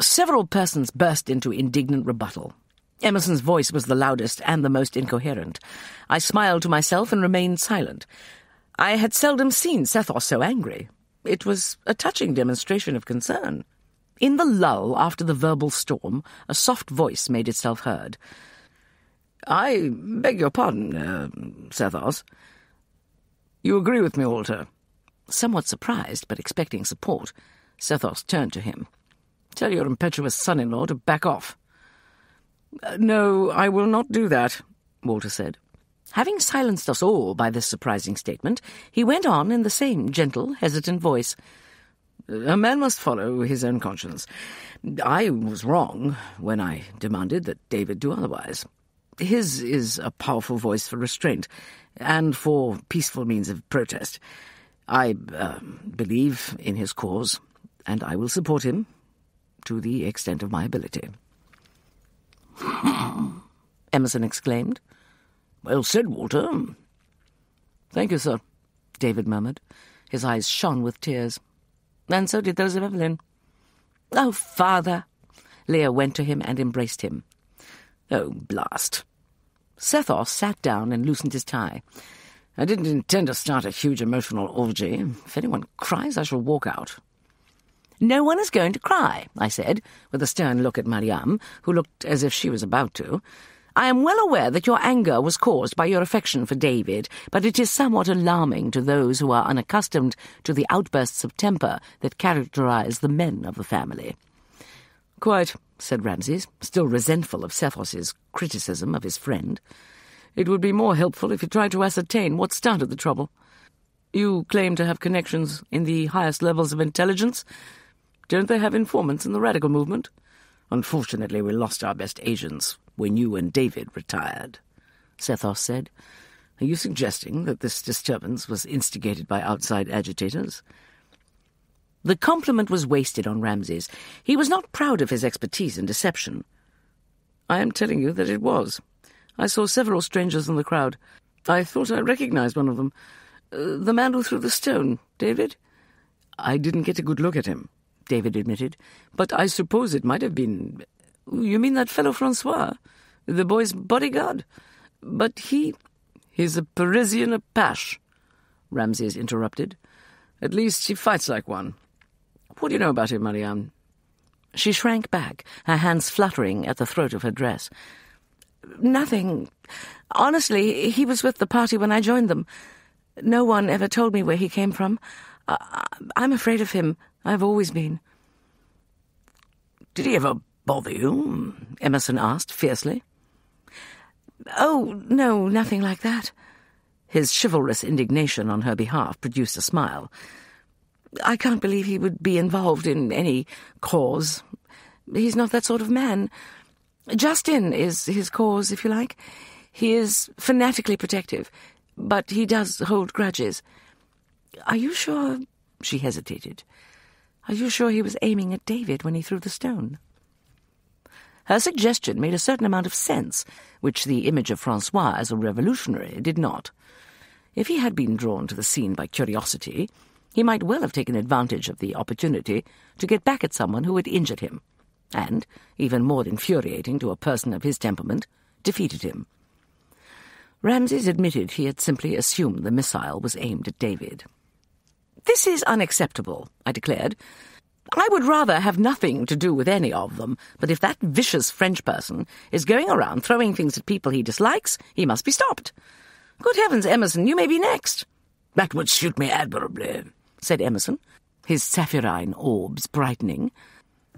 Several persons burst into indignant rebuttal. Emerson's voice was the loudest and the most incoherent. I smiled to myself and remained silent. I had seldom seen Sethos so angry. It was a touching demonstration of concern. In the lull after the verbal storm, a soft voice made itself heard. I beg your pardon, uh, Sethos. You agree with me, Walter? Somewhat surprised, but expecting support, Sethos turned to him. Tell your impetuous son-in-law to back off. No, I will not do that, Walter said. Having silenced us all by this surprising statement, he went on in the same gentle, hesitant voice. A man must follow his own conscience. I was wrong when I demanded that David do otherwise. His is a powerful voice for restraint and for peaceful means of protest. I uh, believe in his cause, and I will support him to the extent of my ability. Emerson exclaimed. Well said, Walter. Thank you, sir, David murmured. His eyes shone with tears. And so did those of Evelyn. Oh, father! Lia went to him and embraced him. Oh, blast. Sethos sat down and loosened his tie. I didn't intend to start a huge emotional orgy. If anyone cries, I shall walk out. No one is going to cry, I said, with a stern look at Mariam, who looked as if she was about to. I am well aware that your anger was caused by your affection for David, but it is somewhat alarming to those who are unaccustomed to the outbursts of temper that characterize the men of the family. Quite, said Ramses, still resentful of Sethos's criticism of his friend. It would be more helpful if you tried to ascertain what started the trouble. You claim to have connections in the highest levels of intelligence. Don't they have informants in the radical movement? Unfortunately, we lost our best agents when you and David retired, Sethos said. Are you suggesting that this disturbance was instigated by outside agitators? The compliment was wasted on Ramses. He was not proud of his expertise in deception. I am telling you that it was. I saw several strangers in the crowd. I thought I recognized one of them. Uh, the man who threw the stone, David? I didn't get a good look at him, David admitted, but I suppose it might have been you mean that fellow Francois? The boy's bodyguard? But he... He's a Parisian apache, Ramses interrupted. At least he fights like one. What do you know about him, Mariam? She shrank back, her hands fluttering at the throat of her dress. Nothing. Honestly, he was with the party when I joined them. No one ever told me where he came from. I- I'm afraid of him. I've always been. Did he ever Bother you? Emerson asked fiercely. Oh, no, nothing like that. His chivalrous indignation on her behalf produced a smile. I can't believe he would be involved in any cause. He's not that sort of man. Justin is his cause, if you like. He is fanatically protective, but he does hold grudges. Are you sure? She hesitated. Are you sure he was aiming at David when he threw the stone? Her suggestion made a certain amount of sense, which the image of Francois as a revolutionary did not. If he had been drawn to the scene by curiosity, he might well have taken advantage of the opportunity to get back at someone who had injured him, and, even more infuriating to a person of his temperament, defeated him. Ramses admitted he had simply assumed the missile was aimed at David. This is unacceptable, I declared. I would rather have nothing to do with any of them, but if that vicious French person is going around throwing things at people he dislikes, he must be stopped. Good heavens, Emerson, you may be next. That would suit me admirably, said Emerson, his sapphirine orbs brightening.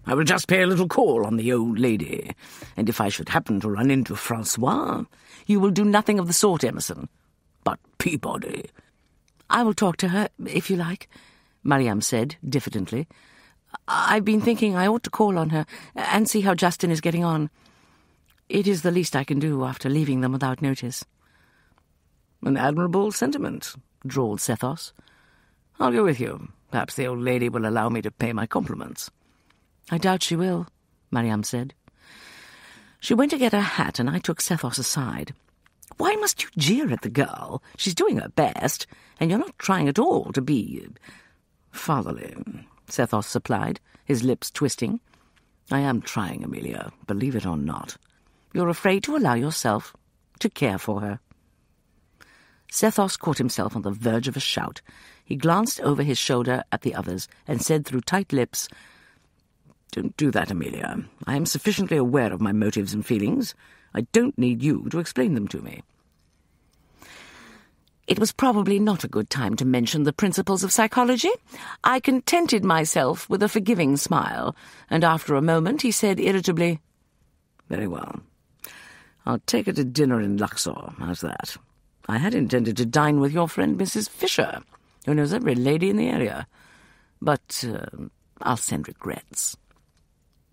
I will just pay a little call on the old lady, and if I should happen to run into Francois, you will do nothing of the sort, Emerson. But Peabody. I will talk to her, if you like, Mariam said diffidently. I've been thinking I ought to call on her and see how Justin is getting on. It is the least I can do after leaving them without notice. An admirable sentiment, drawled Sethos. I'll go with you. Perhaps the old lady will allow me to pay my compliments. I doubt she will, Mariam said. She went to get her hat, and I took Sethos aside. Why must you jeer at the girl? She's doing her best, and you're not trying at all to be fatherly. Sethos supplied, his lips twisting. I am trying, Amelia, believe it or not. You're afraid to allow yourself to care for her. Sethos caught himself on the verge of a shout. He glanced over his shoulder at the others and said through tight lips, Don't do that, Amelia. I am sufficiently aware of my motives and feelings. I don't need you to explain them to me. It was probably not a good time to mention the principles of psychology. I contented myself with a forgiving smile, and after a moment he said irritably, Very well. I'll take her to dinner in Luxor. How's that? I had intended to dine with your friend Mrs. Fisher, who knows every lady in the area. but uh, I'll send regrets.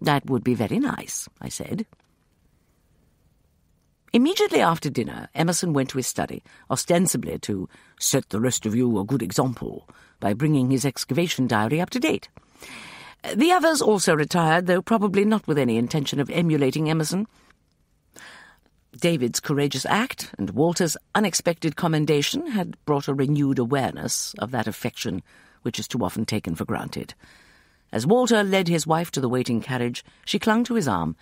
That would be very nice, I said. Immediately after dinner, Emerson went to his study, ostensibly to set the rest of you a good example by bringing his excavation diary up to date. The others also retired, though probably not with any intention of emulating Emerson. David's courageous act and Walter's unexpected commendation had brought a renewed awareness of that affection which is too often taken for granted. As Walter led his wife to the waiting carriage, she clung to his arm,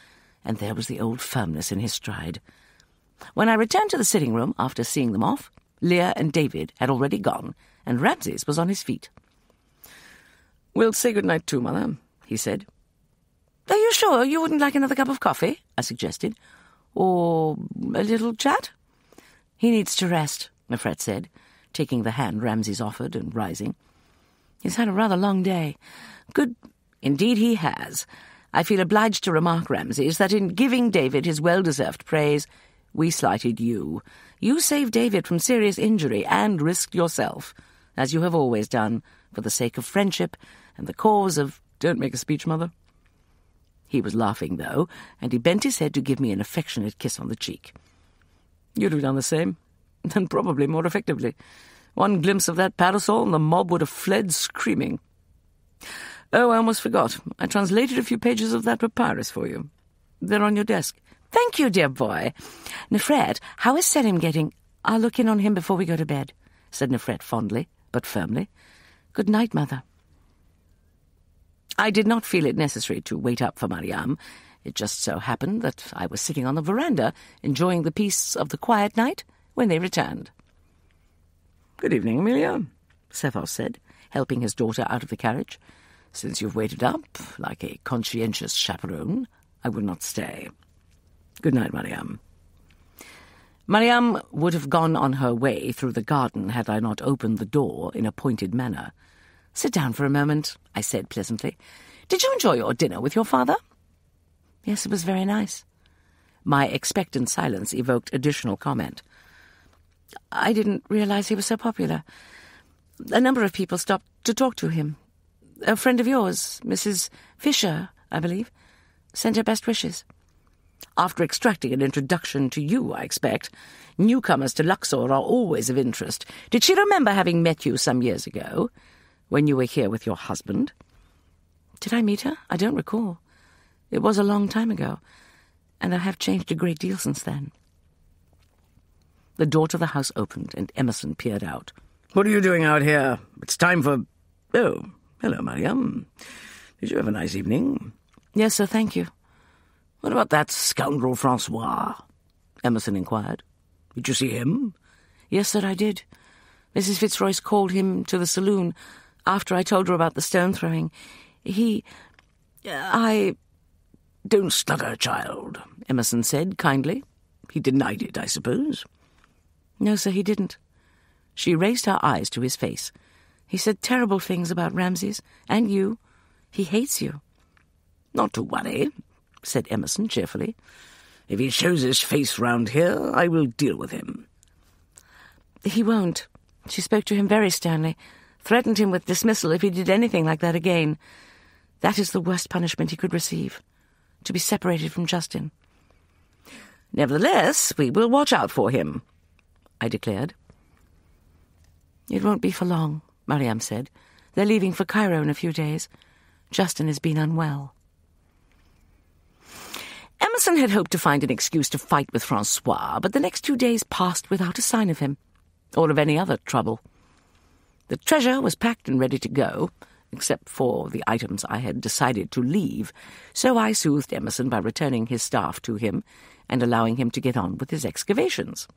and there was the old firmness in his stride. When I returned to the sitting room after seeing them off, Lia and David had already gone, and Ramses was on his feet. We'll say good night too, Mother, he said. Are you sure you wouldn't like another cup of coffee? I suggested. Or a little chat? He needs to rest, Nefret said, taking the hand Ramses offered and rising. He's had a rather long day. Good. Indeed he has. I feel obliged to remark, Ramses, that in giving David his well-deserved praise, we slighted you. You saved David from serious injury and risked yourself, as you have always done, for the sake of friendship and the cause of... Don't make a speech, Mother. He was laughing, though, and he bent his head to give me an affectionate kiss on the cheek. You'd have done the same, and probably more effectively. One glimpse of that parasol, and the mob would have fled screaming. Oh, I almost forgot. I translated a few pages of that papyrus for you. They're on your desk. Thank you, dear boy. Nefret, how is Selim getting? I'll look in on him before we go to bed, said Nefret fondly, but firmly. Good night, mother. I did not feel it necessary to wait up for Mariam. It just so happened that I was sitting on the veranda, enjoying the peace of the quiet night, when they returned. Good evening, Amelia, Sethos said, helping his daughter out of the carriage. Since you've waited up, like a conscientious chaperone, I will not stay. Good night, Mariam. Mariam would have gone on her way through the garden had I not opened the door in a pointed manner. Sit down for a moment, I said pleasantly. Did you enjoy your dinner with your father? Yes, it was very nice. My expectant silence evoked additional comment. I didn't realize he was so popular. A number of people stopped to talk to him. A friend of yours, Mrs. Fisher, I believe, sent her best wishes. After extracting an introduction to you, I expect. Newcomers to Luxor are always of interest. Did she remember having met you some years ago, when you were here with your husband? Did I meet her? I don't recall. It was a long time ago, and I have changed a great deal since then. The door to the house opened, and Emerson peered out. What are you doing out here? It's time for... Oh, hello, Mariam. Did you have a nice evening? Yes, sir, thank you. What about that scoundrel Francois? Emerson inquired. Did you see him? Yes, sir, I did. Mrs. Fitzroyce called him to the saloon after I told her about the stone throwing. He... I... Don't stutter, child, Emerson said kindly. He denied it, I suppose. No, sir, he didn't. She raised her eyes to his face. He said terrible things about Ramses, and you. He hates you. Not to worry, said Emerson cheerfully. If he shows his face round here, I will deal with him. He won't. She spoke to him very sternly, threatened him with dismissal if he did anything like that again. That is the worst punishment he could receive, to be separated from Justin. Nevertheless, we will watch out for him, I declared. It won't be for long, Mariam said. They're leaving for Cairo in a few days. Justin has been unwell. Emerson had hoped to find an excuse to fight with Francois, but the next two days passed without a sign of him, or of any other trouble. The treasure was packed and ready to go, except for the items I had decided to leave, so I soothed Emerson by returning his staff to him and allowing him to get on with his excavations.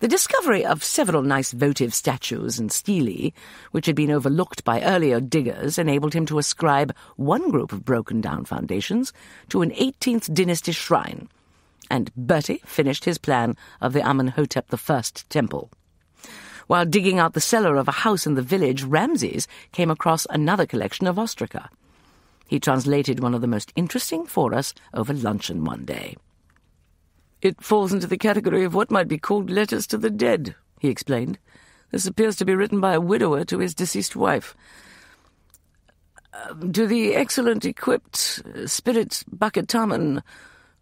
The discovery of several nice votive statues and stelae, which had been overlooked by earlier diggers, enabled him to ascribe one group of broken-down foundations to an 18th dynasty shrine, and Bertie finished his plan of the Amenhotep I temple. While digging out the cellar of a house in the village, Ramses came across another collection of ostraca. He translated one of the most interesting for us over luncheon one day. It falls into the category of what might be called letters to the dead, he explained. This appears to be written by a widower to his deceased wife. Um, to the excellent equipped uh, spirit Bucket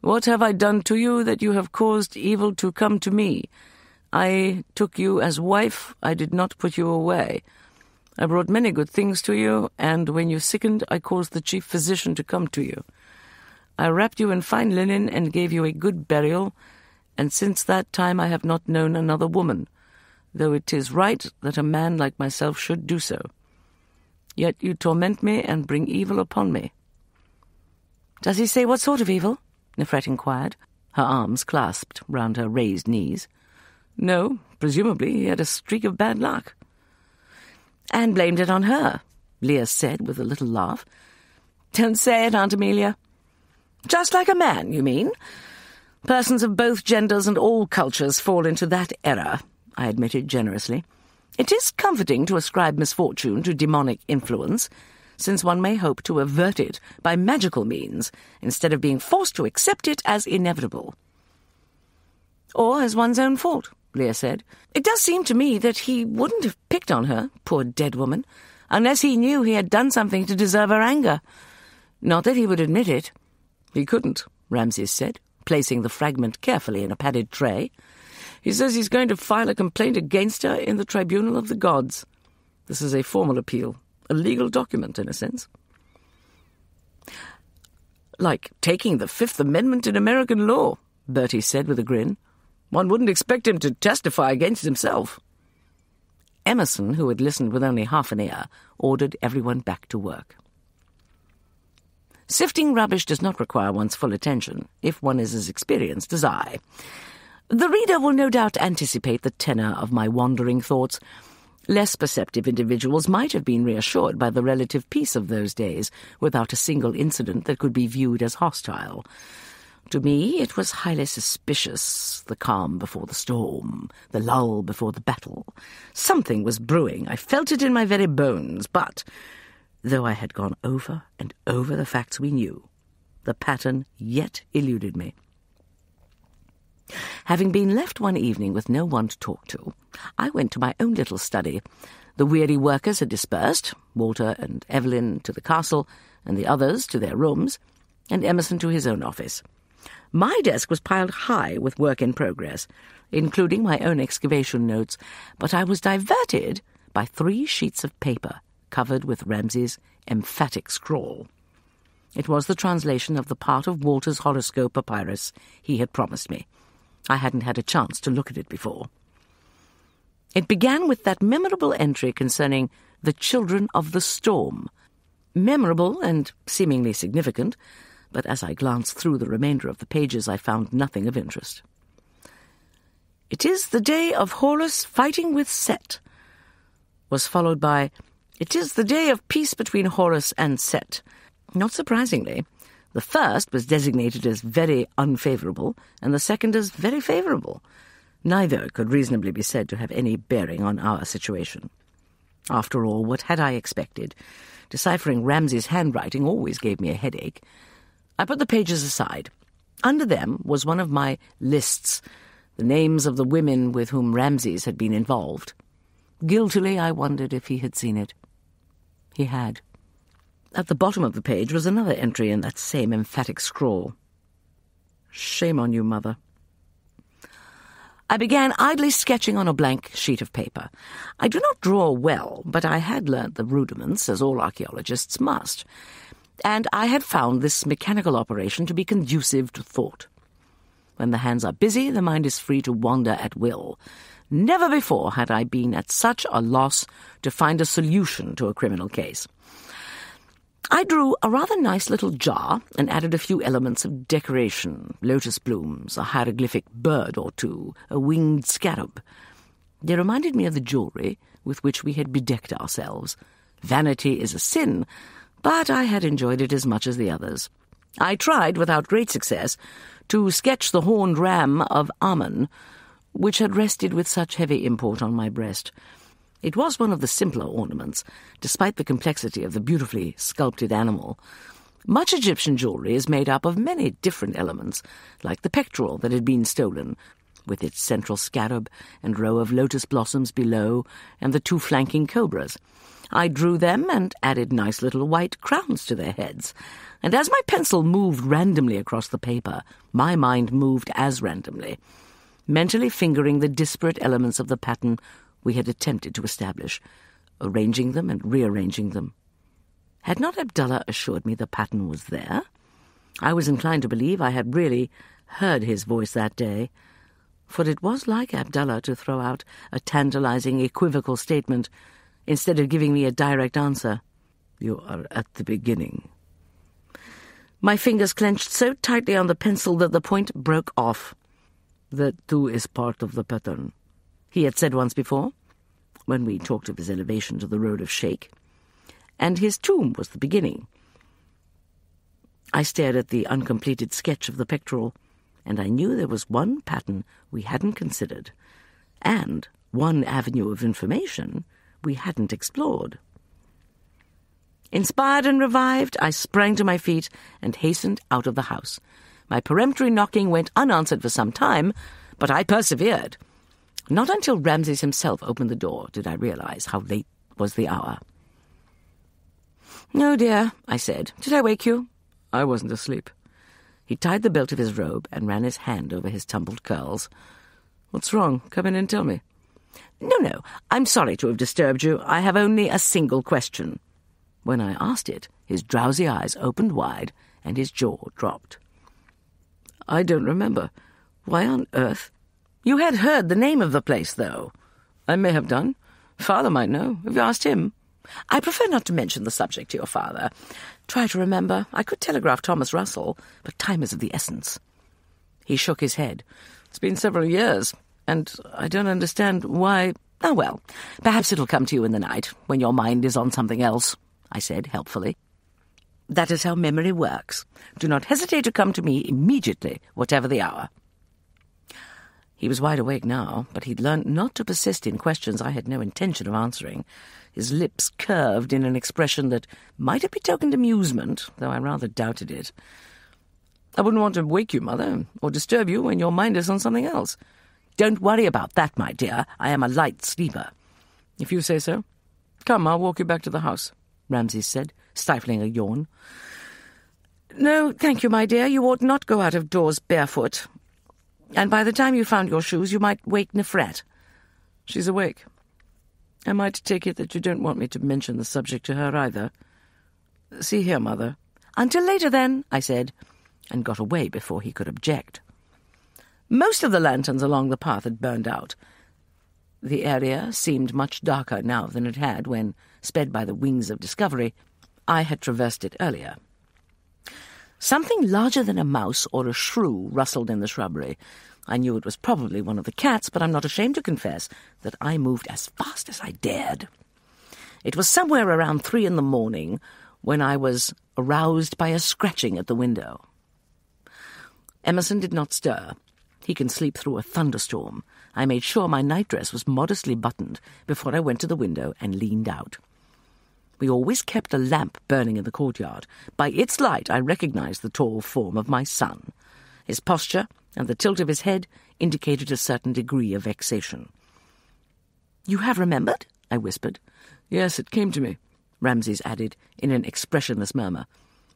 what have I done to you that you have caused evil to come to me? I took you as wife, I did not put you away. I brought many good things to you, and when you sickened, I caused the chief physician to come to you. I wrapped you in fine linen and gave you a good burial, and since that time I have not known another woman, though it is right that a man like myself should do so. Yet you torment me and bring evil upon me. Does he say what sort of evil? Nefret inquired, her arms clasped round her raised knees. No, presumably he had a streak of bad luck. And blamed it on her, Lia said with a little laugh. Don't say it, Aunt Amelia. Just like a man, you mean? Persons of both genders and all cultures fall into that error, I admitted generously. It is comforting to ascribe misfortune to demonic influence, since one may hope to avert it by magical means, instead of being forced to accept it as inevitable. Or as one's own fault, Lia said. It does seem to me that he wouldn't have picked on her, poor dead woman, unless he knew he had done something to deserve her anger. Not that he would admit it. He couldn't, Ramses said, placing the fragment carefully in a padded tray. He says he's going to file a complaint against her in the Tribunal of the Gods. This is a formal appeal, a legal document, in a sense. Like taking the Fifth Amendment in American law, Bertie said with a grin. One wouldn't expect him to testify against himself. Emerson, who had listened with only half an ear, ordered everyone back to work. Sifting rubbish does not require one's full attention, if one is as experienced as I. The reader will no doubt anticipate the tenor of my wandering thoughts. Less perceptive individuals might have been reassured by the relative peace of those days, without a single incident that could be viewed as hostile. To me, it was highly suspicious, the calm before the storm, the lull before the battle. Something was brewing. I felt it in my very bones, but, though I had gone over and over the facts we knew, the pattern yet eluded me. Having been left one evening with no one to talk to, I went to my own little study. The weary workers had dispersed, Walter and Evelyn to the castle, and the others to their rooms, and Emerson to his own office. My desk was piled high with work in progress, including my own excavation notes, but I was diverted by three sheets of paper covered with Ramses' emphatic scrawl. It was the translation of the part of Walter's horoscope papyrus he had promised me. I hadn't had a chance to look at it before. It began with that memorable entry concerning the children of the storm. Memorable and seemingly significant, but as I glanced through the remainder of the pages, I found nothing of interest. It is the day of Horus fighting with Set, was followed by, It is the day of peace between Horus and Set. Not surprisingly, the first was designated as very unfavourable, and the second as very favourable. Neither could reasonably be said to have any bearing on our situation. After all, what had I expected? Deciphering Ramses' handwriting always gave me a headache. I put the pages aside. Under them was one of my lists, the names of the women with whom Ramses had been involved. Guiltily, I wondered if he had seen it. He had. At the bottom of the page was another entry in that same emphatic scrawl. Shame on you, Mother. I began idly sketching on a blank sheet of paper. I do not draw well, but I had learnt the rudiments, as all archaeologists must, and I had found this mechanical operation to be conducive to thought. When the hands are busy, the mind is free to wander at will. Never before had I been at such a loss to find a solution to a criminal case. I drew a rather nice little jar and added a few elements of decoration lotus blooms, a hieroglyphic bird or two, a winged scarab. They reminded me of the jewellery with which we had bedecked ourselves. Vanity is a sin, but I had enjoyed it as much as the others. I tried, without great success, to sketch the horned ram of Amun, which had rested with such heavy import on my breast. It was one of the simpler ornaments, despite the complexity of the beautifully sculpted animal. Much Egyptian jewellery is made up of many different elements, like the pectoral that had been stolen, with its central scarab and row of lotus blossoms below, and the two flanking cobras. I drew them and added nice little white crowns to their heads. And as my pencil moved randomly across the paper, my mind moved as randomly, mentally fingering the disparate elements of the pattern we had attempted to establish, arranging them and rearranging them. Had not Abdullah assured me the pattern was there? I was inclined to believe I had really heard his voice that day, for it was like Abdullah to throw out a tantalizing, equivocal statement instead of giving me a direct answer. You are at the beginning. My fingers clenched so tightly on the pencil that the point broke off. That too is part of the pattern, he had said once before, when we talked of his elevation to the road of Sheikh. And his tomb was the beginning. I stared at the uncompleted sketch of the pectoral, and I knew there was one pattern we hadn't considered, and one avenue of information we hadn't explored. Inspired and revived, I sprang to my feet and hastened out of the house. My peremptory knocking went unanswered for some time, but I persevered. Not until Ramses himself opened the door did I realize how late was the hour. No, dear, I said. Did I wake you? I wasn't asleep. He tied the belt of his robe and ran his hand over his tumbled curls. What's wrong? Come in and tell me. No, no, I'm sorry to have disturbed you. I have only a single question. When I asked it, his drowsy eyes opened wide and his jaw dropped. I don't remember. Why on earth? You had heard the name of the place, though. I may have done. Father might know. Have you asked him? I prefer not to mention the subject to your father. Try to remember. I could telegraph Thomas Russell, but time is of the essence. He shook his head. It's been several years, and I don't understand why. Oh, well, perhaps it'll come to you in the night, when your mind is on something else, I said helpfully. That is how memory works. Do not hesitate to come to me immediately, whatever the hour. He was wide awake now, but he'd learned not to persist in questions I had no intention of answering. His lips curved in an expression that might have betokened amusement, though I rather doubted it. I wouldn't want to wake you, Mother, or disturb you when your mind is on something else. Don't worry about that, my dear. I am a light sleeper. If you say so. Come, I'll walk you back to the house, Ramses said, stifling a yawn. No, thank you, my dear. You ought not go out of doors barefoot. And by the time you found your shoes, you might wake Nefret. She's awake. I might take it that you don't want me to mention the subject to her either. See here, Mother. Until later, then, I said, and got away before he could object. Most of the lanterns along the path had burned out. The area seemed much darker now than it had when, sped by the wings of discovery, I had traversed it earlier. Something larger than a mouse or a shrew rustled in the shrubbery, I knew it was probably one of the cats, but I'm not ashamed to confess that I moved as fast as I dared. It was somewhere around three in the morning when I was aroused by a scratching at the window. Emerson did not stir. He can sleep through a thunderstorm. I made sure my nightdress was modestly buttoned before I went to the window and leaned out. We always kept a lamp burning in the courtyard. By its light I recognized the tall form of my son. His posture, and the tilt of his head indicated a certain degree of vexation. You have remembered? I whispered. Yes, it came to me, Ramses added in an expressionless murmur,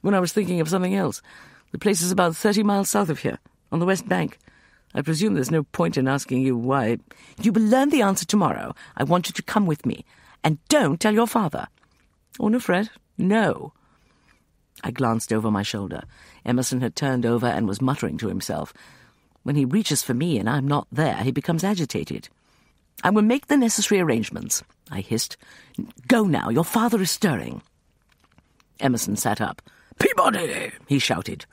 when I was thinking of something else. The place is about thirty miles south of here, on the west bank. I presume there's no point in asking you why. You will learn the answer tomorrow. I want you to come with me. And don't tell your father. Oh, no, Fred. No. I glanced over my shoulder. Emerson had turned over and was muttering to himself. When he reaches for me and I'm not there, he becomes agitated. I will make the necessary arrangements, I hissed. Go now, your father is stirring. Emerson sat up. Peabody! he shouted.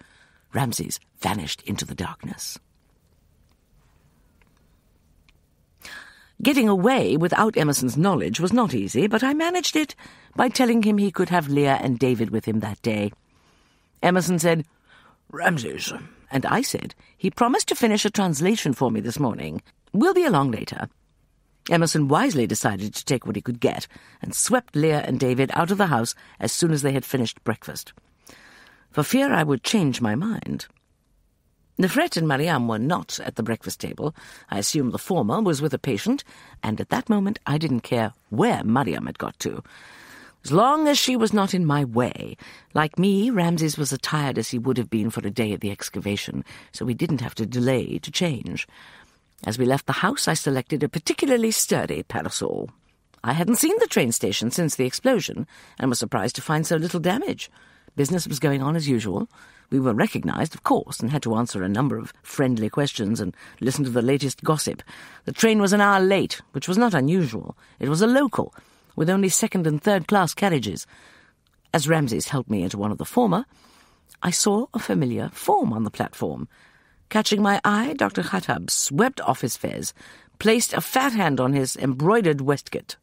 Ramses vanished into the darkness. Getting away without Emerson's knowledge was not easy, but I managed it by telling him he could have Lia and David with him that day. Emerson said, Ramses, and I said, he promised to finish a translation for me this morning. We'll be along later. Emerson wisely decided to take what he could get and swept Lia and David out of the house as soon as they had finished breakfast. For fear I would change my mind. Nefret and Mariam were not at the breakfast table. I assumed the former was with a patient, and at that moment I didn't care where Mariam had got to. As long as she was not in my way. Like me, Ramses was as tired as he would have been for a day at the excavation, so we didn't have to delay to change. As we left the house, I selected a particularly sturdy parasol. I hadn't seen the train station since the explosion, and was surprised to find so little damage. Business was going on as usual. We were recognized, of course, and had to answer a number of friendly questions and listen to the latest gossip. The train was an hour late, which was not unusual. It was a local, with only second and third class carriages. As Ramses helped me into one of the former, I saw a familiar form on the platform. Catching my eye, Dr. Khattab swept off his fez, placed a fat hand on his embroidered waistcoat,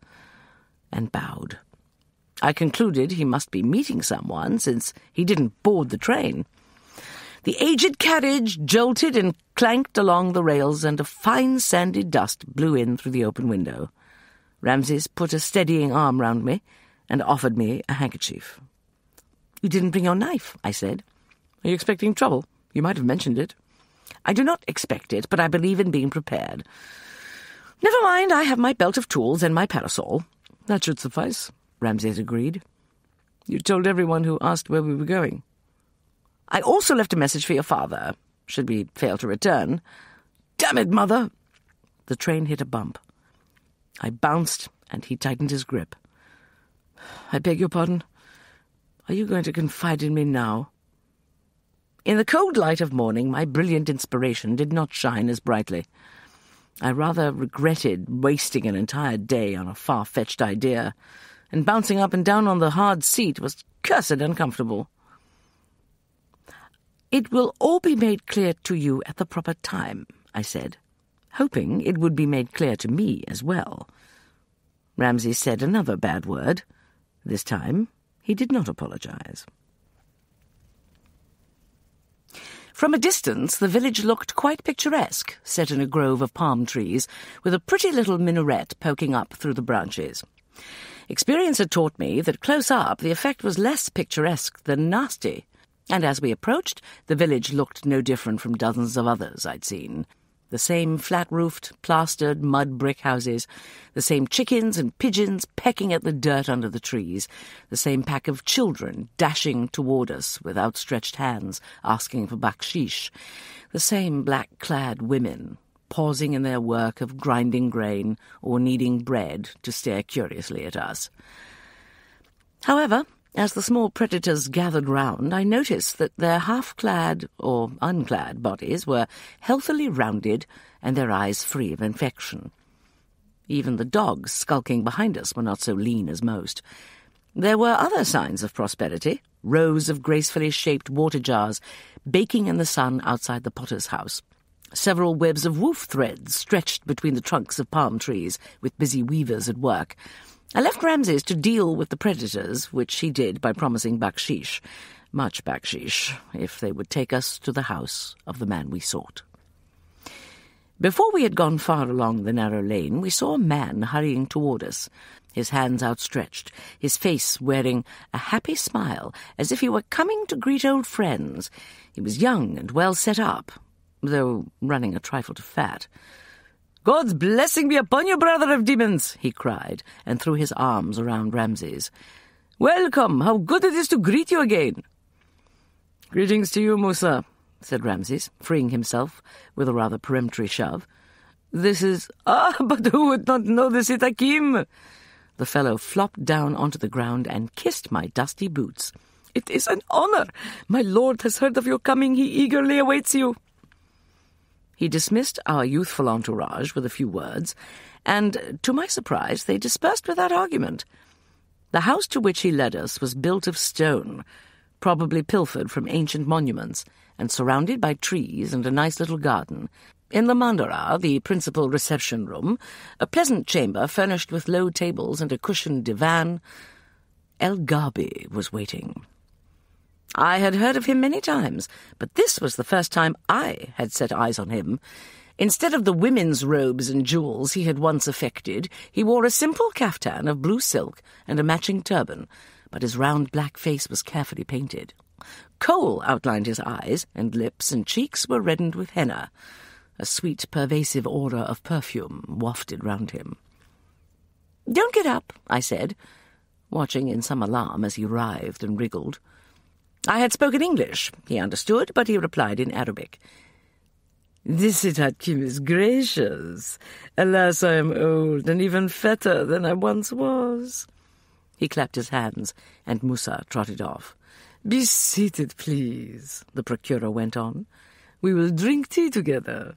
and bowed. I concluded he must be meeting someone, since he didn't board the train. The aged carriage jolted and clanked along the rails, and a fine sandy dust blew in through the open window. Ramses put a steadying arm round me and offered me a handkerchief. You didn't bring your knife, I said. Are you expecting trouble? You might have mentioned it. I do not expect it, but I believe in being prepared. Never mind, I have my belt of tools and my parasol. That should suffice, Ramses agreed. You told everyone who asked where we were going. I also left a message for your father, should we fail to return. Damn it, mother! The train hit a bump. I bounced, and he tightened his grip. I beg your pardon? Are you going to confide in me now? In the cold light of morning, my brilliant inspiration did not shine as brightly. I rather regretted wasting an entire day on a far-fetched idea, and bouncing up and down on the hard seat was cursed uncomfortable. It will all be made clear to you at the proper time, I said, hoping it would be made clear to me as well. Ramses said another bad word. This time he did not apologize. From a distance, the village looked quite picturesque, set in a grove of palm trees, with a pretty little minaret poking up through the branches. Experience had taught me that close up the effect was less picturesque than nasty and as we approached, the village looked no different from dozens of others I'd seen. The same flat-roofed, plastered, mud-brick houses, the same chickens and pigeons pecking at the dirt under the trees, the same pack of children dashing toward us with outstretched hands, asking for bakshish, the same black-clad women pausing in their work of grinding grain or kneading bread to stare curiously at us. However, as the small predators gathered round, I noticed that their half-clad or unclad bodies were healthily rounded and their eyes free of infection. Even the dogs skulking behind us were not so lean as most. There were other signs of prosperity, rows of gracefully shaped water jars baking in the sun outside the potter's house. Several webs of woof threads stretched between the trunks of palm trees, with busy weavers at work, I left Ramses to deal with the predators, which he did by promising bakshish, much bakshish, if they would take us to the house of the man we sought. Before we had gone far along the narrow lane, we saw a man hurrying toward us, his hands outstretched, his face wearing a happy smile, as if he were coming to greet old friends. He was young and well set up, though running a trifle to fat. God's blessing be upon you, brother of demons, he cried, and threw his arms around Ramses. Welcome, how good it is to greet you again. Greetings to you, Musa, said Ramses, freeing himself with a rather peremptory shove. This is... Ah, but who would not know the Sitt Hakim? The fellow flopped down onto the ground and kissed my dusty boots. It is an honor. My lord has heard of your coming. He eagerly awaits you. He dismissed our youthful entourage with a few words, and, to my surprise, they dispersed without argument. The house to which he led us was built of stone, probably pilfered from ancient monuments, and surrounded by trees and a nice little garden. In the mandara, the principal reception room, a pleasant chamber furnished with low tables and a cushioned divan, El Gabi was waiting. I had heard of him many times, but this was the first time I had set eyes on him. Instead of the women's robes and jewels he had once affected, he wore a simple caftan of blue silk and a matching turban, but his round black face was carefully painted. Kohl outlined his eyes, and lips and cheeks were reddened with henna. A sweet, pervasive odour of perfume wafted round him. Don't get up, I said, watching in some alarm as he writhed and wriggled. I had spoken English, he understood, but he replied in Arabic. This it Hakim is gracious. Alas, I am old and even fatter than I once was. He clapped his hands, and Musa trotted off. Be seated, please, the procurer went on. We will drink tea together.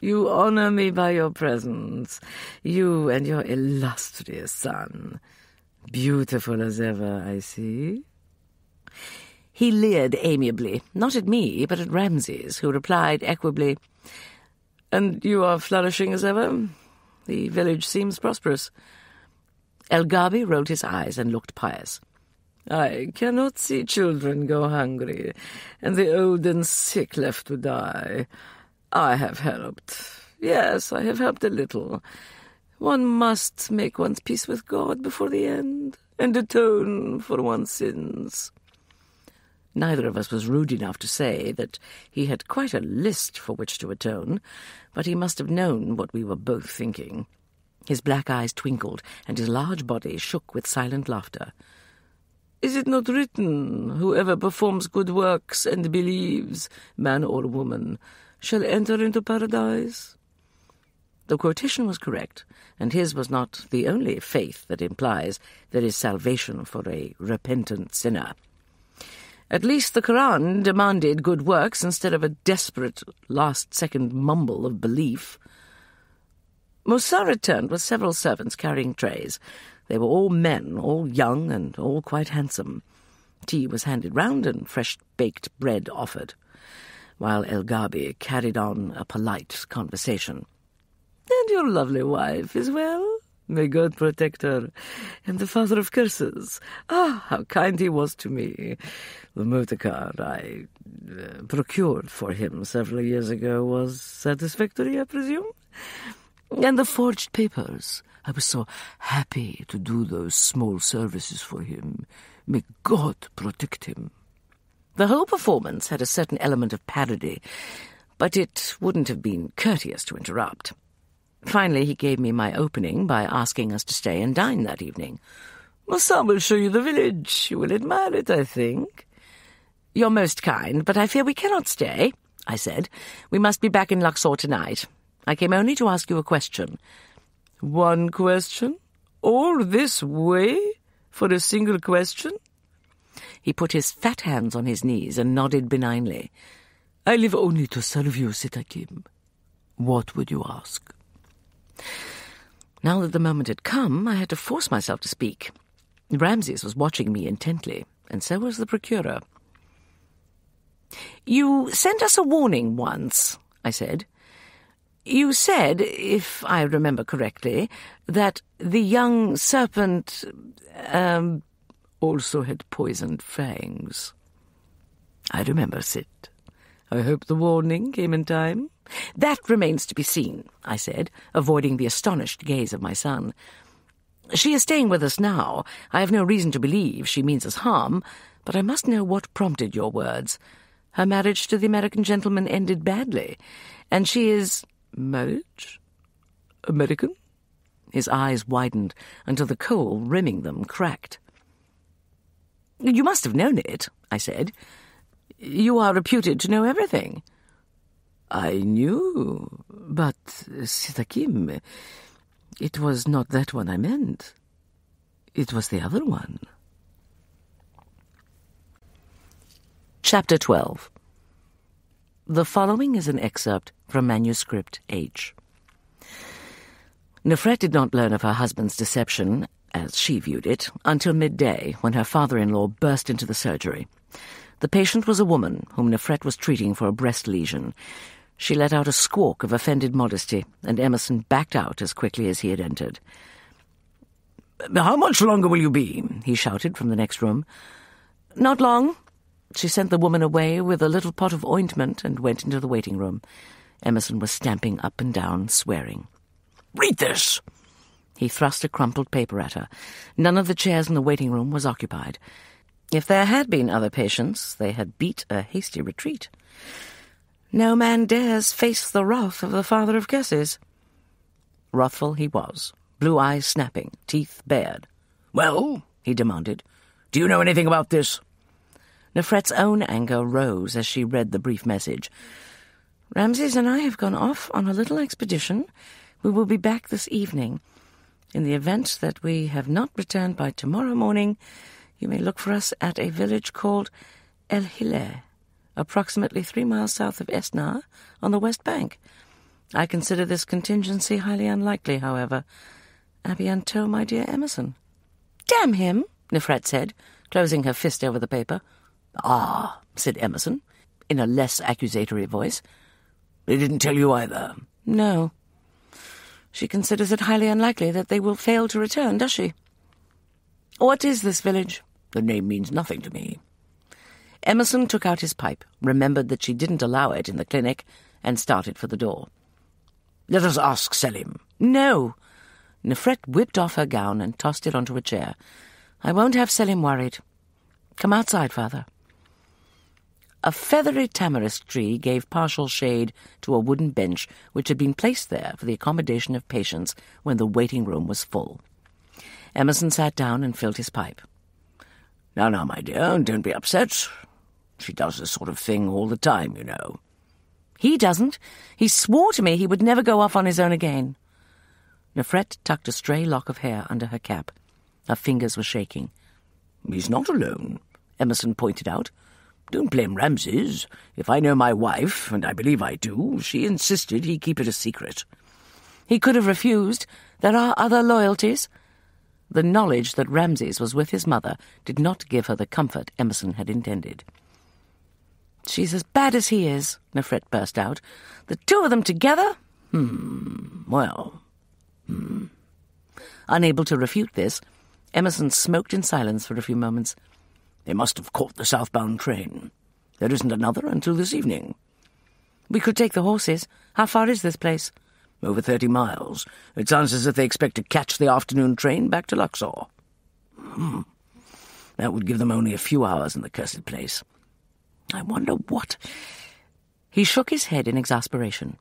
You honor me by your presence, you and your illustrious son. Beautiful as ever, I see. He leered amiably, not at me, but at Ramses, who replied equably, And you are flourishing as ever? The village seems prosperous. El Gabi rolled his eyes and looked pious. I cannot see children go hungry, and the old and sick left to die. I have helped. Yes, I have helped a little. One must make one's peace with God before the end, and atone for one's sins. Neither of us was rude enough to say that he had quite a list for which to atone, but he must have known what we were both thinking. His black eyes twinkled, and his large body shook with silent laughter. Is it not written, Whoever performs good works and believes, man or woman, shall enter into paradise? The quotation was correct, and his was not the only faith that implies there is salvation for a repentant sinner. At least the Koran demanded good works instead of a desperate last second mumble of belief. Musa returned with several servants carrying trays. They were all men, all young and all quite handsome. Tea was handed round and fresh baked bread offered, while El Gabi carried on a polite conversation. And your lovely wife is well? May God protect her. And the father of curses. Ah, how kind he was to me. The motor car I uh, procured for him several years ago was satisfactory, I presume? And the forged papers. I was so happy to do those small services for him. May God protect him. The whole performance had a certain element of parody, but it wouldn't have been courteous to interrupt. Finally, he gave me my opening by asking us to stay and dine that evening. Musa will show you the village. You will admire it, I think. You're most kind, but I fear we cannot stay, I said. We must be back in Luxor tonight. I came only to ask you a question. One question? All this way? For a single question? He put his fat hands on his knees and nodded benignly. I live only to serve you, Sitt Hakim. What would you ask? Now that the moment had come, I had to force myself to speak. Ramses was watching me intently, and so was the procurer. You sent us a warning once, I said. You said, if I remember correctly, that the young serpent um, also had poisoned fangs. I remember, Sitt. I hope the warning came in time. That remains to be seen, I said, avoiding the astonished gaze of my son. She is staying with us now. I have no reason to believe she means us harm, but I must know what prompted your words. Her marriage to the American gentleman ended badly, and she is... Marriage? American? His eyes widened until the kohl rimming them cracked. You must have known it, I said. You are reputed to know everything. I knew, but, Sitt Hakim, it was not that one I meant. It was the other one. Chapter 12 The following is an excerpt from Manuscript H. Nefret did not learn of her husband's deception, as she viewed it, until midday, when her father-in-law burst into the surgery. The patient was a woman whom Nefret was treating for a breast lesion. She let out a squawk of offended modesty, and Emerson backed out as quickly as he had entered. How much longer will you be? he shouted from the next room. Not long. She sent the woman away with a little pot of ointment and went into the waiting room. Emerson was stamping up and down, swearing. Read this! He thrust a crumpled paper at her. None of the chairs in the waiting room was occupied. If there had been other patients, they had beat a hasty retreat. No man dares face the wrath of the father of curses. Wrathful he was, blue eyes snapping, teeth bared. Well, he demanded, do you know anything about this? Nefret's own anger rose as she read the brief message. Ramses and I have gone off on a little expedition. We will be back this evening. In the event that we have not returned by tomorrow morning, you may look for us at a village called El Hileh, approximately three miles south of Esna, on the west bank. I consider this contingency highly unlikely, however. A bientôt, my dear Emerson. Damn him, Nefret said, closing her fist over the paper. Ah, said Emerson, in a less accusatory voice. They didn't tell you either. No. She considers it highly unlikely that they will fail to return, does she? What is this village? The name means nothing to me. Emerson took out his pipe, remembered that she didn't allow it in the clinic, and started for the door. Let us ask Selim. No. Nefret whipped off her gown and tossed it onto a chair. I won't have Selim worried. Come outside, father. A feathery tamarisk tree gave partial shade to a wooden bench which had been placed there for the accommodation of patients when the waiting room was full. Emerson sat down and filled his pipe. Now, now, my dear, don't be upset. She does this sort of thing all the time, you know. He doesn't. He swore to me he would never go off on his own again. Nefret tucked a stray lock of hair under her cap. Her fingers were shaking. He's not alone, Emerson pointed out. Don't blame Ramses. If I know my wife, and I believe I do, she insisted he keep it a secret. He could have refused. There are other loyalties. The knowledge that Ramses was with his mother did not give her the comfort Emerson had intended. She's as bad as he is, Nefret burst out. The two of them together? Hmm, well, hmm. Unable to refute this, Emerson smoked in silence for a few moments. They must have caught the southbound train. There isn't another until this evening. We could take the horses. How far is this place? Over thirty miles. It sounds as if they expect to catch the afternoon train back to Luxor. Hmm. That would give them only a few hours in the cursed place. I wonder what. He shook his head in exasperation.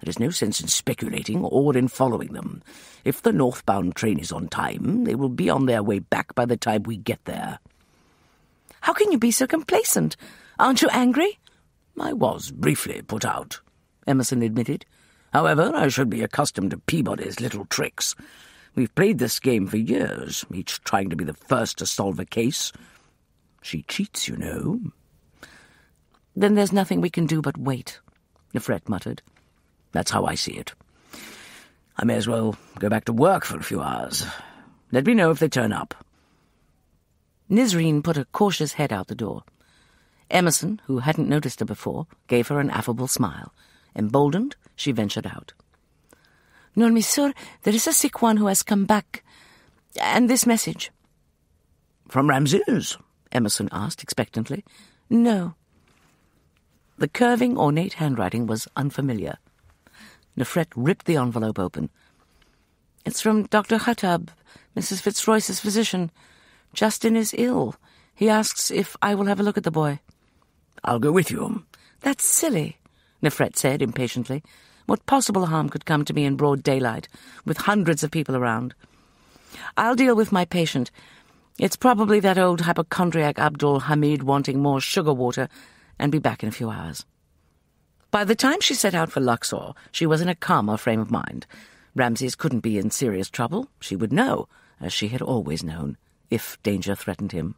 There is no sense in speculating or in following them. If the northbound train is on time, they will be on their way back by the time we get there. How can you be so complacent? Aren't you angry? I was briefly put out, Emerson admitted. However, I should be accustomed to Peabody's little tricks. We've played this game for years, each trying to be the first to solve a case. She cheats, you know. Then there's nothing we can do but wait, Nefret muttered. That's how I see it. I may as well go back to work for a few hours. Let me know if they turn up. Nizreen put a cautious head out the door. Emerson, who hadn't noticed her before, gave her an affable smile. Emboldened, she ventured out. Non, monsieur, there is a sick one who has come back. And this message. From Ramses? Emerson asked expectantly. No. The curving, ornate handwriting was unfamiliar. Nefret ripped the envelope open. It's from Dr. Khattab, Mrs. Fitzroyce's physician. Justin is ill. He asks if I will have a look at the boy. I'll go with you. That's silly, Nefret said impatiently. What possible harm could come to me in broad daylight, with hundreds of people around? I'll deal with my patient. It's probably that old hypochondriac Abdul Hamid wanting more sugar water, and be back in a few hours. By the time she set out for Luxor, she was in a calmer frame of mind. Ramses couldn't be in serious trouble. She would know, as she had always known if danger threatened him.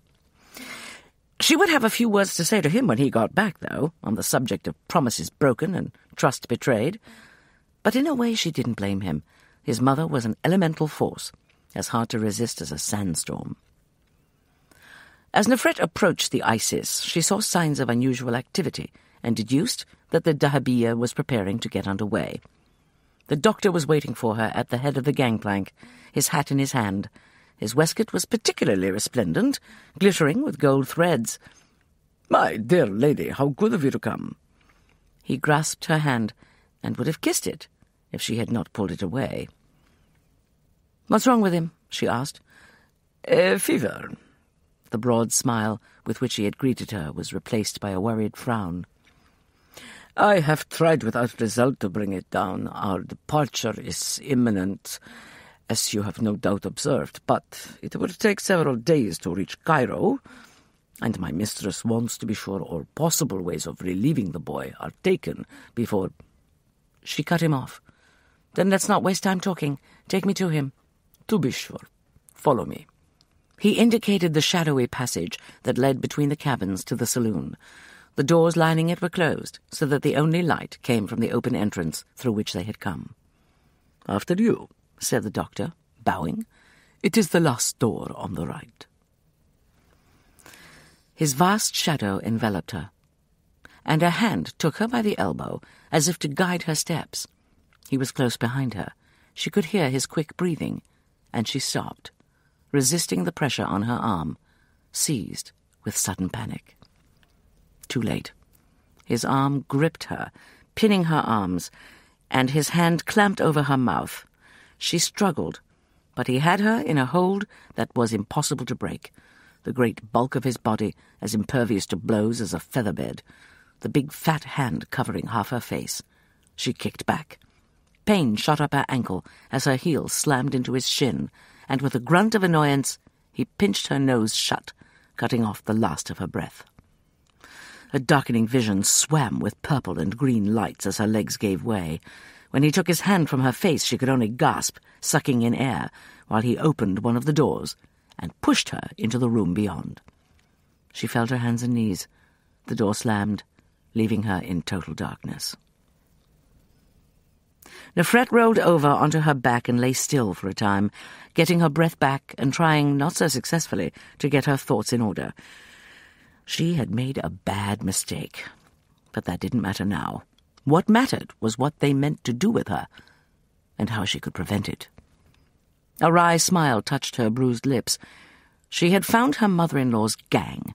She would have a few words to say to him when he got back, though, on the subject of promises broken and trust betrayed. But in a way she didn't blame him. His mother was an elemental force, as hard to resist as a sandstorm. As Nefret approached the Isis, she saw signs of unusual activity and deduced that the Dahabiya was preparing to get under way. The doctor was waiting for her at the head of the gangplank, his hat in his hand, his waistcoat was particularly resplendent, glittering with gold threads. My dear lady, how good of you to come. He grasped her hand and would have kissed it if she had not pulled it away. What's wrong with him? she asked. A fever. The broad smile with which he had greeted her was replaced by a worried frown. I have tried without result to bring it down. Our departure is imminent, as you have no doubt observed, but it will take several days to reach Cairo, and my mistress wants to be sure all possible ways of relieving the boy are taken before. She cut him off. Then let's not waste time talking. Take me to him. To be sure. Follow me. He indicated the shadowy passage that led between the cabins to the saloon. The doors lining it were closed, so that the only light came from the open entrance through which they had come. After you, said the doctor, bowing. It is the last door on the right. His vast shadow enveloped her, and a hand took her by the elbow as if to guide her steps. He was close behind her. She could hear his quick breathing, and she stopped resisting the pressure on her arm, seized with sudden panic. Too late. His arm gripped her, pinning her arms, and his hand clamped over her mouth. She struggled, but he had her in a hold that was impossible to break, the great bulk of his body as impervious to blows as a feather bed, the big fat hand covering half her face. She kicked back. Pain shot up her ankle as her heel slammed into his shin, and with a grunt of annoyance, he pinched her nose shut, cutting off the last of her breath. A darkening vision swam with purple and green lights as her legs gave way. When he took his hand from her face, she could only gasp, sucking in air, while he opened one of the doors and pushed her into the room beyond. She felt her hands and knees. The door slammed, leaving her in total darkness. Nefret rolled over onto her back and lay still for a time, getting her breath back and trying, not so successfully, to get her thoughts in order. She had made a bad mistake, but that didn't matter now. What mattered was what they meant to do with her, and how she could prevent it. A wry smile touched her bruised lips. She had found her mother-in-law's gang,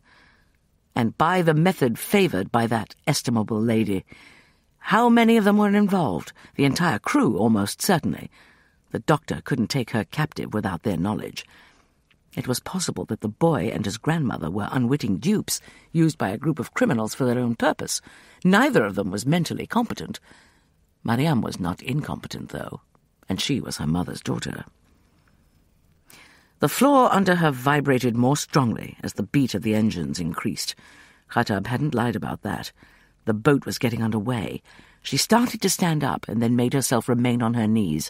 and by the method favoured by that estimable lady, how many of them were involved? The entire crew, almost certainly. The doctor couldn't take her captive without their knowledge. It was possible that the boy and his grandmother were unwitting dupes used by a group of criminals for their own purpose. Neither of them was mentally competent. Mariam was not incompetent, though, and she was her mother's daughter. The floor under her vibrated more strongly as the beat of the engines increased. Khattab hadn't lied about that. The boat was getting under way. She started to stand up and then made herself remain on her knees.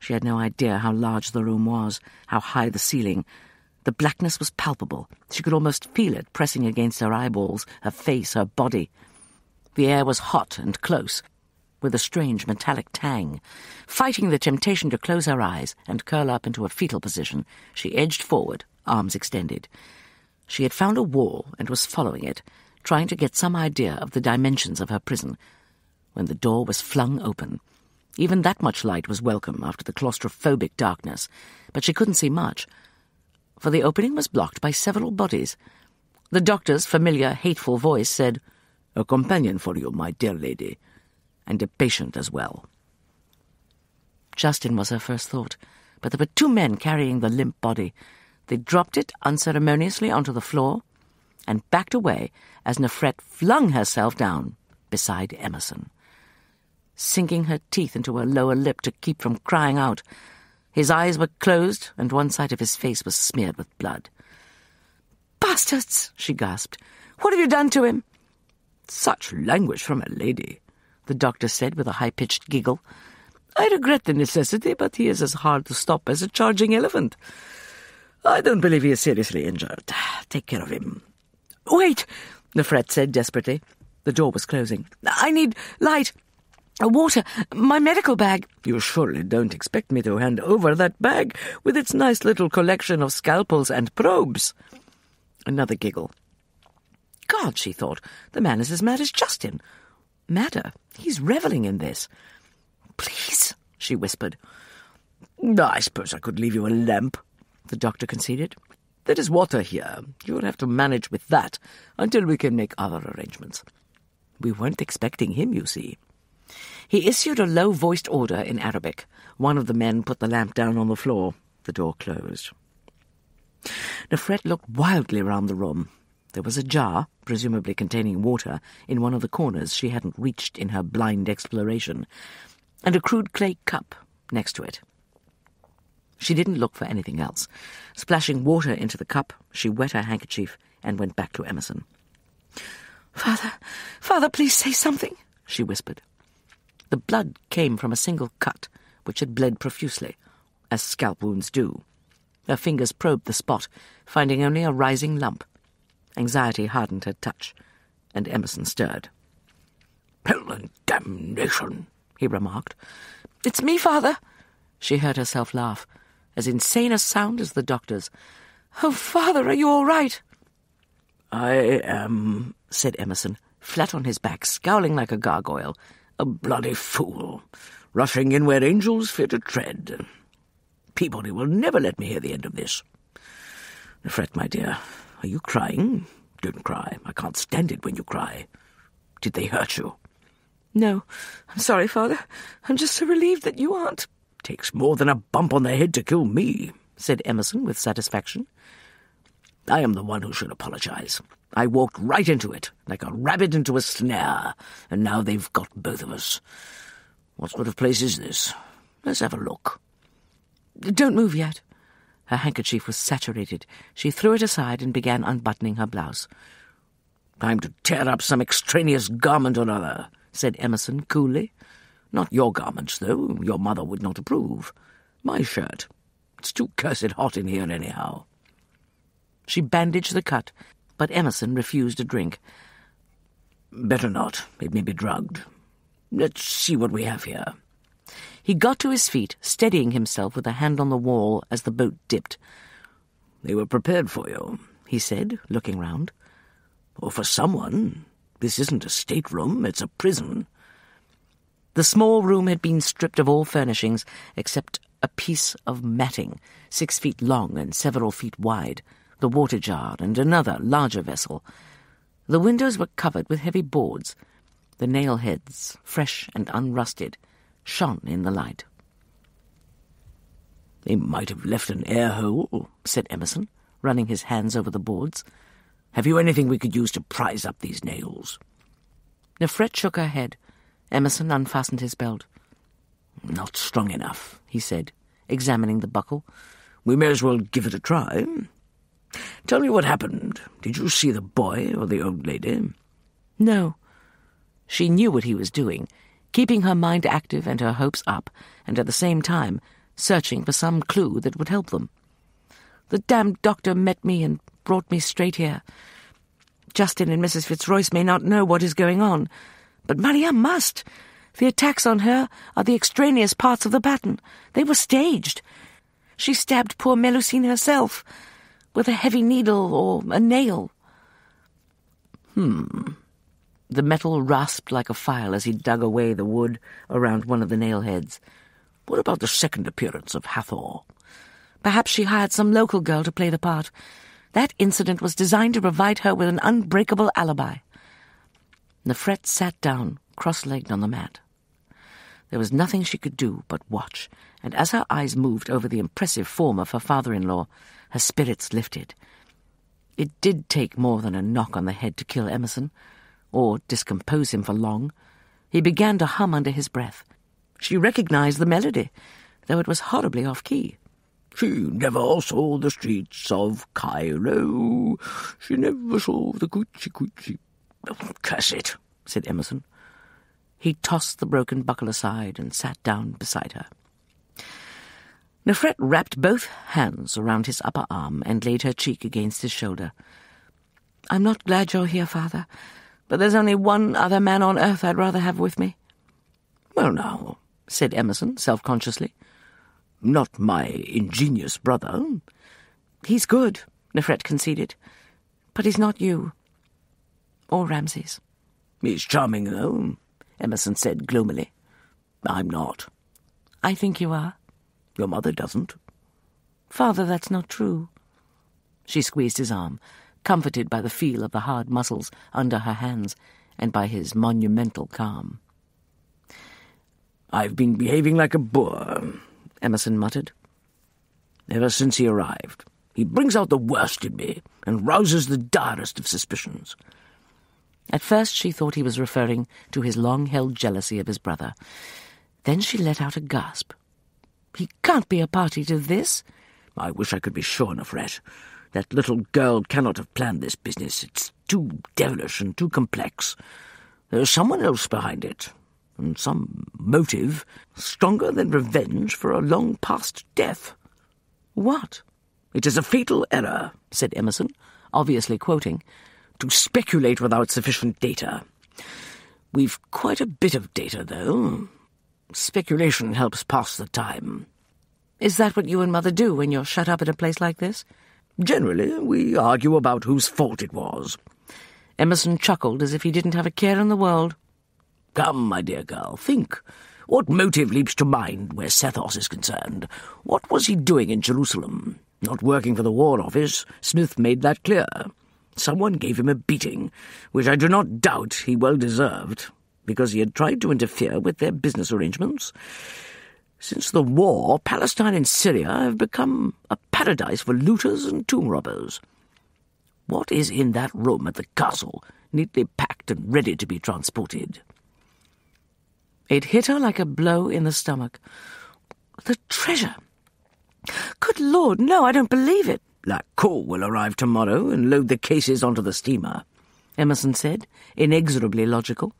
She had no idea how large the room was, how high the ceiling. The blackness was palpable. She could almost feel it pressing against her eyeballs, her face, her body. The air was hot and close, with a strange metallic tang. Fighting the temptation to close her eyes and curl up into a fetal position, she edged forward, arms extended. She had found a wall and was following it, trying to get some idea of the dimensions of her prison, when the door was flung open. Even that much light was welcome after the claustrophobic darkness, but she couldn't see much, for the opening was blocked by several bodies. The doctor's familiar, hateful voice said, A companion for you, my dear lady, and a patient as well. Justin was her first thought, but there were two men carrying the limp body. They dropped it unceremoniously onto the floor and backed away as Nefret flung herself down beside Emerson. Sinking her teeth into her lower lip to keep from crying out, his eyes were closed and one side of his face was smeared with blood. Bastards! she gasped. What have you done to him? Such language from a lady, the doctor said with a high-pitched giggle. I regret the necessity, but he is as hard to stop as a charging elephant. I don't believe he is seriously injured. Take care of him. Wait, Nefret said desperately. The door was closing. I need light. Uh, water. My medical bag. You surely don't expect me to hand over that bag with its nice little collection of scalpels and probes. Another giggle. God, she thought, the man is as mad as Justin. Madder. He's reveling in this. Please, she whispered. I suppose I could leave you a lamp, the doctor conceded. There is water here. You will have to manage with that until we can make other arrangements. We weren't expecting him, you see. He issued a low-voiced order in Arabic. One of the men put the lamp down on the floor. The door closed. Nefret looked wildly round the room. There was a jar, presumably containing water, in one of the corners she hadn't reached in her blind exploration, and a crude clay cup next to it. She didn't look for anything else. Splashing water into the cup, she wet her handkerchief and went back to Emerson. Father, father, please say something, she whispered. The blood came from a single cut, which had bled profusely, as scalp wounds do. Her fingers probed the spot, finding only a rising lump. Anxiety hardened her touch, and Emerson stirred. Hell and damnation, he remarked. It's me, father. She heard herself laugh, as insane a sound as the doctor's. Oh, father, are you all right? I am, said Emerson, flat on his back, scowling like a gargoyle. A bloody fool, rushing in where angels fear to tread. Peabody will never let me hear the end of this. Fret, my dear, are you crying? Don't cry. I can't stand it when you cry. Did they hurt you? No. I'm sorry, Father. I'm just so relieved that you aren't. Takes more than a bump on the head to kill me, said Emerson with satisfaction. I am the one who should apologize. I walked right into it, like a rabbit into a snare, and now they've got both of us. What sort of place is this? Let's have a look. Don't move yet. Her handkerchief was saturated. She threw it aside and began unbuttoning her blouse. Time to tear up some extraneous garment or other, said Emerson coolly. Not your garments, though. Your mother would not approve. My shirt. It's too cursed hot in here, anyhow. She bandaged the cut, but Emerson refused a drink. Better not. It may be drugged. Let's see what we have here. He got to his feet, steadying himself with a hand on the wall as the boat dipped. They were prepared for you, he said, looking round. Or for someone. This isn't a stateroom, it's a prison. The small room had been stripped of all furnishings except a piece of matting, six feet long and several feet wide, the water jar, and another, larger vessel. The windows were covered with heavy boards. The nail heads, fresh and unrusted, shone in the light. They might have left an air hole, said Emerson, running his hands over the boards. Have you anything we could use to prise up these nails? Nefret shook her head. Emerson unfastened his belt. Not strong enough, he said, examining the buckle. We may as well give it a try. Tell me what happened. Did you see the boy or the old lady? No. She knew what he was doing, keeping her mind active and her hopes up, and at the same time searching for some clue that would help them. The damned doctor met me and brought me straight here. Justin and Mrs. Fitzroyce may not know what is going on, but Mariam must. The attacks on her are the extraneous parts of the pattern. They were staged. She stabbed poor Melusine herself with a heavy needle or a nail. Hmm. The metal rasped like a file as he dug away the wood around one of the nail heads. What about the second appearance of Hathor? Perhaps she hired some local girl to play the part. That incident was designed to provide her with an unbreakable alibi. Nefret sat down, cross-legged on the mat. There was nothing she could do but watch, and as her eyes moved over the impressive form of her father-in-law, her spirits lifted. It did take more than a knock on the head to kill Emerson, or discompose him for long. He began to hum under his breath. She recognized the melody, though it was horribly off-key. She never saw the streets of Cairo. She never saw the hoochie coochie. Oh, curse it, said Emerson. He tossed the broken buckle aside and sat down beside her. Nefret wrapped both hands around his upper arm and laid her cheek against his shoulder. I'm not glad you're here, father, but there's only one other man on earth I'd rather have with me. Well, now, said Emerson self-consciously. Not my ingenious brother. He's good, Nefret conceded, but he's not you. Or Ramses. He's charming, though, Emerson said gloomily. I'm not. I think you are. Your mother doesn't. Father, that's not true. She squeezed his arm, comforted by the feel of the hard muscles under her hands and by his monumental calm. I've been behaving like a boor, Emerson muttered. Ever since he arrived. He brings out the worst in me and rouses the direst of suspicions. At first she thought he was referring to his long-held jealousy of his brother. Then she let out a gasp. He can't be a party to this. I wish I could be sure, Nefret. That little girl cannot have planned this business. It's too devilish and too complex. There's someone else behind it, and some motive stronger than revenge for a long past death. What? It is a fatal error, said Emerson, obviously quoting, to speculate without sufficient data. We've quite a bit of data, though. Speculation helps pass the time. Is that what you and Mother do when you're shut up in a place like this? Generally, we argue about whose fault it was. Emerson chuckled as if he didn't have a care in the world. Come, my dear girl, think. What motive leaps to mind where Sethos is concerned? What was he doing in Jerusalem? Not working for the War Office. Smith made that clear. Someone gave him a beating, which I do not doubt he well deserved, because he had tried to interfere with their business arrangements. Since the war, Palestine and Syria have become a paradise for looters and tomb robbers. What is in that room at the castle, neatly packed and ready to be transported? It hit her like a blow in the stomach. The treasure! Good Lord, no, I don't believe it. Lacau will arrive tomorrow and load the cases onto the steamer, Emerson said, inexorably logical.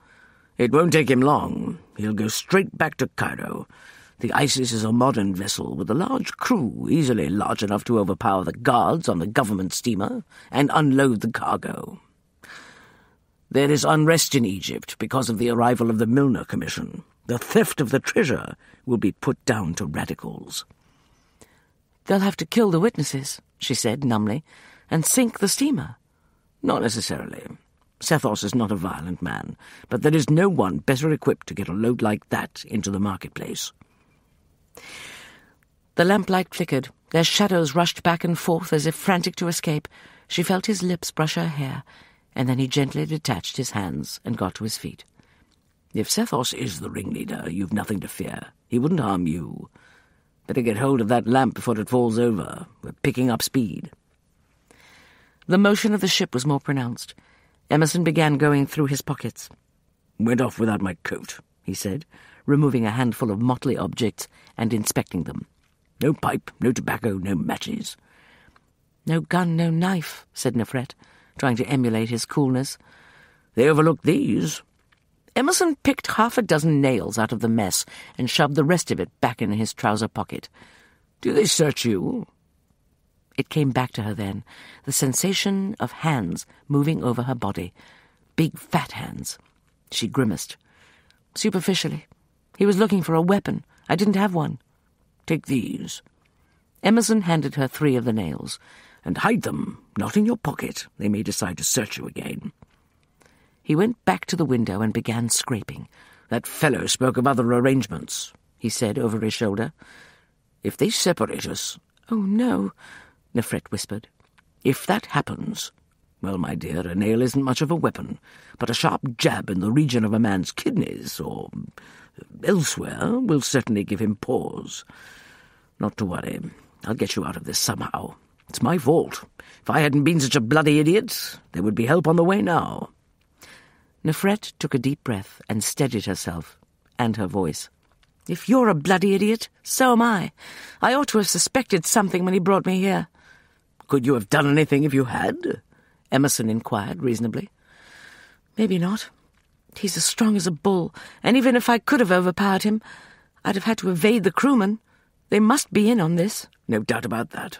It won't take him long. He'll go straight back to Cairo. The Isis is a modern vessel with a large crew, easily large enough to overpower the guards on the government steamer and unload the cargo. There is unrest in Egypt because of the arrival of the Milner Commission. The theft of the treasure will be put down to radicals. They'll have to kill the witnesses, she said numbly, and sink the steamer. Not necessarily. Sethos is not a violent man, but there is no one better equipped to get a load like that into the marketplace. The lamplight flickered. Their shadows rushed back and forth as if frantic to escape. She felt his lips brush her hair, and then he gently detached his hands and got to his feet. If Sethos is the ringleader, you've nothing to fear. He wouldn't harm you. Better get hold of that lamp before it falls over. We're picking up speed. The motion of the ship was more pronounced. Emerson began going through his pockets. Went off without my coat, he said, removing a handful of motley objects and inspecting them. No pipe, no tobacco, no matches. No gun, no knife, said Nefret, trying to emulate his coolness. They overlooked these. Emerson picked half a dozen nails out of the mess and shoved the rest of it back in his trouser pocket. Do they search you? It came back to her then, the sensation of hands moving over her body. Big, fat hands. She grimaced. Superficially. He was looking for a weapon. I didn't have one. Take these. Emerson handed her three of the nails. And hide them, not in your pocket. They may decide to search you again. He went back to the window and began scraping. That fellow spoke of other arrangements, he said over his shoulder. If they separate us... Oh, no, Nefret whispered. If that happens, well, my dear, a nail isn't much of a weapon, but a sharp jab in the region of a man's kidneys, or elsewhere, will certainly give him pause. Not to worry. I'll get you out of this somehow. It's my fault. If I hadn't been such a bloody idiot, there would be help on the way now. Nefret took a deep breath and steadied herself and her voice. If you're a bloody idiot, so am I. I ought to have suspected something when he brought me here. Could you have done anything if you had? Emerson inquired reasonably. Maybe not. He's as strong as a bull, and even if I could have overpowered him, I'd have had to evade the crewmen. They must be in on this. No doubt about that.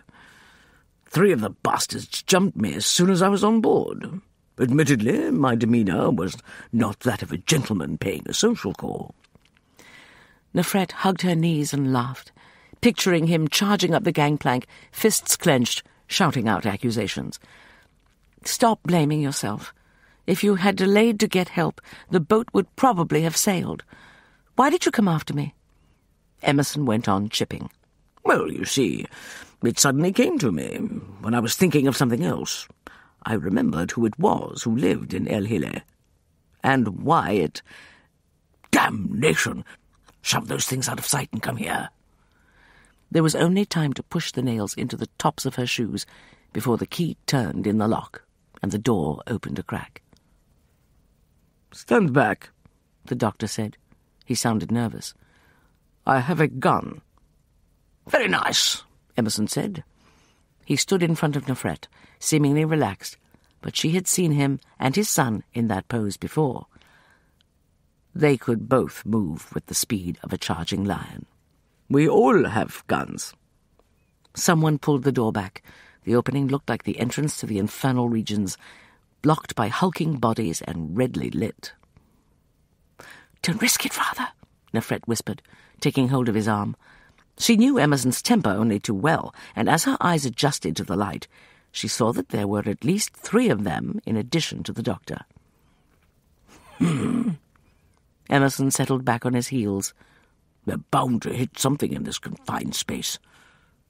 Three of the bastards jumped me as soon as I was on board. Admittedly, my demeanour was not that of a gentleman paying a social call. Nefret hugged her knees and laughed, picturing him charging up the gangplank, fists clenched, shouting out accusations. Stop blaming yourself. If you had delayed to get help, the boat would probably have sailed. Why did you come after me? Emerson went on chipping. Well, you see, it suddenly came to me when I was thinking of something else. I remembered who it was who lived in El Hile, and why it. Damnation! Shove those things out of sight and come here. There was only time to push the nails into the tops of her shoes before the key turned in the lock and the door opened a crack. Stand back, the doctor said. He sounded nervous. I have a gun. Very nice, Emerson said. He stood in front of Nefret, seemingly relaxed, but she had seen him and his son in that pose before. They could both move with the speed of a charging lion. We all have guns. Someone pulled the door back. The opening looked like the entrance to the infernal regions, blocked by hulking bodies and redly lit. Don't risk it, father, Nefret whispered, taking hold of his arm. She knew Emerson's temper only too well, and as her eyes adjusted to the light, she saw that there were at least three of them in addition to the doctor. Hmm. Emerson settled back on his heels. They're bound to hit something in this confined space.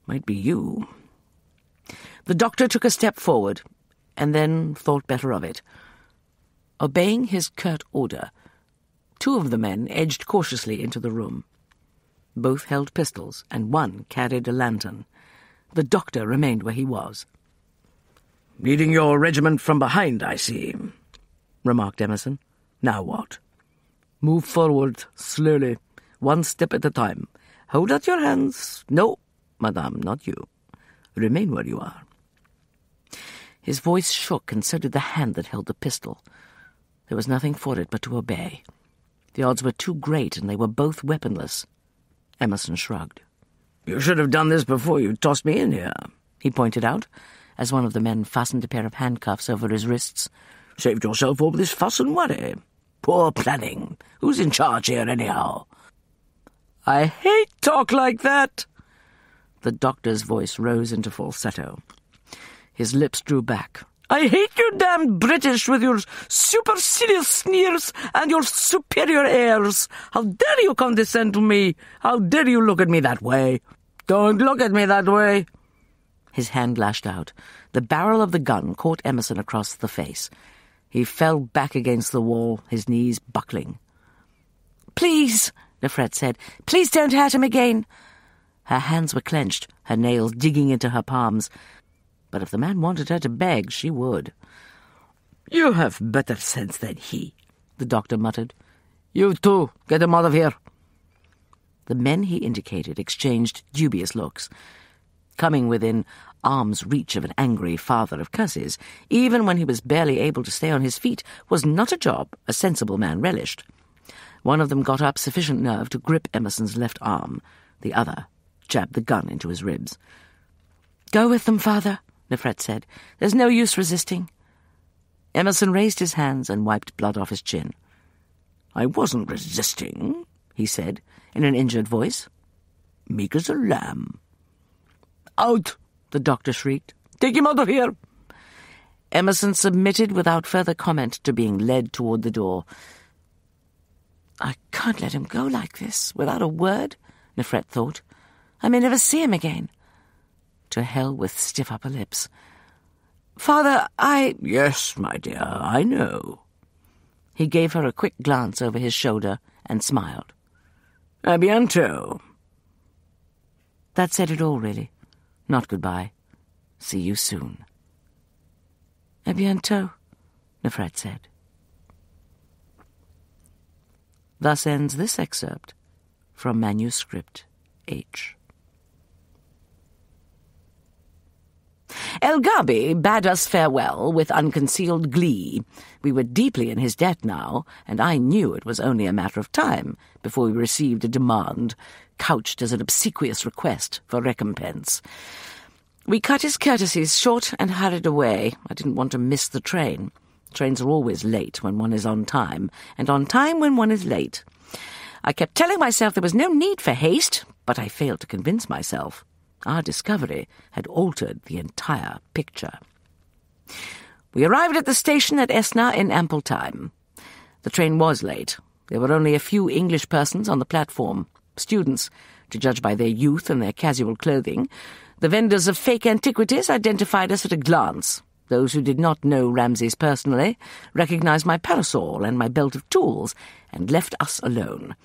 Might be you. The doctor took a step forward, and then thought better of it. Obeying his curt order, two of the men edged cautiously into the room. Both held pistols, and one carried a lantern. The doctor remained where he was. Leading your regiment from behind, I see, remarked Emerson. Now what? Move forward, slowly, one step at a time. Hold out your hands. No, madame, not you. Remain where you are. His voice shook, and so did the hand that held the pistol. There was nothing for it but to obey. The odds were too great, and they were both weaponless. Emerson shrugged. You should have done this before you tossed me in here, he pointed out, as one of the men fastened a pair of handcuffs over his wrists. Saved yourself all this fuss and worry. Poor planning. Who's in charge here, anyhow? I hate talk like that. The doctor's voice rose into falsetto. His lips drew back. I hate you damned British with your supercilious sneers and your superior airs. How dare you condescend to me? How dare you look at me that way? Don't look at me that way. His hand lashed out. The barrel of the gun caught Emerson across the face. He fell back against the wall, his knees buckling. Please, Nefret said, please don't hurt him again. Her hands were clenched, her nails digging into her palms. But if the man wanted her to beg, she would. You have better sense than he, the doctor muttered. You too, get him out of here. The men he indicated exchanged dubious looks. Coming within arm's reach of an angry father of curses, even when he was barely able to stay on his feet, was not a job a sensible man relished. One of them got up sufficient nerve to grip Emerson's left arm. The other jabbed the gun into his ribs. Go with them, father, Nefret said. There's no use resisting. Emerson raised his hands and wiped blood off his chin. I wasn't resisting, he said, in an injured voice. Meek as a lamb. Out! the doctor shrieked. Take him out of here! Emerson submitted without further comment to being led toward the door. I can't let him go like this, without a word, Nefret thought. I may never see him again. To hell with stiff upper lips. Father, I. Yes, my dear, I know. He gave her a quick glance over his shoulder and smiled. Eh a bientôt. That said it all, really. Not goodbye. See you soon. Eh a bientôt, Nefret said. Thus ends this excerpt from Manuscript H. El Gabi bade us farewell with unconcealed glee. We were deeply in his debt now, and I knew it was only a matter of time before we received a demand, couched as an obsequious request for recompense. We cut his courtesies short and hurried away. I didn't want to miss the train. Trains are always late when one is on time, and on time when one is late. I kept telling myself there was no need for haste, but I failed to convince myself. Our discovery had altered the entire picture. We arrived at the station at Esna in ample time. The train was late. There were only a few English persons on the platform, students, to judge by their youth and their casual clothing. The vendors of fake antiquities identified us at a glance. Those who did not know Ramses personally recognized my parasol and my belt of tools and left us alone.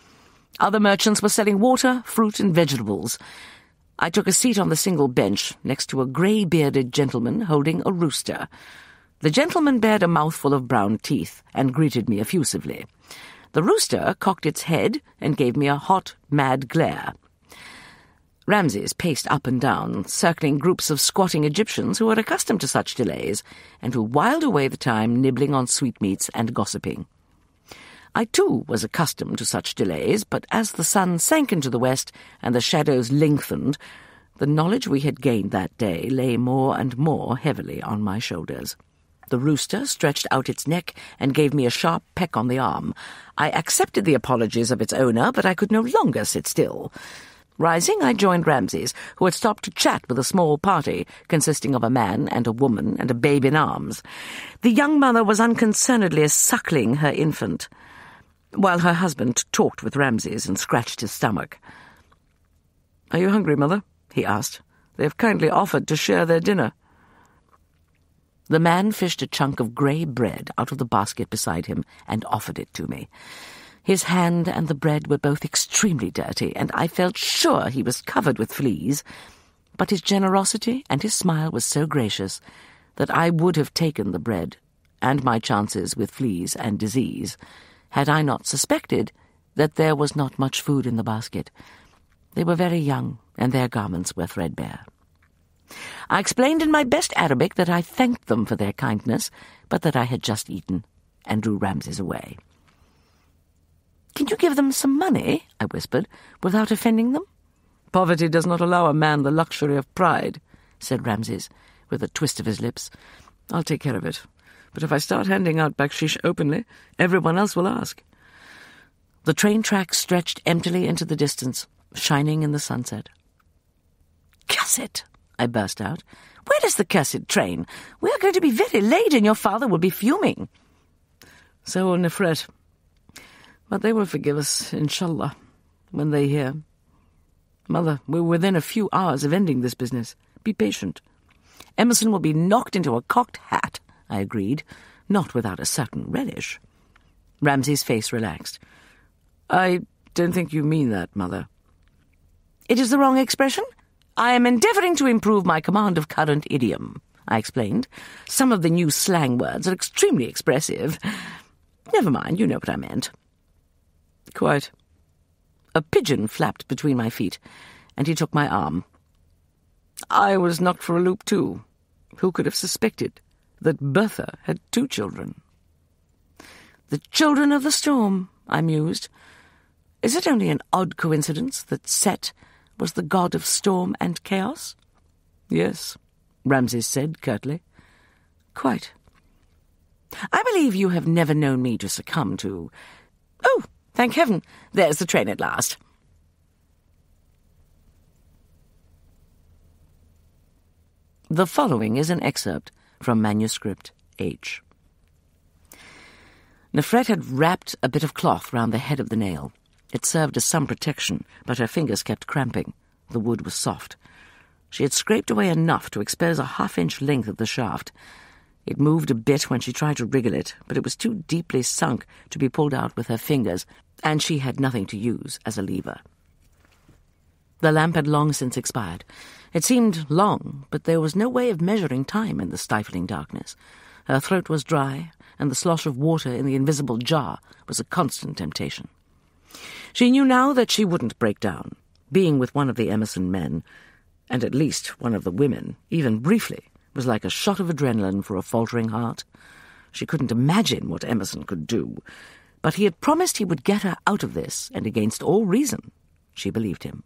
Other merchants were selling water, fruit, and vegetables. I took a seat on the single bench next to a grey-bearded gentleman holding a rooster. The gentleman bared a mouthful of brown teeth and greeted me effusively. The rooster cocked its head and gave me a hot, mad glare. Ramses paced up and down, circling groups of squatting Egyptians who were accustomed to such delays and who whiled away the time nibbling on sweetmeats and gossiping. I too was accustomed to such delays, but as the sun sank into the west and the shadows lengthened, the knowledge we had gained that day lay more and more heavily on my shoulders. The rooster stretched out its neck and gave me a sharp peck on the arm. I accepted the apologies of its owner, but I could no longer sit still. Rising, I joined Ramses, who had stopped to chat with a small party consisting of a man and a woman and a babe in arms. The young mother was unconcernedly suckling her infant, while her husband talked with Ramses and scratched his stomach. Are you hungry, mother? he asked. They have kindly offered to share their dinner. The man fished a chunk of grey bread out of the basket beside him and offered it to me. His hand and the bread were both extremely dirty, and I felt sure he was covered with fleas. But his generosity and his smile was so gracious that I would have taken the bread and my chances with fleas and disease had I not suspected that there was not much food in the basket. They were very young, and their garments were threadbare. I explained in my best Arabic that I thanked them for their kindness, but that I had just eaten, and drew Ramses away. Can you give them some money, I whispered, without offending them? Poverty does not allow a man the luxury of pride, said Ramses, with a twist of his lips. I'll take care of it. But if I start handing out bakshish openly, everyone else will ask. The train tracks stretched emptily into the distance, shining in the sunset. Cusset! I burst out. Where is the cursed train? We are going to be very late, and your father will be fuming. So will Nefret. But they will forgive us, inshallah, when they hear. Mother, we're within a few hours of ending this business. Be patient. Emerson will be knocked into a cocked hat, I agreed, not without a certain relish. Ramses' face relaxed. I don't think you mean that, Mother. It is the wrong expression? I am endeavouring to improve my command of current idiom, I explained. Some of the new slang words are extremely expressive. Never mind, you know what I meant. Quite. A pigeon flapped between my feet, and he took my arm. I was knocked for a loop, too. Who could have suspected that Bertha had two children? The children of the storm, I mused. Is it only an odd coincidence that Set was the god of storm and chaos? Yes, Ramses said curtly. Quite. I believe you have never known me to succumb to. Oh, thank heaven, there's the train at last. The following is an excerpt from Manuscript H. Nefret had wrapped a bit of cloth round the head of the nail. It served as some protection, but her fingers kept cramping. The wood was soft. She had scraped away enough to expose a half-inch length of the shaft. It moved a bit when she tried to wriggle it, but it was too deeply sunk to be pulled out with her fingers, and she had nothing to use as a lever. The lamp had long since expired. It seemed long, but there was no way of measuring time in the stifling darkness. Her throat was dry, and the slosh of water in the invisible jar was a constant temptation. She knew now that she wouldn't break down. Being with one of the Emerson men, and at least one of the women, even briefly, was like a shot of adrenaline for a faltering heart. She couldn't imagine what Emerson could do, but he had promised he would get her out of this, and against all reason, she believed him.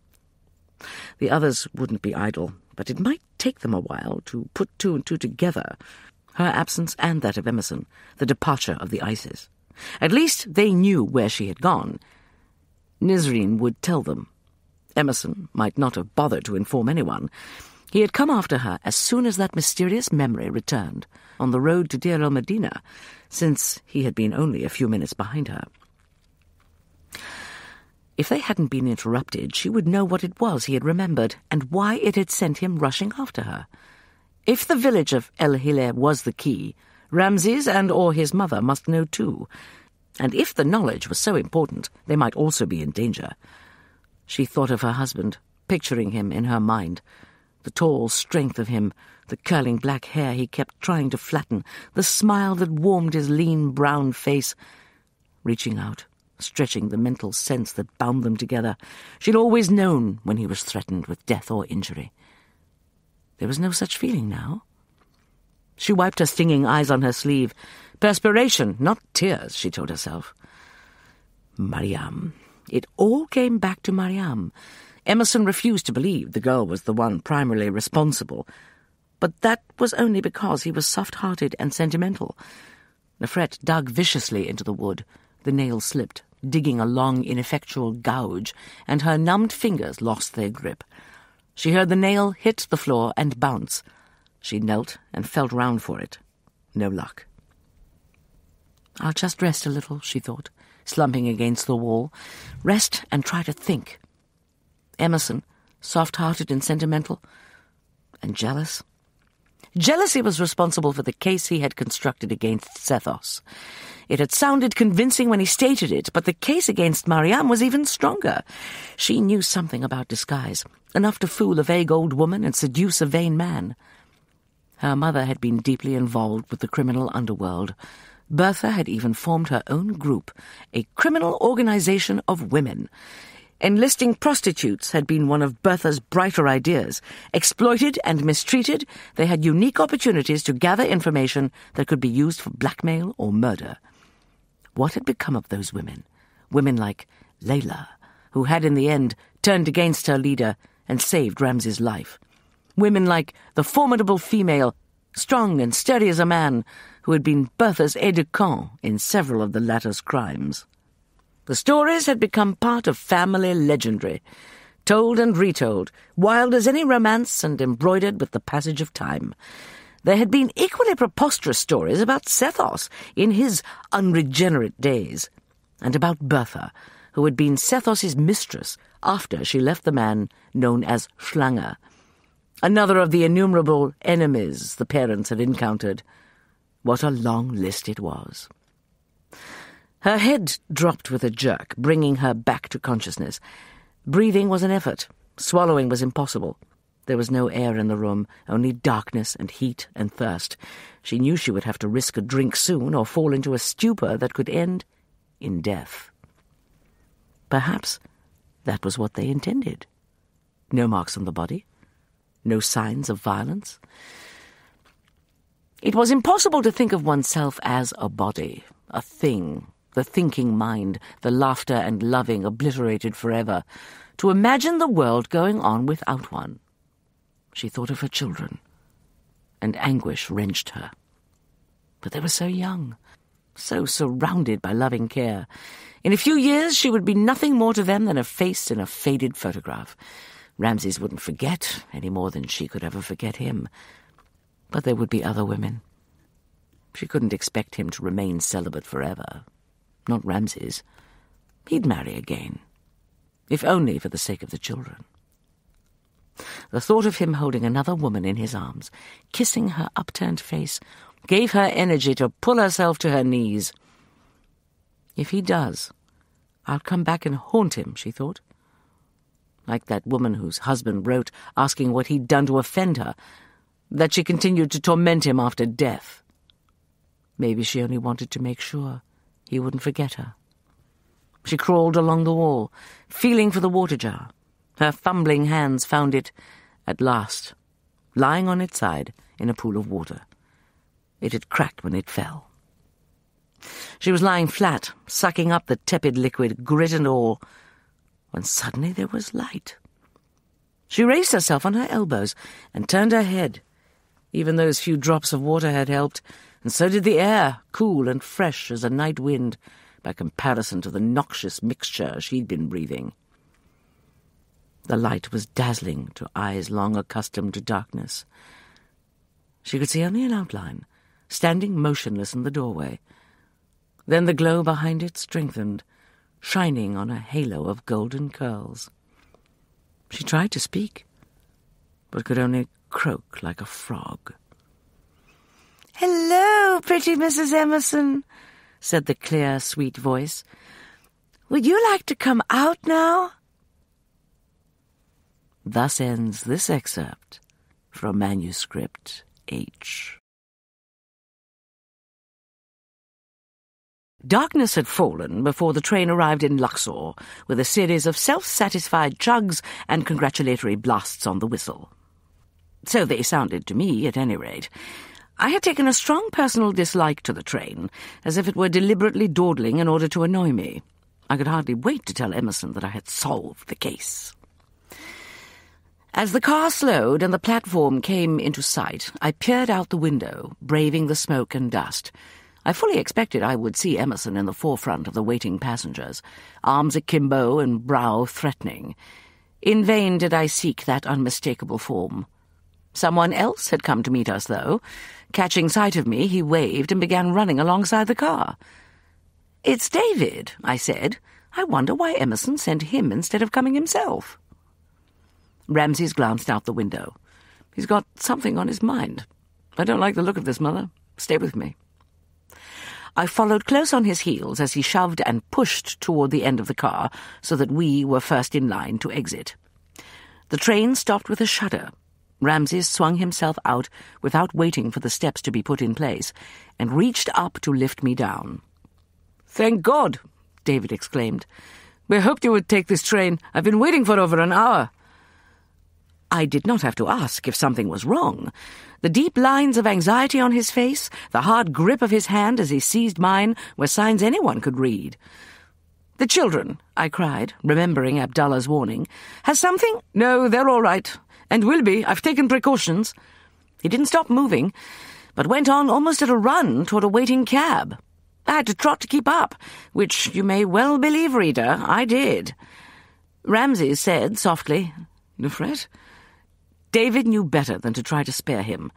The others wouldn't be idle, but it might take them a while to put two and two together. Her absence and that of Emerson, the departure of the Isis. At least they knew where she had gone, Nizreen would tell them. Emerson might not have bothered to inform anyone. He had come after her as soon as that mysterious memory returned, on the road to Deir el-Medina, since he had been only a few minutes behind her. If they hadn't been interrupted, she would know what it was he had remembered, and why it had sent him rushing after her. If the village of El Hileh was the key, Ramses and or his mother must know too, and if the knowledge was so important, they might also be in danger. She thought of her husband, picturing him in her mind. The tall strength of him, the curling black hair he kept trying to flatten, the smile that warmed his lean brown face. Reaching out, stretching the mental sense that bound them together, she'd always known when he was threatened with death or injury. There was no such feeling now. She wiped her stinging eyes on her sleeve. Perspiration, not tears, she told herself. Mariam. It all came back to Mariam. Emerson refused to believe the girl was the one primarily responsible, but that was only because he was soft-hearted and sentimental. Nefret dug viciously into the wood. The nail slipped, digging a long, ineffectual gouge, and her numbed fingers lost their grip. She heard the nail hit the floor and bounce. She knelt and felt round for it. No luck. I'll just rest a little, she thought, slumping against the wall. Rest and try to think. Emerson, soft-hearted and sentimental, and jealous. Jealousy was responsible for the case he had constructed against Sethos. It had sounded convincing when he stated it, but the case against Mariam was even stronger. She knew something about disguise, enough to fool a vague old woman and seduce a vain man. Her mother had been deeply involved with the criminal underworld. Bertha had even formed her own group, a criminal organization of women. Enlisting prostitutes had been one of Bertha's brighter ideas. Exploited and mistreated, they had unique opportunities to gather information that could be used for blackmail or murder. What had become of those women? Women like Layla, who had in the end turned against her leader and saved Ramses's life. Women like the formidable female, strong and sturdy as a man, who had been Bertha's aide-de-camp in several of the latter's crimes. The stories had become part of family legendary, told and retold, wild as any romance and embroidered with the passage of time. There had been equally preposterous stories about Sethos in his unregenerate days, and about Bertha, who had been Sethos's mistress after she left the man known as Schlanger, another of the innumerable enemies the parents had encountered. What a long list it was. Her head dropped with a jerk, bringing her back to consciousness. Breathing was an effort. Swallowing was impossible. There was no air in the room, only darkness and heat and thirst. She knew she would have to risk a drink soon or fall into a stupor that could end in death. Perhaps that was what they intended. No marks on the body, no signs of violence. It was impossible to think of oneself as a body, a thing, the thinking mind, the laughter and loving obliterated forever, to imagine the world going on without one. She thought of her children, and anguish wrenched her. But they were so young, so surrounded by loving care. In a few years she would be nothing more to them than a face in a faded photograph. Ramses wouldn't forget any more than she could ever forget him. But there would be other women. She couldn't expect him to remain celibate forever. Not Ramses. He'd marry again, if only for the sake of the children. The thought of him holding another woman in his arms, kissing her upturned face, gave her energy to pull herself to her knees. If he does, I'll come back and haunt him, she thought. Like that woman whose husband wrote asking what he'd done to offend her, that she continued to torment him after death. Maybe she only wanted to make sure he wouldn't forget her. She crawled along the wall, feeling for the water jar. Her fumbling hands found it at last, lying on its side in a pool of water. It had cracked when it fell. She was lying flat, sucking up the tepid liquid, grit and all, when suddenly there was light. She raised herself on her elbows and turned her head. Even those few drops of water had helped, and so did the air, cool and fresh as a night wind, by comparison to the noxious mixture she'd been breathing. The light was dazzling to eyes long accustomed to darkness. She could see only an outline, standing motionless in the doorway. Then the glow behind it strengthened, shining on a halo of golden curls. She tried to speak, but could only croak like a frog. Hello, pretty Mrs. Emerson, said the clear, sweet voice. Would you like to come out now? Thus ends this excerpt from Manuscript H. Darkness had fallen before the train arrived in Luxor, with a series of self-satisfied chugs and congratulatory blasts on the whistle. So they sounded to me, at any rate. I had taken a strong personal dislike to the train, as if it were deliberately dawdling in order to annoy me. I could hardly wait to tell Emerson that I had solved the case. As the car slowed and the platform came into sight, I peered out the window, braving the smoke and dust. I fully expected I would see Emerson in the forefront of the waiting passengers, arms akimbo and brow threatening. In vain did I seek that unmistakable form. Someone else had come to meet us, though. Catching sight of me, he waved and began running alongside the car. It's David, I said. I wonder why Emerson sent him instead of coming himself. Ramses glanced out the window. He's got something on his mind. I don't like the look of this, Mother. Stay with me. I followed close on his heels as he shoved and pushed toward the end of the car so that we were first in line to exit. The train stopped with a shudder. Ramses swung himself out without waiting for the steps to be put in place and reached up to lift me down. Thank God, David exclaimed. We hoped you would take this train. I've been waiting for over an hour. I did not have to ask if something was wrong. The deep lines of anxiety on his face, the hard grip of his hand as he seized mine, were signs anyone could read. The children, I cried, remembering Abdullah's warning. Has something? No, they're all right. And will be. I've taken precautions. He didn't stop moving, but went on almost at a run toward a waiting cab. I had to trot to keep up, which you may well believe, reader, I did. Ramses said softly, Nefret, David knew better than to try to spare him.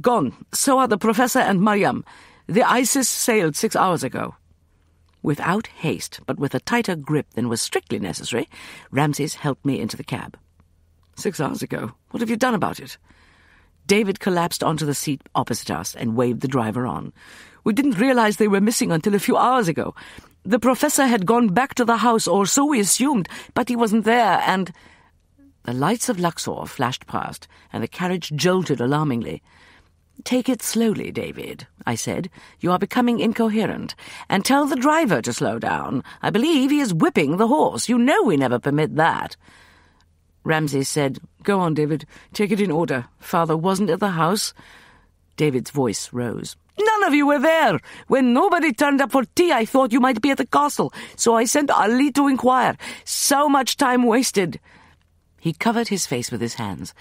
Gone. So are the Professor and Mariam. The Isis sailed six hours ago. Without haste, but with a tighter grip than was strictly necessary, Ramses helped me into the cab. Six hours ago. What have you done about it? David collapsed onto the seat opposite us and waved the driver on. We didn't realize they were missing until a few hours ago. The professor had gone back to the house, or so we assumed, but he wasn't there, and... The lights of Luxor flashed past, and the carriage jolted alarmingly. Take it slowly, David, I said. You are becoming incoherent. And tell the driver to slow down. I believe he is whipping the horse. You know we never permit that. Ramses said, Go on, David. Take it in order. Father wasn't at the house. David's voice rose. None of you were there. When nobody turned up for tea, I thought you might be at the castle, so I sent Ali to inquire. So much time wasted. He covered his face with his hands.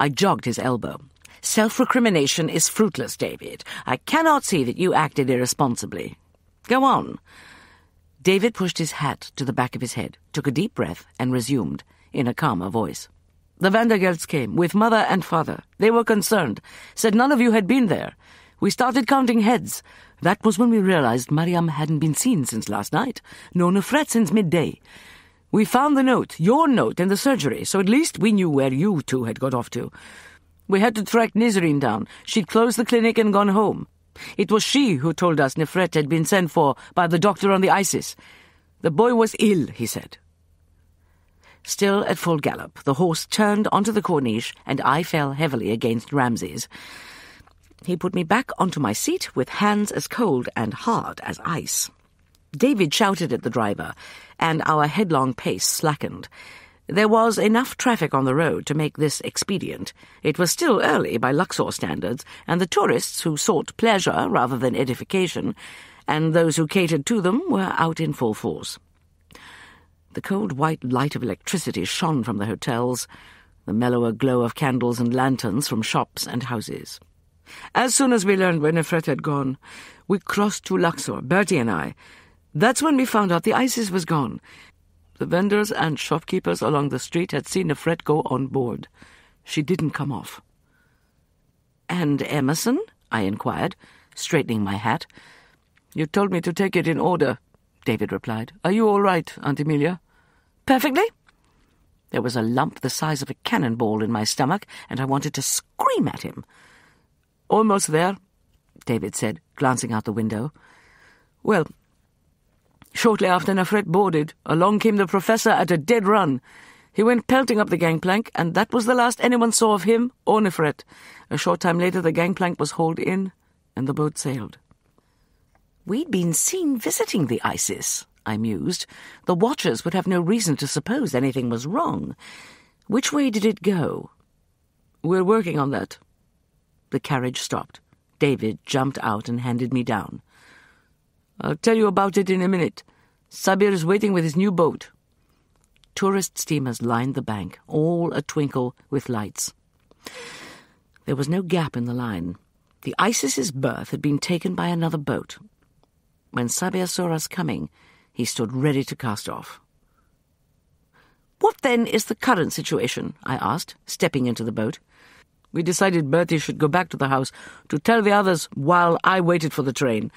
I jogged his elbow. Self-recrimination is fruitless, David. I cannot see that you acted irresponsibly. Go on. David pushed his hat to the back of his head, took a deep breath, and resumed, in a calmer voice. The Vandergelts came, with mother and father. They were concerned, said none of you had been there. We started counting heads. That was when we realized Mariam hadn't been seen since last night, nor Nefret since midday. We found the note, your note, in the surgery, so at least we knew where you two had got off to. We had to track Nizreen down. She'd closed the clinic and gone home. It was she who told us Nefret had been sent for by the doctor on the Isis. The boy was ill, he said. Still at full gallop, the horse turned onto the corniche, and I fell heavily against Ramses. He put me back onto my seat with hands as cold and hard as ice. David shouted at the driver, and our headlong pace slackened. There was enough traffic on the road to make this expedient. It was still early by Luxor standards, and the tourists who sought pleasure rather than edification, and those who catered to them, were out in full force. The cold white light of electricity shone from the hotels, the mellower glow of candles and lanterns from shops and houses. As soon as we learned where Nefret had gone, we crossed to Luxor, Bertie and I, that's when we found out the Isis was gone. The vendors and shopkeepers along the street had seen Nefret go on board. She didn't come off. And Emerson? I inquired, straightening my hat. You told me to take it in order, David replied. Are you all right, Aunt Amelia? Perfectly. There was a lump the size of a cannonball in my stomach, and I wanted to scream at him. Almost there, David said, glancing out the window. Well, Shortly after Nefret boarded, along came the professor at a dead run. He went pelting up the gangplank, and that was the last anyone saw of him or Nefret. A short time later, the gangplank was hauled in, and the boat sailed. We'd been seen visiting the Isis, I mused. The watchers would have no reason to suppose anything was wrong. Which way did it go? We're working on that. The carriage stopped. David jumped out and handed me down. I'll tell you about it in a minute. Sabir is waiting with his new boat. Tourist steamers lined the bank, all a twinkle with lights. There was no gap in the line. The Isis's berth had been taken by another boat. When Sabir saw us coming, he stood ready to cast off. What then is the current situation? I asked, stepping into the boat. We decided Bertie should go back to the house to tell the others while I waited for the train.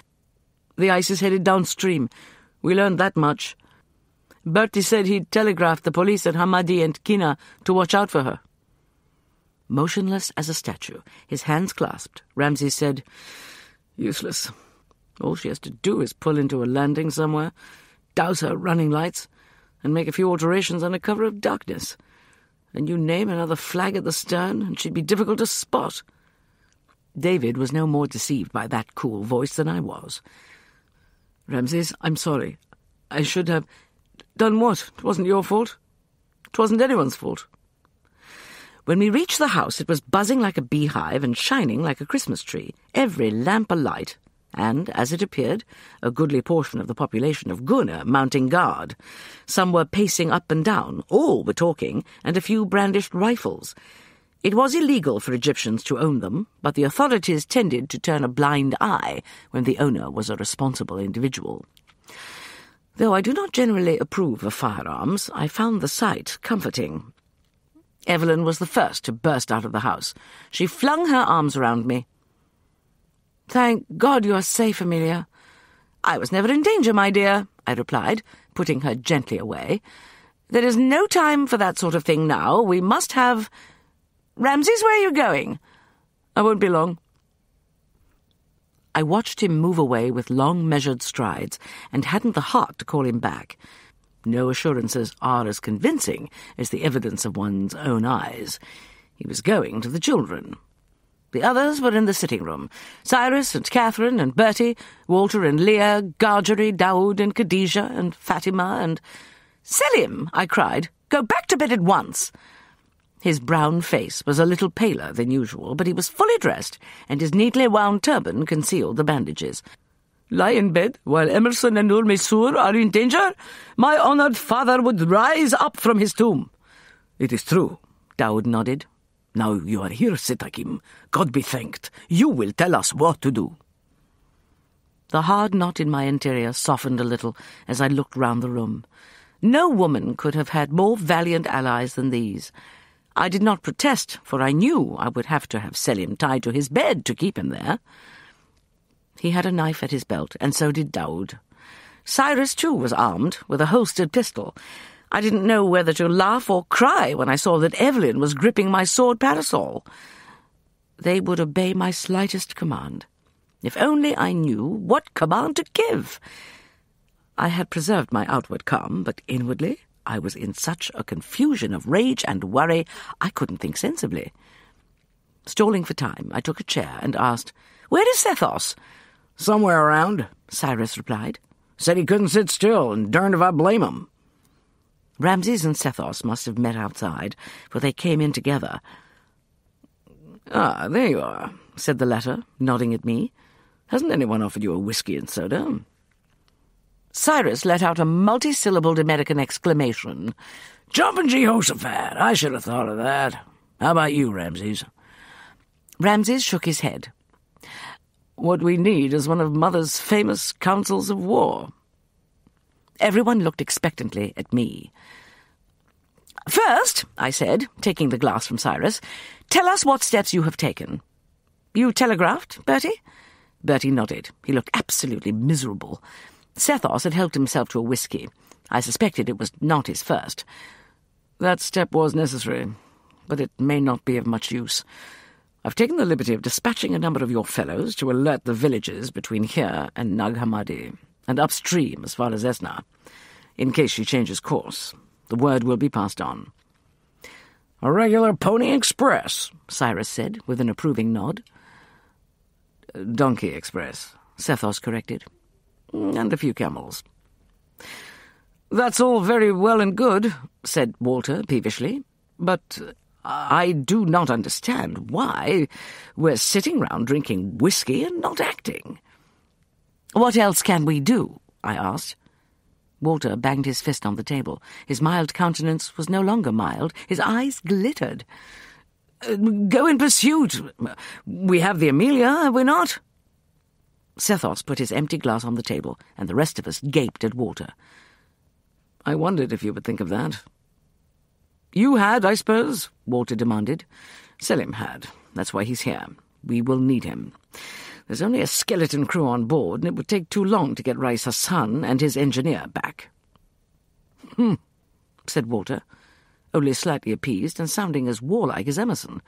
The Isis headed downstream. We learned that much. Bertie said he'd telegraphed the police at Hammadi and Kina to watch out for her. Motionless as a statue, his hands clasped, Ramses said, Useless. All she has to do is pull into a landing somewhere, douse her running lights, and make a few alterations under cover of darkness. And you name another flag at the stern, and she'd be difficult to spot. David was no more deceived by that cool voice than I was. Ramses, I'm sorry. I should have. Done what? It wasn't your fault. It wasn't anyone's fault. When we reached the house, it was buzzing like a beehive and shining like a Christmas tree, every lamp alight, and, as it appeared, a goodly portion of the population of Gurneh mounting guard. Some were pacing up and down, all were talking, and a few brandished rifles. It was illegal for Egyptians to own them, but the authorities tended to turn a blind eye when the owner was a responsible individual. Though I do not generally approve of firearms, I found the sight comforting. Evelyn was the first to burst out of the house. She flung her arms around me. Thank God you are safe, Amelia. I was never in danger, my dear, I replied, putting her gently away. There is no time for that sort of thing now. We must have... Ramses, where are you going? I won't be long. I watched him move away with long, measured strides, and hadn't the heart to call him back. No assurances are as convincing as the evidence of one's own eyes. He was going to the children. The others were in the sitting room. Cyrus and Catherine and Bertie, Walter and Lia, Gargery, Daoud and Kadija and Fatima and... Selim, I cried. Go back to bed at once. His brown face was a little paler than usual, but he was fully dressed, and his neatly wound turban concealed the bandages. Lie in bed while Emerson and Nur Misur are in danger? My honored father would rise up from his tomb. It is true, Daoud nodded. Now you are here, Sitt Hakim. God be thanked. You will tell us what to do. The hard knot in my interior softened a little as I looked round the room. No woman could have had more valiant allies than these. I did not protest, for I knew I would have to have Selim tied to his bed to keep him there. He had a knife at his belt, and so did Daoud. Cyrus, too, was armed, with a holstered pistol. I didn't know whether to laugh or cry when I saw that Evelyn was gripping my sword parasol. They would obey my slightest command. If only I knew what command to give. I had preserved my outward calm, but inwardly I was in such a confusion of rage and worry I couldn't think sensibly. Stalling for time, I took a chair and asked, Where is Sethos? Somewhere around, Cyrus replied. Said he couldn't sit still, and darned if I blame him. Ramses and Sethos must have met outside, for they came in together. Ah, there you are, said the latter, nodding at me. Hasn't anyone offered you a whisky and soda? Cyrus let out a multi-syllabled American exclamation. Jumping Jehoshaphat! I should have thought of that. How about you, Ramses? Ramses shook his head. What we need is one of Mother's famous councils of war. Everyone looked expectantly at me. First, I said, taking the glass from Cyrus, tell us what steps you have taken. You telegraphed, Bertie? Bertie nodded. He looked absolutely miserable. Sethos had helped himself to a whisky. I suspected it was not his first. That step was necessary, but it may not be of much use. I've taken the liberty of dispatching a number of your fellows to alert the villages between here and Nag Hammadi, and upstream as far as Esna. In case she changes course, the word will be passed on. A regular Pony Express, Cyrus said, with an approving nod. Donkey Express, Sethos corrected. And a few camels. That's all very well and good, said Walter peevishly, but I do not understand why we're sitting round drinking whisky and not acting. What else can we do? I asked. Walter banged his fist on the table. His mild countenance was no longer mild. His eyes glittered. Uh, go in pursuit. We have the Amelia, have we not? Sethos put his empty glass on the table, and the rest of us gaped at Walter. I wondered if you would think of that. You had, I suppose? Walter demanded. Selim had. That's why he's here. We will need him. There's only a skeleton crew on board, and it would take too long to get Rais Hassan and his engineer back. Hmm, said Walter, only slightly appeased and sounding as warlike as Emerson.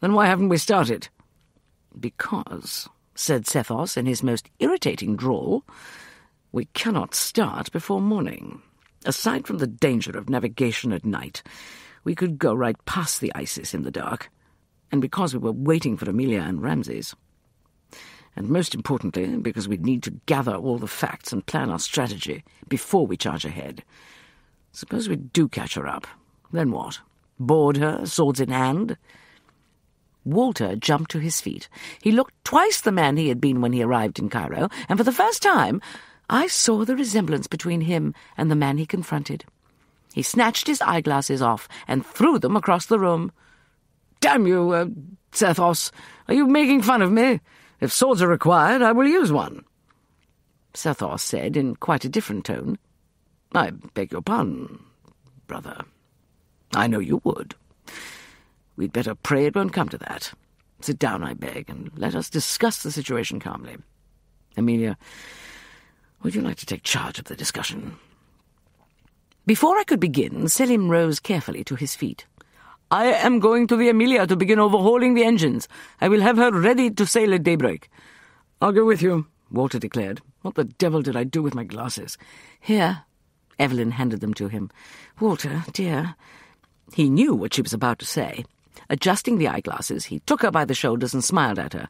Then why haven't we started? Because, said Sethos in his most irritating drawl, we cannot start before morning. Aside from the danger of navigation at night, we could go right past the Isis in the dark, and because we were waiting for Amelia and Ramses and most importantly, because we'd need to gather all the facts and plan our strategy before we charge ahead. Suppose we do catch her up. Then what? Board her, swords in hand? Walter jumped to his feet. He looked twice the man he had been when he arrived in Cairo, and for the first time I saw the resemblance between him and the man he confronted. He snatched his eyeglasses off and threw them across the room. Damn you, uh, Sethos! Are you making fun of me? If swords are required, I will use one. Sethos said in quite a different tone. I beg your pardon, brother. I know you would. We'd better pray it won't come to that. Sit down, I beg, and let us discuss the situation calmly. Amelia, would you like to take charge of the discussion? Before I could begin, Selim rose carefully to his feet. I am going to the Amelia to begin overhauling the engines. I will have her ready to sail at daybreak. I'll go with you, Walter declared. What the devil did I do with my glasses? Here. Evelyn handed them to him. Walter, dear. He knew what she was about to say. Adjusting the eyeglasses, he took her by the shoulders and smiled at her.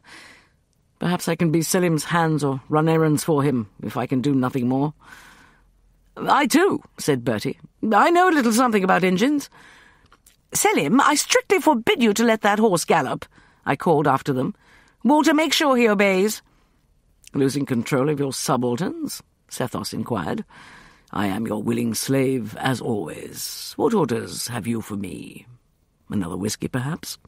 Perhaps I can be Selim's hands or run errands for him, if I can do nothing more. I too, said Bertie. I know a little something about engines. Selim, I strictly forbid you to let that horse gallop, I called after them. Walter, make sure he obeys. Losing control of your subalterns? Sethos inquired. I am your willing slave, as always. What orders have you for me? Another whisky, perhaps?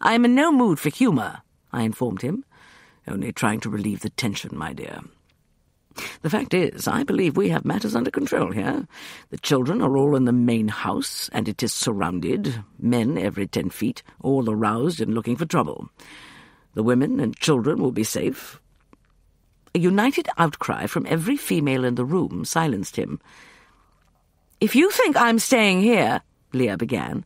I am in no mood for humour, I informed him. Only trying to relieve the tension, my dear. The fact is, I believe we have matters under control here. The children are all in the main house, and it is surrounded, men every ten feet, all aroused and looking for trouble. The women and children will be safe. A united outcry from every female in the room silenced him. If you think I'm staying here, Lia began,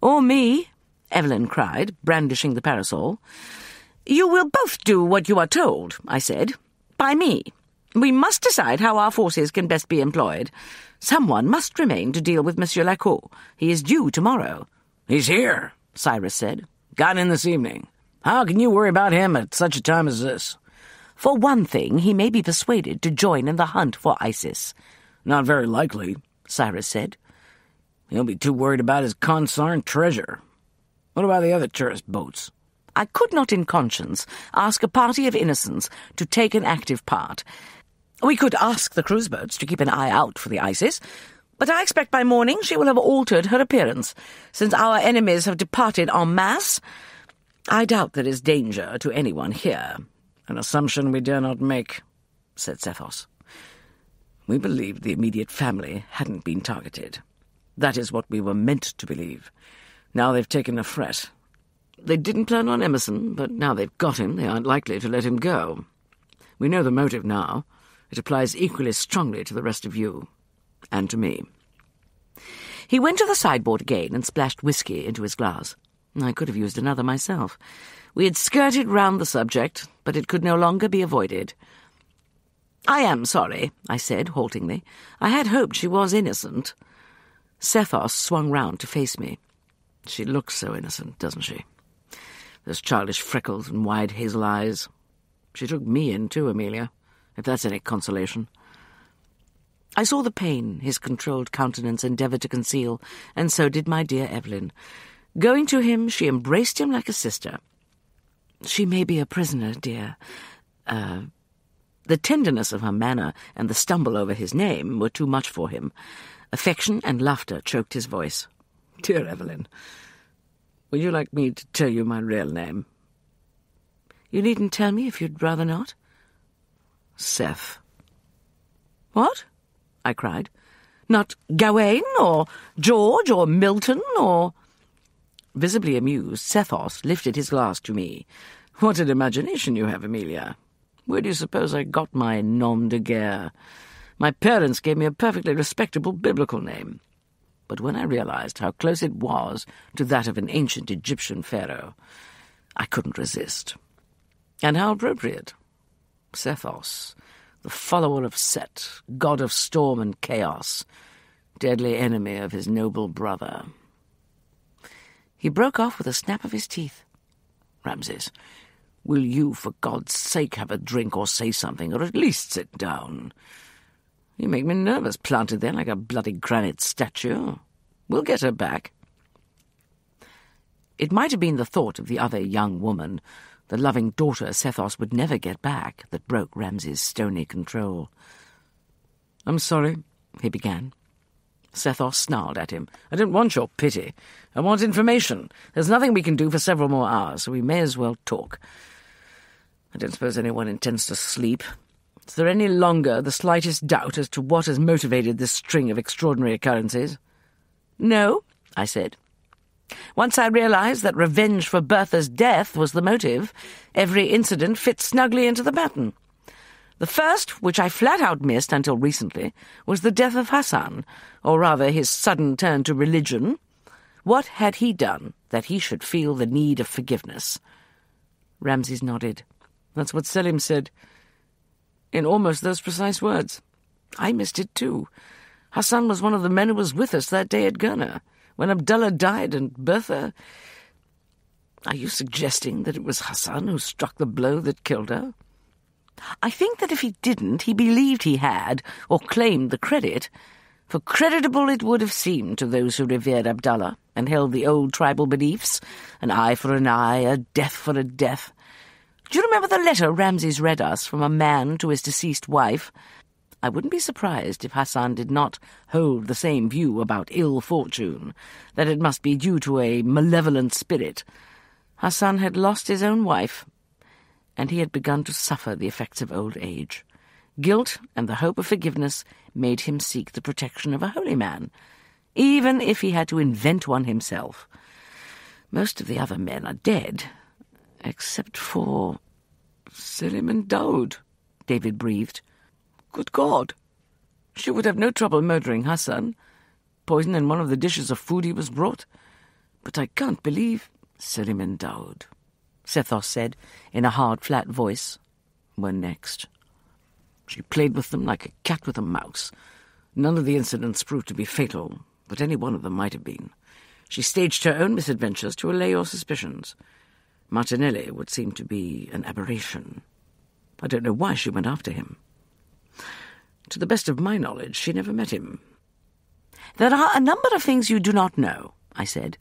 or me, Evelyn cried, brandishing the parasol, you will both do what you are told, I said, by me. We must decide how our forces can best be employed. Someone must remain to deal with Monsieur Lacau. He is due tomorrow. He's here, Cyrus said. Got in this evening. How can you worry about him at such a time as this? For one thing, he may be persuaded to join in the hunt for Isis. Not very likely, Cyrus said. He'll be too worried about his consarn treasure. What about the other tourist boats? I could not in conscience ask a party of innocents to take an active part, we could ask the cruise boats to keep an eye out for the Isis, but I expect by morning she will have altered her appearance. Since our enemies have departed en masse, I doubt there is danger to anyone here. An assumption we dare not make, said Sethos. We believed the immediate family hadn't been targeted. That is what we were meant to believe. Now they've taken a threat. They didn't plan on Emerson, but now they've got him, they aren't likely to let him go. We know the motive now. It applies equally strongly to the rest of you, and to me. He went to the sideboard again and splashed whisky into his glass. I could have used another myself. We had skirted round the subject, but it could no longer be avoided. I am sorry, I said haltingly. I had hoped she was innocent. Sethos swung round to face me. She looks so innocent, doesn't she? Those childish freckles and wide hazel eyes. She took me in, too, Amelia, if that's any consolation. I saw the pain his controlled countenance endeavoured to conceal, and so did my dear Evelyn. Going to him, she embraced him like a sister. She may be a prisoner, dear. Uh, the tenderness of her manner and the stumble over his name were too much for him. Affection and laughter choked his voice. Dear Evelyn, would you like me to tell you my real name? You needn't tell me if you'd rather not. Seth. What? I cried. Not Gawain, or George, or Milton, or... Visibly amused, Sethos lifted his glass to me. What an imagination you have, Amelia. Where do you suppose I got my nom de guerre? My parents gave me a perfectly respectable biblical name. But when I realized how close it was to that of an ancient Egyptian pharaoh, I couldn't resist. And how appropriate. Sethos, the follower of Set, god of storm and chaos, deadly enemy of his noble brother. He broke off with a snap of his teeth. Ramses, will you, for God's sake, have a drink or say something, or at least sit down? You make me nervous, planted there like a bloody granite statue. We'll get her back. It might have been the thought of the other young woman, the loving daughter Sethos would never get back, that broke Ramses's stony control. I'm sorry, he began. Sethos snarled at him. I don't want your pity. I want information. There's nothing we can do for several more hours, so we may as well talk. I don't suppose anyone intends to sleep. Is there any longer the slightest doubt as to what has motivated this string of extraordinary occurrences? No, I said. Once I realized that revenge for Bertha's death was the motive, every incident fits snugly into the pattern. The first, which I flat out missed until recently, was the death of Hassan, or rather his sudden turn to religion. What had he done that he should feel the need of forgiveness? Ramses nodded. That's what Selim said. In almost those precise words. I missed it too. Hassan was one of the men who was with us that day at Gurneh, when Abdullah died and Bertha. Are you suggesting that it was Hassan who struck the blow that killed her? I think that if he didn't, he believed he had, or claimed the credit, for creditable it would have seemed to those who revered Abdullah and held the old tribal beliefs, an eye for an eye, a death for a death. Do you remember the letter Ramses read us from a man to his deceased wife? I wouldn't be surprised if Hassan did not hold the same view about ill fortune, that it must be due to a malevolent spirit. Hassan had lost his own wife, and he had begun to suffer the effects of old age. Guilt and the hope of forgiveness made him seek the protection of a holy man, even if he had to invent one himself. Most of the other men are dead, except for Selim and Daoud, David breathed. Good God! She would have no trouble murdering Hassan. Poison in one of the dishes of food he was brought. But I can't believe Selim Daoud. Sethos said in a hard, flat voice, were next. She played with them like a cat with a mouse. None of the incidents proved to be fatal, but any one of them might have been. She staged her own misadventures to allay your suspicions. Martinelli would seem to be an aberration. I don't know why she went after him. To the best of my knowledge, she never met him. There are a number of things you do not know, I said.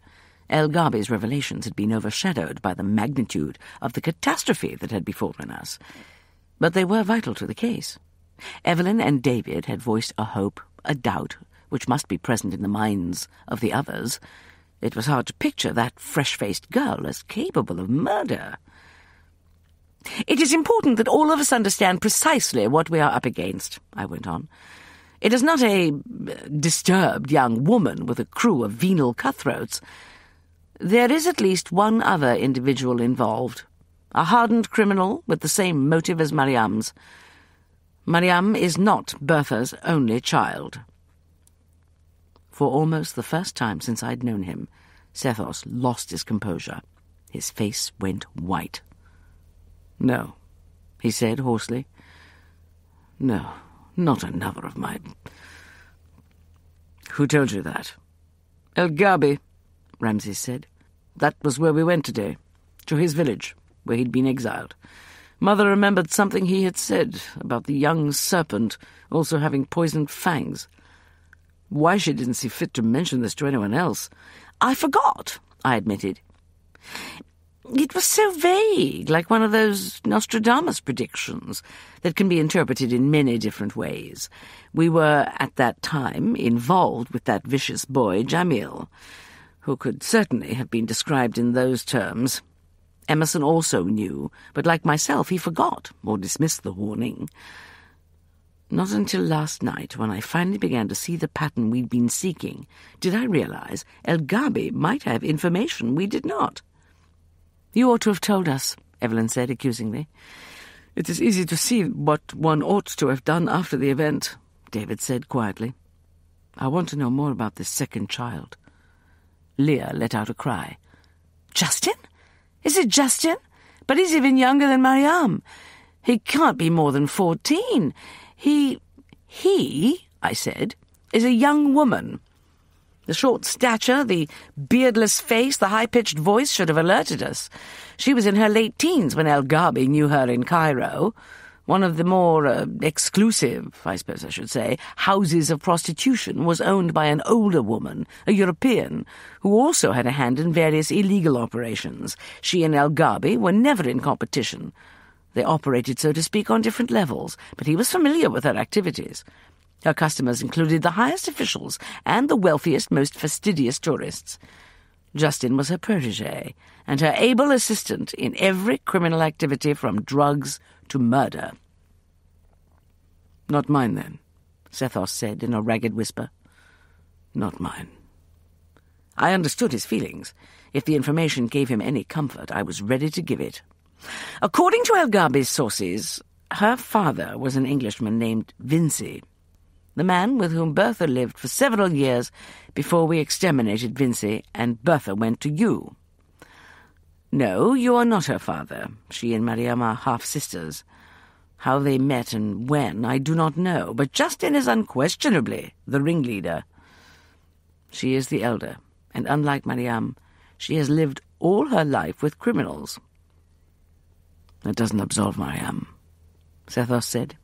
El Gharbi's revelations had been overshadowed by the magnitude of the catastrophe that had befallen us. But they were vital to the case. Evelyn and David had voiced a hope, a doubt, which must be present in the minds of the others. It was hard to picture that fresh-faced girl as capable of murder. It is important that all of us understand precisely what we are up against, I went on. It is not a uh, disturbed young woman with a crew of venal cutthroats. There is at least one other individual involved, a hardened criminal with the same motive as Mariam's. Mariam is not Bertha's only child. For almost the first time since I'd known him, Sethos lost his composure. His face went white. No, he said hoarsely. No, not another of my... Who told you that? El Gharbi, Ramses said. That was where we went today, to his village, where he'd been exiled. Mother remembered something he had said about the young serpent also having poisoned fangs. Why she didn't see fit to mention this to anyone else, I forgot, I admitted. It was so vague, like one of those Nostradamus predictions that can be interpreted in many different ways. We were, at that time, involved with that vicious boy, Jamil, who could certainly have been described in those terms. Emerson also knew, but like myself, he forgot or dismissed the warning. Not until last night, when I finally began to see the pattern we'd been seeking, did I realize El Gharbi might have information we did not. You ought to have told us, Evelyn said accusingly. It is easy to see what one ought to have done after the event, David said quietly. I want to know more about this second child. Lia let out a cry. Justin? Is it Justin? But he's even younger than Mariam. He can't be more than fourteen. He... he, I said, is a young woman. The short stature, the beardless face, the high-pitched voice should have alerted us. She was in her late teens when El Gharbi knew her in Cairo. One of the more uh, exclusive, I suppose I should say, houses of prostitution was owned by an older woman, a European, who also had a hand in various illegal operations. She and El Gharbi were never in competition. They operated, so to speak, on different levels, but he was familiar with her activities. Her customers included the highest officials and the wealthiest, most fastidious tourists. Justin was her protege, and her able assistant in every criminal activity from drugs to murder. Not mine, then, Sethos said in a ragged whisper. Not mine. I understood his feelings. If the information gave him any comfort, I was ready to give it. According to El Gharbi's sources, her father was an Englishman named Vincey the man with whom Bertha lived for several years before we exterminated Vincey and Bertha went to you. No, you are not her father. She and Mariam are half-sisters. How they met and when, I do not know, but Justin is unquestionably the ringleader. She is the elder, and unlike Mariam, she has lived all her life with criminals. That doesn't absolve Mariam, Sethos said.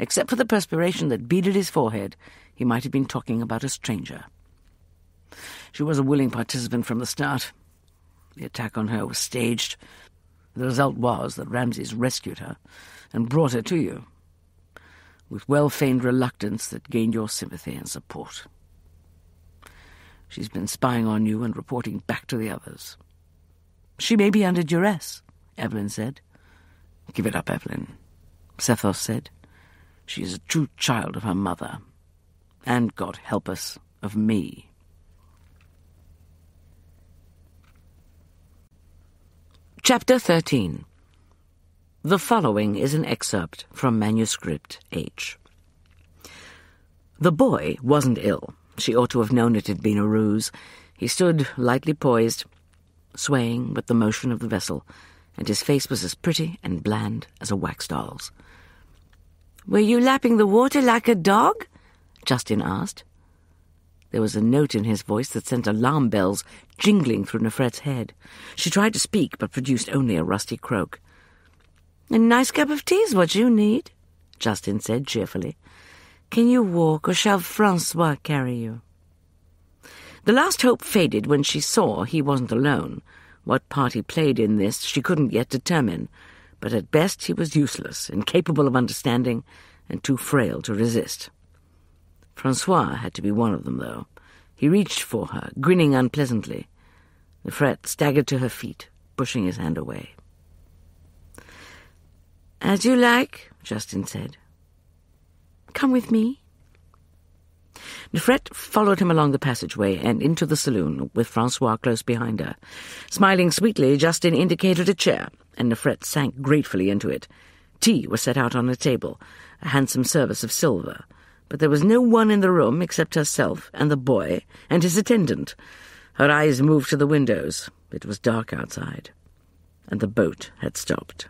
Except for the perspiration that beaded his forehead, he might have been talking about a stranger. She was a willing participant from the start. The attack on her was staged. The result was that Ramses rescued her and brought her to you, with well-feigned reluctance that gained your sympathy and support. She's been spying on you and reporting back to the others. She may be under duress, Evelyn said. Give it up, Evelyn, Sethos said. She is a true child of her mother, and, God help us, of me. Chapter 13 The following is an excerpt from Manuscript H. The boy wasn't ill. She ought to have known it had been a ruse. He stood lightly poised, swaying with the motion of the vessel, and his face was as pretty and bland as a wax doll's. Were you lapping the water like a dog? Justin asked. There was a note in his voice that sent alarm bells jingling through Nefret's head. She tried to speak, but produced only a rusty croak. A nice cup of tea's what you need, Justin said cheerfully. Can you walk, or shall Francois carry you? The last hope faded when she saw he wasn't alone. What part he played in this she couldn't yet determine, but at best he was useless, incapable of understanding, and too frail to resist. Francois had to be one of them, though. He reached for her, grinning unpleasantly. Nefret staggered to her feet, pushing his hand away. As you like, Justin said. Come with me. Nefret followed him along the passageway and into the saloon, with Francois close behind her. Smiling sweetly, Justin indicated a chair, and Nefret sank gratefully into it. Tea was set out on a table, a handsome service of silver, but there was no one in the room except herself and the boy and his attendant. Her eyes moved to the windows. It was dark outside, and the boat had stopped.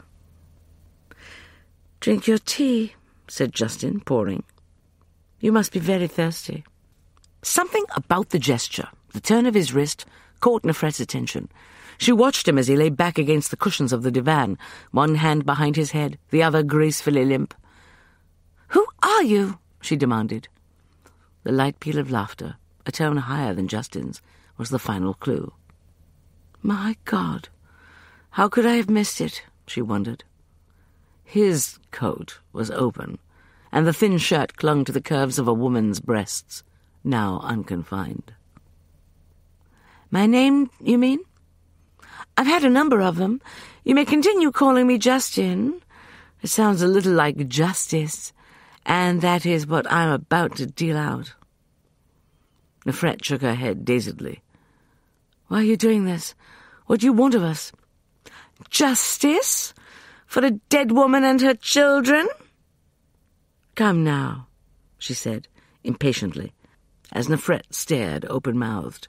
Drink your tea, said Justin, pouring. You must be very thirsty. Something about the gesture, the turn of his wrist, caught Nefret's attention. She watched him as he lay back against the cushions of the divan, one hand behind his head, the other gracefully limp. Who are you? she demanded. The light peal of laughter, a tone higher than Justin's, was the final clue. My God, how could I have missed it? she wondered. His coat was open, and the thin shirt clung to the curves of a woman's breasts, now unconfined. My name, you mean? I've had a number of them. You may continue calling me Justin. It sounds a little like justice, and that is what I'm about to deal out. Nefret shook her head dazedly. Why are you doing this? What do you want of us? Justice? For a dead woman and her children? Come now, she said, impatiently, as Nefret stared open-mouthed.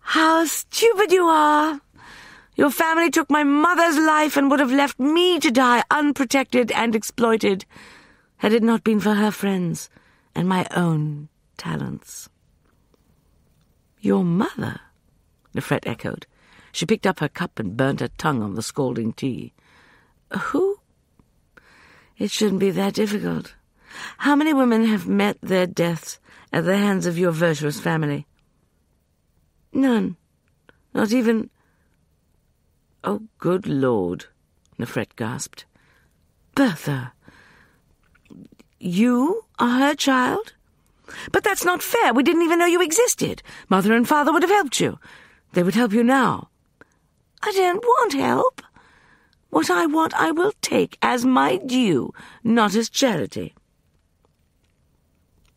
How stupid you are! Your family took my mother's life and would have left me to die unprotected and exploited had it not been for her friends and my own talents. Your mother? Nefret echoed. She picked up her cup and burnt her tongue on the scalding tea. Who? It shouldn't be that difficult. How many women have met their deaths at the hands of your virtuous family? None. Not even Oh, good Lord, Nefret gasped. Bertha, you are her child? But that's not fair. We didn't even know you existed. Mother and father would have helped you. They would help you now. I don't want help. What I want I will take as my due, not as charity.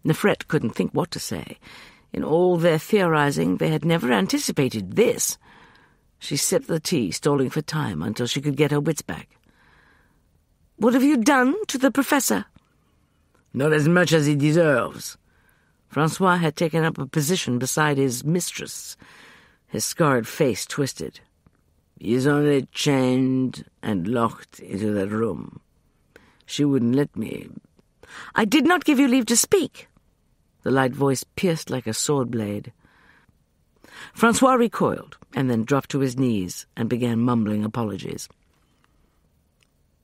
Nefret couldn't think what to say. In all their theorizing, they had never anticipated this. She sipped the tea, stalling for time until she could get her wits back. What have you done to the professor? Not as much as he deserves. Francois had taken up a position beside his mistress, his scarred face twisted. He is only chained and locked into that room. She wouldn't let me. I did not give you leave to speak. The light voice pierced like a sword blade. Francois recoiled and then dropped to his knees and began mumbling apologies.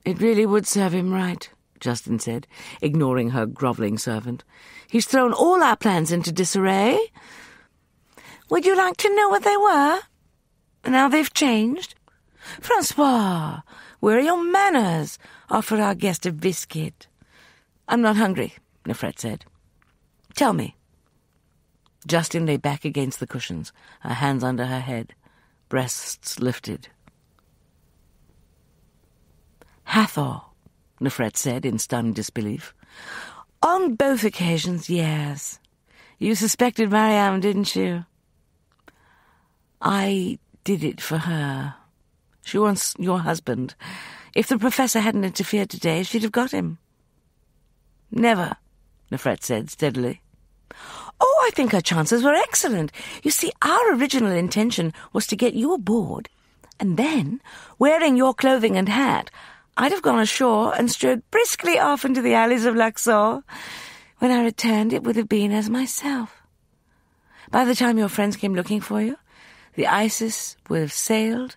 It really would serve him right, Justin said, ignoring her grovelling servant. He's thrown all our plans into disarray. Would you like to know what they were? Now they've changed. Francois, where are your manners? Offer our guest a biscuit. I'm not hungry, Nefret said. Tell me, Justin lay back against the cushions, her hands under her head, breasts lifted. Hathor, Nefret said in stunned disbelief. On both occasions, yes. You suspected Mariam, didn't you? I did it for her. She wants your husband. If the professor hadn't interfered today, she'd have got him. Never, Nefret said steadily. Oh, I think her chances were excellent. You see, our original intention was to get you aboard, and then, wearing your clothing and hat, I'd have gone ashore and strode briskly off into the alleys of Luxor. When I returned, it would have been as myself. By the time your friends came looking for you, the Isis would have sailed,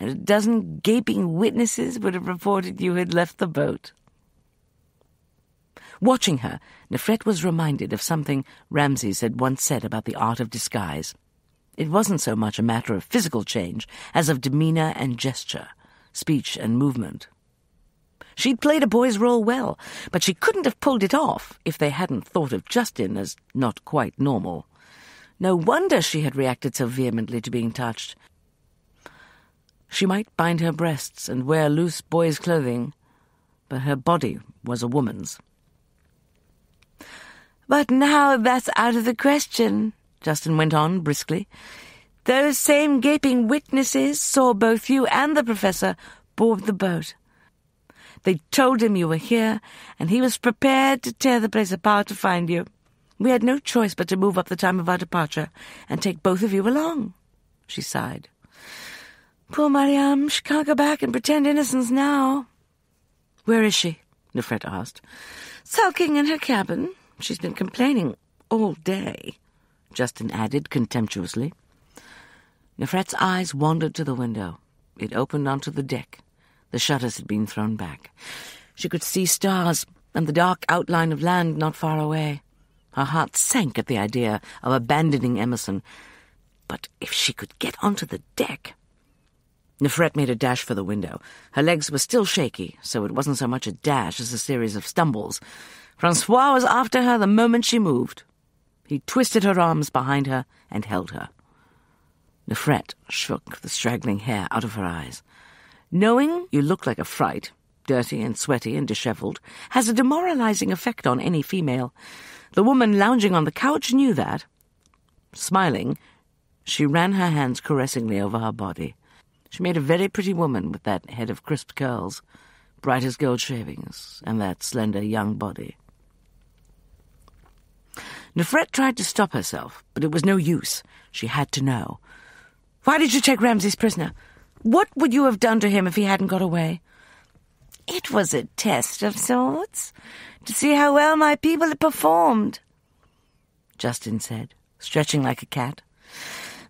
and a dozen gaping witnesses would have reported you had left the boat. Watching her, Nefret was reminded of something Ramses had once said about the art of disguise. It wasn't so much a matter of physical change as of demeanor and gesture, speech and movement. She'd played a boy's role well, but she couldn't have pulled it off if they hadn't thought of Justin as not quite normal. No wonder she had reacted so vehemently to being touched. She might bind her breasts and wear loose boy's clothing, but her body was a woman's. But now that's out of the question, Justin went on briskly. Those same gaping witnesses saw both you and the professor board the boat. They told him you were here, and he was prepared to tear the place apart to find you. We had no choice but to move up the time of our departure and take both of you along. She sighed. Poor Mariam, she can't go back and pretend innocence now. Where is she? Nefret asked. Sulking in her cabin. She's been complaining all day, Justin added contemptuously. Nefret's eyes wandered to the window. It opened onto the deck. The shutters had been thrown back. She could see stars and the dark outline of land not far away. Her heart sank at the idea of abandoning Emerson. But if she could get onto the deck... Nefret made a dash for the window. Her legs were still shaky, so it wasn't so much a dash as a series of stumbles. Francois was after her the moment she moved. He twisted her arms behind her and held her. Nefret shook the straggling hair out of her eyes. Knowing you look like a fright, dirty and sweaty and dishevelled, has a demoralizing effect on any female. The woman lounging on the couch knew that. Smiling, she ran her hands caressingly over her body. She made a very pretty woman with that head of crisped curls, bright as gold shavings, and that slender young body. Nefret tried to stop herself, but it was no use. She had to know. Why did you take Ramses prisoner? What would you have done to him if he hadn't got away? It was a test of sorts, to see how well my people had performed, Justin said, stretching like a cat.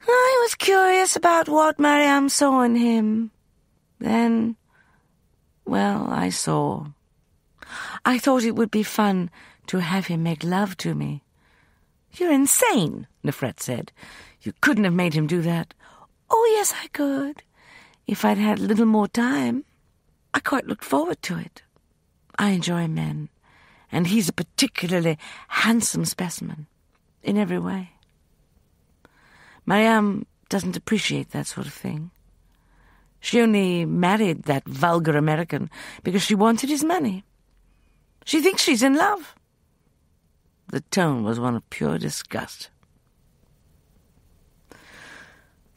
I was curious about what Mariam saw in him. Then, well, I saw. I thought it would be fun to have him make love to me. You're insane, Nefret said. You couldn't have made him do that. Oh, yes, I could, if I'd had a little more time. I quite looked forward to it. I enjoy men, and he's a particularly handsome specimen, in every way. Mariam doesn't appreciate that sort of thing. She only married that vulgar American because she wanted his money. She thinks she's in love. The tone was one of pure disgust.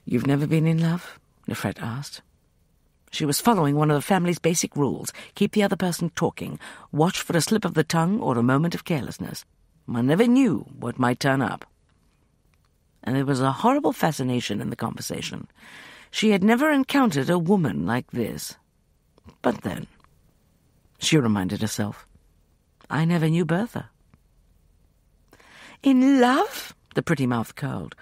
You've never been in love? Nefret asked. She was following one of the family's basic rules keep the other person talking, watch for a slip of the tongue or a moment of carelessness. One never knew what might turn up. And there was a horrible fascination in the conversation. She had never encountered a woman like this. But then, she reminded herself, I never knew Bertha. In love? The pretty mouth curled.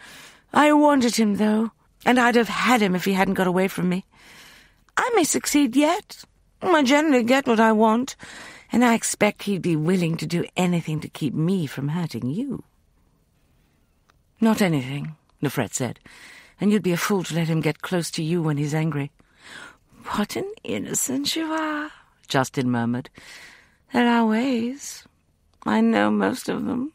I wanted him, though, and I'd have had him if he hadn't got away from me. I may succeed yet. I generally get what I want, and I expect he'd be willing to do anything to keep me from hurting you. Not anything, Nefret said, and you'd be a fool to let him get close to you when he's angry. What an innocent you are, Justin murmured. There are ways. I know most of them.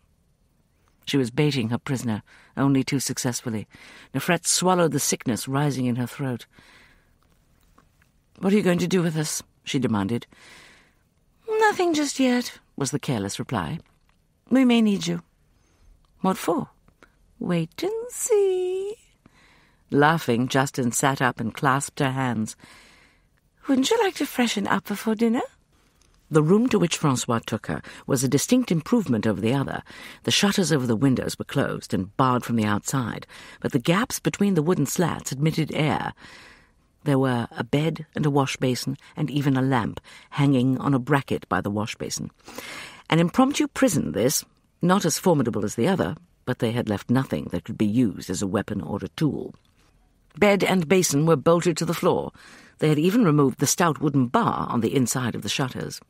She was baiting her prisoner, only too successfully. Nefret swallowed the sickness rising in her throat. What are you going to do with us? she demanded. Nothing just yet, was the careless reply. We may need you. What for? Wait and see. Laughing, Justin sat up and clasped her hands. Wouldn't you like to freshen up before dinner? The room to which Francois took her was a distinct improvement over the other. The shutters over the windows were closed and barred from the outside, but the gaps between the wooden slats admitted air. There were a bed and a wash basin, and even a lamp hanging on a bracket by the wash basin. An impromptu prison, this, not as formidable as the other, but they had left nothing that could be used as a weapon or a tool. Bed and basin were bolted to the floor. They had even removed the stout wooden bar on the inside of the shutters.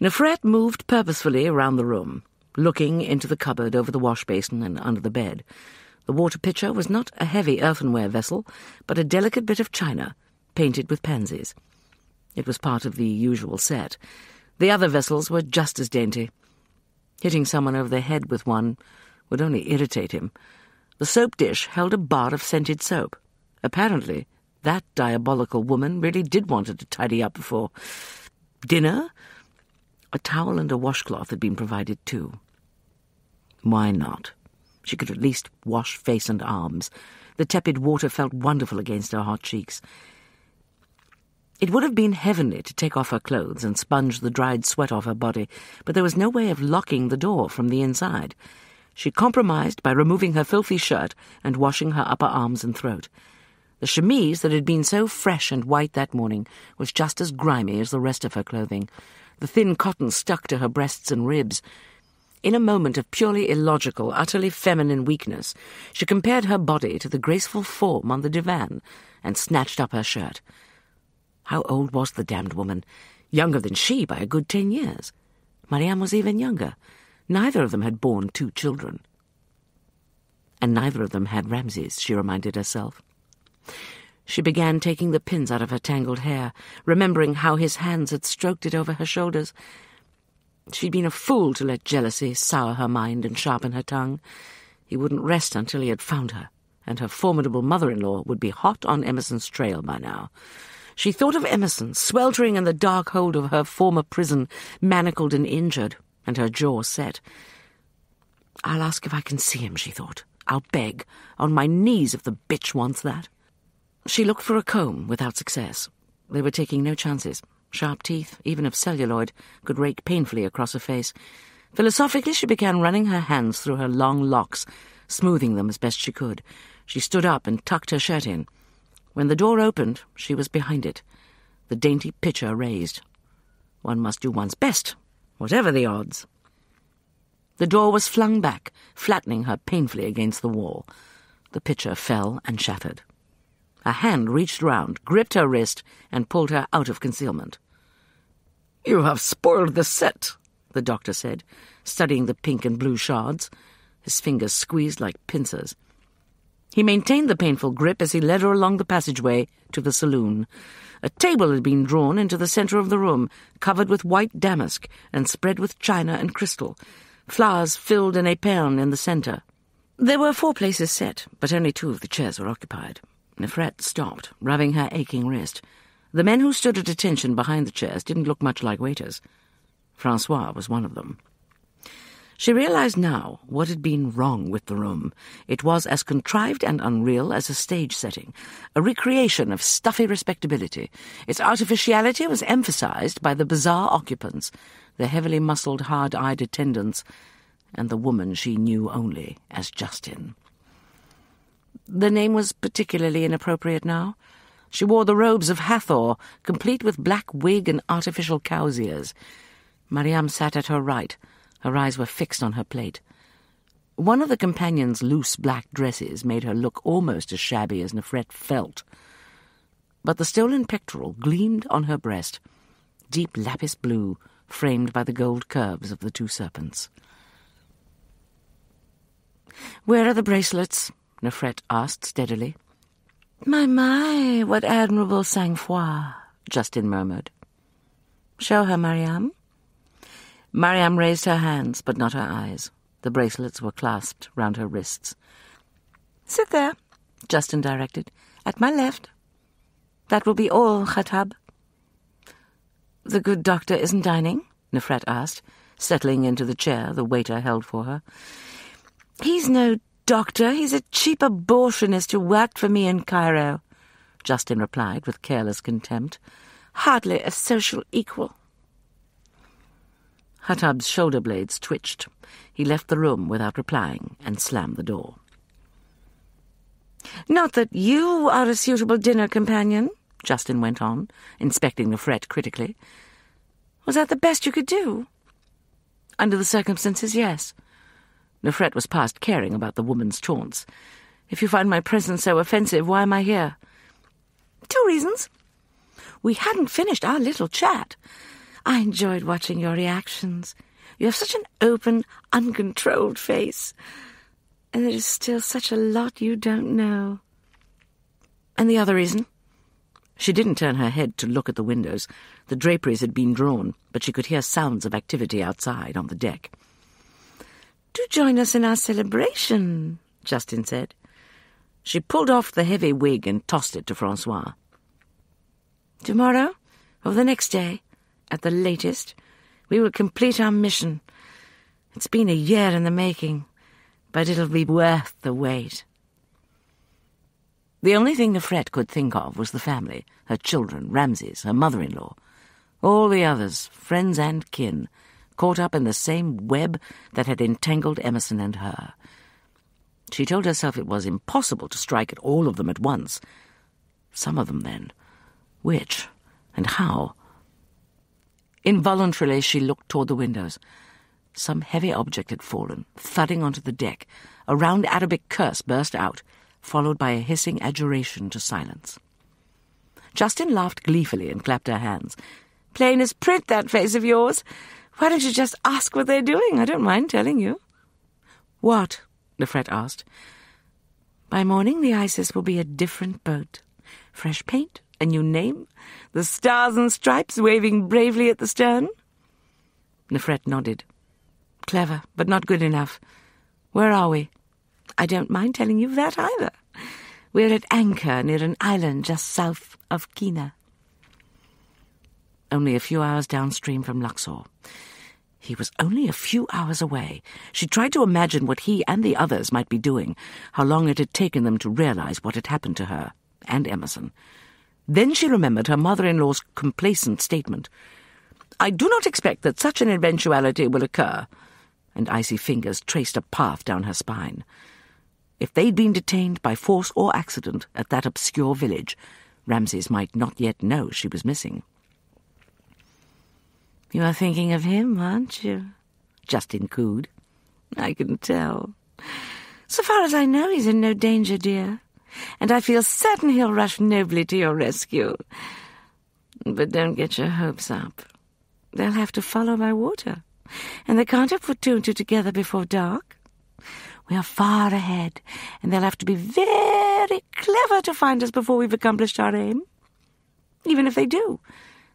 Nefret moved purposefully around the room, looking into the cupboard over the wash basin and under the bed. The water pitcher was not a heavy earthenware vessel, but a delicate bit of china, painted with pansies. It was part of the usual set. The other vessels were just as dainty. Hitting someone over the head with one would only irritate him. The soap dish held a bar of scented soap. Apparently, that diabolical woman really did want to tidy up before dinner. A towel and a washcloth had been provided too. Why not? She could at least wash face and arms. The tepid water felt wonderful against her hot cheeks. It would have been heavenly to take off her clothes and sponge the dried sweat off her body, but there was no way of locking the door from the inside. She compromised by removing her filthy shirt and washing her upper arms and throat. The chemise that had been so fresh and white that morning was just as grimy as the rest of her clothing. The thin cotton stuck to her breasts and ribs. In a moment of purely illogical, utterly feminine weakness, she compared her body to the graceful form on the divan and snatched up her shirt. How old was the damned woman? Younger than she by a good ten years. Mariam was even younger. Neither of them had borne two children. And neither of them had Ramses, she reminded herself. She began taking the pins out of her tangled hair, remembering how his hands had stroked it over her shoulders, She'd been a fool to let jealousy sour her mind and sharpen her tongue. He wouldn't rest until he had found her, and her formidable mother-in-law would be hot on Emerson's trail by now. She thought of Emerson, sweltering in the dark hold of her former prison, manacled and injured, and her jaw set. I'll ask if I can see him, she thought. I'll beg, on my knees if the bitch wants that. She looked for a comb without success. They were taking no chances. Sharp teeth, even of celluloid, could rake painfully across her face. Philosophically, she began running her hands through her long locks, smoothing them as best she could. She stood up and tucked her shirt in. When the door opened, she was behind it, the dainty pitcher raised. One must do one's best, whatever the odds. The door was flung back, flattening her painfully against the wall. The pitcher fell and shattered. A hand reached round, gripped her wrist, and pulled her out of concealment. You have spoiled the set, the doctor said, studying the pink and blue shards, his fingers squeezed like pincers. He maintained the painful grip as he led her along the passageway to the saloon. A table had been drawn into the centre of the room, covered with white damask and spread with china and crystal. Flowers filled an epergne in the centre. There were four places set, but only two of the chairs were occupied. Nefret stopped, rubbing her aching wrist. The men who stood at attention behind the chairs didn't look much like waiters. Francois was one of them. She realized now what had been wrong with the room. It was as contrived and unreal as a stage setting, a recreation of stuffy respectability. Its artificiality was emphasized by the bizarre occupants, the heavily muscled, hard-eyed attendants, and the woman she knew only as Justin. The name was particularly inappropriate now. She wore the robes of Hathor, complete with black wig and artificial cow's ears. Mariam sat at her right. Her eyes were fixed on her plate. One of the companion's loose black dresses made her look almost as shabby as Nefret felt. But the stolen pectoral gleamed on her breast, deep lapis blue, framed by the gold curves of the two serpents. Where are the bracelets? Nefret asked steadily. My, my, what admirable sang-froid, Justin murmured. Show her, Mariam. Mariam raised her hands, but not her eyes. The bracelets were clasped round her wrists. Sit there, Justin directed, at my left. That will be all, Khattab. The good doctor isn't dining? Nefret asked, settling into the chair the waiter held for her. He's no doctor. He's a cheap abortionist who worked for me in Cairo, Justin replied with careless contempt. Hardly a social equal. Khattab's shoulder blades twitched. He left the room without replying and slammed the door. Not that you are a suitable dinner companion, Justin went on, inspecting Nefret critically. Was that the best you could do? Under the circumstances, yes. Nefret was past caring about the woman's taunts. If you find my presence so offensive, why am I here? Two reasons. We hadn't finished our little chat. I enjoyed watching your reactions. You have such an open, uncontrolled face. And there is still such a lot you don't know. And the other reason? She didn't turn her head to look at the windows. The draperies had been drawn, but she could hear sounds of activity outside on the deck. Do join us in our celebration, Justin said. She pulled off the heavy wig and tossed it to Francois. Tomorrow, or the next day, at the latest, we will complete our mission. It's been a year in the making, but it'll be worth the wait. The only thing Nefret could think of was the family, her children, Ramses, her mother-in-law. All the others, friends and kin, caught up in the same web that had entangled Emerson and her. She told herself it was impossible to strike at all of them at once. Some of them, then. Which? And how? Involuntarily, she looked toward the windows. Some heavy object had fallen, thudding onto the deck. A round Arabic curse burst out, followed by a hissing adjuration to silence. Justin laughed gleefully and clapped her hands. Plain as print, that face of yours. Why don't you just ask what they're doing? I don't mind telling you. What? Nefret asked. By morning, the Isis will be a different boat. Fresh paint, a new name, the stars and stripes waving bravely at the stern. Nefret nodded. Clever, but not good enough. Where are we? I don't mind telling you that either. We're at anchor near an island just south of Kina. Only a few hours downstream from Luxor. He was only a few hours away. She tried to imagine what he and the others might be doing, how long it had taken them to realize what had happened to her and Emerson. Then she remembered her mother-in-law's complacent statement. I do not expect that such an eventuality will occur. And icy fingers traced a path down her spine. If they'd been detained by force or accident at that obscure village, Ramses might not yet know she was missing. You are thinking of him, aren't you? Justin cooed. I can tell. So far as I know, he's in no danger, dear. And I feel certain he'll rush nobly to your rescue. But don't get your hopes up. They'll have to follow by water. And they can't have put two and two together before dark. We are far ahead, and they'll have to be very clever to find us before we've accomplished our aim. Even if they do,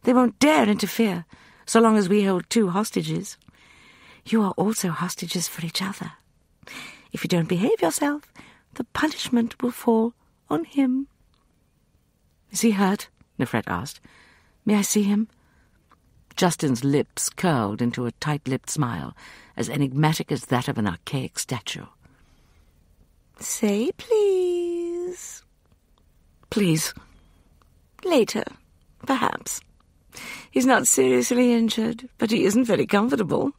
they won't dare interfere, so long as we hold two hostages. You are also hostages for each other. If you don't behave yourself, the punishment will fall on him. Is he hurt? Nefret asked. May I see him? Justin's lips curled into a tight-lipped smile, as enigmatic as that of an archaic statue. Say please. Please. Later, perhaps. He's not seriously injured, but he isn't very comfortable.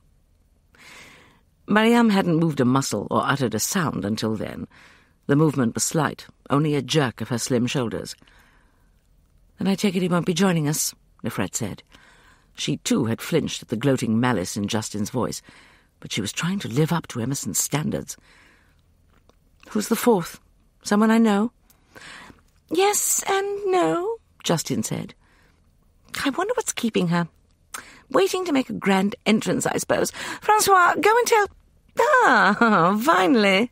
Mariam hadn't moved a muscle or uttered a sound until then. The movement was slight, only a jerk of her slim shoulders. Then I take it he won't be joining us, Nefret said. She, too, had flinched at the gloating malice in Justin's voice, but she was trying to live up to Emerson's standards. Who's the fourth? Someone I know? Yes and no, Justin said. I wonder what's keeping her. Waiting to make a grand entrance, I suppose. Francois, go and tell... Ah, finally.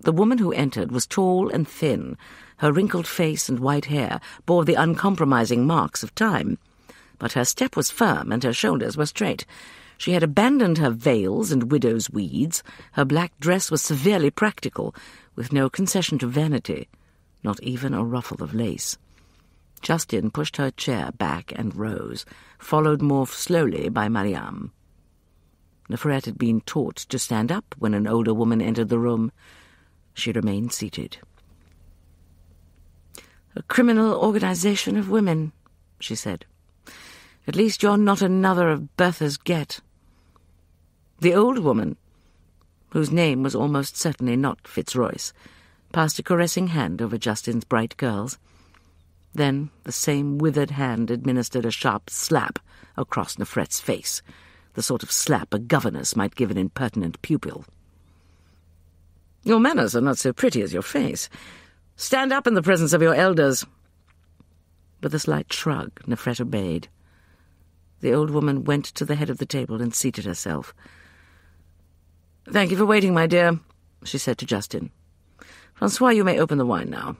The woman who entered was tall and thin. Her wrinkled face and white hair bore the uncompromising marks of time. But her step was firm and her shoulders were straight. She had abandoned her veils and widow's weeds. Her black dress was severely practical, with no concession to vanity, not even a ruffle of lace. Justin pushed her chair back and rose, followed more slowly by Mariam. Nefret had been taught to stand up when an older woman entered the room. She remained seated. A criminal organization of women, she said. At least you're not another of Bertha's get. The old woman, whose name was almost certainly not Fitzroyce, passed a caressing hand over Justin's bright curls. Then the same withered hand administered a sharp slap across Nefret's face, the sort of slap a governess might give an impertinent pupil. Your manners are not so pretty as your face. Stand up in the presence of your elders. With a slight shrug, Nefret obeyed. The old woman went to the head of the table and seated herself. Thank you for waiting, my dear, she said to Justin. Francois, you may open the wine now.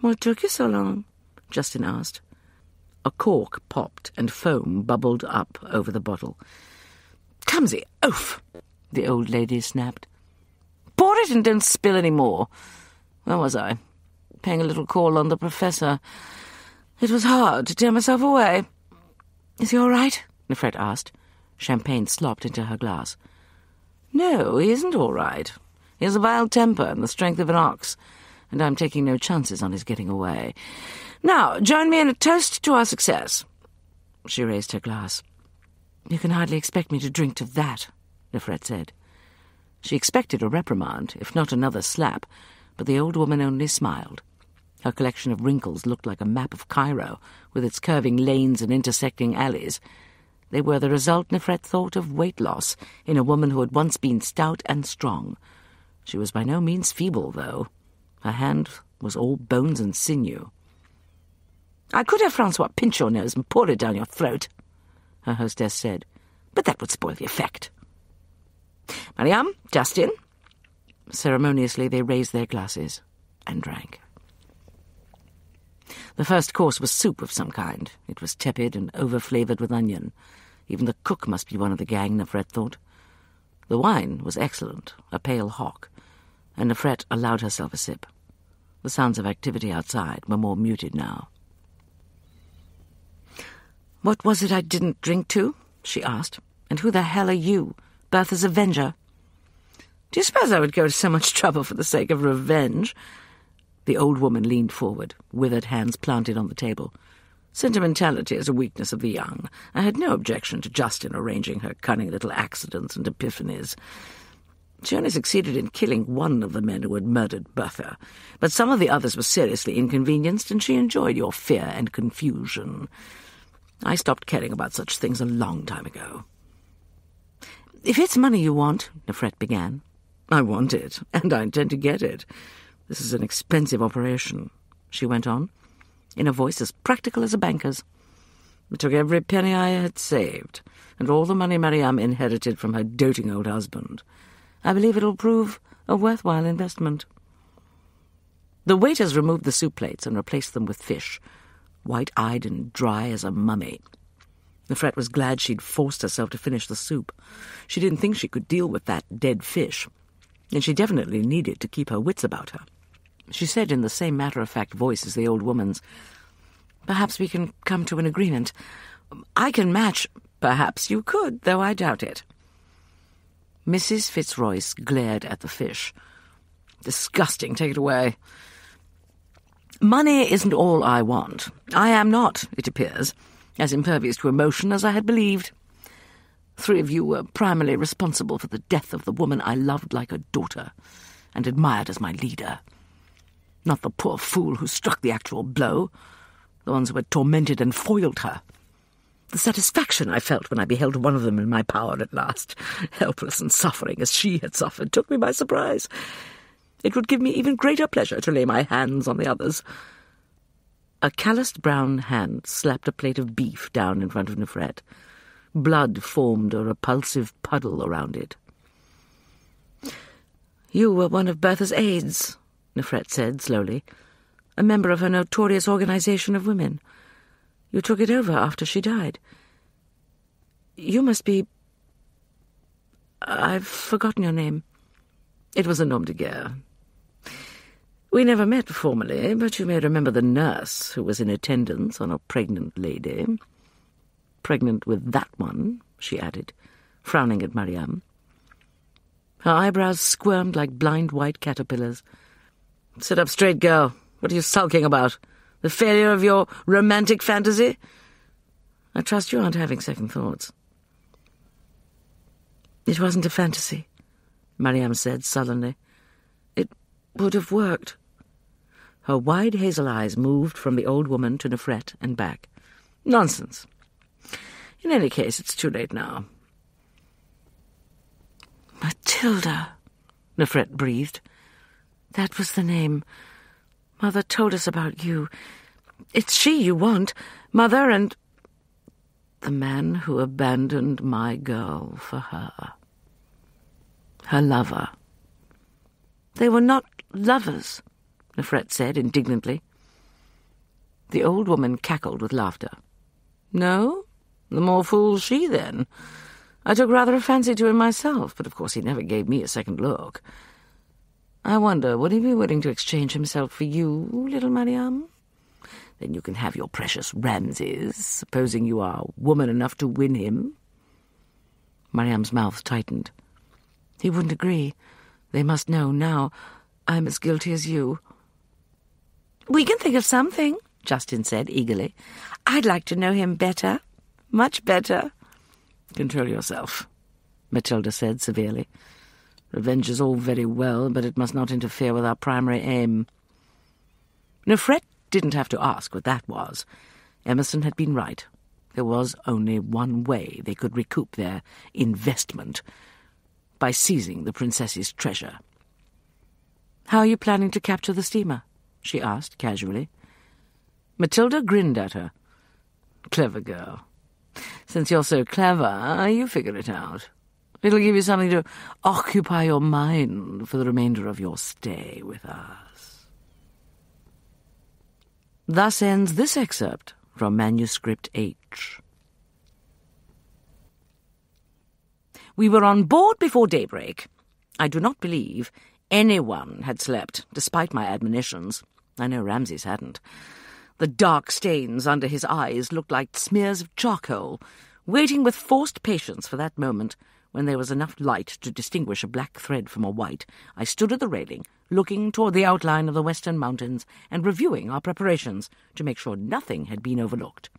What took you so long? Justin asked. A cork popped and foam bubbled up over the bottle. Clumsy oaf! the old lady snapped. Pour it and don't spill any more. Where was I? Paying a little call on the professor. It was hard to tear myself away. Is he all right? Nefret asked. Champagne slopped into her glass. No, he isn't all right. He has a vile temper and the strength of an ox, and I'm taking no chances on his getting away. Now, join me in a toast to our success. She raised her glass. You can hardly expect me to drink to that, Nefret said. She expected a reprimand, if not another slap, but the old woman only smiled. Her collection of wrinkles looked like a map of Cairo, with its curving lanes and intersecting alleys. They were the result, Nefret thought, of weight loss in a woman who had once been stout and strong. She was by no means feeble, though. Her hand was all bones and sinew. I could have Francois pinch your nose and pour it down your throat, her hostess said, but that would spoil the effect. Mariam, Justin. Ceremoniously they raised their glasses and drank. The first course was soup of some kind. It was tepid and over-flavoured with onion. Even the cook must be one of the gang, Nefret thought. The wine was excellent, a pale hock, and Nefret allowed herself a sip. The sounds of activity outside were more muted now. What was it I didn't drink to? she asked. And who the hell are you? Bertha's Avenger? Do you suppose I would go to so much trouble for the sake of revenge? The old woman leaned forward, withered hands planted on the table. Sentimentality is a weakness of the young. I had no objection to Justin arranging her cunning little accidents and epiphanies. She only succeeded in killing one of the men who had murdered Bertha, but some of the others were seriously inconvenienced, and she enjoyed your fear and confusion. I stopped caring about such things a long time ago. If it's money you want, Nefret began. I want it, and I intend to get it. This is an expensive operation, she went on, in a voice as practical as a banker's. It took every penny I had saved, and all the money Mariam inherited from her doting old husband. I believe it'll prove a worthwhile investment. The waiters removed the soup plates and replaced them with fish, white-eyed and dry as a mummy. Nefret was glad she'd forced herself to finish the soup. She didn't think she could deal with that dead fish, and she definitely needed to keep her wits about her. She said in the same matter-of-fact voice as the old woman's, Perhaps we can come to an agreement. I can match. Perhaps you could, though I doubt it. Mrs. Fitzroyce glared at the fish. Disgusting, take it away. Money isn't all I want. I am not, it appears, as impervious to emotion as I had believed. Three of you were primarily responsible for the death of the woman I loved like a daughter and admired as my leader. Not the poor fool who struck the actual blow, the ones who had tormented and foiled her. The satisfaction I felt when I beheld one of them in my power at last, helpless and suffering as she had suffered, took me by surprise. It would give me even greater pleasure to lay my hands on the others. A calloused brown hand slapped a plate of beef down in front of Nefret. Blood formed a repulsive puddle around it. You were one of Bertha's aides, Nefret said slowly, a member of her notorious organization of women. You took it over after she died. You must be... I've forgotten your name. It was a nom de guerre. We never met formally, but you may remember the nurse who was in attendance on a pregnant lady. Pregnant with that one, she added, frowning at Mariam. Her eyebrows squirmed like blind white caterpillars. Sit up straight, girl. What are you sulking about? The failure of your romantic fantasy? I trust you aren't having second thoughts. It wasn't a fantasy, Mariam said sullenly. It would have worked. Her wide hazel eyes moved from the old woman to Nefret and back. Nonsense. In any case, it's too late now. Matilda, Nefret breathed. That was the name. Mother told us about you. It's she you want, Mother, and... The man who abandoned my girl for her. Her lover. They were not lovers, Nefret said indignantly. The old woman cackled with laughter. No? The more fool she, then. I took rather a fancy to him myself, but of course he never gave me a second look. I wonder, would he be willing to exchange himself for you, little Mariam? Then you can have your precious Ramses, supposing you are woman enough to win him. Mariam's mouth tightened. He wouldn't agree. They must know now I'm as guilty as you. We can think of something, Justin said eagerly. I'd like to know him better. Much better. Control yourself, Matilda said severely. Revenge is all very well, but it must not interfere with our primary aim. Nefret didn't have to ask what that was. Emerson had been right. There was only one way they could recoup their investment by seizing the princess's treasure. How are you planning to capture the steamer? she asked casually. Matilda grinned at her. Clever girl. Since you're so clever, you figure it out. It'll give you something to occupy your mind for the remainder of your stay with us. Thus ends this excerpt from Manuscript H. We were on board before daybreak. I do not believe anyone had slept, despite my admonitions. I know Ramses hadn't. The dark stains under his eyes looked like smears of charcoal, waiting with forced patience for that moment when there was enough light to distinguish a black thread from a white. I stood at the railing, looking toward the outline of the western mountains and reviewing our preparations to make sure nothing had been overlooked.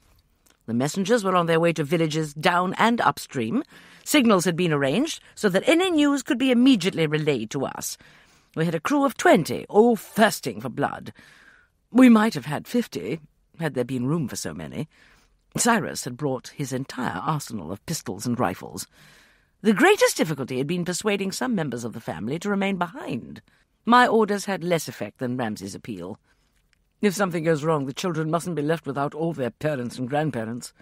The messengers were on their way to villages down and upstream. Signals had been arranged so that any news could be immediately relayed to us. We had a crew of twenty, all thirsting for blood. We might have had fifty, had there been room for so many. Cyrus had brought his entire arsenal of pistols and rifles. The greatest difficulty had been persuading some members of the family to remain behind. My orders had less effect than Ramses's appeal. If something goes wrong, the children mustn't be left without all their parents and grandparents.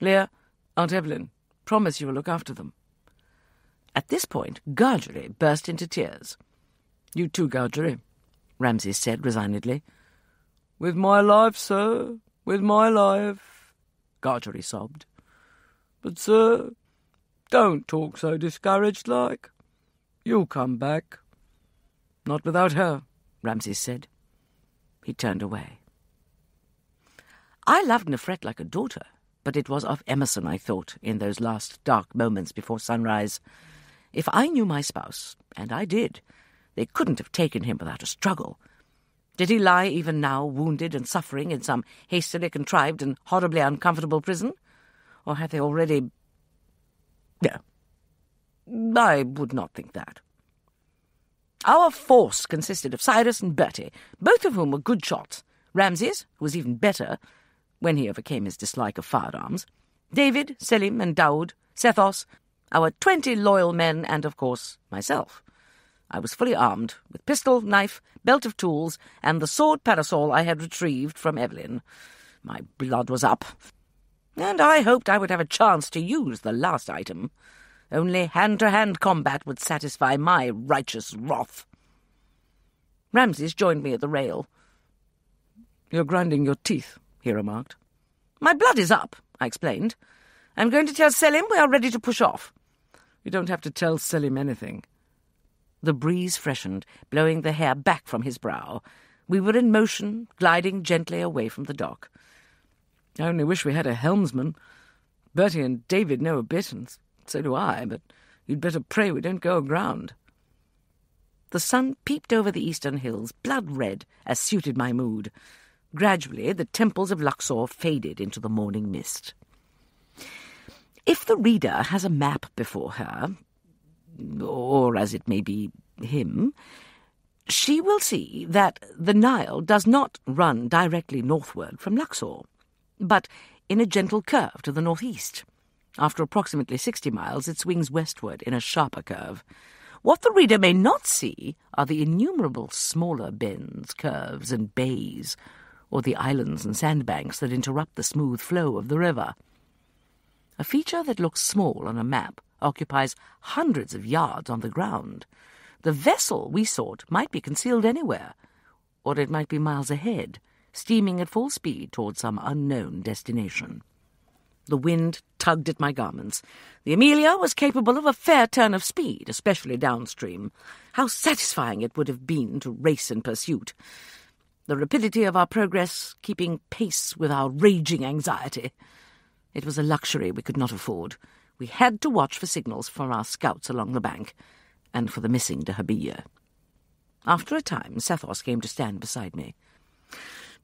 Lia, Aunt Evelyn, promise you will look after them. At this point, Gargery burst into tears. You too, Gargery, Ramses said resignedly. With my life, sir, with my life, Gargery sobbed. But, sir, don't talk so discouraged like. You'll come back. Not without her, Ramses said. He turned away. I loved Nefret like a daughter, but it was of Emerson I thought in those last dark moments before sunrise. If I knew my spouse, and I did, they couldn't have taken him without a struggle, did he lie even now, wounded and suffering, in some hastily contrived and horribly uncomfortable prison? Or had they already... No. I would not think that. Our force consisted of Cyrus and Bertie, both of whom were good shots. Ramses, who was even better when he overcame his dislike of firearms. David, Selim, and Daoud, Sethos, our twenty loyal men, and, of course, myself. I was fully armed, with pistol, knife, belt of tools, and the sword parasol I had retrieved from Evelyn. My blood was up, and I hoped I would have a chance to use the last item. Only hand-to-hand combat would satisfy my righteous wrath. Ramses joined me at the rail. You're grinding your teeth, he remarked. My blood is up, I explained. I'm going to tell Selim we are ready to push off. You don't have to tell Selim anything. The breeze freshened, blowing the hair back from his brow. We were in motion, gliding gently away from the dock. I only wish we had a helmsman. Bertie and David know a bit, and so do I, but you'd better pray we don't go aground. The sun peeped over the eastern hills, blood red, as suited my mood. Gradually, the temples of Luxor faded into the morning mist. If the reader has a map before her, or as it may be, him, she will see that the Nile does not run directly northward from Luxor, but in a gentle curve to the northeast. After approximately sixty miles, it swings westward in a sharper curve. What the reader may not see are the innumerable smaller bends, curves, and bays, or the islands and sandbanks that interrupt the smooth flow of the river. A feature that looks small on a map occupies hundreds of yards on the ground. The vessel we sought might be concealed anywhere, or it might be miles ahead, steaming at full speed toward some unknown destination. The wind tugged at my garments. The Amelia was capable of a fair turn of speed, especially downstream. How satisfying it would have been to race in pursuit. The rapidity of our progress keeping pace with our raging anxiety. It was a luxury we could not afford. We had to watch for signals from our scouts along the bank, and for the missing dahabeeyah. After a time, Sethos came to stand beside me.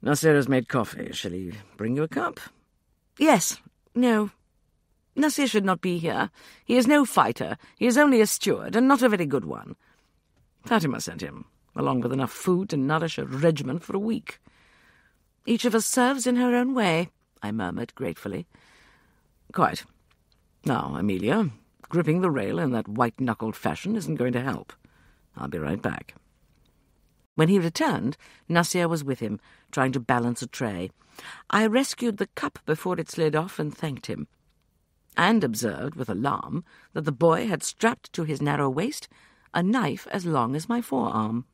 Nasir has made coffee. Shall he bring you a cup? Yes. No. Nasir should not be here. He is no fighter. He is only a steward, and not a very good one. Fatima sent him, along with enough food to nourish a regiment for a week. Each of us serves in her own way, I murmured gratefully. Quite. Now, Amelia, gripping the rail in that white-knuckled fashion isn't going to help. I'll be right back. When he returned, Nasir was with him, trying to balance a tray. I rescued the cup before it slid off and thanked him, and observed with alarm that the boy had strapped to his narrow waist a knife as long as my forearm.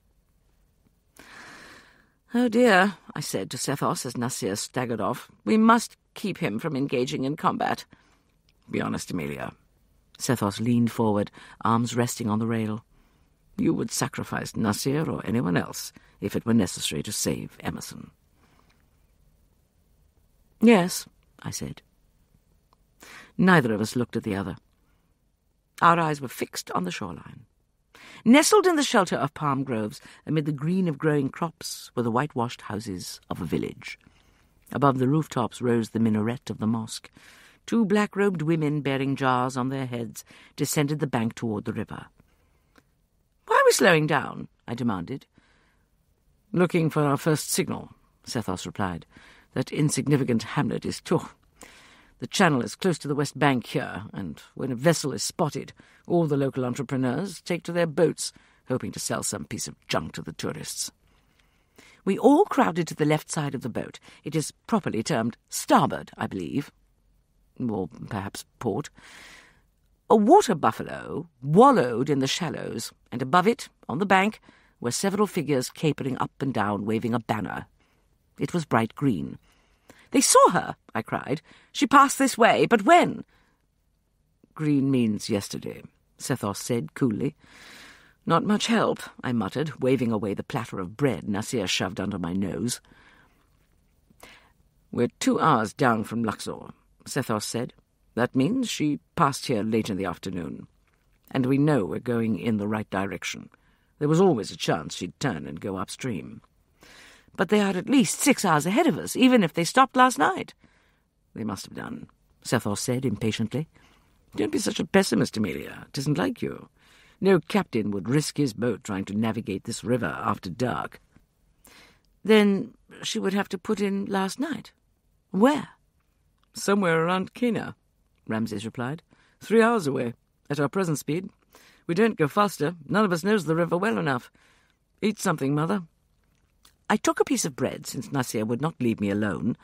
Oh dear, I said to Sethos as Nasir staggered off. We must keep him from engaging in combat. Be honest, Amelia. Sethos leaned forward, arms resting on the rail. You would sacrifice Nasir or anyone else if it were necessary to save Emerson. Yes, I said. Neither of us looked at the other. Our eyes were fixed on the shoreline. Nestled in the shelter of palm groves, amid the green of growing crops, were the whitewashed houses of a village. Above the rooftops rose the minaret of the mosque. Two black-robed women bearing jars on their heads descended the bank toward the river. Are we slowing down? I demanded. Looking for our first signal, Sethos replied. That insignificant hamlet is too. The channel is close to the west bank here, and when a vessel is spotted, all the local entrepreneurs take to their boats, hoping to sell some piece of junk to the tourists. We all crowded to the left side of the boat. It is properly termed starboard, I believe. Or perhaps port. A water buffalo wallowed in the shallows, and above it, on the bank, were several figures capering up and down, waving a banner. It was bright green. They saw her, I cried. She passed this way, but when? Green means yesterday, Sethos said coolly. Not much help, I muttered, waving away the platter of bread Nasir shoved under my nose. We're two hours down from Luxor, Sethos said. That means she passed here late in the afternoon. And we know we're going in the right direction. There was always a chance she'd turn and go upstream. But they are at least six hours ahead of us, even if they stopped last night. They must have done, Sethos said impatiently. Don't be such a pessimist, Amelia. It isn't like you. No captain would risk his boat trying to navigate this river after dark. Then she would have to put in last night. Where? Somewhere around Qena, Ramses replied. Three hours away, at our present speed. We don't go faster. None of us knows the river well enough. Eat something, Mother. I took a piece of bread, since Nasir would not leave me alone,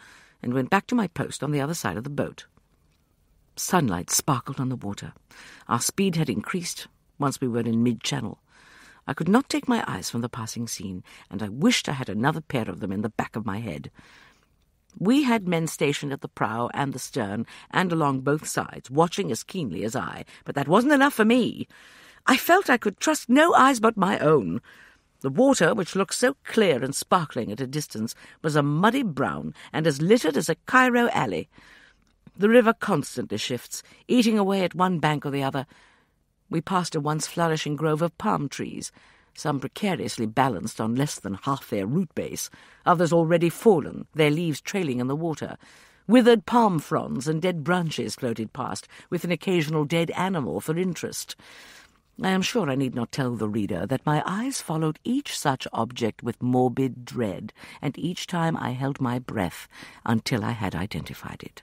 and went back to my post on the other side of the boat. Sunlight sparkled on the water. Our speed had increased once we were in mid-channel. I could not take my eyes from the passing scene, and I wished I had another pair of them in the back of my head. We had men stationed at the prow and the stern, and along both sides, watching as keenly as I, but that wasn't enough for me. I felt I could trust no eyes but my own. The water, which looked so clear and sparkling at a distance, was a muddy brown and as littered as a Cairo alley. The river constantly shifts, eating away at one bank or the other. We passed a once flourishing grove of palm trees, some precariously balanced on less than half their root base, others already fallen, their leaves trailing in the water. Withered palm fronds and dead branches floated past, with an occasional dead animal for interest. I am sure I need not tell the reader that my eyes followed each such object with morbid dread, and each time I held my breath until I had identified it.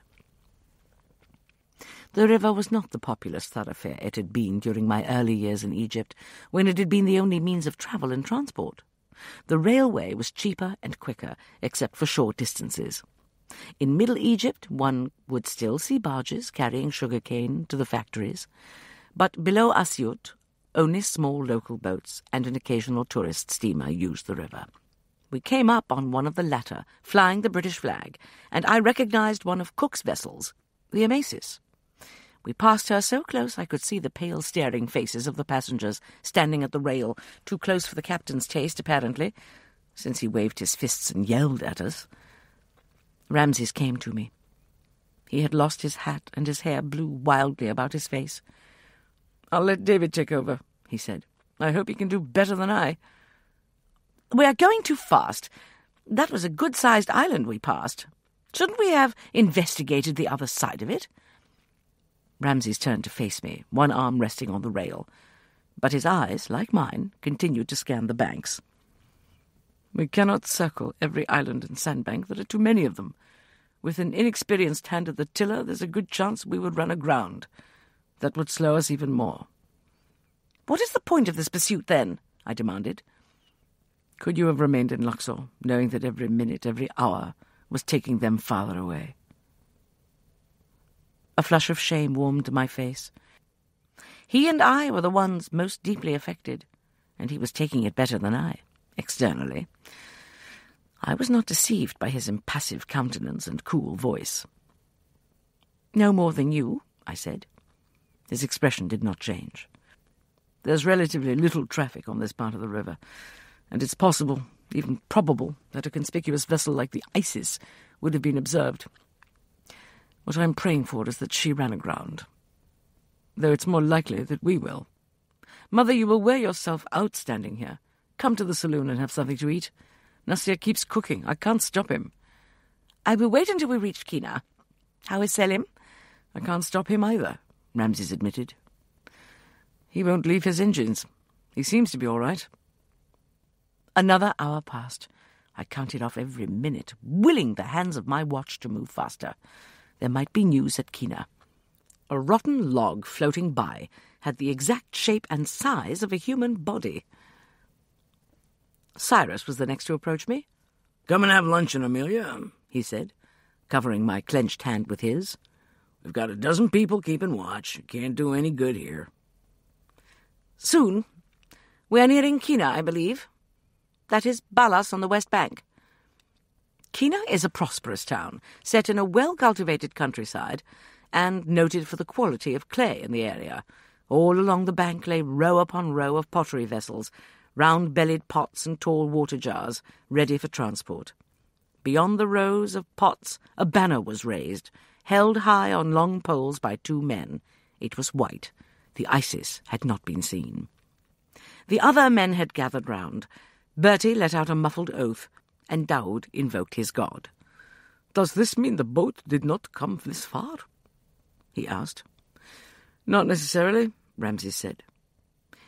The river was not the populous thoroughfare it had been during my early years in Egypt, when it had been the only means of travel and transport. The railway was cheaper and quicker, except for short distances. In Middle Egypt, one would still see barges carrying sugar cane to the factories, but below Asyut, only small local boats and an occasional tourist steamer used the river. We came up on one of the latter, flying the British flag, and I recognized one of Cook's vessels, the Amasis. We passed her so close I could see the pale staring faces of the passengers standing at the rail, too close for the captain's taste, apparently, since he waved his fists and yelled at us. Ramses came to me. He had lost his hat, and his hair blew wildly about his face. I'll let David take over, he said. I hope he can do better than I. We are going too fast. That was a good-sized island we passed. Shouldn't we have investigated the other side of it? Ramses turned to face me, one arm resting on the rail, but his eyes, like mine, continued to scan the banks. We cannot circle every island and sandbank. There are too many of them. With an inexperienced hand at the tiller, there's a good chance we would run aground. That would slow us even more. What is the point of this pursuit, then? I demanded. Could you have remained in Luxor, knowing that every minute, every hour, was taking them farther away? A flush of shame warmed my face. He and I were the ones most deeply affected, and he was taking it better than I, externally. I was not deceived by his impassive countenance and cool voice. No more than you, I said. His expression did not change. There's relatively little traffic on this part of the river, and it's possible, even probable, that a conspicuous vessel like the Isis would have been observed. What I'm praying for is that she ran aground, though it's more likely that we will. Mother, you will wear yourself out standing here. Come to the saloon and have something to eat. Nasir keeps cooking. I can't stop him. I will wait until we reach Qena. How is Selim? I can't stop him either, Ramses admitted. He won't leave his engines. He seems to be all right. Another hour passed. I counted off every minute, willing the hands of my watch to move faster. There might be news at Qena. A rotten log floating by had the exact shape and size of a human body. Cyrus was the next to approach me. Come and have luncheon, Amelia, he said, covering my clenched hand with his. We've got a dozen people keeping watch. Can't do any good here. Soon. We are nearing Qena, I believe. That is Ballas on the west bank. Qena is a prosperous town, set in a well-cultivated countryside, and noted for the quality of clay in the area. All along the bank lay row upon row of pottery vessels, round-bellied pots and tall water jars, ready for transport. Beyond the rows of pots, a banner was raised, held high on long poles by two men. It was white, the Isis had not been seen. The other men had gathered round. Bertie let out a muffled oath, and Daoud invoked his god. Does this mean the boat did not come this far? he asked. Not necessarily, Ramses said.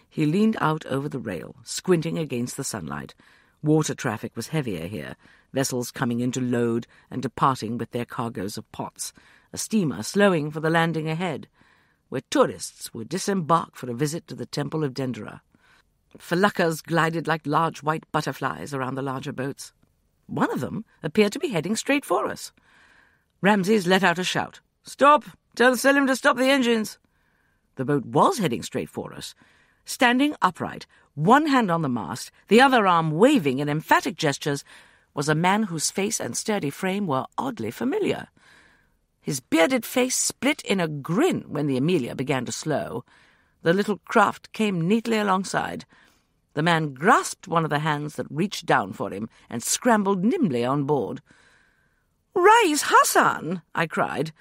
He leaned out over the rail, squinting against the sunlight. Water traffic was heavier here, vessels coming in to load and departing with their cargoes of pots, a steamer slowing for the landing ahead where tourists would disembark for a visit to the Temple of Dendera. Feluccas glided like large white butterflies around the larger boats. One of them appeared to be heading straight for us. Ramses let out a shout. Stop! Tell Selim to stop the engines! The boat was heading straight for us. Standing upright, one hand on the mast, the other arm waving in emphatic gestures, was a man whose face and sturdy frame were oddly familiar. His bearded face split in a grin when the Amelia began to slow. The little craft came neatly alongside. The man grasped one of the hands that reached down for him and scrambled nimbly on board. Rais, Hassan! I cried.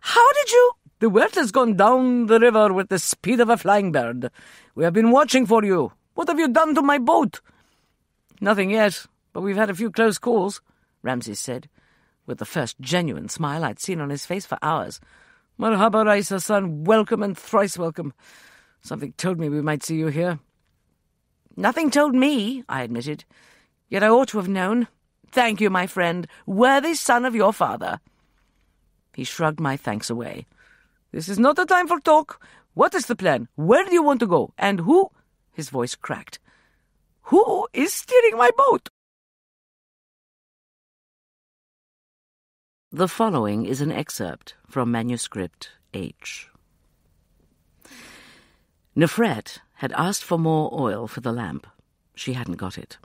How did you? The wet has gone down the river with the speed of a flying bird. We have been watching for you. What have you done to my boat? Nothing yet, but we've had a few close calls, Ramses said with the first genuine smile I'd seen on his face for hours. Marhaba, Raisa, Hassan, welcome and thrice welcome. Something told me we might see you here. Nothing told me, I admitted. Yet I ought to have known. Thank you, my friend, worthy son of your father. He shrugged my thanks away. This is not the time for talk. What is the plan? Where do you want to go? And who? His voice cracked. Who is steering my boat? The following is an excerpt from Manuscript H. Nefret had asked for more oil for the lamp. She hadn't got it.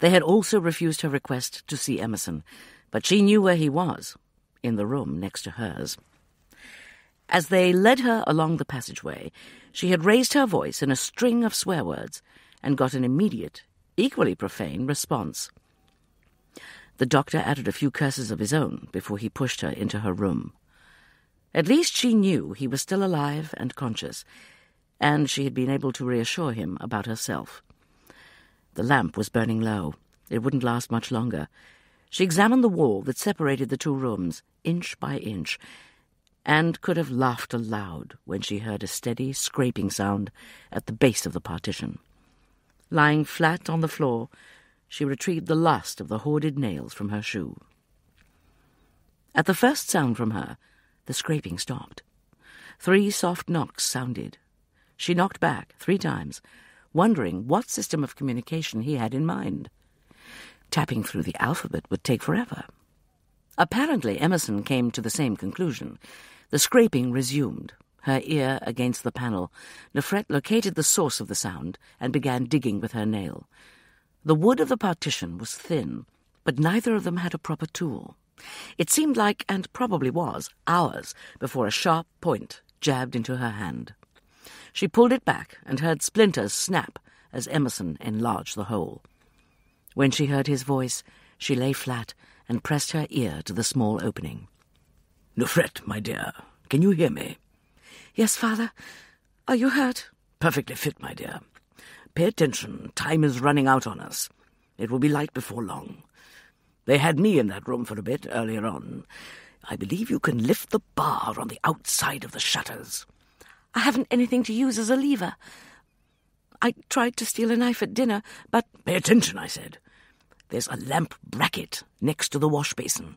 They had also refused her request to see Emerson, but she knew where he was, in the room next to hers. As they led her along the passageway, she had raised her voice in a string of swear words and got an immediate, equally profane response. The doctor added a few curses of his own before he pushed her into her room. At least she knew he was still alive and conscious, and she had been able to reassure him about herself. The lamp was burning low. It wouldn't last much longer. She examined the wall that separated the two rooms, inch by inch, and could have laughed aloud when she heard a steady scraping sound at the base of the partition. Lying flat on the floor, she retrieved the last of the hoarded nails from her shoe. At the first sound from her, the scraping stopped. Three soft knocks sounded. She knocked back three times, wondering what system of communication he had in mind. Tapping through the alphabet would take forever. Apparently, Emerson came to the same conclusion. The scraping resumed, her ear against the panel. Nefret located the source of the sound and began digging with her nail. The wood of the partition was thin, but neither of them had a proper tool. It seemed like, and probably was, hours before a sharp point jabbed into her hand. She pulled it back and heard splinters snap as Emerson enlarged the hole. When she heard his voice, she lay flat and pressed her ear to the small opening. Nefret, my dear, can you hear me? Yes, father. Are you hurt? Perfectly fit, my dear. Pay attention. Time is running out on us. It will be light before long. They had me in that room for a bit earlier on. I believe you can lift the bar on the outside of the shutters. I haven't anything to use as a lever. I tried to steal a knife at dinner, but. Pay attention, I said. There's a lamp bracket next to the wash basin.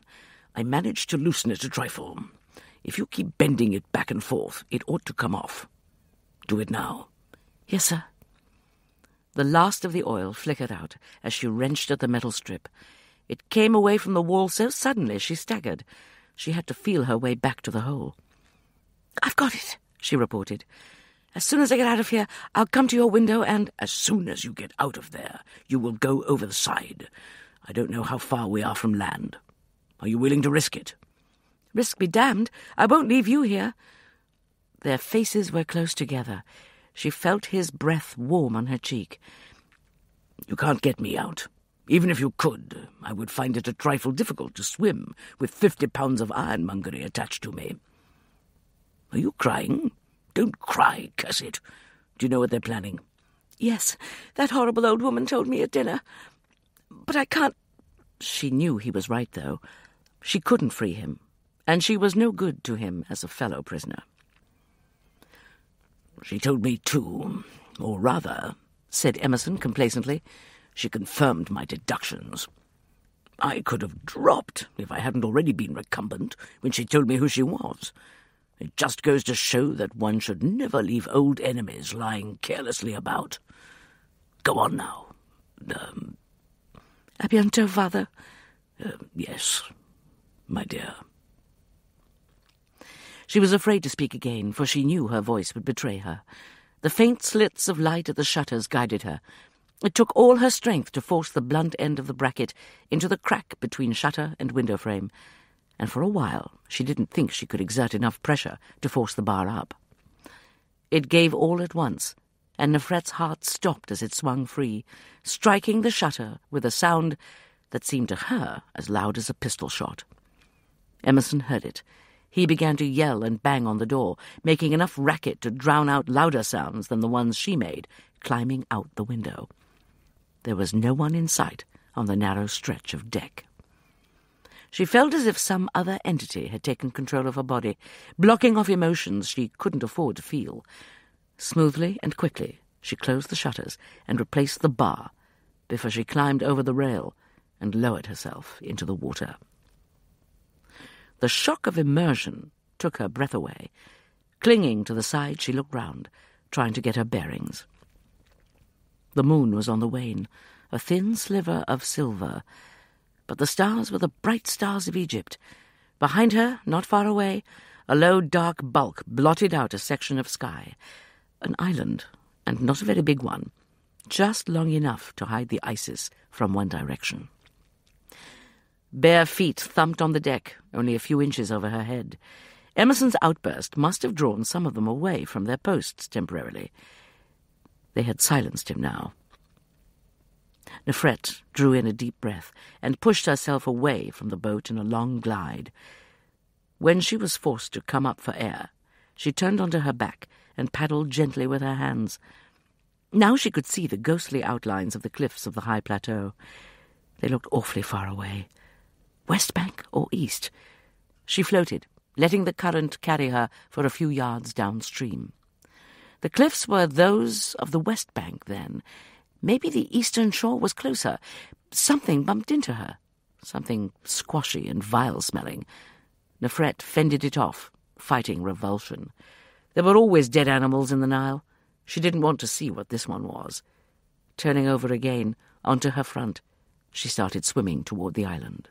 I managed to loosen it a trifle. If you keep bending it back and forth, it ought to come off. Do it now. Yes, sir. The last of the oil flickered out as she wrenched at the metal strip. It came away from the wall so suddenly she staggered. She had to feel her way back to the hole. I've got it, she reported. As soon as I get out of here, I'll come to your window and. As soon as you get out of there, you will go over the side. I don't know how far we are from land. Are you willing to risk it? Risk be damned. I won't leave you here. Their faces were close together. She felt his breath warm on her cheek. You can't get me out. Even if you could, I would find it a trifle difficult to swim with fifty pounds of ironmongery attached to me. Are you crying? Don't cry, curse it. Do you know what they're planning? Yes, that horrible old woman told me at dinner. But I can't. She knew he was right, though. She couldn't free him, and she was no good to him as a fellow prisoner. She told me too, or rather, said Emerson complacently, she confirmed my deductions. I could have dropped if I hadn't already been recumbent when she told me who she was. It just goes to show that one should never leave old enemies lying carelessly about. Go on now. Um, A bientôt, father. Uh, yes, my dear. She was afraid to speak again, for she knew her voice would betray her. The faint slits of light at the shutters guided her, it took all her strength to force the blunt end of the bracket into the crack between shutter and window frame, and for a while she didn't think she could exert enough pressure to force the bar up. It gave all at once, and Nefret's heart stopped as it swung free, striking the shutter with a sound that seemed to her as loud as a pistol shot. Emerson heard it. He began to yell and bang on the door, making enough racket to drown out louder sounds than the ones she made, climbing out the window. There was no one in sight on the narrow stretch of deck. She felt as if some other entity had taken control of her body, blocking off emotions she couldn't afford to feel. Smoothly and quickly, she closed the shutters and replaced the bar before she climbed over the rail and lowered herself into the water. The shock of immersion took her breath away. Clinging to the side, she looked round, trying to get her bearings. The moon was on the wane, a thin sliver of silver, but the stars were the bright stars of Egypt. Behind her, not far away, a low dark bulk blotted out a section of sky. An island, and not a very big one, just long enough to hide the Isis from one direction. Bare feet thumped on the deck, only a few inches over her head. Emerson's outburst must have drawn some of them away from their posts temporarily. They had silenced him now. Nefret drew in a deep breath and pushed herself away from the boat in a long glide. When she was forced to come up for air, she turned onto her back and paddled gently with her hands. Now she could see the ghostly outlines of the cliffs of the high plateau. They looked awfully far away. West bank or east? She floated, letting the current carry her for a few yards downstream. The cliffs were those of the west bank, then. Maybe the eastern shore was closer. Something bumped into her. Something squashy and vile-smelling. Nefret fended it off, fighting revulsion. There were always dead animals in the Nile. She didn't want to see what this one was. Turning over again, onto her front, she started swimming toward the island.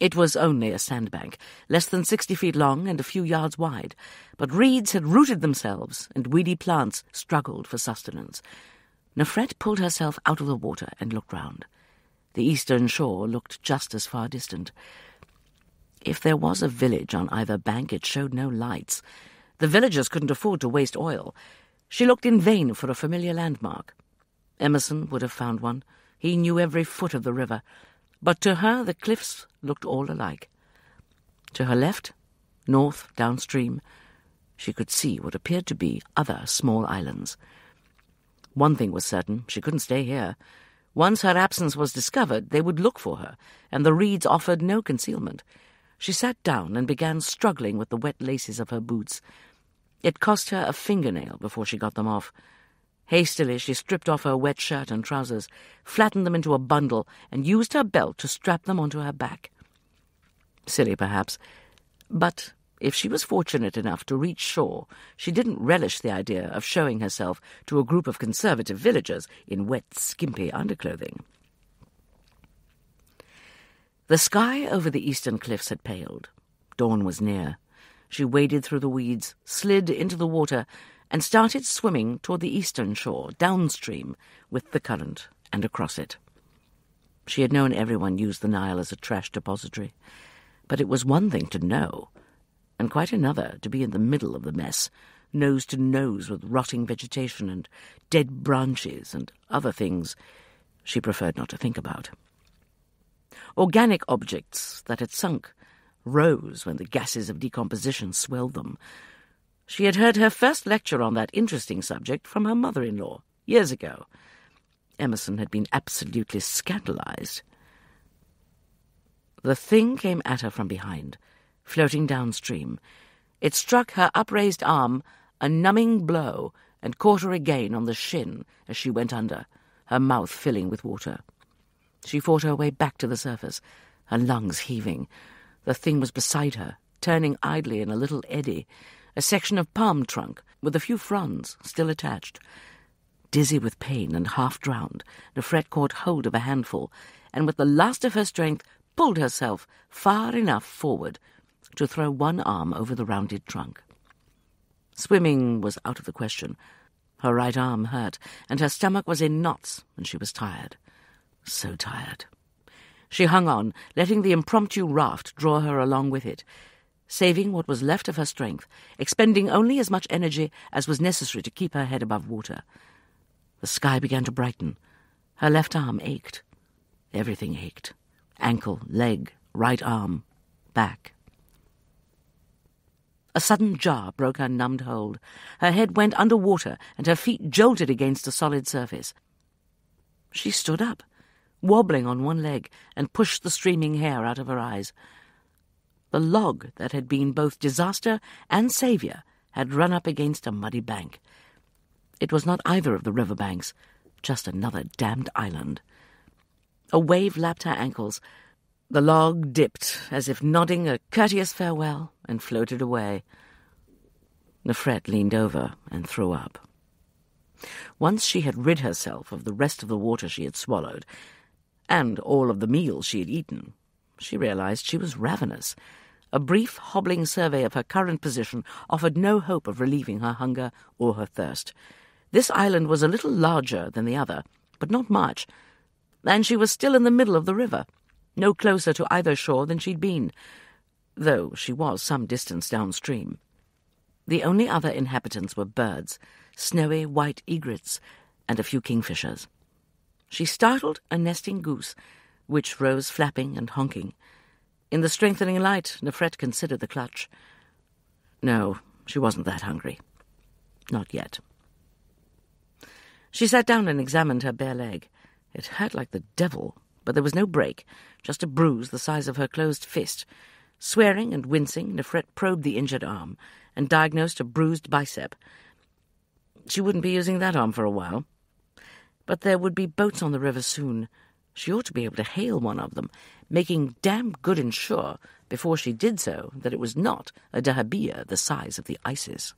It was only a sandbank, less than sixty feet long and a few yards wide, but reeds had rooted themselves and weedy plants struggled for sustenance. Nefret pulled herself out of the water and looked round. The eastern shore looked just as far distant. If there was a village on either bank, it showed no lights. The villagers couldn't afford to waste oil. She looked in vain for a familiar landmark. Emerson would have found one. He knew every foot of the river. But to her the cliffs looked all alike. To her left, north, downstream, she could see what appeared to be other small islands. One thing was certain, she couldn't stay here. Once her absence was discovered, they would look for her, and the reeds offered no concealment. She sat down and began struggling with the wet laces of her boots. It cost her a fingernail before she got them off. Hastily, she stripped off her wet shirt and trousers, flattened them into a bundle, and used her belt to strap them onto her back. Silly, perhaps, but if she was fortunate enough to reach shore, she didn't relish the idea of showing herself to a group of conservative villagers in wet, skimpy underclothing. The sky over the eastern cliffs had paled. Dawn was near. She waded through the weeds, slid into the water, and started swimming toward the eastern shore, downstream, with the current and across it. She had known everyone used the Nile as a trash depository, but it was one thing to know, and quite another to be in the middle of the mess, nose to nose with rotting vegetation and dead branches and other things she preferred not to think about. Organic objects that had sunk rose when the gases of decomposition swelled them, she had heard her first lecture on that interesting subject from her mother in law years ago. Emerson had been absolutely scandalized. The thing came at her from behind, floating downstream. It struck her upraised arm a numbing blow and caught her again on the shin as she went under, her mouth filling with water. She fought her way back to the surface, her lungs heaving. The thing was beside her, turning idly in a little eddy, a section of palm trunk with a few fronds still attached. Dizzy with pain and half drowned, Nefret caught hold of a handful, and with the last of her strength pulled herself far enough forward to throw one arm over the rounded trunk. Swimming was out of the question. Her right arm hurt, and her stomach was in knots, and she was tired. So tired. She hung on, letting the impromptu raft draw her along with it, saving what was left of her strength, expending only as much energy as was necessary to keep her head above water. The sky began to brighten. Her left arm ached. Everything ached. Ankle, leg, right arm, back. A sudden jar broke her numbed hold. Her head went under water, and her feet jolted against a solid surface. She stood up, wobbling on one leg, and pushed the streaming hair out of her eyes. The log that had been both disaster and saviour had run up against a muddy bank. It was not either of the river banks, just another damned island. A wave lapped her ankles. The log dipped, as if nodding a courteous farewell, and floated away. Nefret leaned over and threw up. Once she had rid herself of the rest of the water she had swallowed, and all of the meal she had eaten, she realized she was ravenous. A brief, hobbling survey of her current position offered no hope of relieving her hunger or her thirst. This island was a little larger than the other, but not much, and she was still in the middle of the river, no closer to either shore than she'd been, though she was some distance downstream. The only other inhabitants were birds, snowy white egrets, and a few kingfishers. She startled a nesting goose which rose flapping and honking. In the strengthening light, Nefret considered the clutch. No, she wasn't that hungry. Not yet. She sat down and examined her bare leg. It hurt like the devil, but there was no break, just a bruise the size of her closed fist. Swearing and wincing, Nefret probed the injured arm and diagnosed a bruised bicep. She wouldn't be using that arm for a while. But there would be boats on the river soon. She ought to be able to hail one of them, making damn good and sure before she did so that it was not a dahabeeyah the size of the Isis.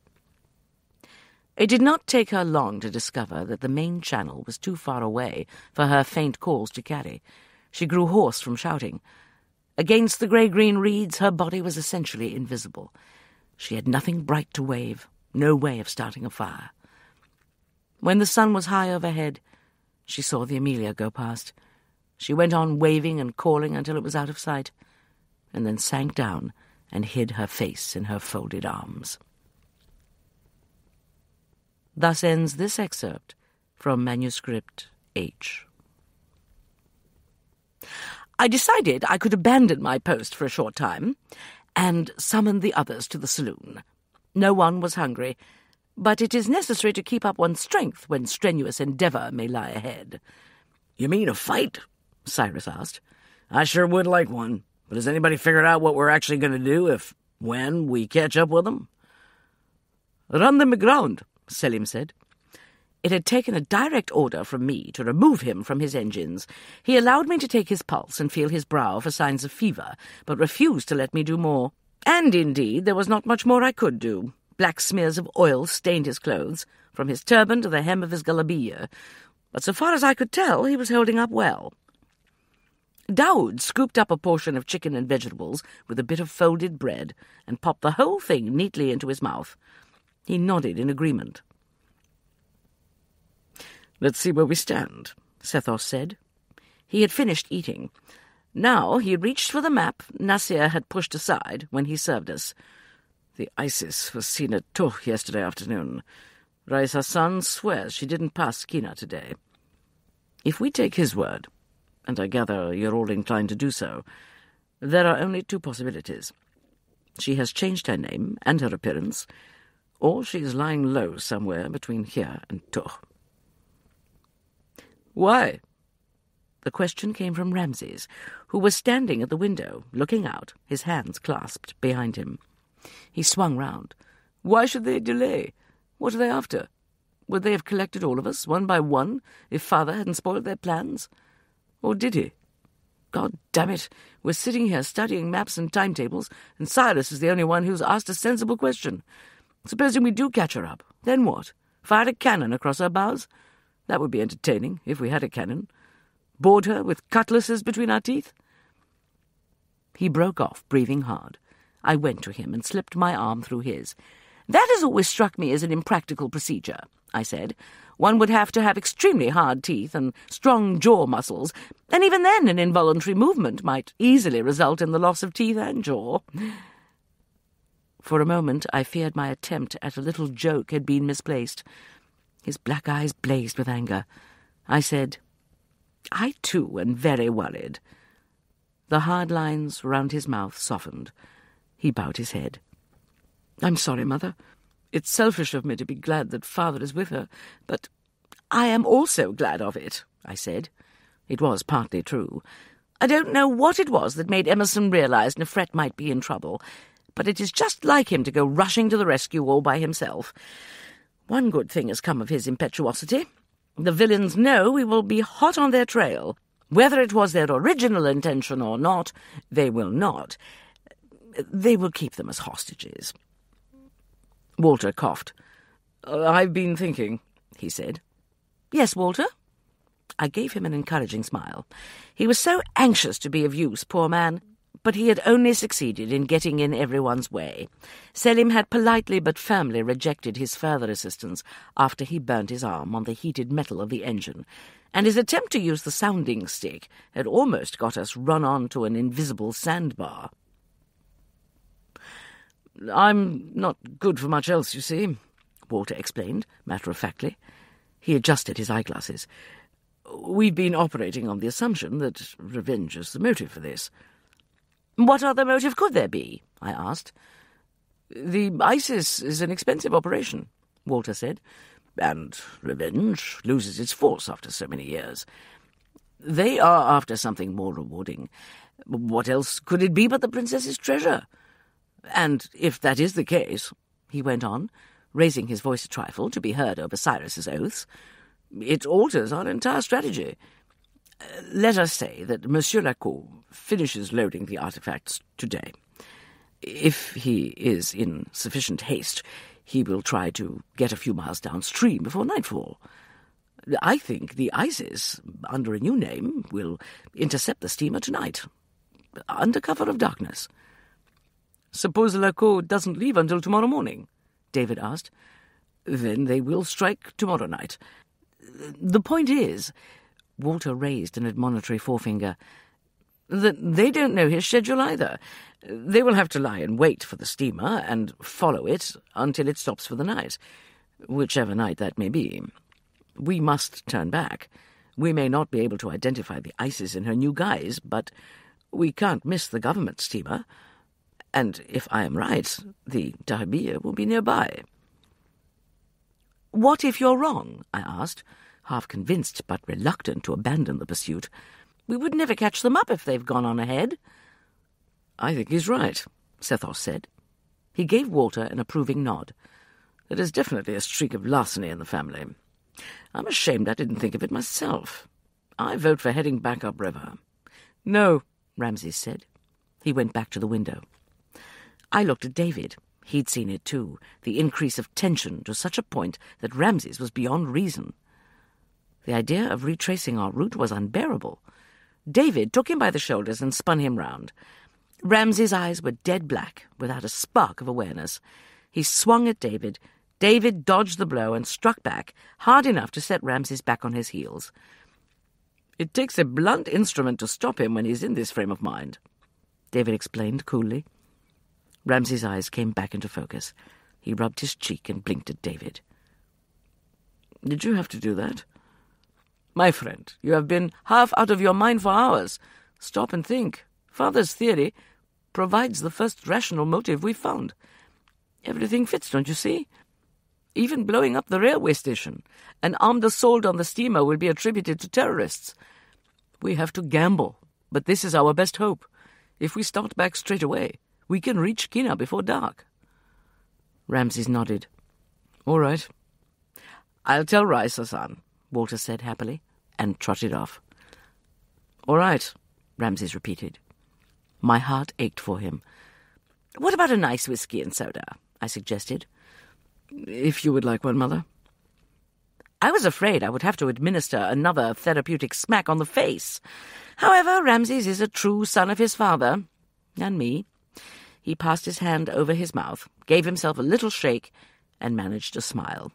It did not take her long to discover that the main channel was too far away for her faint calls to carry. She grew hoarse from shouting. Against the grey-green reeds, her body was essentially invisible. She had nothing bright to wave, no way of starting a fire. When the sun was high overhead, she saw the Amelia go past. She went on waving and calling until it was out of sight, and then sank down and hid her face in her folded arms. Thus ends this excerpt from Manuscript H. I decided I could abandon my post for a short time and summon the others to the saloon. No one was hungry, but it is necessary to keep up one's strength when strenuous endeavour may lie ahead. You mean a fight? Cyrus asked. I sure would like one, but has anybody figured out what we're actually going to do if, when, we catch up with them? Run them aground, Selim said. It had taken a direct order from me to remove him from his engines. He allowed me to take his pulse and feel his brow for signs of fever, but refused to let me do more. And indeed, there was not much more I could do. Black smears of oil stained his clothes, from his turban to the hem of his galabeeyah, but so far as I could tell, he was holding up well. Daoud scooped up a portion of chicken and vegetables with a bit of folded bread and popped the whole thing neatly into his mouth. He nodded in agreement. Let's see where we stand, Sethos said. He had finished eating. Now he reached for the map Nasir had pushed aside when he served us. The Isis was seen at Toh yesterday afternoon. Rais Hassan swears she didn't pass Qena today. If we take his word, and I gather you're all inclined to do so, there are only two possibilities. She has changed her name and her appearance, or she is lying low somewhere between here and Toh. Why? The question came from Ramses, who was standing at the window, looking out, his hands clasped behind him. He swung round. Why should they delay? What are they after? Would they have collected all of us, one by one, if father hadn't spoiled their plans? Or did he? God damn it, we're sitting here studying maps and timetables, and Cyrus is the only one who's asked a sensible question. Supposing we do catch her up, then what? Fire a cannon across her bows? That would be entertaining, if we had a cannon. Board her with cutlasses between our teeth? He broke off, breathing hard. I went to him and slipped my arm through his. That has always struck me as an impractical procedure, I said. One would have to have extremely hard teeth and strong jaw muscles, and even then an involuntary movement might easily result in the loss of teeth and jaw. For a moment I feared my attempt at a little joke had been misplaced. His black eyes blazed with anger. I said, I too am very worried. The hard lines round his mouth softened. He bowed his head. I'm sorry, Mother. It's selfish of me to be glad that Father is with her, but I am also glad of it, I said. It was partly true. I don't know what it was that made Emerson realize Nefret might be in trouble, but it is just like him to go rushing to the rescue all by himself. One good thing has come of his impetuosity. The villains know we will be hot on their trail. Whether it was their original intention or not, they will not. They will keep them as hostages. Walter coughed. Uh, I've been thinking, he said. Yes, Walter? I gave him an encouraging smile. He was so anxious to be of use, poor man but he had only succeeded in getting in everyone's way. Selim had politely but firmly rejected his further assistance after he burnt his arm on the heated metal of the engine, and his attempt to use the sounding stick had almost got us run on to an invisible sandbar. I'm not good for much else, you see, Walter explained, matter-of-factly. He adjusted his eyeglasses. We've been operating on the assumption that revenge is the motive for this. What other motive could there be? I asked. The Isis is an expensive operation, Walter said, and revenge loses its force after so many years. They are after something more rewarding. What else could it be but the princess's treasure? And if that is the case, he went on, raising his voice a trifle to be heard over Cyrus's oaths, it alters our entire strategy. Let us say that Monsieur Lacau finishes loading the artifacts today. If he is in sufficient haste, he will try to get a few miles downstream before nightfall. I think the Isis, under a new name, will intercept the steamer tonight, under cover of darkness. Suppose Lacau doesn't leave until tomorrow morning? David asked. Then they will strike tomorrow night. The point is, Walter raised an admonitory forefinger, that they don't know his schedule either. They will have to lie in wait for the steamer and follow it until it stops for the night, whichever night that may be. We must turn back. We may not be able to identify the Isis in her new guise, but we can't miss the government steamer. And if I am right, the Dahabeeyah will be nearby. What if you're wrong? I asked, half convinced but reluctant to abandon the pursuit. We would never catch them up if they've gone on ahead. I think he's right, Sethos said. He gave Walter an approving nod. There is definitely a streak of larceny in the family. I'm ashamed I didn't think of it myself. I vote for heading back upriver. No, Ramses said. He went back to the window. I looked at David. He'd seen it too, the increase of tension to such a point that Ramses was beyond reason. The idea of retracing our route was unbearable. David took him by the shoulders and spun him round. Ramses's eyes were dead black, without a spark of awareness. He swung at David. David dodged the blow and struck back, hard enough to set Ramses back on his heels. It takes a blunt instrument to stop him when he's in this frame of mind, David explained coolly. Ramses's eyes came back into focus. He rubbed his cheek and blinked at David. Did you have to do that? My friend, you have been half out of your mind for hours. Stop and think. Father's theory provides the first rational motive we've found. Everything fits, don't you see? Even blowing up the railway station. An armed assault on the steamer will be attributed to terrorists. We have to gamble, but this is our best hope. If we start back straight away, we can reach Qena before dark. Ramses nodded. All right. I'll tell Rais Hassan, Walter said happily, and trotted off. All right, Ramses repeated. My heart ached for him. What about a nice whisky and soda? I suggested. If you would like one, Mother. I was afraid I would have to administer another therapeutic smack on the face. However, Ramses is a true son of his father, and me. He passed his hand over his mouth, gave himself a little shake, and managed a smile.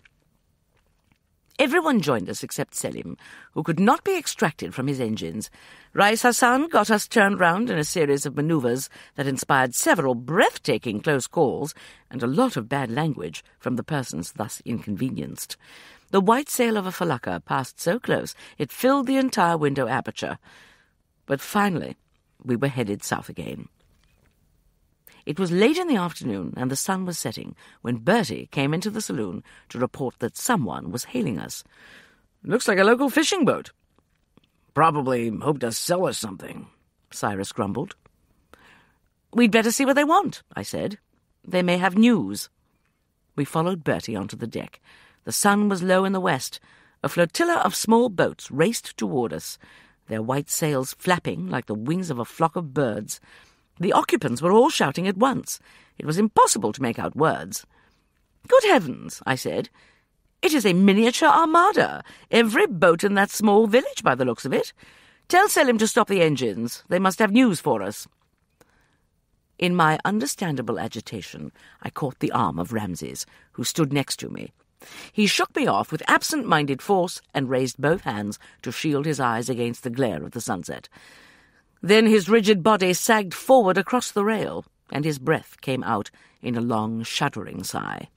Everyone joined us except Selim, who could not be extracted from his engines. Rais Hassan got us turned round in a series of manoeuvres that inspired several breathtaking close calls and a lot of bad language from the persons thus inconvenienced. The white sail of a felucca passed so close it filled the entire window aperture. But finally, we were headed south again. It was late in the afternoon, and the sun was setting, when Bertie came into the saloon to report that someone was hailing us. Looks like a local fishing boat. Probably hope to sell us something, Cyrus grumbled. We'd better see what they want, I said. They may have news. We followed Bertie onto the deck. The sun was low in the west. A flotilla of small boats raced toward us, their white sails flapping like the wings of a flock of birds. The occupants were all shouting at once. It was impossible to make out words. Good heavens, I said. It is a miniature armada. Every boat in that small village, by the looks of it. Tell Selim to stop the engines. They must have news for us. In my understandable agitation, I caught the arm of Ramses, who stood next to me. He shook me off with absent-minded force and raised both hands to shield his eyes against the glare of the sunset. Then his rigid body sagged forward across the rail, and his breath came out in a long, shuddering sigh.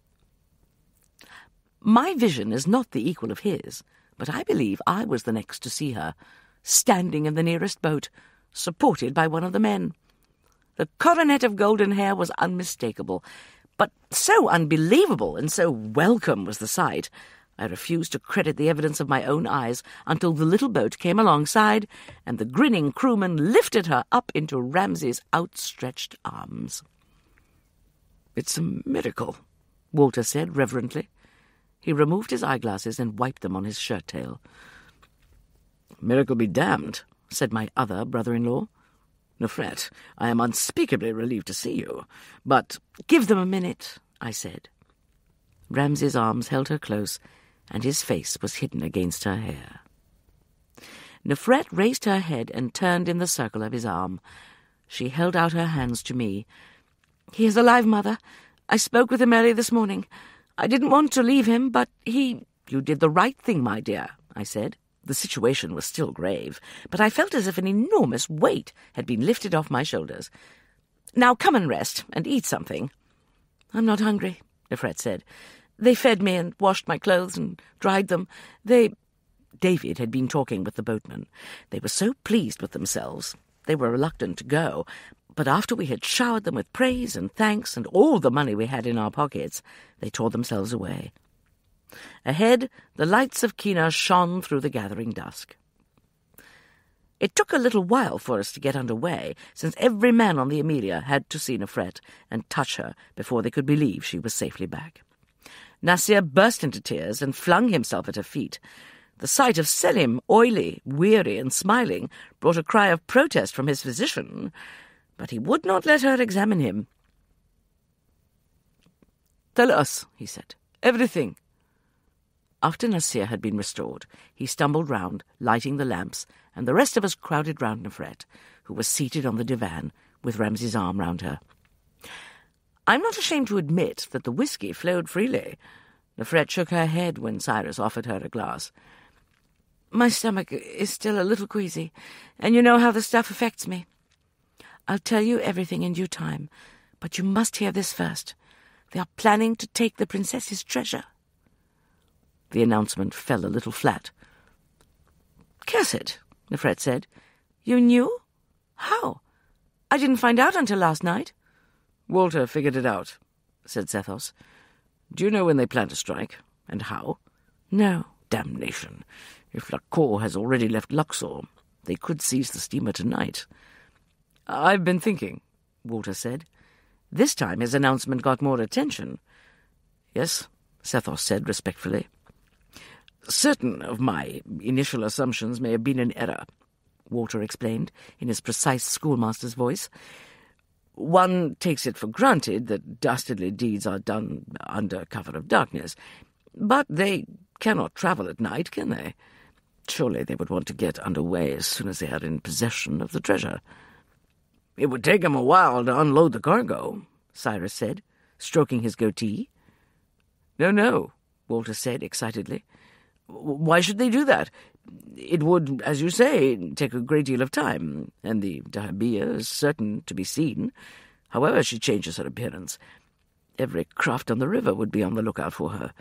My vision is not the equal of his, but I believe I was the next to see her, standing in the nearest boat, supported by one of the men. The coronet of golden hair was unmistakable, but so unbelievable and so welcome was the sight I refused to credit the evidence of my own eyes until the little boat came alongside and the grinning crewman lifted her up into Ramses's outstretched arms. It's a miracle, Walter said reverently. He removed his eyeglasses and wiped them on his shirt tail. Miracle be damned, said my other brother-in-law. Nefret, I am unspeakably relieved to see you, but... Give them a minute, I said. Ramses's arms held her close, and his face was hidden against her hair. Nefret raised her head and turned in the circle of his arm. She held out her hands to me. He is alive, Mother. I spoke with him early this morning. I didn't want to leave him, but he... You did the right thing, my dear, I said. The situation was still grave, but I felt as if an enormous weight had been lifted off my shoulders. Now come and rest, and eat something. I'm not hungry, Nefret said. They fed me and washed my clothes and dried them. They... David had been talking with the boatmen. They were so pleased with themselves. They were reluctant to go, but after we had showered them with praise and thanks and all the money we had in our pockets, they tore themselves away. Ahead, the lights of Qena shone through the gathering dusk. It took a little while for us to get under way, since every man on the Amelia had to see Nefret and touch her before they could believe she was safely back. Nasir burst into tears and flung himself at her feet. The sight of Selim, oily, weary, and smiling, brought a cry of protest from his physician, but he would not let her examine him. Tell us, he said, everything. After Nasir had been restored, he stumbled round, lighting the lamps, and the rest of us crowded round Nefret, who was seated on the divan, with Ramses's arm round her. I'm not ashamed to admit that the whisky flowed freely. Nefret shook her head when Cyrus offered her a glass. My stomach is still a little queasy, and you know how the stuff affects me. I'll tell you everything in due time, but you must hear this first. They are planning to take the princess's treasure. The announcement fell a little flat. Curse it, Nefret said. You knew? How? I didn't find out until last night. Walter figured it out, said Sethos. Do you know when they plan to strike, and how? No. Damnation. If La Cour has already left Luxor, they could seize the steamer tonight. I've been thinking, Walter said. This time his announcement got more attention. Yes, Sethos said respectfully. Certain of my initial assumptions may have been in error, Walter explained in his precise schoolmaster's voice. One takes it for granted that dastardly deeds are done under cover of darkness, but they cannot travel at night, can they? Surely they would want to get under way as soon as they are in possession of the treasure. It would take them a while to unload the cargo, Cyrus said, stroking his goatee. No, no, Walter said excitedly. Why should they do that? It would, as you say, take a great deal of time, and the dahabeeyah is certain to be seen, however she changes her appearance. Every craft on the river would be on the lookout for her.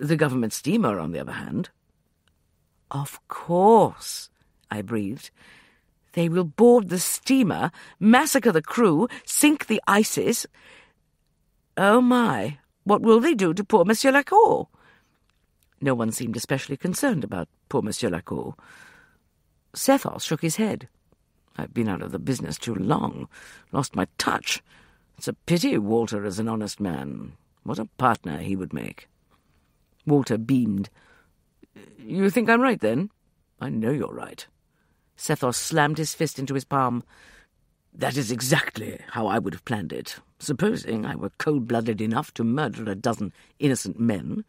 The government steamer, on the other hand, of course, I breathed. They will board the steamer, massacre the crew, sink the Isis. Oh my, what will they do to poor Monsieur Lacau? No one seemed especially concerned about poor Monsieur Lacau. Sethos shook his head. I've been out of the business too long, lost my touch. It's a pity Walter is an honest man. What a partner he would make. Walter beamed. You think I'm right, then? I know you're right. Sethos slammed his fist into his palm. That is exactly how I would have planned it, supposing I were cold-blooded enough to murder a dozen innocent men.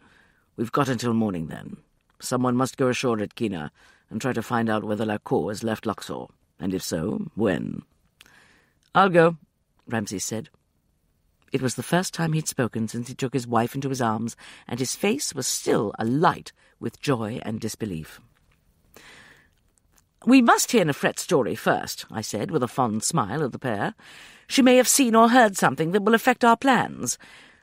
We've got until morning, then. Someone must go ashore at Qena and try to find out whether Lacau has left Luxor, and if so, when. I'll go, Ramses said. It was the first time he'd spoken since he took his wife into his arms, and his face was still alight with joy and disbelief. We must hear Nefret's story first, I said, with a fond smile at the pair. She may have seen or heard something that will affect our plans.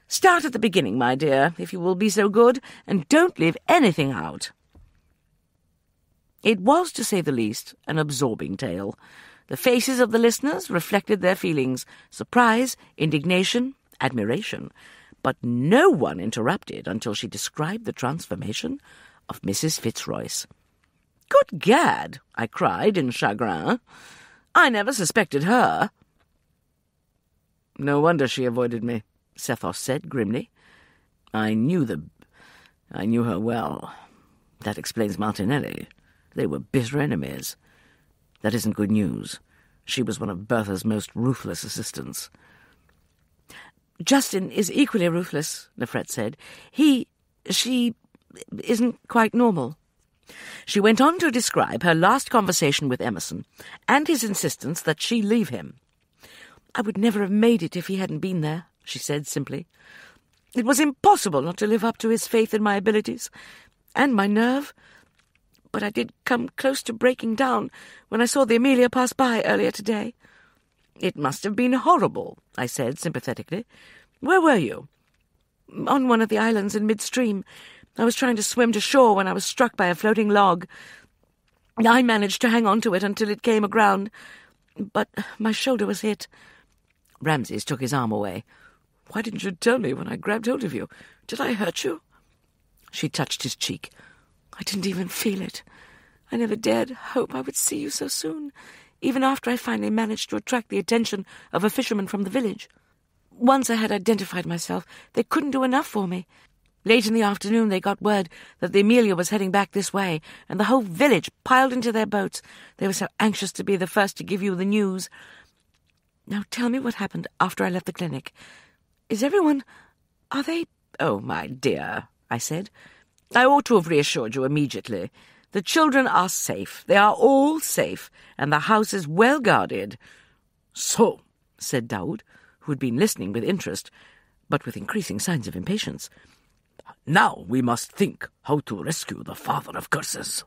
Start at the beginning, my dear, if you will be so good, and don't leave anything out. It was, to say the least, an absorbing tale. The faces of the listeners reflected their feelings surprise, indignation, admiration. But no one interrupted until she described the transformation of Mrs. Fitzroyce. Good gad! I cried in chagrin. I never suspected her. No wonder she avoided me, Sethos said grimly. I knew the... I knew her well. That explains Martinelli. They were bitter enemies. That isn't good news. She was one of Bertha's most ruthless assistants. Justin is equally ruthless, Nefret said. He, she, isn't quite normal. She went on to describe her last conversation with Emerson and his insistence that she leave him. I would never have made it if he hadn't been there, she said simply. It was impossible not to live up to his faith in my abilities and my nerve. But I did come close to breaking down when I saw the Amelia pass by earlier today. It must have been horrible, I said sympathetically. Where were you? On one of the islands in midstream. I was trying to swim to shore when I was struck by a floating log. I managed to hang on to it until it came aground, but my shoulder was hit. Ramses took his arm away. Why didn't you tell me when I grabbed hold of you? Did I hurt you? She touched his cheek. I didn't even feel it. I never dared hope I would see you so soon, even after I finally managed to attract the attention of a fisherman from the village. Once I had identified myself, they couldn't do enough for me. Late in the afternoon, they got word that the Amelia was heading back this way, and the whole village piled into their boats. They were so anxious to be the first to give you the news. Now tell me what happened after I left the clinic. Is everyone. Are they. Oh, my dear, I said. I ought to have reassured you immediately. The children are safe. They are all safe, and the house is well guarded. So, said Daoud, who had been listening with interest, but with increasing signs of impatience. Now we must think how to rescue the father of curses.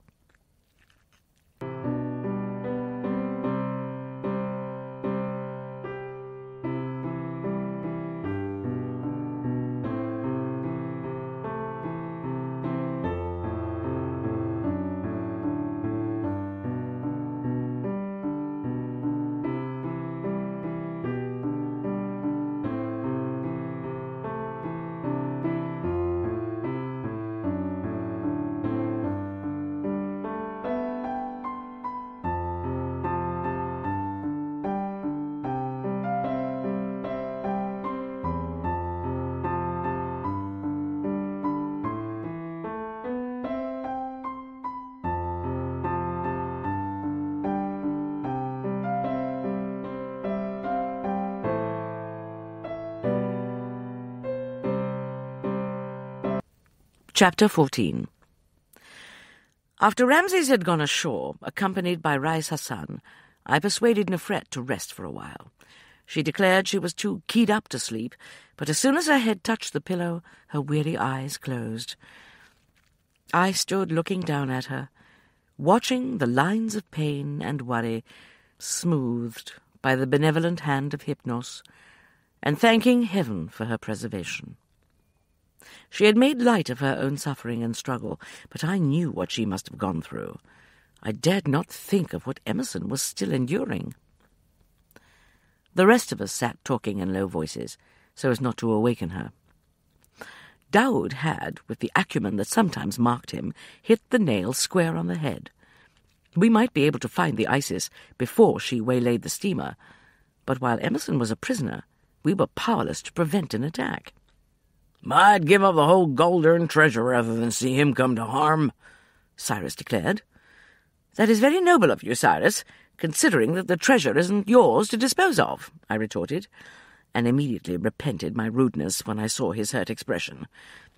Chapter 14 After Ramses had gone ashore, accompanied by Rais Hassan, I persuaded Nefret to rest for a while. She declared she was too keyed up to sleep, but as soon as her head touched the pillow, her weary eyes closed. I stood looking down at her, watching the lines of pain and worry smoothed by the benevolent hand of Hypnos, and thanking heaven for her preservation. She had made light of her own suffering and struggle, but I knew what she must have gone through. I dared not think of what Emerson was still enduring. The rest of us sat talking in low voices, so as not to awaken her. Daoud had, with the acumen that sometimes marked him, hit the nail square on the head. We might be able to find the Isis before she waylaid the steamer, but while Emerson was a prisoner, we were powerless to prevent an attack. I'd give up the whole gold-earned treasure rather than see him come to harm, Cyrus declared. That is very noble of you, Cyrus, considering that the treasure isn't yours to dispose of, I retorted, and immediately repented my rudeness when I saw his hurt expression.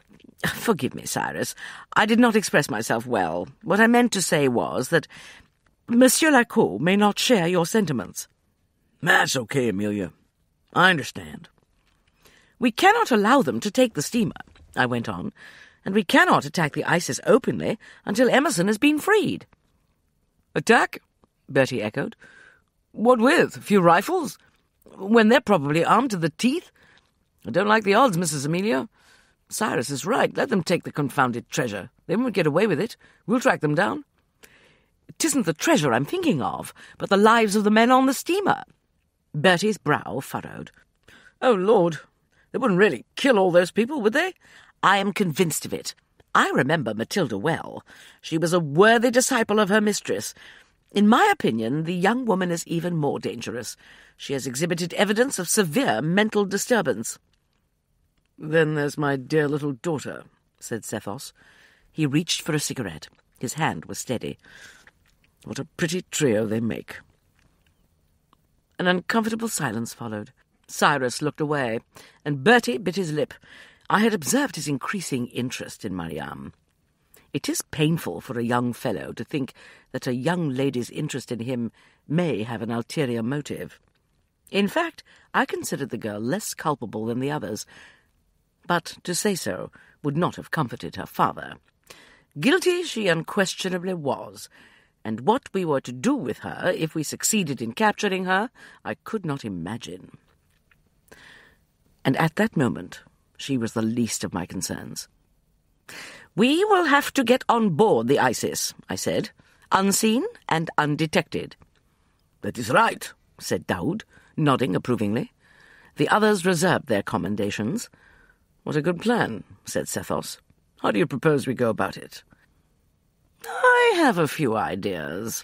Forgive me, Cyrus. I did not express myself well. What I meant to say was that Monsieur Lacau may not share your sentiments. That's okay, Amelia. I understand. We cannot allow them to take the steamer, I went on, and we cannot attack the Isis openly until Emerson has been freed. Attack? Bertie echoed. What with? A few rifles? When they're probably armed to the teeth? I don't like the odds, Mrs. Amelia. Cyrus is right. Let them take the confounded treasure. They won't get away with it. We'll track them down. Tisn't the treasure I'm thinking of, but the lives of the men on the steamer. Bertie's brow furrowed. Oh, Lord, they wouldn't really kill all those people, would they? I am convinced of it. I remember Matilda well. She was a worthy disciple of her mistress. In my opinion, the young woman is even more dangerous. She has exhibited evidence of severe mental disturbance. Then there's my dear little daughter, said Sethos. He reached for a cigarette. His hand was steady. What a pretty trio they make. An uncomfortable silence followed. Cyrus looked away, and Bertie bit his lip. I had observed his increasing interest in Mariam. It is painful for a young fellow to think that a young lady's interest in him may have an ulterior motive. In fact, I considered the girl less culpable than the others, but to say so would not have comforted her father. Guilty she unquestionably was, and what we were to do with her if we succeeded in capturing her, I could not imagine. And at that moment, she was the least of my concerns. We will have to get on board the Isis, I said, unseen and undetected. That is right, said Daoud, nodding approvingly. The others reserved their commendations. What a good plan, said Sethos. How do you propose we go about it? I have a few ideas.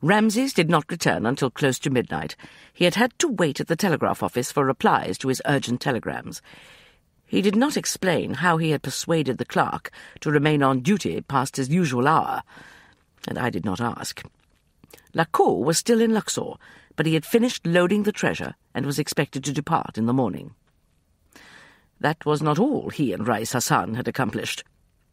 Ramses did not return until close to midnight. He had had to wait at the telegraph office for replies to his urgent telegrams. He did not explain how he had persuaded the clerk to remain on duty past his usual hour, and I did not ask. Lacau was still in Luxor, but he had finished loading the treasure and was expected to depart in the morning. That was not all he and Rais Hassan had accomplished.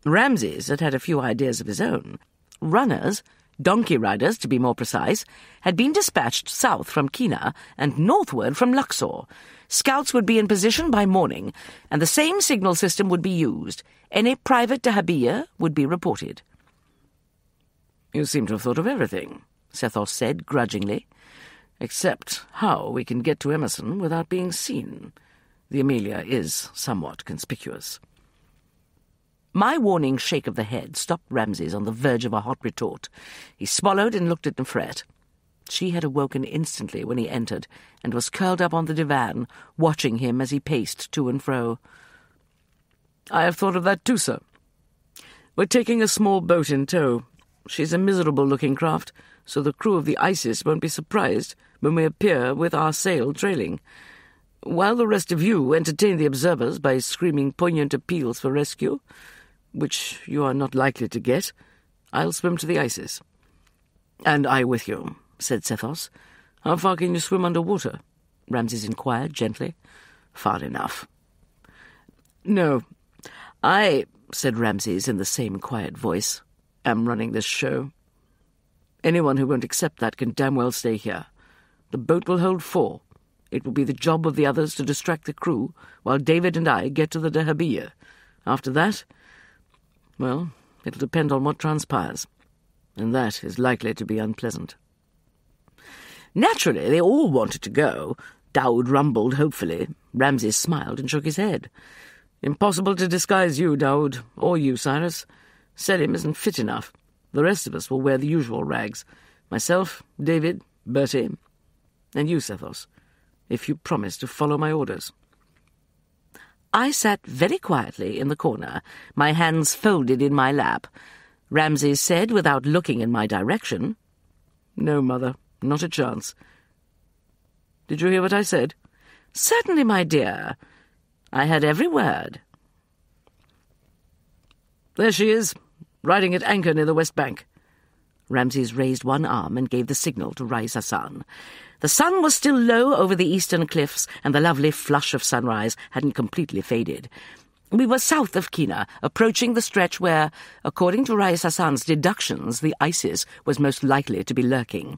Ramses had had a few ideas of his own. Runners, donkey riders to be more precise, had been dispatched south from Qena and northward from Luxor. Scouts would be in position by morning, and the same signal system would be used. Any private dahabeeyah would be reported. You seem to have thought of everything, Sethos said grudgingly. Except how we can get to Emerson without being seen. The Amelia is somewhat conspicuous. My warning shake of the head stopped Ramses on the verge of a hot retort. He swallowed and looked at Nefret. She had awoken instantly when he entered, and was curled up on the divan, watching him as he paced to and fro. I have thought of that too, sir. We're taking a small boat in tow. She's a miserable-looking craft, so the crew of the Isis won't be surprised when we appear with our sail trailing. While the rest of you entertain the observers by screaming poignant appeals for rescue, which you are not likely to get, I'll swim to the Isis. And I with you, said Sethos. How far can you swim under water? Ramses inquired gently. Far enough. No, I, said Ramses in the same quiet voice, am running this show. Anyone who won't accept that can damn well stay here. The boat will hold four. It will be the job of the others to distract the crew while David and I get to the dahabeeyah. After that, well, it'll depend on what transpires, and that is likely to be unpleasant. Naturally, they all wanted to go. Daoud rumbled hopefully. Ramses smiled and shook his head. Impossible to disguise you, Daoud, or you, Cyrus. Selim isn't fit enough. The rest of us will wear the usual rags. Myself, David, Bertie, and you, Sethos, if you promise to follow my orders. I sat very quietly in the corner, my hands folded in my lap. Ramses said, without looking in my direction, No, mother, not a chance. Did you hear what I said? Certainly, my dear. I heard every word. There she is, riding at anchor near the west bank. Ramses raised one arm and gave the signal to Rais Hassan. The sun was still low over the eastern cliffs, and the lovely flush of sunrise hadn't completely faded. We were south of Qena, approaching the stretch where, according to Rais Hassan's deductions, the Isis was most likely to be lurking.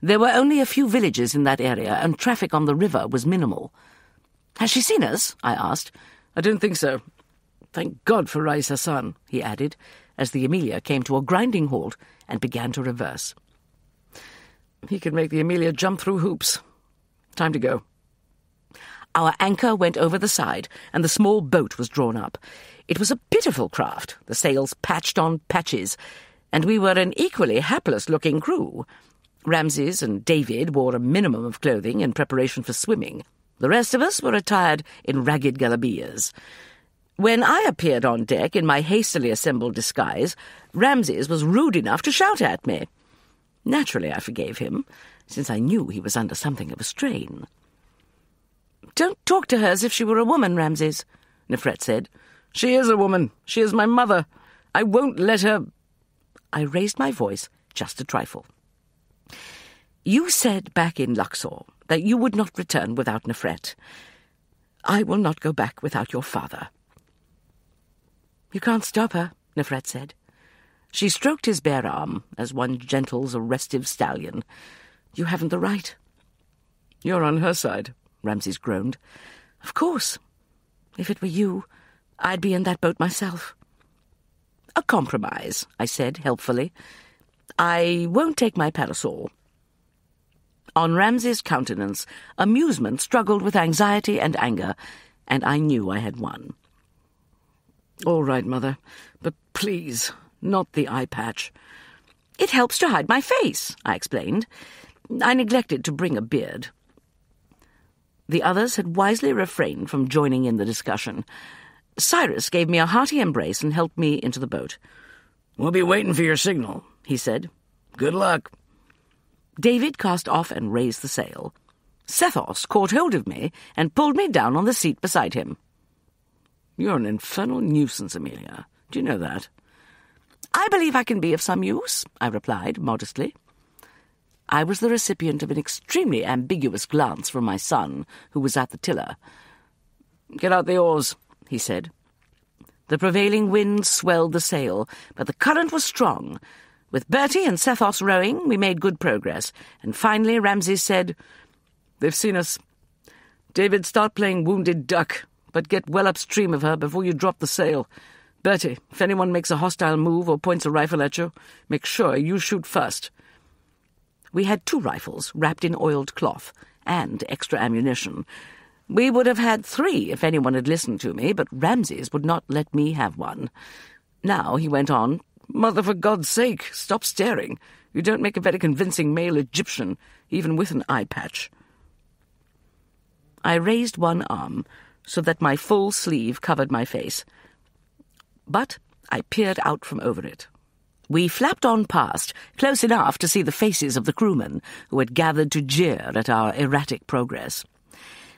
There were only a few villages in that area, and traffic on the river was minimal. Has she seen us? I asked. I don't think so. Thank God for Rais Hassan, he added, as the Amelia came to a grinding halt and began to reverse. He could make the Amelia jump through hoops. Time to go. Our anchor went over the side, and the small boat was drawn up. It was a pitiful craft, the sails patched on patches, and we were an equally hapless-looking crew. Ramses and David wore a minimum of clothing in preparation for swimming. The rest of us were attired in ragged galabeahs. When I appeared on deck in my hastily assembled disguise, Ramses was rude enough to shout at me. Naturally, I forgave him, since I knew he was under something of a strain. Don't talk to her as if she were a woman, Ramses, Nefret said. She is a woman. She is my mother. I won't let her... I raised my voice just a trifle. You said back in Luxor that you would not return without Nefret. I will not go back without your father. You can't stop her, Nefret said. She stroked his bare arm as one gentles a restive stallion. You haven't the right. You're on her side, Ramses groaned. Of course. If it were you, I'd be in that boat myself. A compromise, I said helpfully. I won't take my parasol. On Ramses's countenance, amusement struggled with anxiety and anger, and I knew I had won. All right, Mother, but please, not the eye patch. It helps to hide my face, I explained. I neglected to bring a beard. The others had wisely refrained from joining in the discussion. Cyrus gave me a hearty embrace and helped me into the boat. We'll be waiting for your signal, he said. Good luck. David cast off and raised the sail. Sethos caught hold of me and pulled me down on the seat beside him. You're an infernal nuisance, Amelia. Do you know that? I believe I can be of some use, I replied modestly. I was the recipient of an extremely ambiguous glance from my son, who was at the tiller. Get out the oars, he said. The prevailing wind swelled the sail, but the current was strong. With Bertie and Sethos rowing, we made good progress, and finally Ramses said, They've seen us. David, start playing wounded duck, but get well upstream of her before you drop the sail. Bertie, if anyone makes a hostile move or points a rifle at you, make sure you shoot first. We had two rifles wrapped in oiled cloth and extra ammunition. We would have had three if anyone had listened to me, but Ramses would not let me have one. Now, he went on, Mother, for God's sake, stop staring. You don't make a very convincing male Egyptian, even with an eye patch. I raised one arm so that my full sleeve covered my face. But I peered out from over it. We flapped on past, close enough to see the faces of the crewmen who had gathered to jeer at our erratic progress.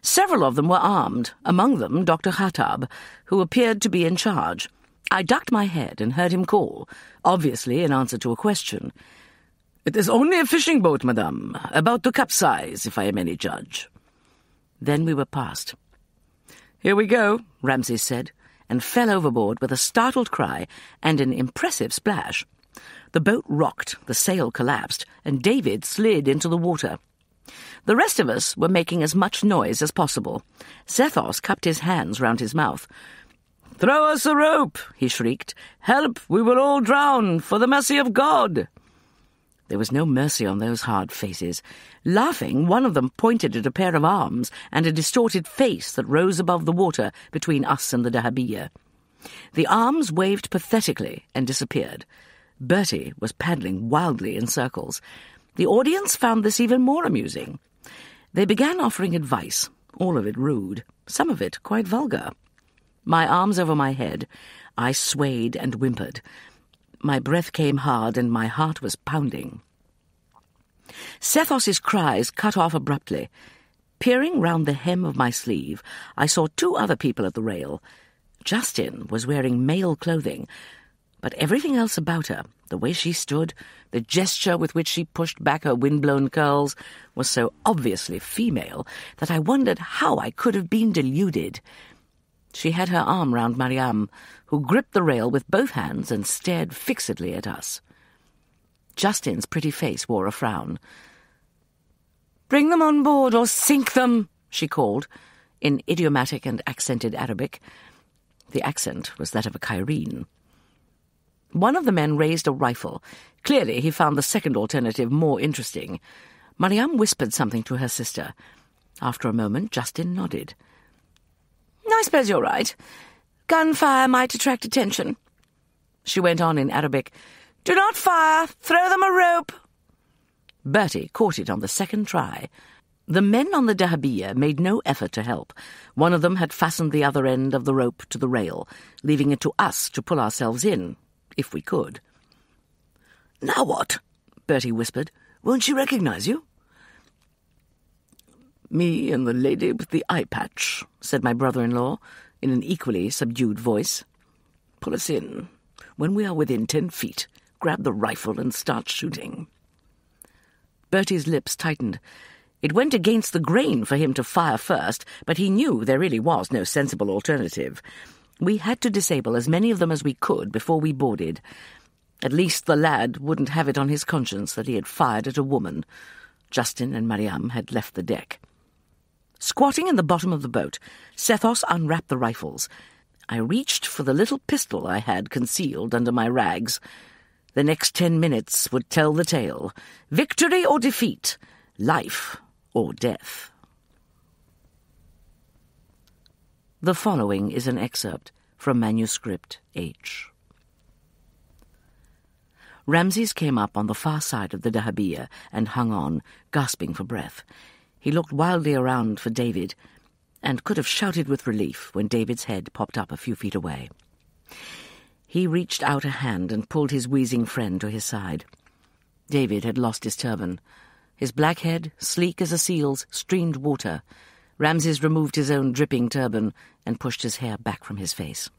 Several of them were armed, among them Dr. Khattab, who appeared to be in charge. I ducked my head and heard him call, obviously in answer to a question. It is only a fishing boat, madame, about to capsize, if I am any judge. Then we were past. Here we go, Ramses said, and fell overboard with a startled cry and an impressive splash. The boat rocked, the sail collapsed, and David slid into the water. The rest of us were making as much noise as possible. Sethos cupped his hands round his mouth. Throw us a rope, he shrieked. Help, we will all drown, for the mercy of God. There was no mercy on those hard faces. Laughing, one of them pointed at a pair of arms and a distorted face that rose above the water between us and the dahabeeyah. The arms waved pathetically and disappeared. Bertie was paddling wildly in circles. The audience found this even more amusing. They began offering advice, all of it rude, some of it quite vulgar. My arms over my head, I swayed and whimpered. My breath came hard and my heart was pounding. Sethos's cries cut off abruptly. Peering round the hem of my sleeve, I saw two other people at the rail. Justin was wearing male clothing, but everything else about her, the way she stood, the gesture with which she pushed back her wind-blown curls, was so obviously female that I wondered how I could have been deluded. She had her arm round Mariam, who gripped the rail with both hands and stared fixedly at us. Justin's pretty face wore a frown. Bring them on board or sink them, she called, in idiomatic and accented Arabic. The accent was that of a Cairene. One of the men raised a rifle. Clearly he found the second alternative more interesting. Mariam whispered something to her sister. After a moment, Justin nodded. I suppose you're right. Gunfire might attract attention. She went on in Arabic. Do not fire! Throw them a rope! Bertie caught it on the second try. The men on the dahabeeyah made no effort to help. One of them had fastened the other end of the rope to the rail, leaving it to us to pull ourselves in, if we could. Now what? Bertie whispered. Won't she recognize you? Me and the lady with the eye patch, said my brother-in-law, in an equally subdued voice. Pull us in. When we are within ten feet, grab the rifle and start shooting. Bertie's lips tightened. It went against the grain for him to fire first, but he knew there really was no sensible alternative. We had to disable as many of them as we could before we boarded. At least the lad wouldn't have it on his conscience that he had fired at a woman. Justin and Mariam had left the deck. Squatting in the bottom of the boat, Sethos unwrapped the rifles. I reached for the little pistol I had concealed under my rags. The next ten minutes would tell the tale. Victory or defeat, life or death. The following is an excerpt from Manuscript H. Ramses came up on the far side of the dahabeeyah and hung on, gasping for breath. He looked wildly around for David and could have shouted with relief when David's head popped up a few feet away. He reached out a hand and pulled his wheezing friend to his side. David had lost his turban. His black head, sleek as a seal's, streamed water. Ramses removed his own dripping turban and pushed his hair back from his face.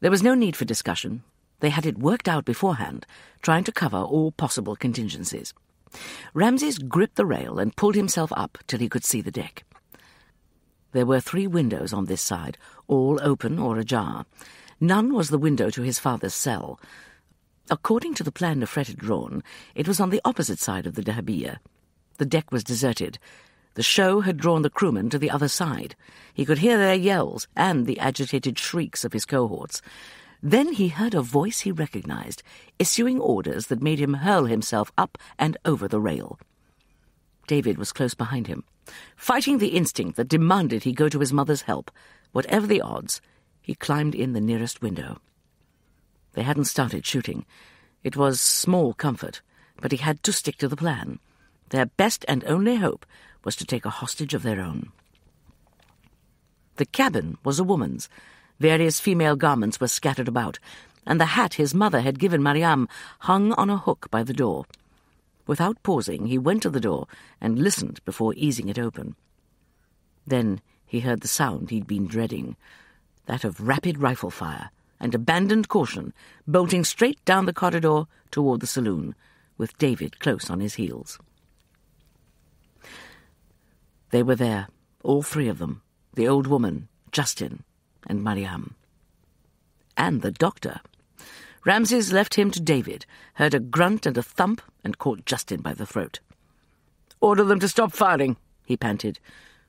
There was no need for discussion. They had it worked out beforehand, trying to cover all possible contingencies. Ramses gripped the rail and pulled himself up till he could see the deck. There were three windows on this side, all open or ajar. None was the window to his father's cell. According to the plan Nefret had drawn, it was on the opposite side of the dahabeeyah. The deck was deserted. The show had drawn the crewmen to the other side. He could hear their yells and the agitated shrieks of his cohorts. Then he heard a voice he recognized, issuing orders that made him hurl himself up and over the rail. David was close behind him, fighting the instinct that demanded he go to his mother's help. Whatever the odds, he climbed in the nearest window. They hadn't started shooting. It was small comfort, but he had to stick to the plan. Their best and only hope was to take a hostage of their own. The cabin was a woman's, Various female garments were scattered about, and the hat his mother had given Mariam hung on a hook by the door. Without pausing, he went to the door and listened before easing it open. Then he heard the sound he'd been dreading, that of rapid rifle fire and abandoned caution, bolting straight down the corridor toward the saloon, with David close on his heels. They were there, all three of them, the old woman, Justin, and Mariam. And the doctor. Ramses left him to David, heard a grunt and a thump, and caught Justin by the throat. Order them to stop firing, he panted.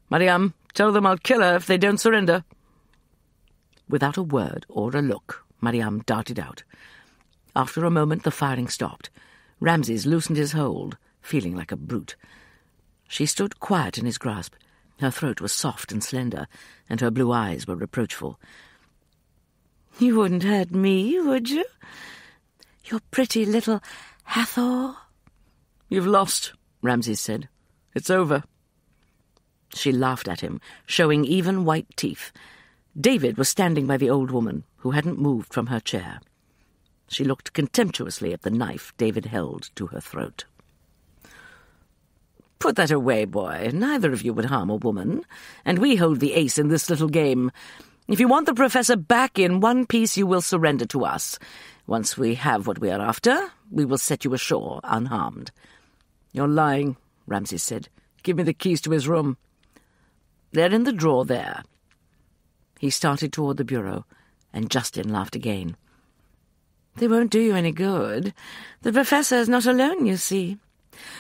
Mariam, tell them I'll kill her if they don't surrender. Without a word or a look, Mariam darted out. After a moment, the firing stopped. Ramses loosened his hold, feeling like a brute. She stood quiet in his grasp. Her throat was soft and slender, and her blue eyes were reproachful. You wouldn't hurt me, would you? Your pretty little Hathor? You've lost, Ramses said. It's over. She laughed at him, showing even white teeth. David was standing by the old woman, who hadn't moved from her chair. She looked contemptuously at the knife David held to her throat. Put that away, boy. Neither of you would harm a woman, and we hold the ace in this little game. If you want the Professor back in one piece, you will surrender to us. Once we have what we are after, we will set you ashore unharmed. You're lying, Ramses said. Give me the keys to his room. They're in the drawer there. He started toward the bureau, and Justin laughed again. They won't do you any good. The Professor is not alone, you see.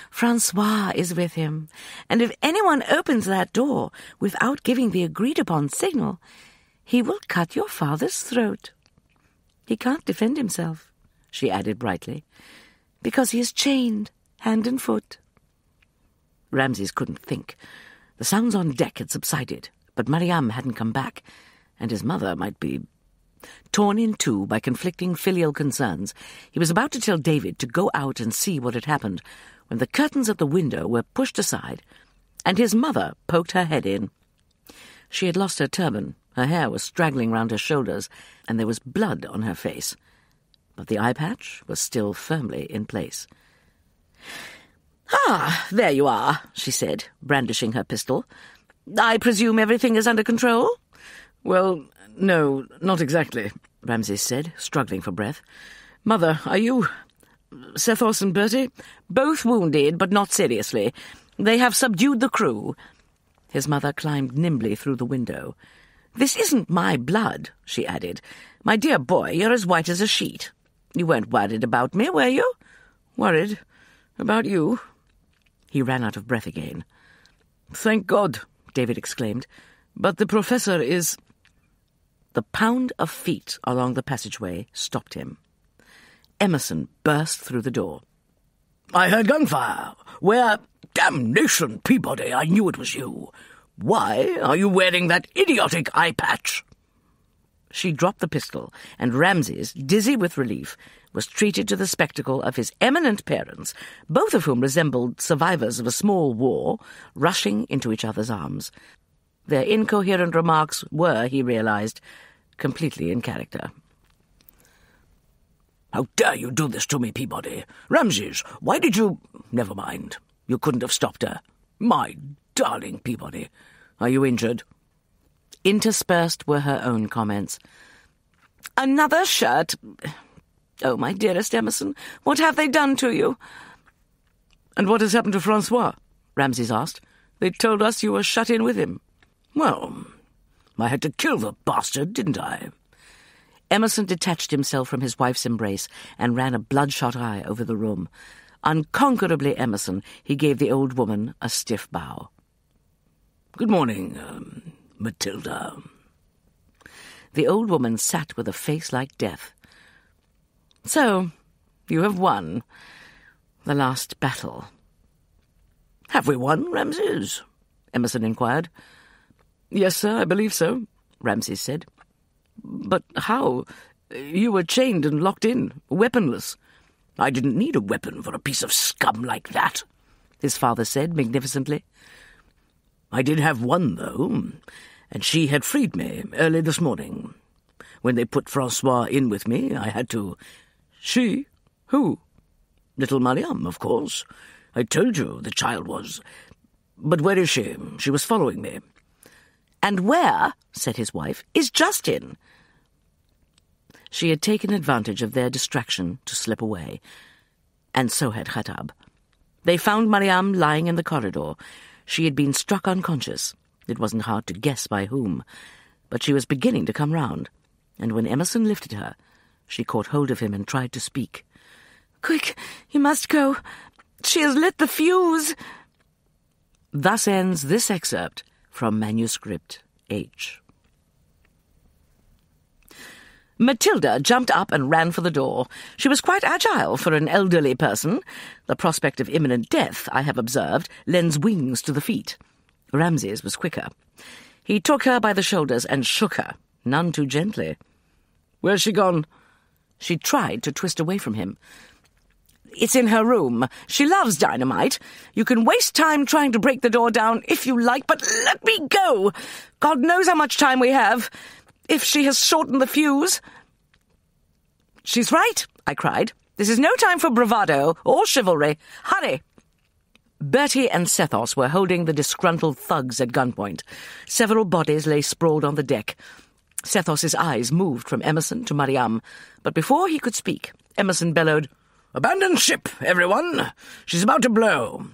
Francois is with him, and if anyone opens that door without giving the agreed upon signal, he will cut your father's throat. He can't defend himself, she added brightly, because he is chained hand and foot. Ramses couldn't think. The sounds on deck had subsided, but Mariam hadn't come back, and his mother might be Torn in two by conflicting filial concerns, he was about to tell David to go out and see what had happened when the curtains at the window were pushed aside, and his mother poked her head in. She had lost her turban, her hair was straggling round her shoulders, and there was blood on her face. But the eye patch was still firmly in place. Ah, there you are, she said, brandishing her pistol. I presume everything is under control? Well, no, not exactly, Ramses said, struggling for breath. Mother, are you. Sethos and Bertie? Both wounded, but not seriously. They have subdued the crew. His mother climbed nimbly through the window. This isn't my blood, she added. My dear boy, you're as white as a sheet. You weren't worried about me, were you? Worried? About you? He ran out of breath again. Thank God, David exclaimed. But the professor is. The pound of feet along the passageway stopped him. Emerson burst through the door. I heard gunfire. Where? Damnation, Peabody, I knew it was you. Why are you wearing that idiotic eye patch? She dropped the pistol, and Ramses, dizzy with relief, was treated to the spectacle of his eminent parents, both of whom resembled survivors of a small war, rushing into each other's arms. Their incoherent remarks were, he realized, completely in character. How dare you do this to me, Peabody? Ramses, why did you... Never mind. You couldn't have stopped her. My darling Peabody. Are you injured? Interspersed were her own comments. Another shirt. Oh, my dearest Emerson, what have they done to you? And what has happened to Francois? Ramses asked. They told us you were shut in with him. Well, I had to kill the bastard, didn't I? Emerson detached himself from his wife's embrace and ran a bloodshot eye over the room. Unconquerably Emerson, he gave the old woman a stiff bow. Good morning, um, Matilda. The old woman sat with a face like death. So, you have won the last battle. Have we won, Ramses? Emerson inquired. Yes, sir, I believe so, Ramses said. But how? You were chained and locked in, weaponless. I didn't need a weapon for a piece of scum like that, his father said magnificently. I did have one, though, and she had freed me early this morning. When they put Francois in with me, I had to. She? Who? Little Mariam, of course. I told you the child was. But where is she? She was following me. And where, said his wife, is Justin? She had taken advantage of their distraction to slip away, and so had Khattab. They found Mariam lying in the corridor. She had been struck unconscious. It wasn't hard to guess by whom, but she was beginning to come round, and when Emerson lifted her, she caught hold of him and tried to speak. Quick, you must go. She has lit the fuse. Thus ends this excerpt from Manuscript H. Matilda jumped up and ran for the door. She was quite agile for an elderly person. The prospect of imminent death, I have observed, lends wings to the feet. Ramses was quicker. He took her by the shoulders and shook her, none too gently. Where's she gone? She tried to twist away from him. It's in her room. She loves dynamite. You can waste time trying to break the door down if you like, but let me go. God knows how much time we have. If she has shortened the fuse. She's right, I cried. This is no time for bravado or chivalry. Hurry! Bertie and Sethos were holding the disgruntled thugs at gunpoint. Several bodies lay sprawled on the deck. Sethos's eyes moved from Emerson to Mariam, but before he could speak, Emerson bellowed, Abandon ship, everyone! She's about to blow!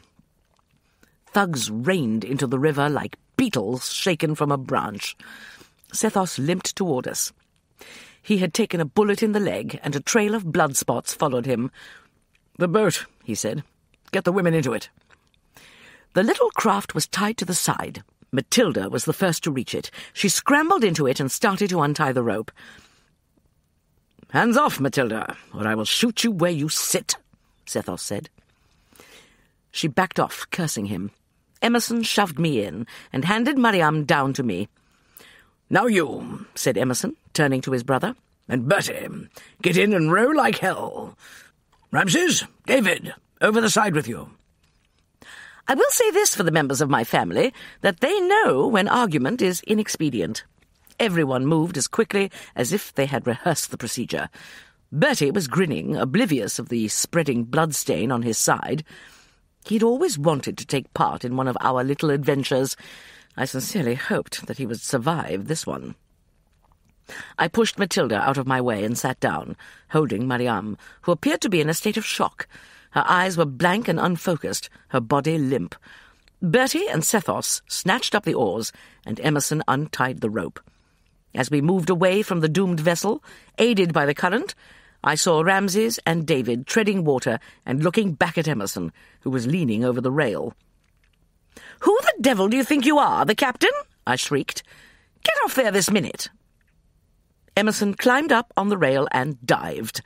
Thugs rained into the river like beetles shaken from a branch. Sethos limped toward us. He had taken a bullet in the leg, and a trail of blood spots followed him. The boat, he said. Get the women into it. The little craft was tied to the side. Matilda was the first to reach it. She scrambled into it and started to untie the rope. Hands off, Matilda, or I will shoot you where you sit, Sethos said. She backed off, cursing him. Emerson shoved me in and handed Mariam down to me. Now you, said Emerson, turning to his brother, and Bertie, get in and row like hell. Ramses, David, over the side with you. I will say this for the members of my family, that they know when argument is inexpedient. Everyone moved as quickly as if they had rehearsed the procedure. Bertie was grinning, oblivious of the spreading bloodstain on his side. He'd always wanted to take part in one of our little adventures. I sincerely hoped that he would survive this one. I pushed Matilda out of my way and sat down, holding Mariam, who appeared to be in a state of shock. Her eyes were blank and unfocused, her body limp. Bertie and Sethos snatched up the oars, and Emerson untied the rope. As we moved away from the doomed vessel, aided by the current, I saw Ramses and David treading water and looking back at Emerson, who was leaning over the rail. Who the devil do you think you are, the captain? I shrieked. Get off there this minute. Emerson climbed up on the rail and dived.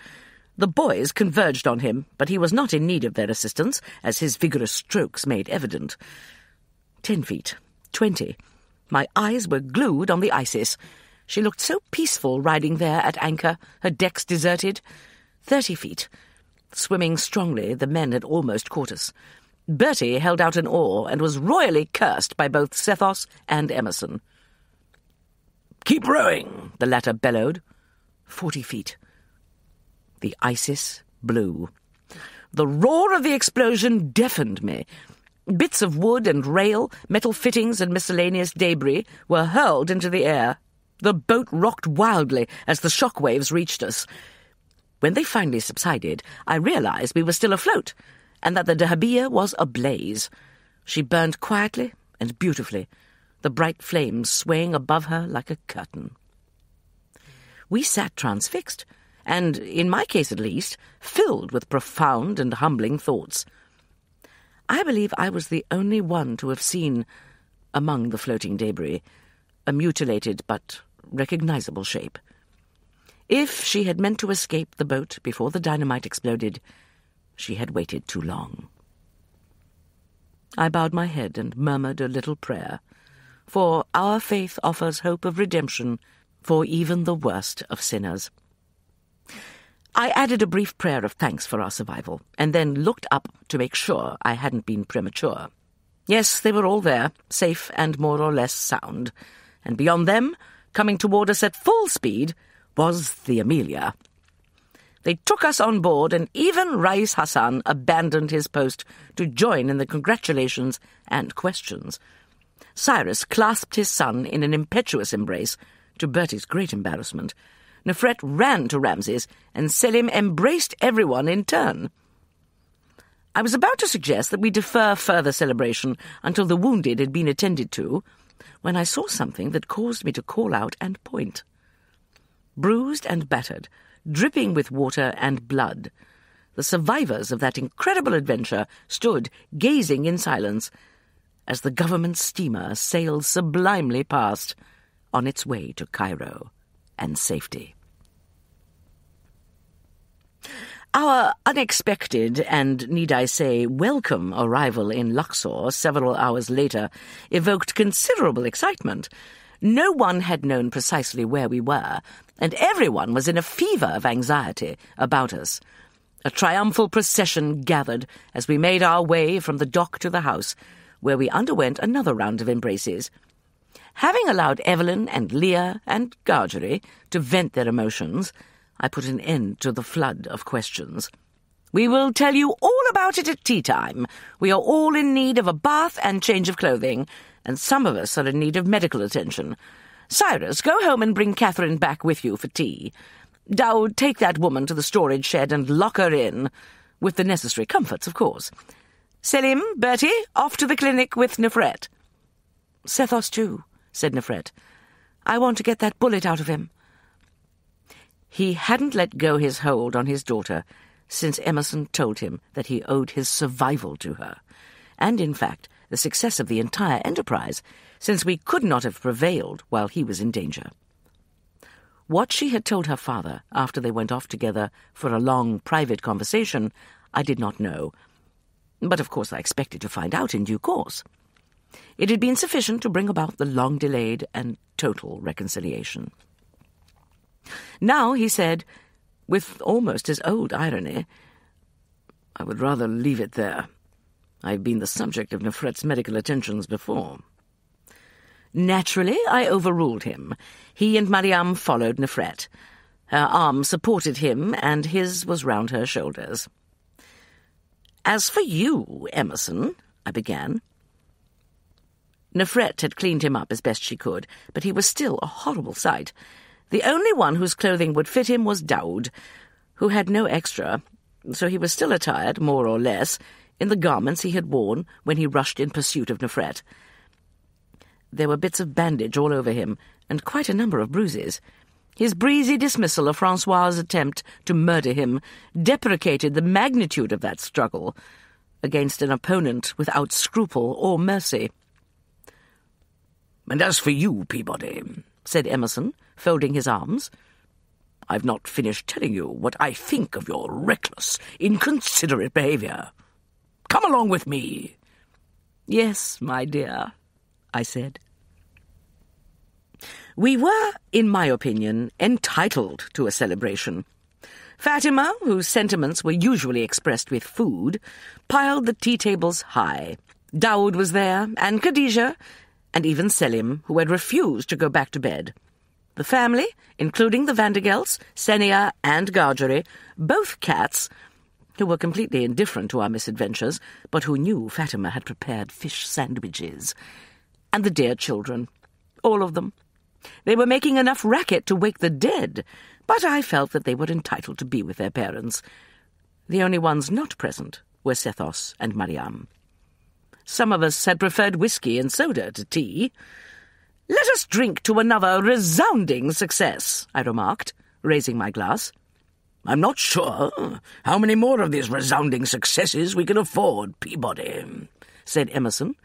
The boys converged on him, but he was not in need of their assistance, as his vigorous strokes made evident. Ten feet. Twenty. My eyes were glued on the Isis. She looked so peaceful riding there at anchor, her decks deserted. Thirty feet. Swimming strongly, the men had almost caught us. Bertie held out an oar and was royally cursed by both Sethos and Emerson. Keep rowing, the latter bellowed. Forty feet. The Isis blew. The roar of the explosion deafened me. Bits of wood and rail, metal fittings, and miscellaneous debris were hurled into the air. The boat rocked wildly as the shock waves reached us. When they finally subsided, I realized we were still afloat, and that the dahabeeyah was ablaze. She burned quietly and beautifully, the bright flames swaying above her like a curtain. We sat transfixed, and, in my case at least, filled with profound and humbling thoughts. I believe I was the only one to have seen, among the floating debris, a mutilated but recognizable shape. If she had meant to escape the boat before the dynamite exploded, she had waited too long. I bowed my head and murmured a little prayer for our faith offers hope of redemption for even the worst of sinners. I added a brief prayer of thanks for our survival, and then looked up to make sure I hadn't been premature. Yes, they were all there, safe and more or less sound, and beyond them, coming toward us at full speed, was the Amelia. They took us on board, and even Rais Hassan abandoned his post to join in the congratulations and questions. Cyrus clasped his son in an impetuous embrace, to Bertie's great embarrassment. Nefret ran to Ramses, and Selim embraced everyone in turn. I was about to suggest that we defer further celebration until the wounded had been attended to, when I saw something that caused me to call out and point. Bruised and battered, dripping with water and blood, the survivors of that incredible adventure stood gazing in silence as the government steamer sailed sublimely past on its way to Cairo and safety. Our unexpected and, need I say, welcome arrival in Luxor several hours later evoked considerable excitement. No one had known precisely where we were, and everyone was in a fever of anxiety about us. A triumphal procession gathered as we made our way from the dock to the house, where we underwent another round of embraces. Having allowed Evelyn and Lia and Gargery to vent their emotions, I put an end to the flood of questions. We will tell you all about it at tea time. We are all in need of a bath and change of clothing, and some of us are in need of medical attention. Cyrus, go home and bring Catherine back with you for tea. Daoud, take that woman to the storage shed and lock her in, with the necessary comforts, of course. Selim, Bertie, off to the clinic with Nefret. Sethos, too, said Nefret. I want to get that bullet out of him. He hadn't let go his hold on his daughter since Emerson told him that he owed his survival to her, and in fact the success of the entire enterprise, since we could not have prevailed while he was in danger. What she had told her father after they went off together for a long private conversation, I did not know, but of course I expected to find out in due course. It had been sufficient to bring about the long delayed and total reconciliation. Now, he said, with almost his old irony, I would rather leave it there. I've been the subject of Nefret's medical attentions before. Naturally, I overruled him. He and Mariam followed Nefret. Her arm supported him, and his was round her shoulders. As for you, Emerson, I began. Nefret had cleaned him up as best she could, but he was still a horrible sight. The only one whose clothing would fit him was Daoud, who had no extra, so he was still attired, more or less, in the garments he had worn when he rushed in pursuit of Nefret. There were bits of bandage all over him, and quite a number of bruises. His breezy dismissal of Francois's attempt to murder him deprecated the magnitude of that struggle against an opponent without scruple or mercy. And as for you, Peabody, said Emerson, folding his arms, I've not finished telling you what I think of your reckless, inconsiderate behaviour. Come along with me. Yes, my dear, I said. We were, in my opinion, entitled to a celebration. Fatima, whose sentiments were usually expressed with food, piled the tea tables high. Daoud was there, and Kadija, and even Selim, who had refused to go back to bed. The family, including the Vandergelts, Sennia, and Gargery, both cats, who were completely indifferent to our misadventures, but who knew Fatima had prepared fish sandwiches, and the dear children, all of them. They were making enough racket to wake the dead, but I felt that they were entitled to be with their parents. The only ones not present were Sethos and Mariam. Some of us had preferred whisky and soda to tea. Let us drink to another resounding success, I remarked, raising my glass. I'm not sure how many more of these resounding successes we can afford, Peabody, said Emerson,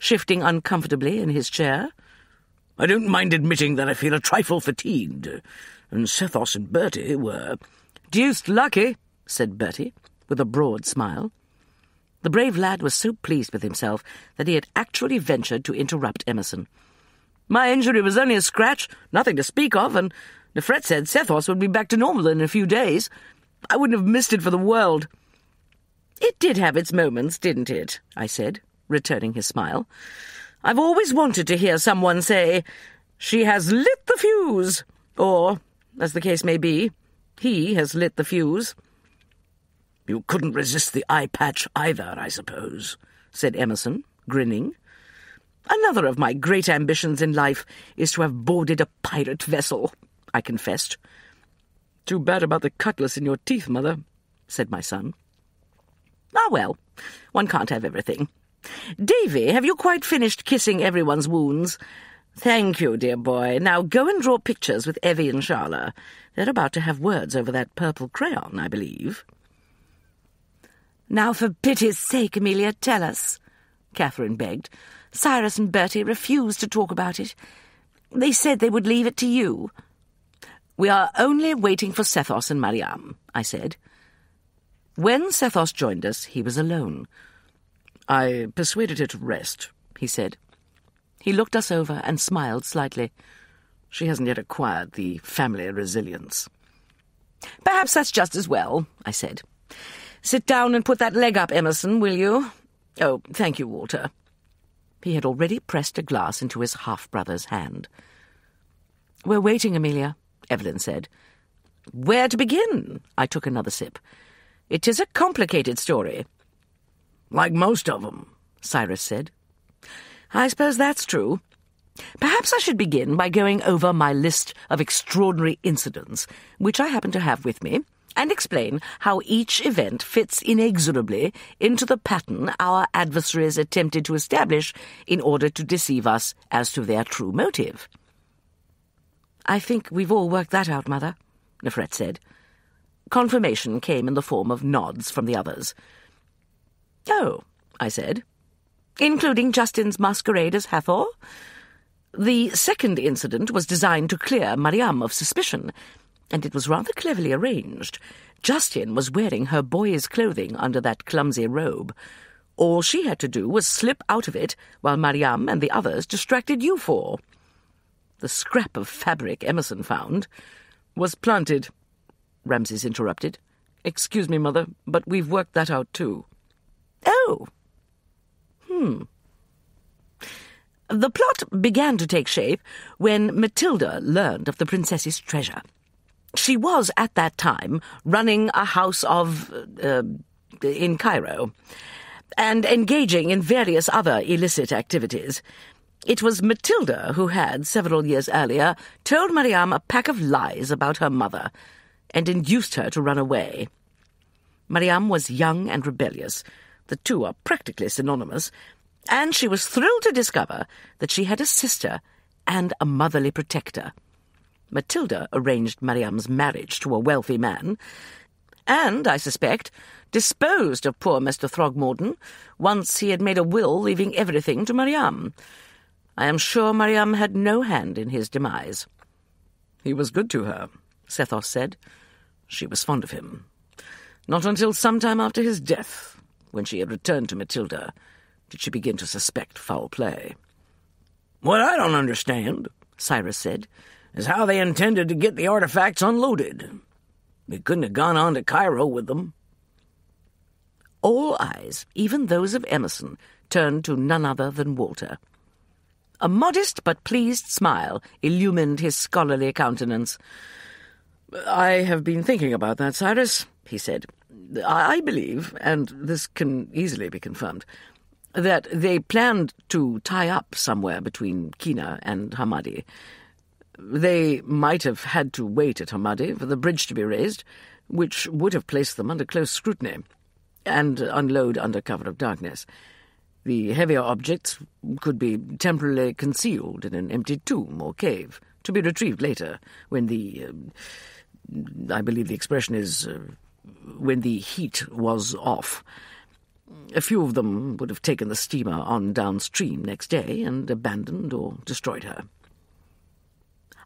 shifting uncomfortably in his chair. I don't mind admitting that I feel a trifle fatigued, and Sethos and Bertie were... Deuced lucky, said Bertie, with a broad smile. The brave lad was so pleased with himself that he had actually ventured to interrupt Emerson. My injury was only a scratch, nothing to speak of, and Nefret said Sethos would be back to normal in a few days. I wouldn't have missed it for the world. It did have its moments, didn't it? I said, returning his smile. I've always wanted to hear someone say, She has lit the fuse, or, as the case may be, he has lit the fuse. You couldn't resist the eye patch either, I suppose, said Emerson, grinning. Another of my great ambitions in life is to have boarded a pirate vessel, I confessed. Too bad about the cutlass in your teeth, mother, said my son. Ah, well, one can't have everything. Davy, have you quite finished kissing everyone's wounds? Thank you, dear boy. Now go and draw pictures with Evie and Charla. They're about to have words over that purple crayon, I believe. Now, for pity's sake, Amelia, tell us, Catherine begged. Cyrus and Bertie refused to talk about it. They said they would leave it to you. We are only waiting for Sethos and Mariam, I said. When Sethos joined us, he was alone. I persuaded her to rest, he said. He looked us over and smiled slightly. She hasn't yet acquired the family resilience. Perhaps that's just as well, I said. Sit down and put that leg up, Emerson, will you? Oh, thank you, Walter. He had already pressed a glass into his half-brother's hand. We're waiting, Amelia, Evelyn said. Where to begin? I took another sip. It is a complicated story. Like most of them, Cyrus said. I suppose that's true. Perhaps I should begin by going over my list of extraordinary incidents, which I happen to have with me, and explain how each event fits inexorably into the pattern our adversaries attempted to establish in order to deceive us as to their true motive. I think we've all worked that out, Mother, Nefret said. Confirmation came in the form of nods from the others. Oh, I said. Including Justin's masquerade as Hathor? The second incident was designed to clear Mariam of suspicion, and it was rather cleverly arranged. Justin was wearing her boy's clothing under that clumsy robe. All she had to do was slip out of it while Mariam and the others distracted you four. The scrap of fabric Emerson found was planted. Ramses interrupted. Excuse me, Mother, but we've worked that out too. Oh. Hmm. The plot began to take shape when Matilda learned of the princess's treasure. She was, at that time, running a house of... Uh, in Cairo, and engaging in various other illicit activities. It was Matilda who had, several years earlier, told Mariam a pack of lies about her mother and induced her to run away. Mariam was young and rebellious. The two are practically synonymous, and she was thrilled to discover that she had a sister and a motherly protector. Matilda arranged Mariam's marriage to a wealthy man, and, I suspect, disposed of poor Mr. Throgmorton once he had made a will leaving everything to Mariam. I am sure Mariam had no hand in his demise. He was good to her, Sethos said. She was fond of him. Not until some time after his death, when she had returned to Matilda, did she begin to suspect foul play. What I don't understand, Cyrus said, is how they intended to get the artifacts unloaded. They couldn't have gone on to Cairo with them. All eyes, even those of Emerson, turned to none other than Walter. A modest but pleased smile illumined his scholarly countenance. I have been thinking about that, Cyrus, he said. I believe, and this can easily be confirmed, that they planned to tie up somewhere between Qena and Hammadi. They might have had to wait at Hammadi for the bridge to be raised, which would have placed them under close scrutiny, and unload under cover of darkness. The heavier objects could be temporarily concealed in an empty tomb or cave, to be retrieved later, when the. Uh, I believe the expression is. Uh, when the heat was off. A few of them would have taken the steamer on downstream next day and abandoned or destroyed her.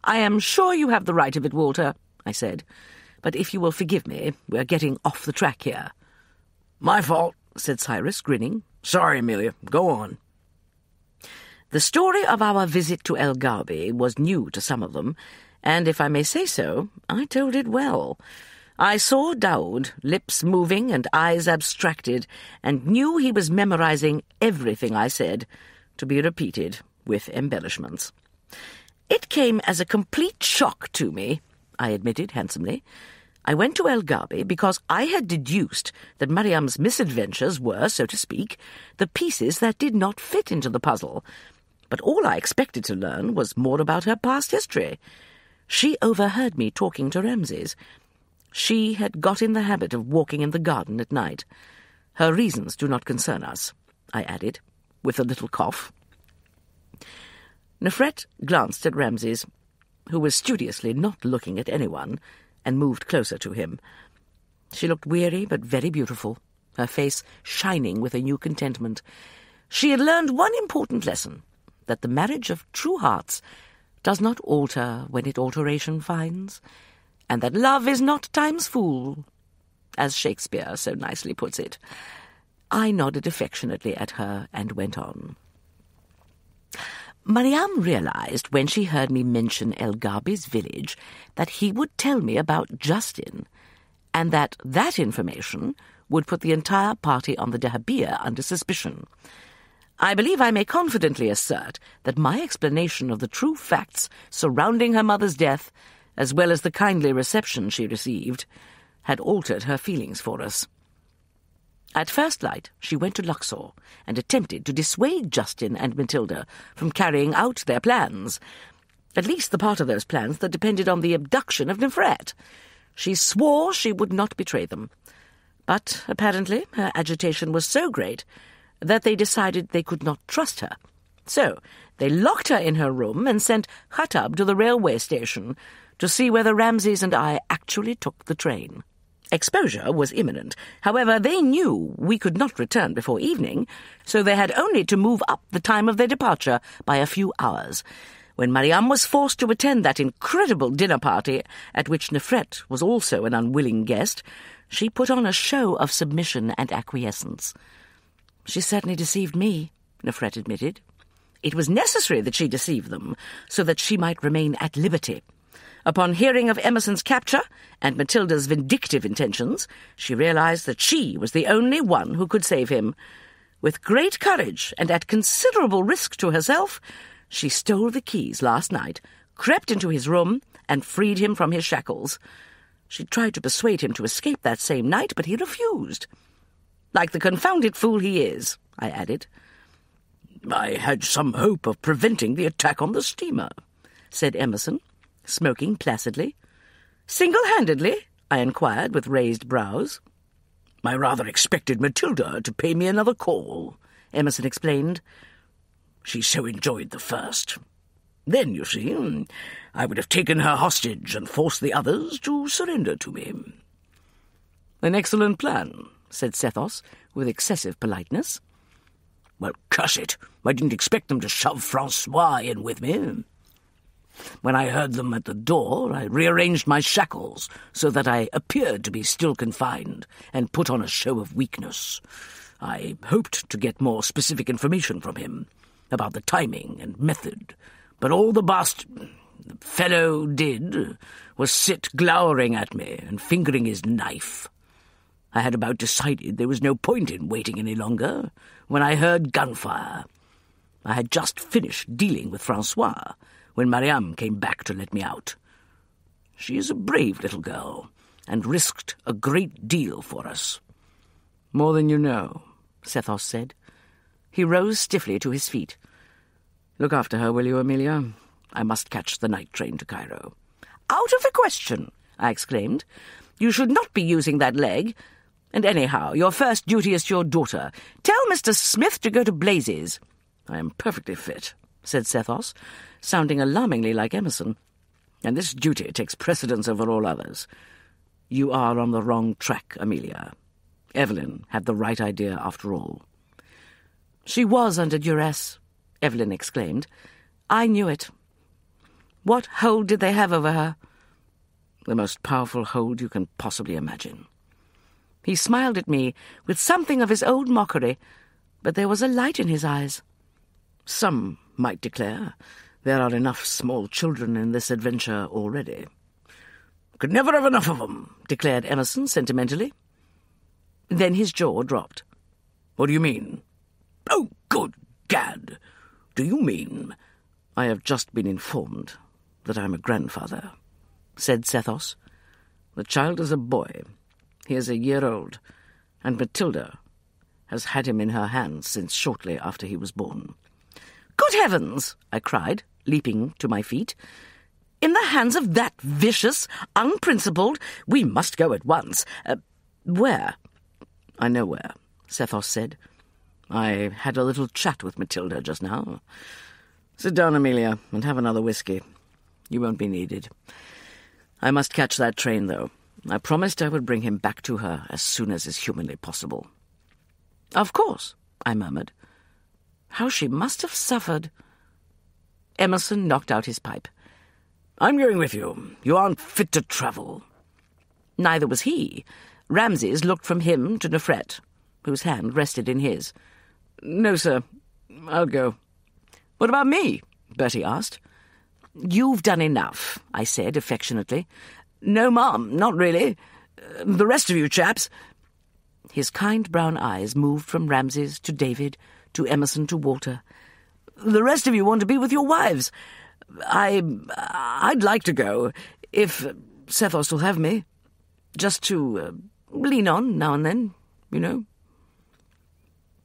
I am sure you have the right of it, Walter, I said. But if you will forgive me, we're getting off the track here. My fault, said Cyrus, grinning. Sorry, Amelia. Go on. The story of our visit to El Gharbi was new to some of them, and if I may say so, I told it well. I saw Daoud, lips moving and eyes abstracted, and knew he was memorizing everything I said, to be repeated with embellishments. It came as a complete shock to me, I admitted handsomely. I went to El Gharbi because I had deduced that Mariam's misadventures were, so to speak, the pieces that did not fit into the puzzle. But all I expected to learn was more about her past history. She overheard me talking to Ramses. She had got in the habit of walking in the garden at night. Her reasons do not concern us, I added, with a little cough. Nefret glanced at Ramses, who was studiously not looking at anyone, and moved closer to him. She looked weary but very beautiful, her face shining with a new contentment. She had learned one important lesson, that the marriage of true hearts does not alter when it alteration finds, and that love is not time's fool, as Shakespeare so nicely puts it. I nodded affectionately at her and went on. Mariam realized when she heard me mention El Gharbi's village that he would tell me about Justin, and that that information would put the entire party on the Dahabeeyah under suspicion. I believe I may confidently assert that my explanation of the true facts surrounding her mother's death, as well as the kindly reception she received, had altered her feelings for us. At first light, she went to Luxor and attempted to dissuade Justin and Matilda from carrying out their plans. At least the part of those plans that depended on the abduction of Nefret. She swore she would not betray them. But apparently her agitation was so great that they decided they could not trust her. So they locked her in her room and sent Khattab to the railway station to see whether Ramses and I actually took the train. Exposure was imminent. However, they knew we could not return before evening, so they had only to move up the time of their departure by a few hours. When Mariam was forced to attend that incredible dinner party, at which Nefret was also an unwilling guest, she put on a show of submission and acquiescence. She certainly deceived me, Nefret admitted. It was necessary that she deceive them, so that she might remain at liberty. Upon hearing of Emerson's capture and Matilda's vindictive intentions, she realized that she was the only one who could save him. With great courage and at considerable risk to herself, she stole the keys last night, crept into his room, and freed him from his shackles. She tried to persuade him to escape that same night, but he refused. Like the confounded fool he is, I added. I had some hope of preventing the attack on the steamer, said Emerson, smoking placidly. Single-handedly? I inquired with raised brows. I rather expected Matilda to pay me another call, Emerson explained. She so enjoyed the first. Then, you see, I would have taken her hostage and forced the others to surrender to me. An excellent plan, said Sethos, with excessive politeness. Well, curse it, I didn't expect them to shove Francois in with me. When I heard them at the door, I rearranged my shackles so that I appeared to be still confined and put on a show of weakness. I hoped to get more specific information from him about the timing and method, but all the bast the fellow did was sit glowering at me and fingering his knife. I had about decided there was no point in waiting any longer when I heard gunfire. I had just finished dealing with Francois when Mariam came back to let me out. She is a brave little girl, and risked a great deal for us. More than you know, Sethos said. He rose stiffly to his feet. Look after her, will you, Amelia? I must catch the night train to Cairo. Out of the question, I exclaimed. You should not be using that leg. And anyhow, your first duty is to your daughter. Tell Mr. Smith to go to blazes. I am perfectly fit, said Sethos, sounding alarmingly like Emerson. And this duty takes precedence over all others. You are on the wrong track, Amelia. Evelyn had the right idea after all. She was under duress, Evelyn exclaimed. I knew it. What hold did they have over her? The most powerful hold you can possibly imagine. He smiled at me with something of his old mockery, but there was a light in his eyes. Some might declare there are enough small children in this adventure already. Could never have enough of them, declared Emerson sentimentally. Then his jaw dropped. What do you mean? Oh, good gad! Do you mean... I have just been informed that I'm a grandfather, said Sethos. The child is a boy. He is a year old, and Matilda has had him in her hands since shortly after he was born. Good heavens! I cried, leaping to my feet. In the hands of that vicious, unprincipled, we must go at once. Uh, where? I know where, Sethos said. I had a little chat with Matilda just now. Sit down, Amelia, and have another whisky. You won't be needed. I must catch that train, though. I promised I would bring him back to her as soon as is humanly possible. Of course, I murmured. How she must have suffered. Emerson knocked out his pipe. I'm going with you. You aren't fit to travel. Neither was he. Ramses looked from him to Nefret, whose hand rested in his. No, sir. I'll go. What about me? Bertie asked. You've done enough, I said affectionately. No, ma'am, not really. The rest of you chaps. His kind brown eyes moved from Ramses to David to Emerson to Walter. The rest of you want to be with your wives. I. I'd like to go, if Sethos will have me. Just to uh, lean on now and then, you know.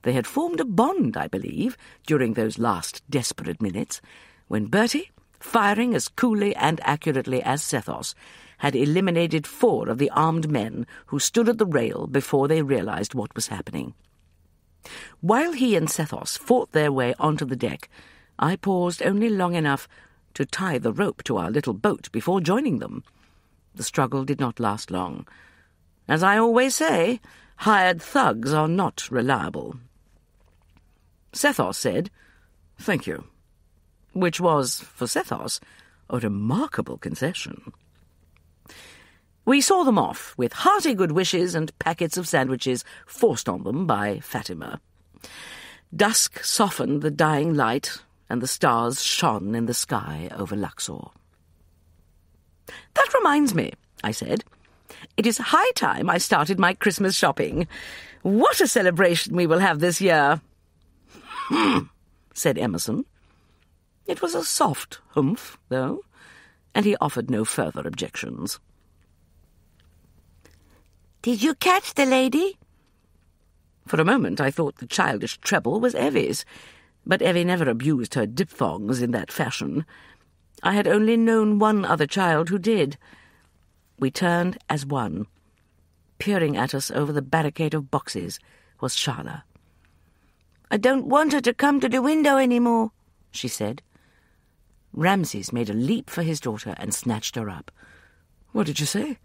They had formed a bond, I believe, during those last desperate minutes, when Bertie, firing as coolly and accurately as Sethos, had eliminated four of the armed men who stood at the rail before they realized what was happening. While he and Sethos fought their way onto the deck, I paused only long enough to tie the rope to our little boat before joining them. The struggle did not last long. As I always say, hired thugs are not reliable. Sethos said, Thank you, which was, for Sethos, a remarkable concession. We saw them off, with hearty good wishes and packets of sandwiches forced on them by Fatima. Dusk softened the dying light, and the stars shone in the sky over Luxor. That reminds me, I said. It is high time I started my Christmas shopping. What a celebration we will have this year! Hmm, said Emerson. It was a soft humph, though, and he offered no further objections. Did you catch the lady? For a moment I thought the childish treble was Evie's. But Evie never abused her diphthongs in that fashion. I had only known one other child who did. We turned as one. Peering at us over the barricade of boxes was Charla. I don't want her to come to the window any more, she said. Ramses made a leap for his daughter and snatched her up. What did you say?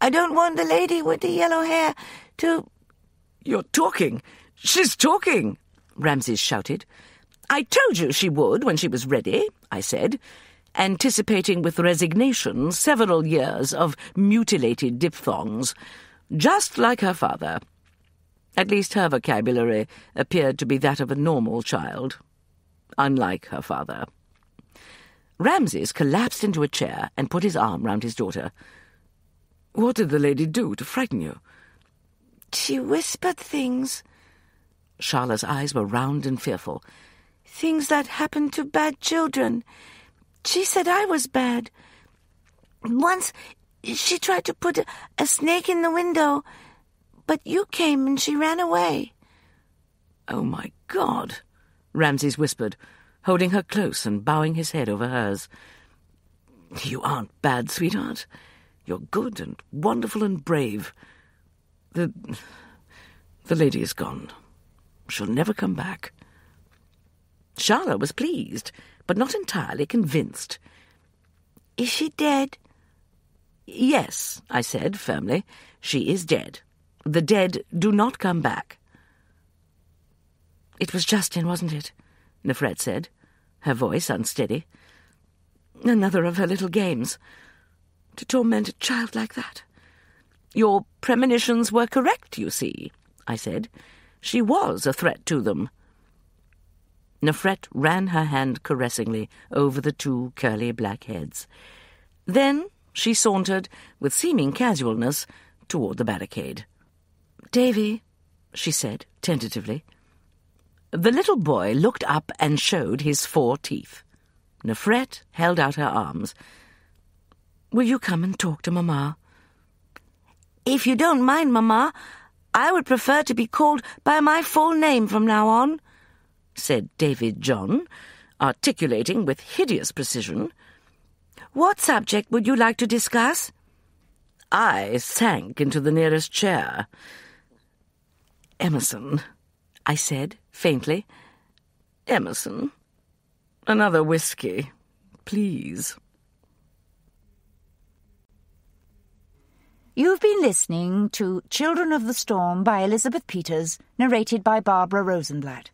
I don't want the lady with the yellow hair to... You're talking! She's talking! Ramses shouted. I told you she would when she was ready, I said, anticipating with resignation several years of mutilated diphthongs, just like her father. At least her vocabulary appeared to be that of a normal child, unlike her father. Ramses collapsed into a chair and put his arm round his daughter. What did the lady do to frighten you? She whispered things. Charla's eyes were round and fearful. Things that happen to bad children. She said I was bad. Once she tried to put a, a snake in the window, but you came and she ran away. Oh, my God, Ramses whispered, holding her close and bowing his head over hers. You aren't bad, sweetheart. You're good and wonderful and brave. The. the lady is gone. She'll never come back. Charla was pleased, but not entirely convinced. Is she dead? Yes, I said firmly. She is dead. The dead do not come back. It was Justin, wasn't it? Nefret said, her voice unsteady. Another of her little games. To torment a child like that. Your premonitions were correct, you see, I said. She was a threat to them. Nefret ran her hand caressingly over the two curly black heads. Then she sauntered, with seeming casualness, toward the barricade. Davy, she said tentatively. The little boy looked up and showed his four teeth. Nefret held out her arms. Will you come and talk to Mamma? If you don't mind, Mamma, I would prefer to be called by my full name from now on, said David John, articulating with hideous precision. What subject would you like to discuss? I sank into the nearest chair. Emerson, I said faintly. Emerson, another whiskey, please. You've been listening to Children of the Storm by Elizabeth Peters, narrated by Barbara Rosenblatt.